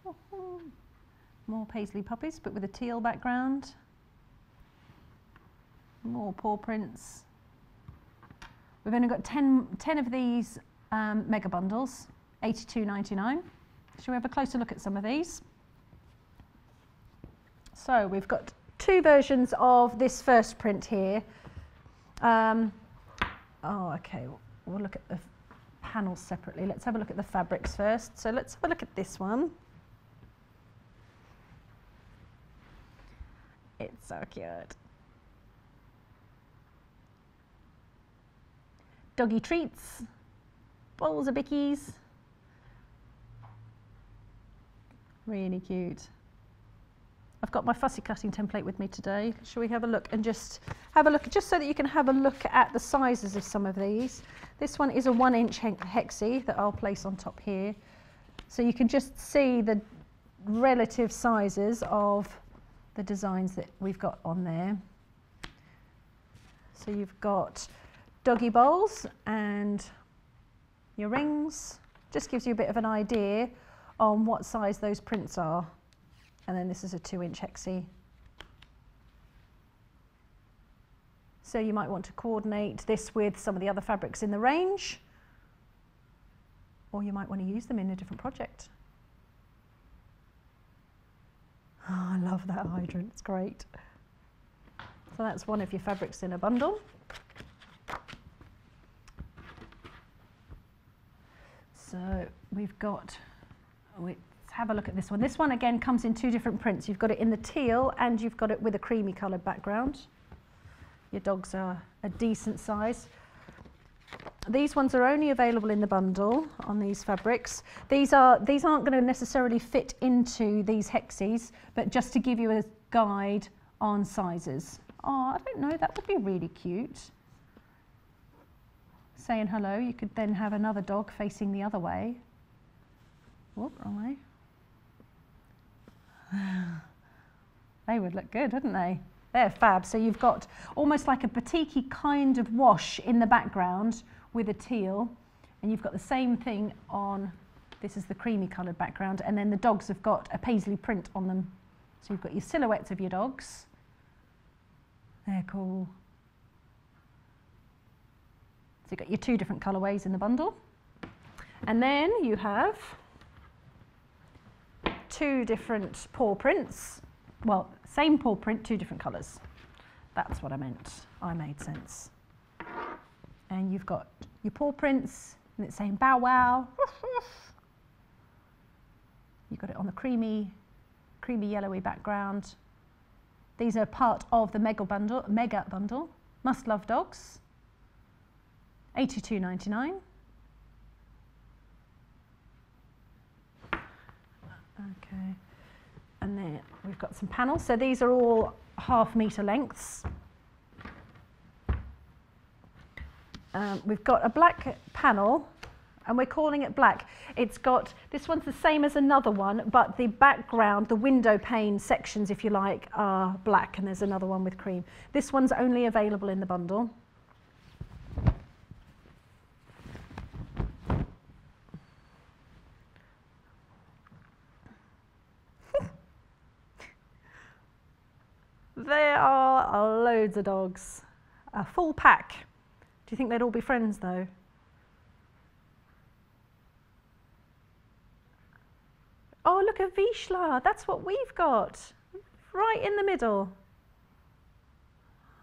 Oh, hmm. More paisley puppies, but with a teal background. More paw prints. We've only got 10, 10 of these um, mega bundles, 82.99. Shall we have a closer look at some of these? So we've got two versions of this first print here. Um, oh, okay, we'll look at the panels separately. Let's have a look at the fabrics first. So let's have a look at this one. It's so cute. Doggy treats, bowls of bickies. Really cute. I've got my fussy cutting template with me today. Shall we have a look and just have a look, just so that you can have a look at the sizes of some of these. This one is a one inch hexie that I'll place on top here. So you can just see the relative sizes of the designs that we've got on there. So you've got doggy bowls and your rings. Just gives you a bit of an idea on what size those prints are. And then this is a two inch hexie. So you might want to coordinate this with some of the other fabrics in the range, or you might want to use them in a different project. Oh, I love that hydrant, it's great. So that's one of your fabrics in a bundle. So we've got, oh, let's have a look at this one. This one again comes in two different prints. You've got it in the teal and you've got it with a creamy coloured background. Your dogs are a decent size. These ones are only available in the bundle on these fabrics. These, are, these aren't going to necessarily fit into these hexes, but just to give you a guide on sizes. Oh, I don't know, that would be really cute. Saying hello, you could then have another dog facing the other way. Whoop, wrong way. they would look good, wouldn't they? They're fab. So you've got almost like a batik kind of wash in the background with a teal. And you've got the same thing on, this is the creamy coloured background. And then the dogs have got a paisley print on them. So you've got your silhouettes of your dogs. They're cool. So you've got your two different colourways in the bundle. And then you have two different paw prints. Well, same paw print, two different colours. That's what I meant. I made sense. And you've got your paw prints, and it's saying bow wow. You've got it on the creamy, creamy yellowy background. These are part of the mega bundle. Mega bundle. Must love dogs. 82.99. Okay and then we've got some panels. So these are all half metre lengths. Um, we've got a black panel and we're calling it black. It's got, this one's the same as another one, but the background, the window pane sections, if you like, are black and there's another one with cream. This one's only available in the bundle. There are loads of dogs. A full pack. Do you think they'd all be friends though? Oh, look at Vizsla. That's what we've got. Right in the middle.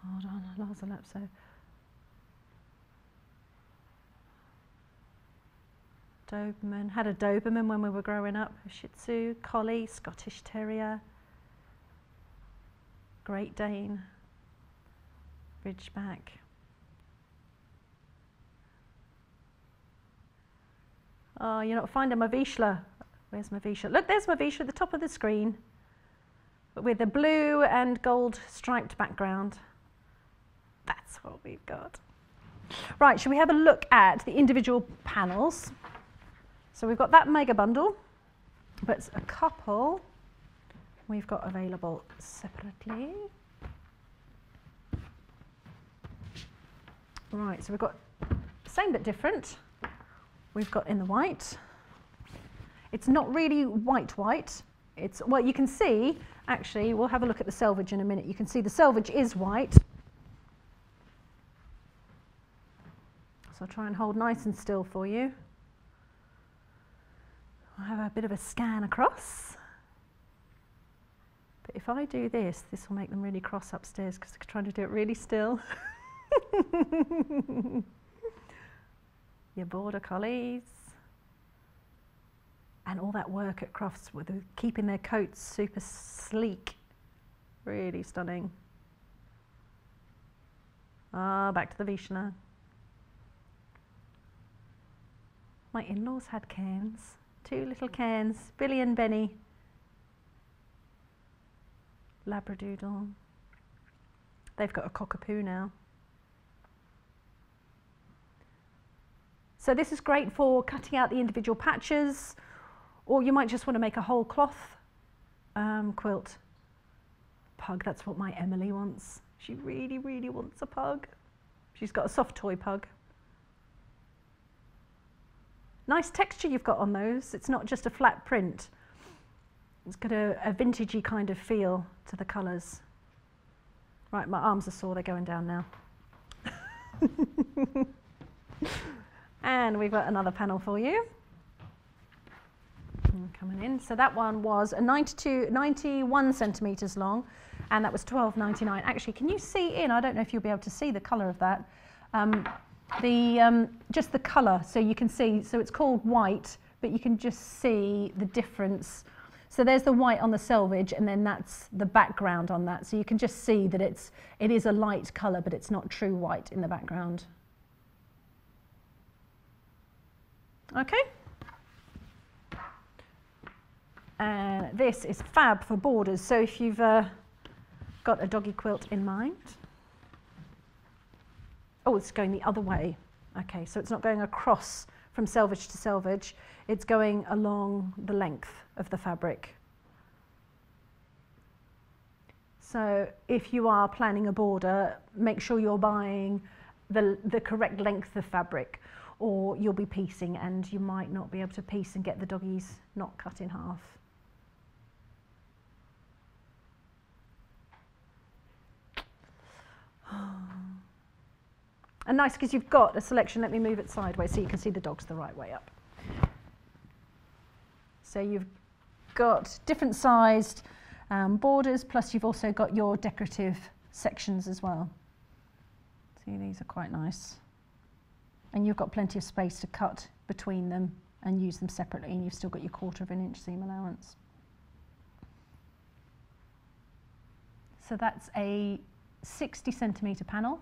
Hold on, I Lhasa Apso. Doberman. Had a Doberman when we were growing up. A Shih Tzu, Collie, Scottish Terrier. Great Dane, Ridgeback. Oh, you're not finding my Vizsla. Where's my Vizsla? Look, there's my Vizsla at the top of the screen, with a blue and gold striped background. That's what we've got. Right, shall we have a look at the individual panels? So we've got that mega bundle, but a couple we've got available separately. Right, so we've got same but different. We've got in the white. It's not really white white. It's well you can see actually we'll have a look at the selvage in a minute. You can see the selvage is white. So I'll try and hold nice and still for you. I'll have a bit of a scan across. But if I do this, this will make them really cross upstairs because they're trying to do it really still. Your border collies. And all that work at Crufts with keeping their coats super sleek. Really stunning. Ah, back to the Vizsla. My in-laws had cairns, two little cairns, Billy and Benny. Labradoodle. They've got a cockapoo now. So this is great for cutting out the individual patches, or you might just want to make a whole cloth um, quilt. Pug, that's what my Emily wants. She really, really wants a pug. She's got a soft toy pug. Nice texture you've got on those. It's not just a flat print. It's got a, a vintagey kind of feel to the colours. Right, my arms are sore, they're going down now. and we've got another panel for you. Coming in. So that one was a 92, 91 centimetres long, and that was 12.99. Actually, can you see in? I don't know if you'll be able to see the colour of that. Um, the um, just the colour, so you can see. So it's called white, but you can just see the difference. So there's the white on the selvage, and then that's the background on that. So you can just see that it's it is a light colour, but it's not true white in the background. Okay. And this is fab for borders. So if you've uh, got a doggy quilt in mind. Oh, it's going the other way. Okay, so it's not going across from selvage to selvage, it's going along the length of the fabric. So if you are planning a border, make sure you're buying the, the correct length of fabric or you'll be piecing and you might not be able to piece and get the doggies not cut in half. And nice because you've got a selection, let me move it sideways so you can see the dogs the right way up. So you've got different sized um, borders, plus you've also got your decorative sections as well. See, these are quite nice. And you've got plenty of space to cut between them and use them separately, and you've still got your quarter of an inch seam allowance. So that's a 60 centimetre panel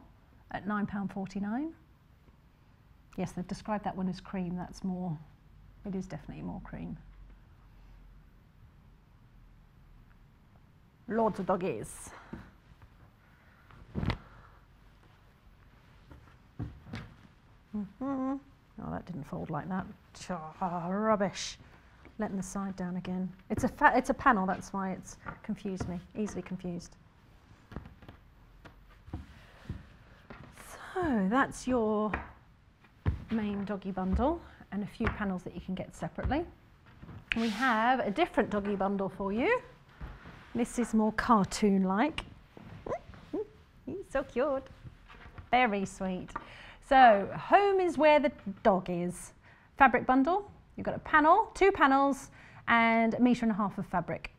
at £9.49. Yes, they've described that one as cream, that's more, it is definitely more cream. Loads of doggies. Mm -hmm. Oh, that didn't fold like that. Oh, rubbish. Letting the side down again. It's a, it's a panel, that's why it's confused me, easily confused. So that's your main doggy bundle and a few panels that you can get separately. We have a different doggy bundle for you. This is more cartoon-like. He's so cute. Very sweet. So home is where the dog is. Fabric bundle. You've got a panel, two panels, and a metre and a half of fabric.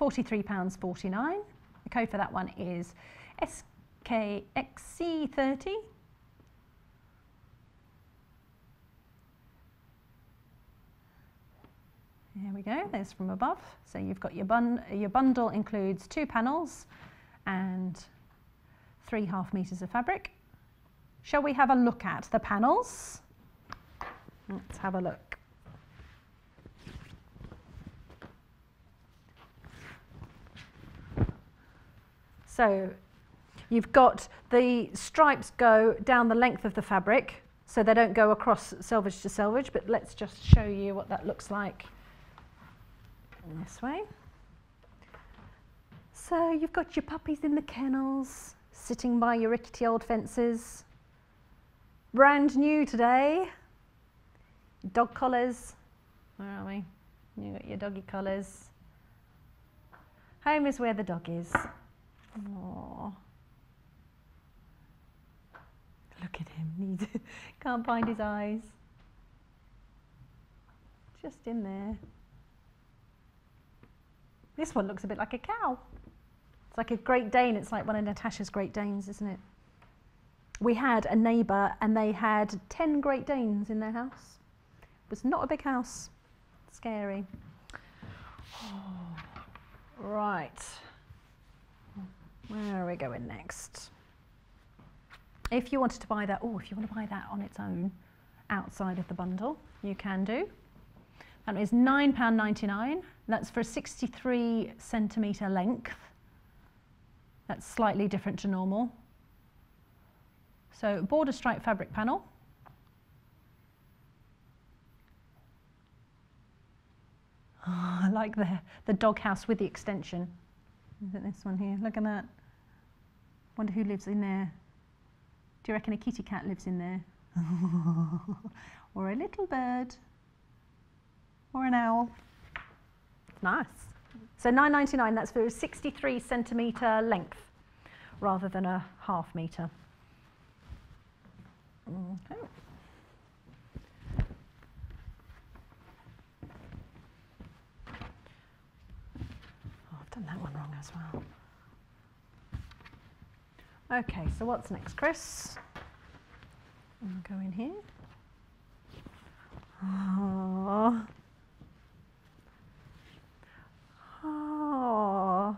£43.49. The code for that one is KXC30. There we go, there's from above. So you've got your, bun your bundle includes two panels and three half metres of fabric. Shall we have a look at the panels? Let's have a look. So You've got the stripes go down the length of the fabric, so they don't go across selvage to selvage, but let's just show you what that looks like this way. So you've got your puppies in the kennels, sitting by your rickety old fences. Brand new today, dog collars. Where are we? You got your doggy collars. Home is where the dog is. Aww. Look at him, can't find his eyes. Just in there. This one looks a bit like a cow. It's like a Great Dane. It's like one of Natasha's Great Danes, isn't it? We had a neighbour and they had 10 Great Danes in their house. It was not a big house. Scary. Oh, right. Where are we going next? If you wanted to buy that, oh, if you want to buy that on its own outside of the bundle, you can do. That is £9.99. That's for a 63 centimetre length. That's slightly different to normal. So border stripe fabric panel. Oh, I like the, the doghouse with the extension. Isn't this one here? Look at that. Wonder who lives in there. Do you reckon a kitty cat lives in there? or a little bird? Or an owl? Nice. So 9.99. That's for a 63 centimetre length rather than a half metre. Okay. Oh, I've done that one wrong as well. Okay, so what's next, Chris? And go in here. Oh. Oh.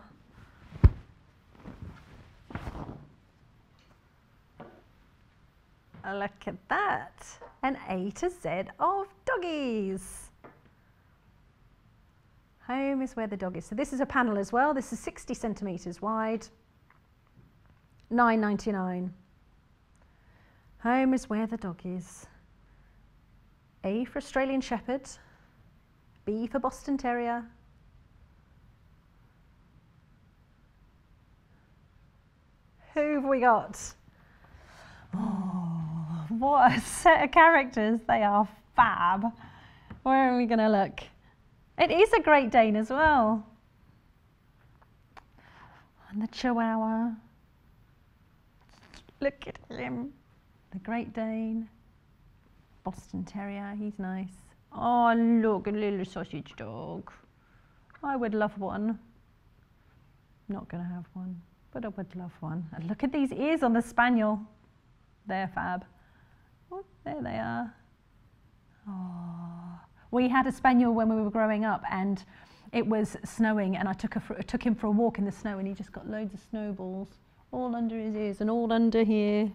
Look at that. An A to Z of doggies. Home is where the dog is. So this is a panel as well. This is 60 centimetres wide. 9.99. Home is where the dog is. A for Australian Shepherd. B for Boston Terrier. Who have we got? Oh, what a set of characters. They are fab. Where are we going to look? It is a Great Dane as well. And the Chihuahua. Look at him. The Great Dane. Boston Terrier, he's nice. Oh, look, a little sausage dog. I would love one. Not going to have one, but I would love one. And look at these ears on the Spaniel. They're fab. Oh, there they are. Oh. We had a Spaniel when we were growing up and it was snowing and I took, a, took him for a walk in the snow and he just got loads of snowballs all under his ears and all under here.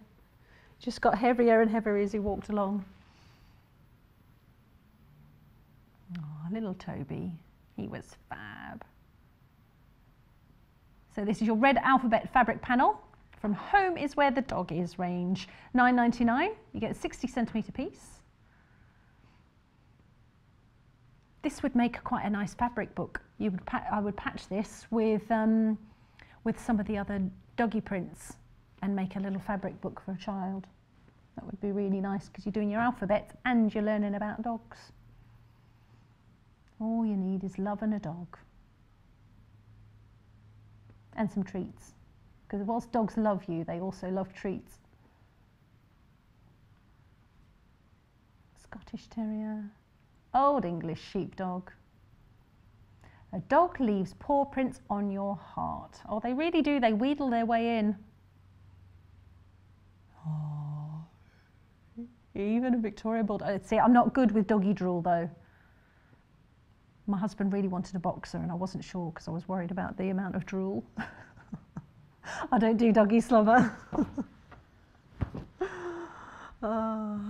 Just got heavier and heavier as he walked along. Oh, little Toby, he was fab. So this is your red alphabet fabric panel from Home is Where the Dog Is range. 9.99. You get a 60 centimetre piece. This would make quite a nice fabric book. You would I would patch this with, um, with some of the other doggy prints and make a little fabric book for a child. That would be really nice because you're doing your alphabet and you're learning about dogs. All you need is love and a dog. And some treats. Because whilst dogs love you, they also love treats. Scottish Terrier. Old English Sheepdog. A dog leaves paw prints on your heart. Oh, they really do. They wheedle their way in. Oh. Even a Victoria Bulldog. See, I'm not good with doggy drool though. My husband really wanted a boxer and I wasn't sure because I was worried about the amount of drool. I don't do doggy slobber. uh.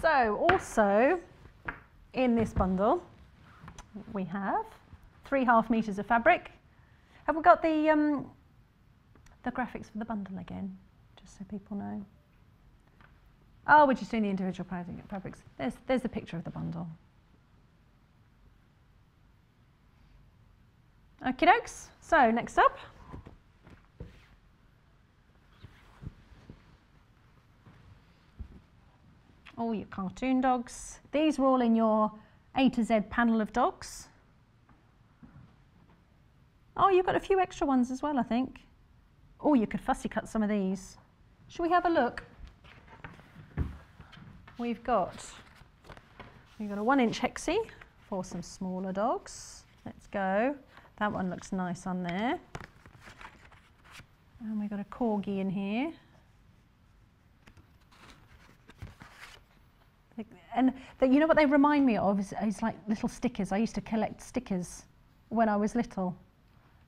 So also in this bundle we have three half meters of fabric. Have we got the um, the graphics for the bundle again, just so people know? Oh, we're just doing the individual fabrics. There's there's the picture of the bundle. Okie dokes. So next up. All your cartoon dogs. These are all in your A to Z panel of dogs. Oh, you've got a few extra ones as well, I think. Oh, you could fussy cut some of these. Shall we have a look? We've got, we've got a one inch hexie for some smaller dogs. Let's go. That one looks nice on there. And we've got a corgi in here. And you know what they remind me of is, is, like little stickers. I used to collect stickers when I was little.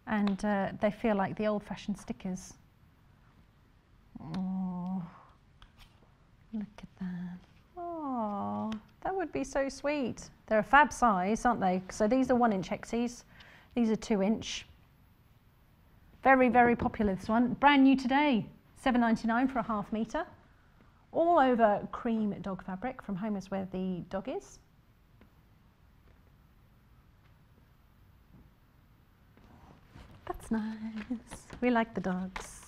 And uh, they feel like the old-fashioned stickers. Oh, look at that. That would be so sweet. They're a fab size, aren't they? So these are one inch hexies. These are two inch. Very, very popular this one. Brand new today, 7.99 for a half metre. All over cream dog fabric from Home is where the dog is. That's nice. We like the dogs.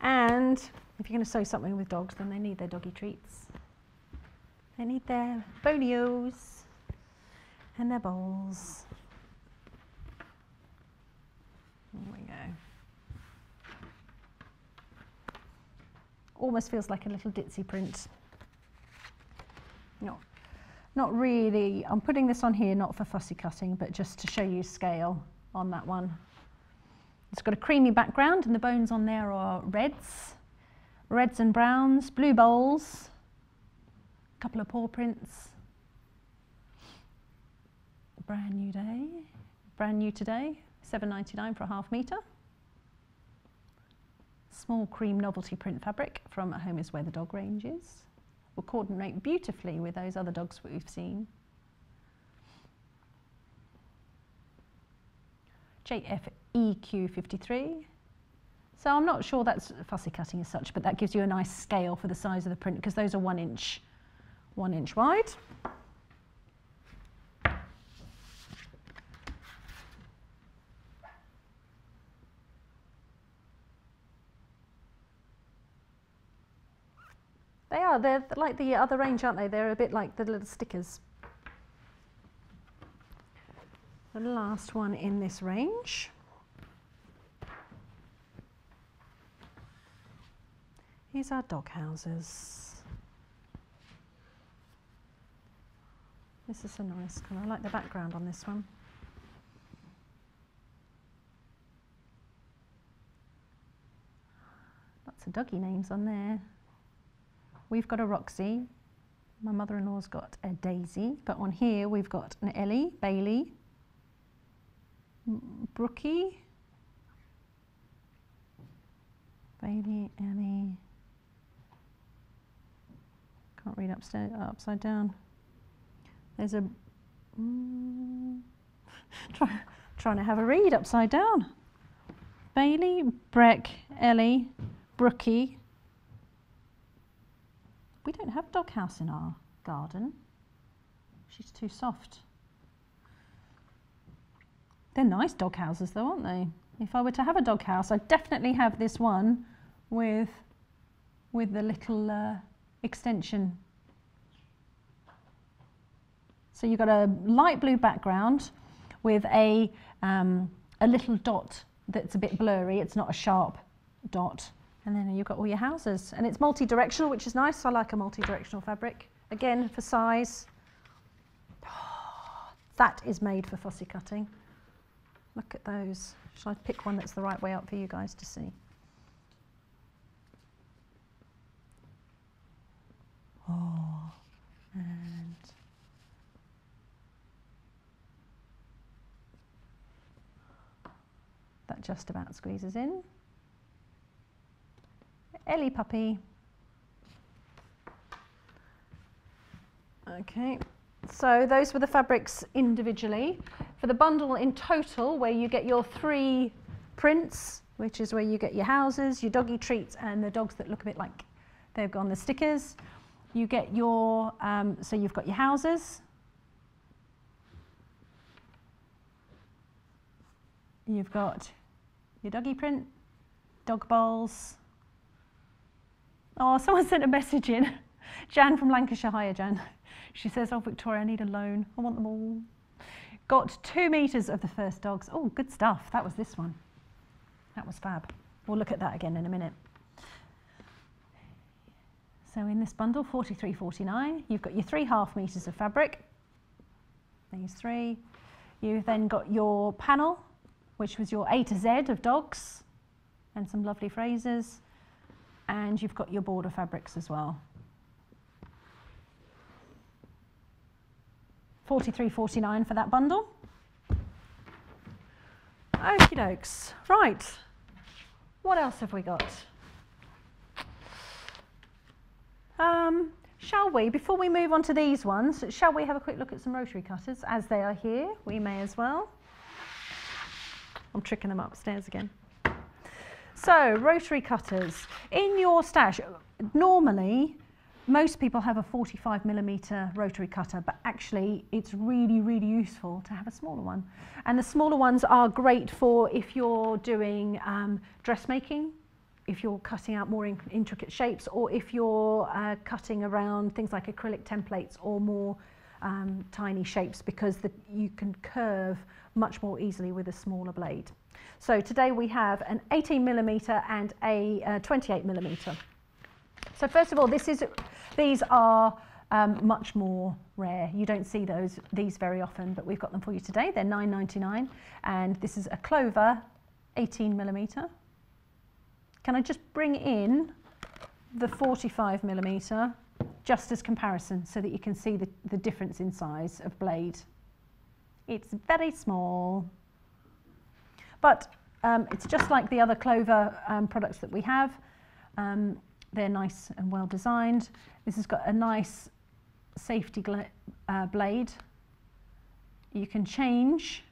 And if you're going to sew something with dogs, then they need their doggy treats. They need their bonios and their bowls. There we go. Almost feels like a little ditzy print. No, not really. I'm putting this on here not for fussy cutting, but just to show you scale on that one. It's got a creamy background and the bones on there are reds, reds and browns, blue bowls, a couple of paw prints. Brand new day, brand new today, 7.99 for a half metre. Small cream novelty print fabric from Home is Where the Dog range is. Will coordinate beautifully with those other dogs we've seen. JFEQ53. So I'm not sure that's fussy cutting as such, but that gives you a nice scale for the size of the print because those are one inch, one inch wide. They are, they're like the other range, aren't they? They're a bit like the little stickers. The last one in this range. Here's our dog houses. This is a nice colour. I like the background on this one. Lots of doggy names on there. We've got a Roxy. My mother-in-law's got a Daisy. But on here we've got an Ellie, Bailey, Brookie, Bailey, Ellie. Can't read upstairs, upside down. There's a mm, try, trying to have a read upside down. Bailey, Breck, Ellie, Brookie. We don't have a doghouse in our garden. She's too soft. They're nice dog houses though, aren't they? If I were to have a dog house, I'd definitely have this one with, with the little uh, extension. So you've got a light blue background with a, um, a little dot that's a bit blurry. It's not a sharp dot. And then you've got all your houses. And it's multi-directional, which is nice. I like a multi-directional fabric. Again, for size. that is made for fussy cutting. Look at those. Shall I pick one that's the right way up for you guys to see? Oh, and that just about squeezes in. Ellie puppy. Okay, so those were the fabrics individually. For the bundle in total, where you get your three prints, which is where you get your houses, your doggy treats, and the dogs that look a bit like they've gone the stickers. You get your, um, so you've got your houses. You've got your doggy print, dog bowls. Oh, someone sent a message in. Jan from Lancashire. Hiya, Jan. She says, oh, Victoria, I need a loan. I want them all. Got two metres of the first dogs. Oh, good stuff. That was this one. That was fab. We'll look at that again in a minute. So in this bundle, 43.49, you've got your three half metres of fabric. These three. You've then got your panel, which was your A to Z of dogs, and some lovely phrases. And you've got your border fabrics as well. 43.49 for that bundle. Okie dokes. Right. What else have we got? Um, shall we, before we move on to these ones, shall we have a quick look at some rotary cutters as they are here? We may as well. I'm tricking them upstairs again. So, rotary cutters. In your stash, normally most people have a 45 millimeter rotary cutter, but actually it's really, really useful to have a smaller one. And the smaller ones are great for if you're doing um, dressmaking, if you're cutting out more in intricate shapes, or if you're uh, cutting around things like acrylic templates or more um, tiny shapes, because the, you can curve much more easily with a smaller blade. So today we have an 18 millimeter and a uh, 28 millimeter. So first of all, this is, these are um, much more rare. You don't see those these very often, but we've got them for you today. They're 9.99, and this is a clover 18 millimetre. Can I just bring in the 45 millimetre just as comparison so that you can see the, the difference in size of blade. It's very small, but um, it's just like the other Clover um, products that we have. Um, they're nice and well designed. This has got a nice safety uh, blade. You can change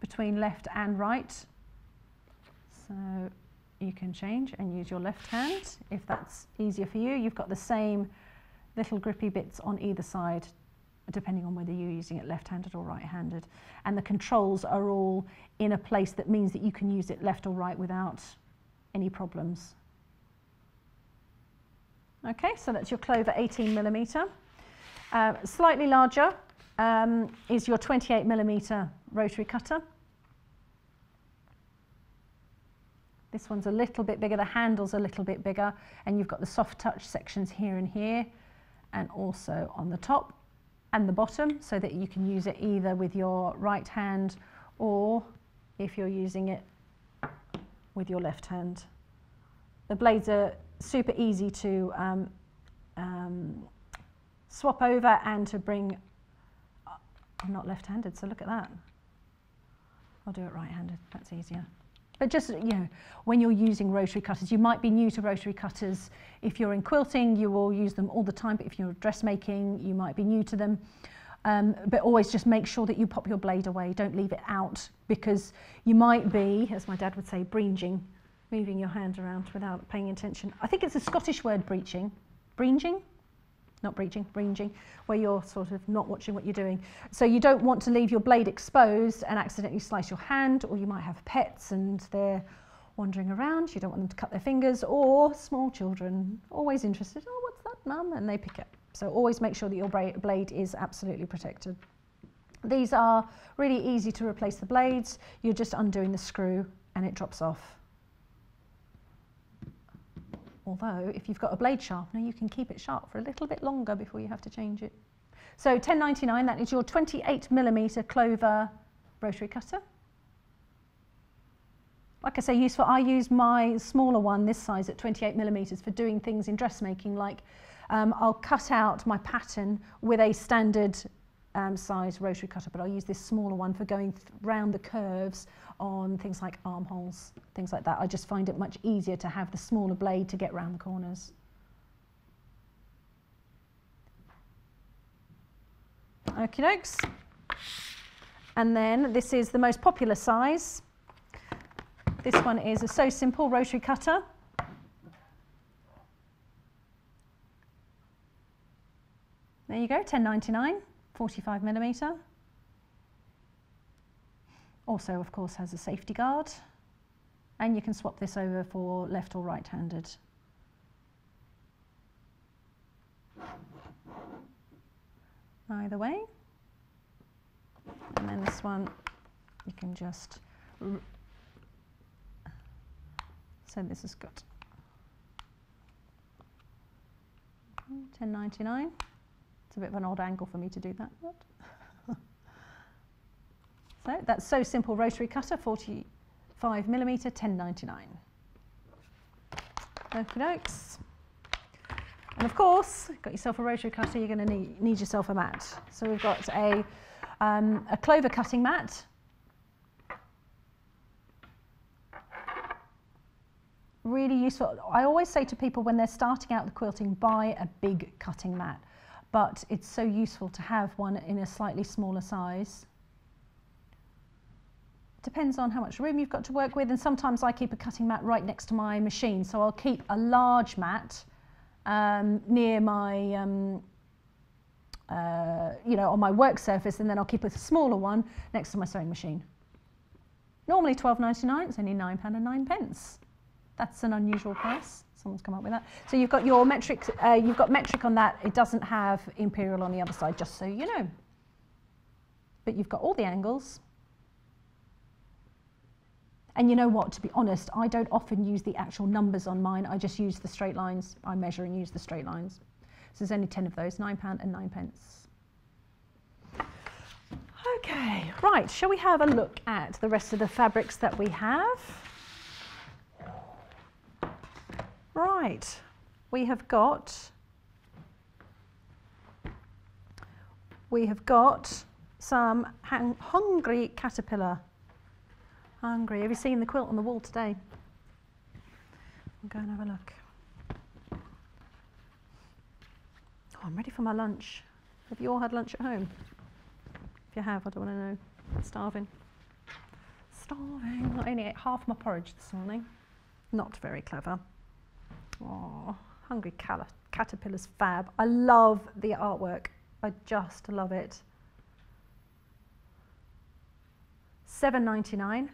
between left and right. So you can change and use your left hand if that's easier for you. You've got the same little grippy bits on either side depending on whether you're using it left-handed or right-handed. And the controls are all in a place that means that you can use it left or right without any problems. Okay, so that's your Clover 18 millimetre. Uh, slightly larger um, is your 28 millimetre rotary cutter. This one's a little bit bigger, the handle's a little bit bigger, and you've got the soft touch sections here and here, and also on the top and the bottom, so that you can use it either with your right hand or if you're using it with your left hand. The blades are super easy to um, um, swap over and to bring, I'm not left-handed, so look at that. I'll do it right-handed, that's easier. But just, you know, when you're using rotary cutters, you might be new to rotary cutters. If you're in quilting, you will use them all the time, but if you're dressmaking, you might be new to them. Um, but always just make sure that you pop your blade away. Don't leave it out because you might be, as my dad would say, breeching, moving your hand around without paying attention. I think it's a Scottish word, breeching. Breeching? Not breeching, breeching, where you're sort of not watching what you're doing. So you don't want to leave your blade exposed and accidentally slice your hand, or you might have pets and they're wandering around. You don't want them to cut their fingers, or small children, always interested. Oh, what's that, mum? And they pick it. So always make sure that your blade is absolutely protected. These are really easy to replace the blades. You're just undoing the screw and it drops off. Although if you've got a blade sharpener, you can keep it sharp for a little bit longer before you have to change it. So 10.99, that is your 28 millimeter clover rotary cutter. Like I say, useful. I use my smaller one, this size at 28 millimeters, for doing things in dressmaking like um, I'll cut out my pattern with a standard um, size rotary cutter, but I'll use this smaller one for going round the curves on things like armholes, things like that. I just find it much easier to have the smaller blade to get round the corners. Okie dokes. And then this is the most popular size. This one is a So Simple rotary cutter. There you go, 10.99, 45 millimetre. Also, of course, has a safety guard. And you can swap this over for left or right-handed. Either way. And then this one, you can just... So this has got 10.99. It's a bit of an odd angle for me to do that. so that's So Simple Rotary Cutter, 45 millimetre, 10.99. Okie dokes. And of course, got yourself a rotary cutter, you're going to need, need yourself a mat. So we've got a, um, a clover cutting mat. Really useful. I always say to people when they're starting out the quilting, buy a big cutting mat but it's so useful to have one in a slightly smaller size. Depends on how much room you've got to work with and sometimes I keep a cutting mat right next to my machine so I'll keep a large mat um, near my um, uh, you know on my work surface and then I'll keep a smaller one next to my sewing machine. Normally 12.99 it's only £9 and 9 pence. That's an unusual price someone's come up with that. So you've got your metric, uh, you've got metric on that. It doesn't have imperial on the other side, just so you know. But you've got all the angles. And you know what, to be honest, I don't often use the actual numbers on mine. I just use the straight lines. I measure and use the straight lines. So there's only 10 of those, £9 and 9 pence. Okay, right, shall we have a look at the rest of the fabrics that we have? Right, we have got, we have got some hungry caterpillar. Hungry, have you seen the quilt on the wall today? I'll go and have a look. Oh, I'm ready for my lunch. Have you all had lunch at home? If you have, I don't want to know. Starving. Starving. I only ate half my porridge this morning. Not very clever. Oh, hungry caterpillar's fab. I love the artwork. I just love it. Seven ninety nine.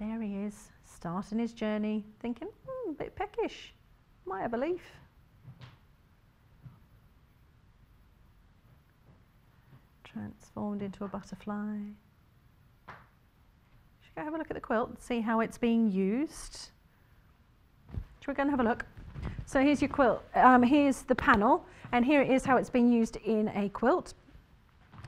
There he is, starting his journey, thinking, hmm, a bit peckish. Might have a leaf. Transformed into a butterfly. Should go have a look at the quilt and see how it's being used? Should we go and have a look? So here's your quilt. Um, here's the panel, and here it is how it's been used in a quilt.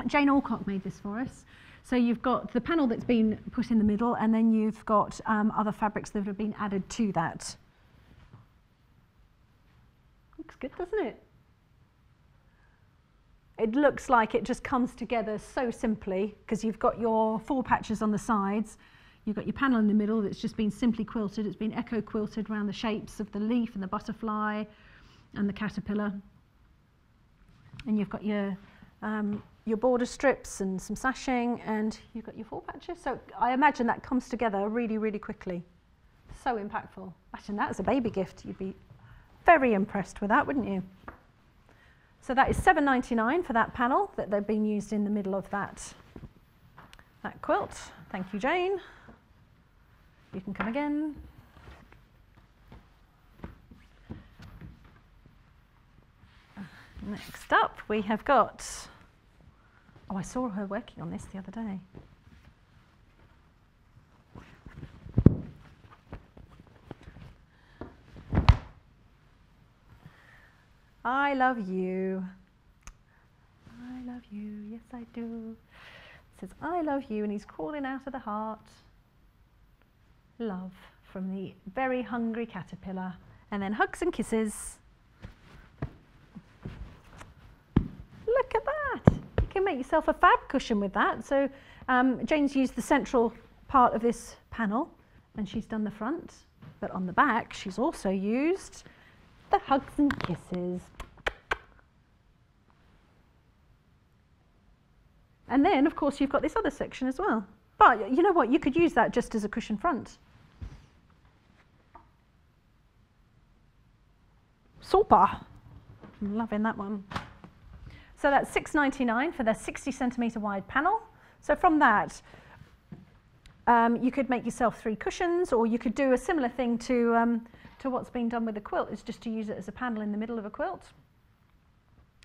Jane Alcock made this for us. So you've got the panel that's been put in the middle, and then you've got um, other fabrics that have been added to that. Looks good, doesn't it? It looks like it just comes together so simply because you've got your four patches on the sides, you've got your panel in the middle that's just been simply quilted. It's been echo quilted around the shapes of the leaf and the butterfly and the caterpillar. And you've got your um, your border strips and some sashing and you've got your four patches. So I imagine that comes together really, really quickly. So impactful. Imagine that as a baby gift. You'd be very impressed with that, wouldn't you? So that is $7.99 for that panel that they've been used in the middle of that, that quilt. Thank you, Jane. You can come again. Next up, we have got Oh, I saw her working on this the other day. I love you. I love you. Yes, I do. It says, I love you, and he's calling out of the heart. Love from the very hungry caterpillar. And then hugs and kisses. Look at that. You can make yourself a fab cushion with that. So um, Jane's used the central part of this panel and she's done the front. But on the back, she's also used the hugs and kisses. And then, of course, you've got this other section as well. But you know what? You could use that just as a cushion front. Super. I'm loving that one. So that's $6.99 for the 60 centimetre wide panel. So from that, um, you could make yourself three cushions, or you could do a similar thing to, um, to what's been done with the quilt, is just to use it as a panel in the middle of a quilt.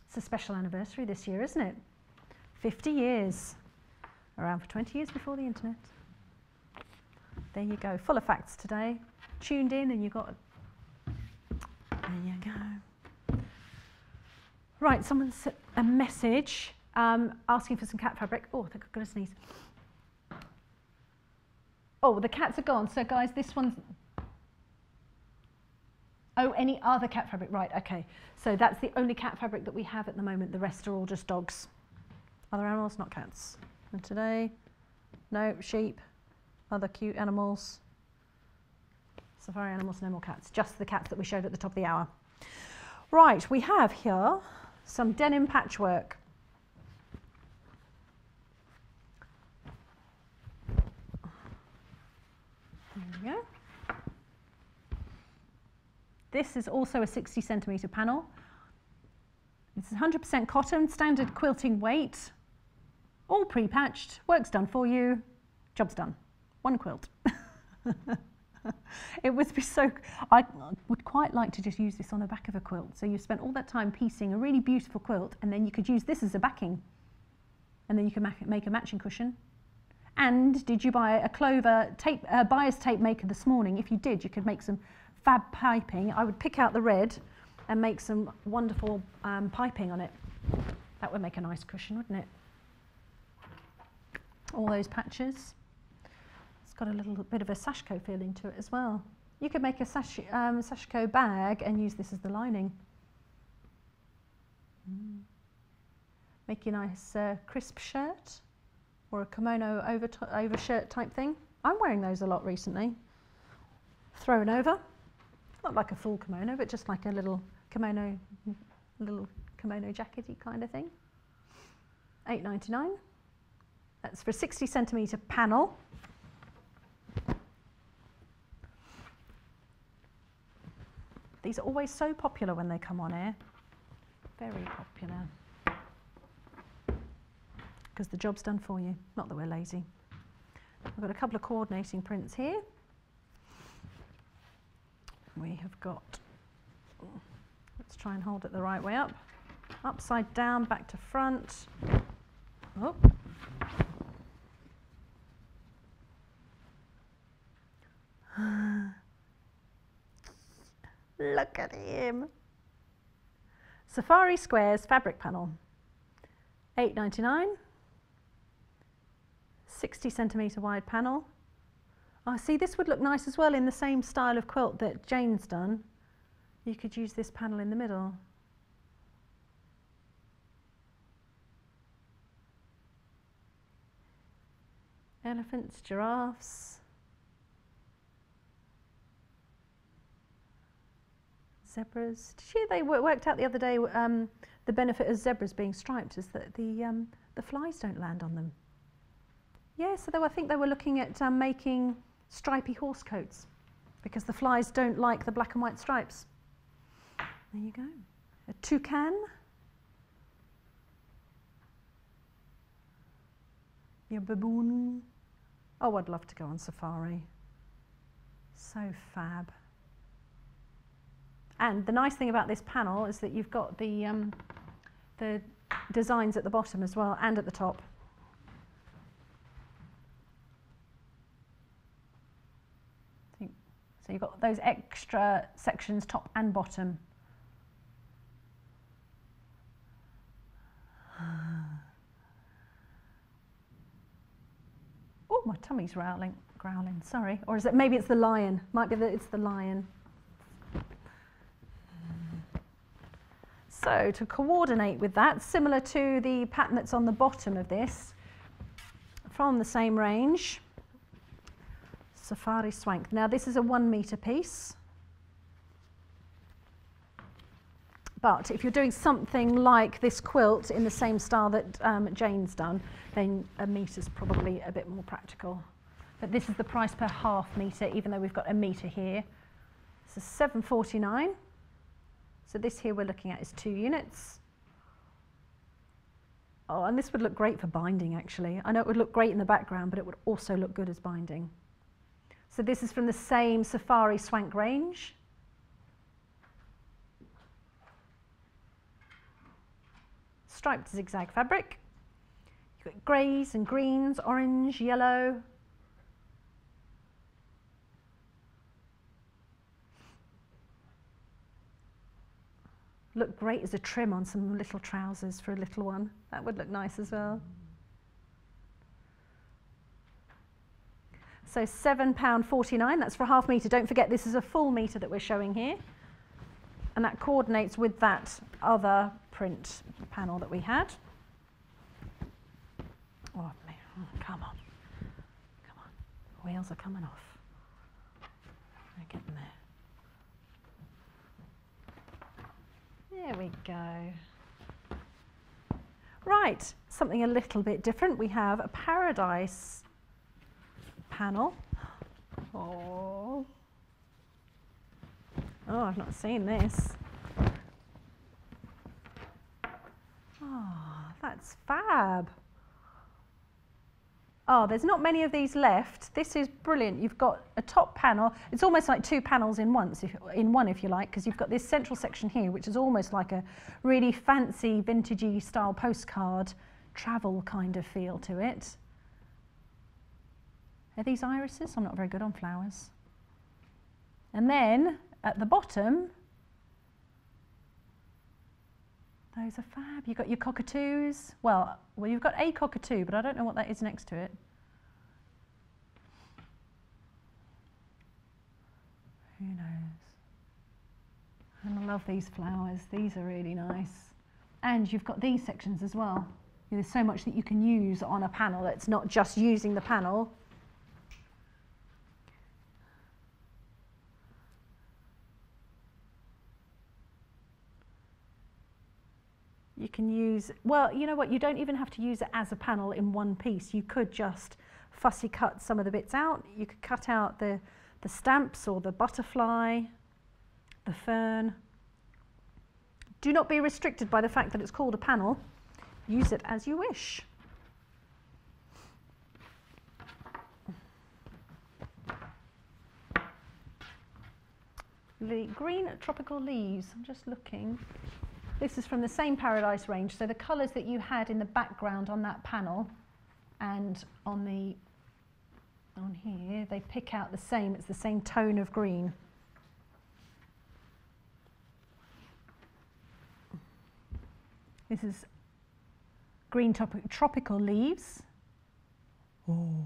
It's a special anniversary this year, isn't it? 50 years. Around for 20 years before the internet. There you go, full of facts today. Tuned in and you got. There you go. Right, someone sent a message um, asking for some cat fabric. Oh, I think I'm going to sneeze. Oh, the cats are gone. So, guys, this one's. Oh, any other cat fabric? Right, okay. So, that's the only cat fabric that we have at the moment. The rest are all just dogs. Other animals, not cats. And today, no, sheep, other cute animals. Safari animals, no more cats. Just the cats that we showed at the top of the hour. Right, we have here some denim patchwork. There we go. This is also a 60 centimetre panel. It's 100% cotton, standard quilting weight, all pre-patched, work's done for you, job's done. One quilt. it would be so, I would quite like to just use this on the back of a quilt. So you spent all that time piecing a really beautiful quilt and then you could use this as a backing. And then you can make a matching cushion. And did you buy a Clover tape, uh, bias tape maker this morning? If you did, you could make some fab piping. I would pick out the red and make some wonderful um, piping on it. That would make a nice cushion, wouldn't it? all those patches. Got a little bit of a sashiko feeling to it as well. You could make a sash, um, sashiko bag and use this as the lining. Mm. Make a nice uh, crisp shirt or a kimono over, over shirt type thing. I'm wearing those a lot recently. Thrown over, not like a full kimono, but just like a little kimono, little kimono jackety kind of thing. 8.99. That's for a 60 centimetre panel. These are always so popular when they come on air. Very popular. Because the job's done for you, not that we're lazy. I've got a couple of coordinating prints here. We have got, let's try and hold it the right way up. Upside down, back to front. Oh. Ah. Look at him. Safari Squares fabric panel. 8.99. 60 centimetre wide panel. I oh, see this would look nice as well in the same style of quilt that Jane's done. You could use this panel in the middle. Elephants, giraffes, zebras. Did you they worked out the other day um, the benefit of zebras being striped is that the, um, the flies don't land on them. Yeah, so they I think they were looking at um, making stripy horse coats because the flies don't like the black and white stripes. There you go. A toucan. Your baboon. Oh, I'd love to go on safari. So fab. And the nice thing about this panel is that you've got the, um, the designs at the bottom as well and at the top. So you've got those extra sections, top and bottom. Oh, my tummy's growling, growling, sorry. Or is it, maybe it's the lion. Might be that it's the lion. So to coordinate with that, similar to the pattern that's on the bottom of this, from the same range, Safari Swank. Now this is a one metre piece. But if you're doing something like this quilt in the same style that um, Jane's done, then a metre's probably a bit more practical. But this is the price per half metre, even though we've got a metre here. So 7.49. So this here we're looking at is two units. Oh, and this would look great for binding actually. I know it would look great in the background, but it would also look good as binding. So this is from the same Safari Swank range. Striped zigzag fabric. You've got greys and greens, orange, yellow. Look great as a trim on some little trousers for a little one. That would look nice as well. So £7.49, that's for a half metre. Don't forget this is a full metre that we're showing here. And that coordinates with that other print panel that we had. Oh, come on. Come on. Wheels are coming off. They're getting there. There we go. Right, something a little bit different. We have a paradise panel. Oh. Oh, I've not seen this. Oh, that's fab. Oh, there's not many of these left. This is brilliant. You've got a top panel. It's almost like two panels in once, if, in one, if you like, because you've got this central section here, which is almost like a really fancy, vintagey style postcard travel kind of feel to it. Are these irises? I'm not very good on flowers. And then at the bottom, Those are fab. You've got your cockatoos. Well, well, you've got a cockatoo, but I don't know what that is next to it. Who knows? And I love these flowers. These are really nice. And you've got these sections as well. There's so much that you can use on a panel. It's not just using the panel, can use, well, you know what, you don't even have to use it as a panel in one piece. You could just fussy cut some of the bits out. You could cut out the, the stamps or the butterfly, the fern. Do not be restricted by the fact that it's called a panel. Use it as you wish. The green tropical leaves, I'm just looking. This is from the same Paradise range. So the colours that you had in the background on that panel and on the on here, they pick out the same, it's the same tone of green. This is green tropical leaves. Oh.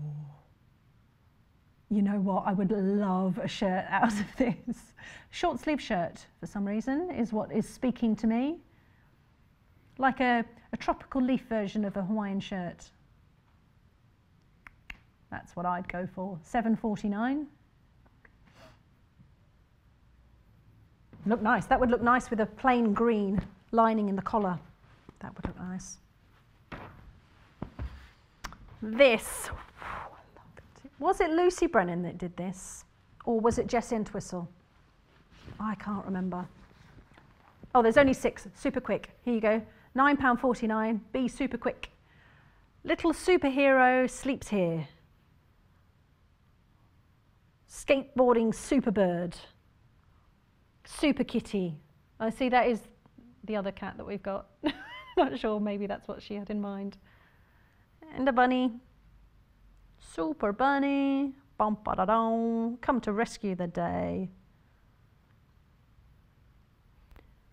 You know what? I would love a shirt out of this. Short sleeve shirt, for some reason, is what is speaking to me. Like a, a tropical leaf version of a Hawaiian shirt. That's what I'd go for. 7.49. Look nice. That would look nice with a plain green lining in the collar. That would look nice. This. Was it Lucy Brennan that did this? Or was it Jess Entwistle? I can't remember. Oh, there's only six. Super quick. Here you go. £9.49. Be super quick. Little superhero sleeps here. Skateboarding super bird. Super kitty. I see that is the other cat that we've got. Not sure, maybe that's what she had in mind. And a bunny. Super bunny. Bum ba da Come to rescue the day.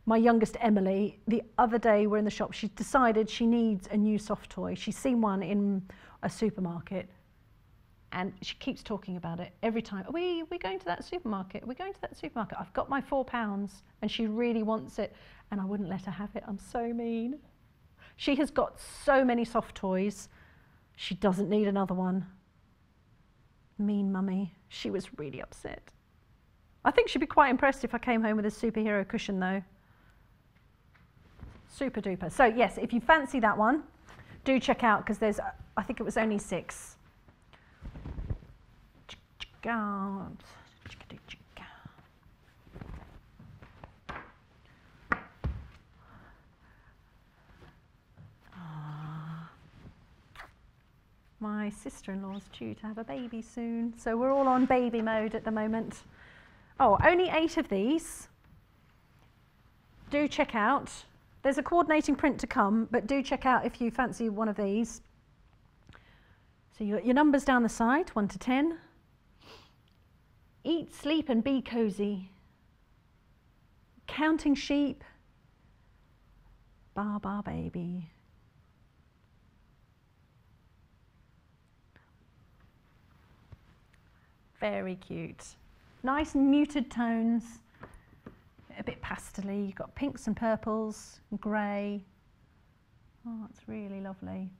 My youngest Emily, the other day we're in the shop, she decided she needs a new soft toy. She's seen one in a supermarket and she keeps talking about it every time. Are we, are we going to that supermarket? Are we going to that supermarket? I've got my four pounds and she really wants it and I wouldn't let her have it. I'm so mean. She has got so many soft toys. She doesn't need another one. Mean mummy. She was really upset. I think she'd be quite impressed if I came home with a superhero cushion though. Super duper. So yes, if you fancy that one, do check out because there's, I think it was only six. My sister-in-law's due to have a baby soon, so we're all on baby mode at the moment. Oh, only eight of these. Do check out there's a coordinating print to come, but do check out if you fancy one of these. So you got your numbers down the side, 1 to 10. Eat, sleep and be cozy. Counting sheep. Bah Bah Baby. Very cute. Nice muted tones a bit pastely. You've got pinks and purples, grey. Oh, it's really lovely.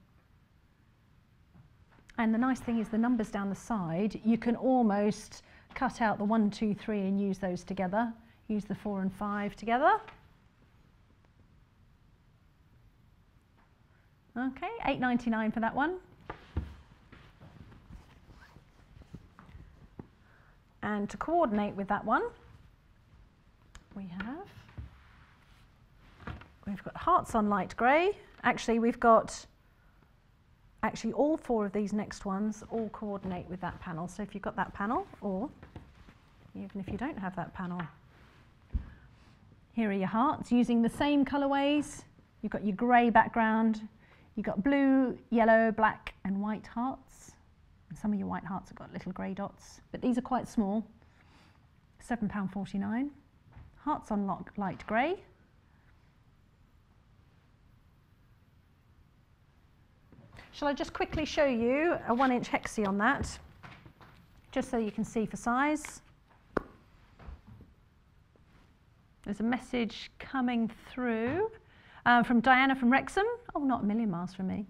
And the nice thing is the numbers down the side, you can almost cut out the one, two, three and use those together. Use the four and five together. Okay, 8.99 for that one. And to coordinate with that one, we have. We've got hearts on light grey. Actually, we've got, actually all four of these next ones all coordinate with that panel. So if you've got that panel, or even if you don't have that panel, here are your hearts using the same colourways. You've got your grey background, you've got blue, yellow, black and white hearts. And some of your white hearts have got little grey dots, but these are quite small. £7.49. Hearts on light grey. Shall I just quickly show you a one inch hexie on that, just so you can see for size. There's a message coming through um, from Diana from Wrexham. Oh, not a million miles from me.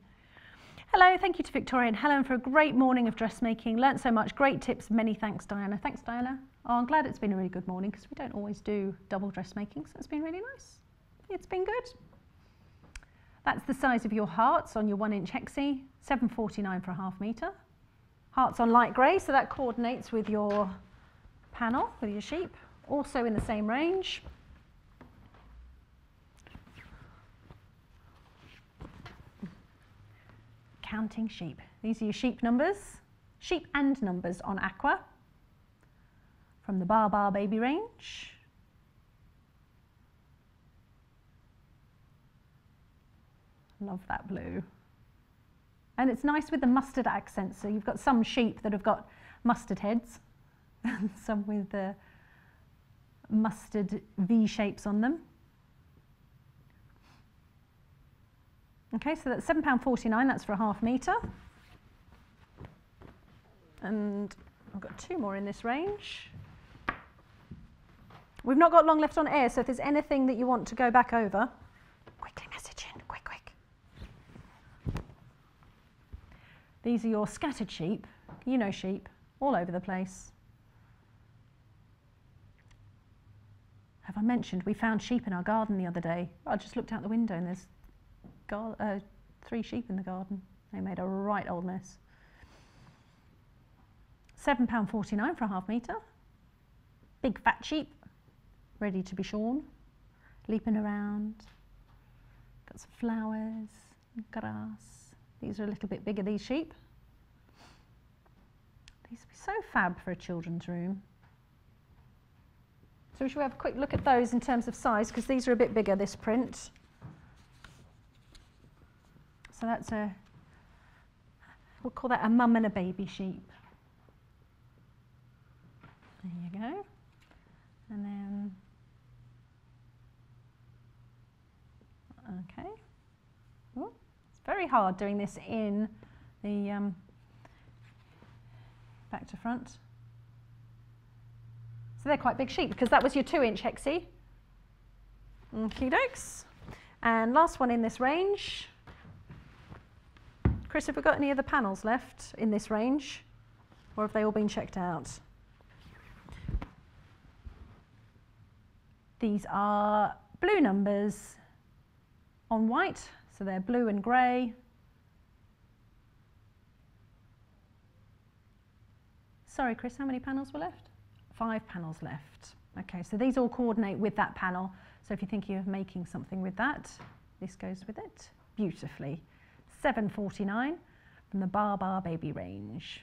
Hello, thank you to Victoria and Helen for a great morning of dressmaking. Learned so much, great tips. Many thanks, Diana. Thanks, Diana. Oh, I'm glad it's been a really good morning because we don't always do double dressmaking, so it's been really nice. It's been good. That's the size of your hearts on your one inch hexie, 749 for a half metre. Hearts on light grey, so that coordinates with your panel, with your sheep, also in the same range. Counting sheep. These are your sheep numbers, sheep and numbers on aqua from the Bah Bah Baby range. Love that blue. And it's nice with the mustard accent. So you've got some sheep that have got mustard heads and some with the mustard V shapes on them. Okay, so that's £7.49, that's for a half metre. And I've got two more in this range. We've not got long left on air, so if there's anything that you want to go back over, quickly message in, quick, quick. These are your scattered sheep, you know sheep, all over the place. Have I mentioned we found sheep in our garden the other day? I just looked out the window and there's uh, three sheep in the garden. They made a right old mess. £7.49 for a half metre. Big fat sheep, ready to be shorn, leaping around. Got some flowers, grass. These are a little bit bigger, these sheep. These would be so fab for a children's room. So we should have a quick look at those in terms of size, because these are a bit bigger, this print. So that's a, we'll call that a mum and a baby sheep. There you go. And then, okay. Ooh, it's very hard doing this in the um, back to front. So they're quite big sheep because that was your two inch hexie. Okie dokes. And last one in this range. Chris, have we got any other panels left in this range? Or have they all been checked out? These are blue numbers on white, so they're blue and grey. Sorry, Chris, how many panels were left? Five panels left. Okay, so these all coordinate with that panel. So if you're thinking of making something with that, this goes with it beautifully. 749 from the Bah Bah Baby range.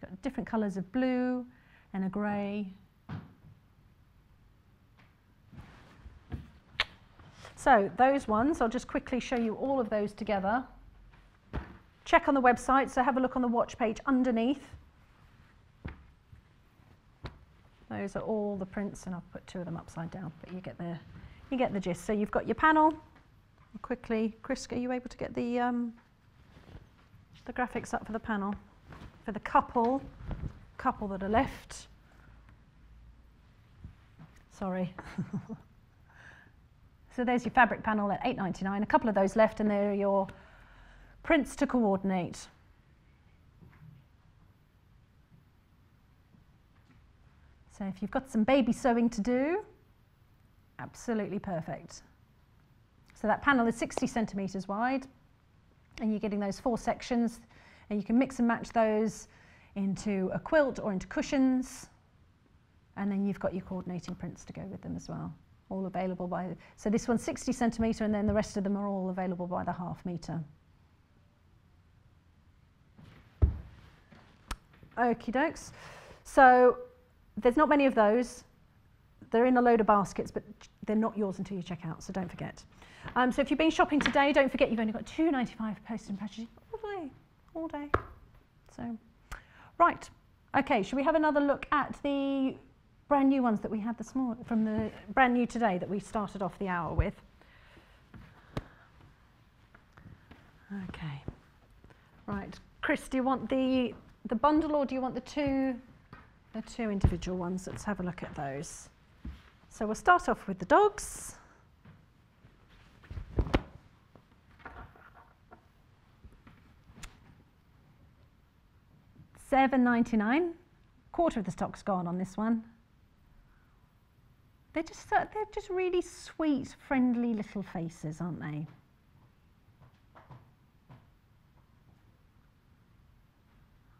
Got different colours of blue and a grey. So those ones, I'll just quickly show you all of those together. Check on the website, so have a look on the watch page underneath. Those are all the prints, and I've put two of them upside down, but you get the, you get the gist. So you've got your panel. Quickly, Chris, are you able to get the, um, the graphics up for the panel? For the couple, couple that are left. Sorry. so there's your fabric panel at 8.99. A couple of those left, and there are your prints to coordinate. So if you've got some baby sewing to do, absolutely perfect. So that panel is 60 centimetres wide and you're getting those four sections and you can mix and match those into a quilt or into cushions and then you've got your coordinating prints to go with them as well. All available by, so this one's 60 centimetre and then the rest of them are all available by the half metre. Okie dokes. So there's not many of those. They're in a load of baskets, but they're not yours until you check out, so don't forget. Um, so if you've been shopping today, don't forget you've only got 2.95 post and packaging all day, all day. So, right, okay. Should we have another look at the brand new ones that we had this morning from the brand new today that we started off the hour with? Okay. Right, Chris, do you want the the bundle or do you want the two, the two individual ones? Let's have a look at those. So we'll start off with the dogs. Seven ninety nine. Quarter of the stock's gone on this one. They're just they're just really sweet, friendly little faces, aren't they?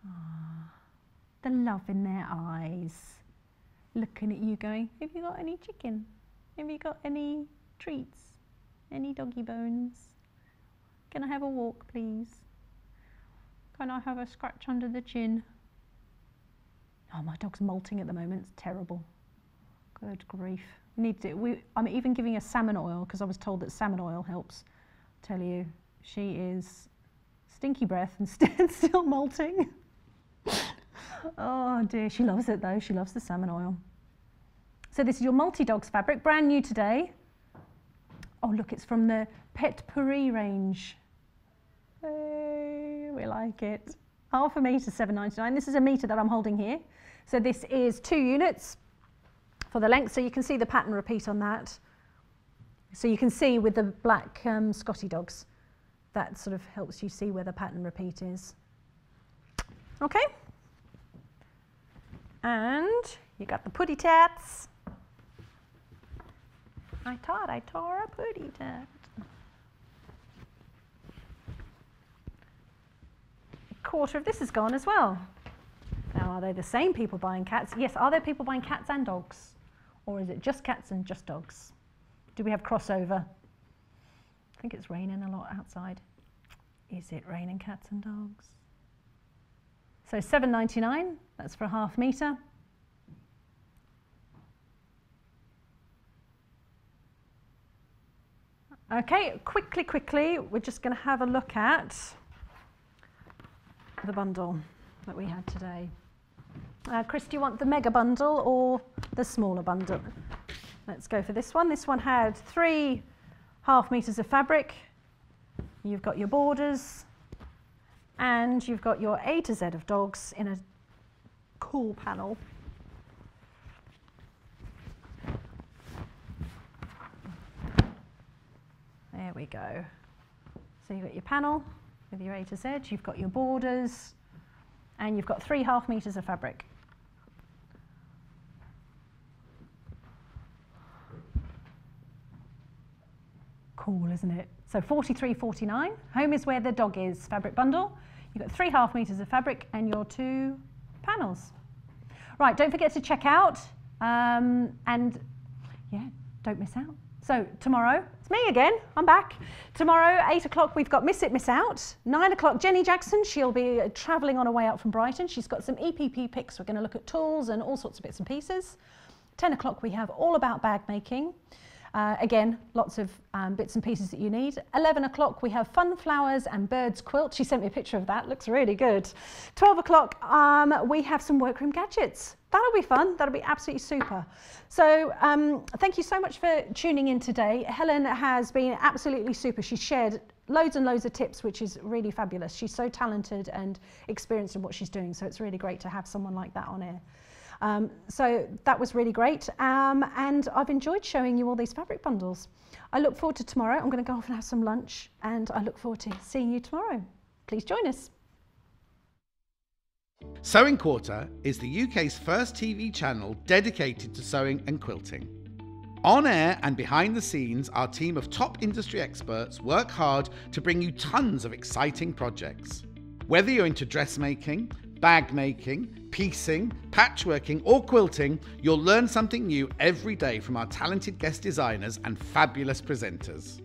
Ah, the love in their eyes, looking at you going, have you got any chicken? Have you got any treats? Any doggy bones? Can I have a walk, please? Can I have a scratch under the chin? Oh, my dog's molting at the moment. It's terrible. Good grief. We need to. We, I'm even giving her salmon oil because I was told that salmon oil helps. I tell you, she is stinky breath and still molting. oh dear, she loves it though. She loves the salmon oil. So this is your multi-dogs fabric, brand new today. Oh look, it's from the Pet Pourri range. Hey, we like it. Half a metre, 7.99. This is a metre that I'm holding here. So this is two units for the length. So you can see the pattern repeat on that. So you can see with the black um, Scotty dogs, that sort of helps you see where the pattern repeat is. Okay? And you got the putty tats. I thought I tore a putty tat. Quarter of this is gone as well. Now, are they the same people buying cats? Yes, are there people buying cats and dogs? Or is it just cats and just dogs? Do we have crossover? I think it's raining a lot outside. Is it raining cats and dogs? So 7.99, that's for a half metre. Okay, quickly, quickly, we're just going to have a look at the bundle that we had today. Uh, Chris, do you want the mega bundle or the smaller bundle? Let's go for this one. This one had three half metres of fabric. You've got your borders, and you've got your A to Z of dogs in a cool panel. There we go. So you've got your panel with your A to Z, you've got your borders, and you've got three half meters of fabric. Cool, isn't it? So 43.49. Home is where the dog is. Fabric bundle. You've got three half meters of fabric and your two panels. Right, don't forget to check out. Um, and yeah, don't miss out. So tomorrow, me again, I'm back. Tomorrow, eight o'clock, we've got Miss It, Miss Out. Nine o'clock, Jenny Jackson, she'll be uh, travelling on her way out from Brighton. She's got some EPP picks. We're gonna look at tools and all sorts of bits and pieces. 10 o'clock, we have all about bag making. Uh, again, lots of um, bits and pieces that you need. 11 o'clock, we have Fun Flowers and Birds Quilt. She sent me a picture of that, looks really good. 12 o'clock, um, we have some workroom gadgets. That'll be fun, that'll be absolutely super. So um, thank you so much for tuning in today. Helen has been absolutely super. She shared loads and loads of tips, which is really fabulous. She's so talented and experienced in what she's doing, so it's really great to have someone like that on air. Um, so that was really great. Um, and I've enjoyed showing you all these fabric bundles. I look forward to tomorrow. I'm going to go off and have some lunch and I look forward to seeing you tomorrow. Please join us. Sewing Quarter is the UK's first TV channel dedicated to sewing and quilting. On air and behind the scenes, our team of top industry experts work hard to bring you tons of exciting projects. Whether you're into dressmaking, bag making, piecing, patchworking, or quilting, you'll learn something new every day from our talented guest designers and fabulous presenters.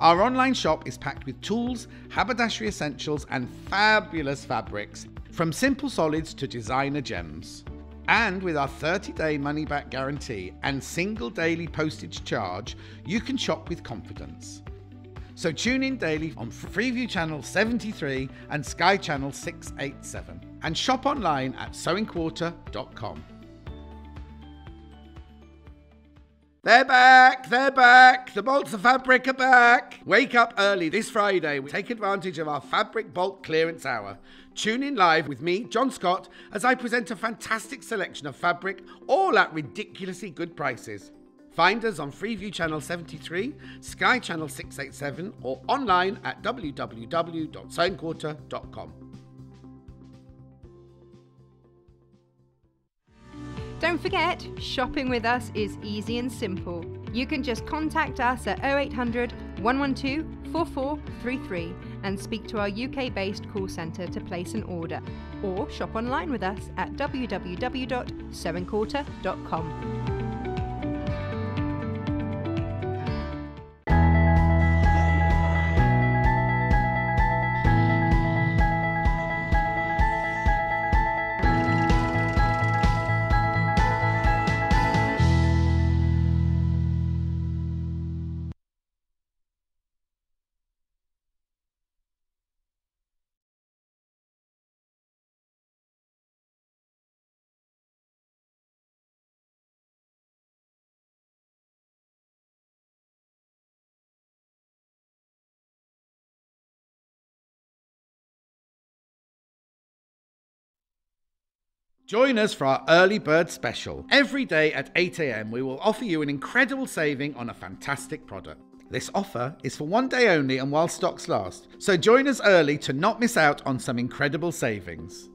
Our online shop is packed with tools, haberdashery essentials, and fabulous fabrics, from simple solids to designer gems. And with our 30 day money back guarantee and single daily postage charge, you can shop with confidence. So tune in daily on Freeview Channel 73 and Sky Channel 687 and shop online at sewingquarter.com. They're back! They're back! The bolts of fabric are back! Wake up early this Friday. We take advantage of our fabric bolt clearance hour. Tune in live with me, John Scott, as I present a fantastic selection of fabric, all at ridiculously good prices. Find us on Freeview Channel 73, Sky Channel 687, or online at www.sewingquarter.com. Don't forget, shopping with us is easy and simple. You can just contact us at 0800 112 4433 and speak to our UK based call centre to place an order, or shop online with us at www.sewingquarter.com. Join us for our early bird special. Every day at 8am, we will offer you an incredible saving on a fantastic product. This offer is for one day only and while stocks last, so join us early to not miss out on some incredible savings.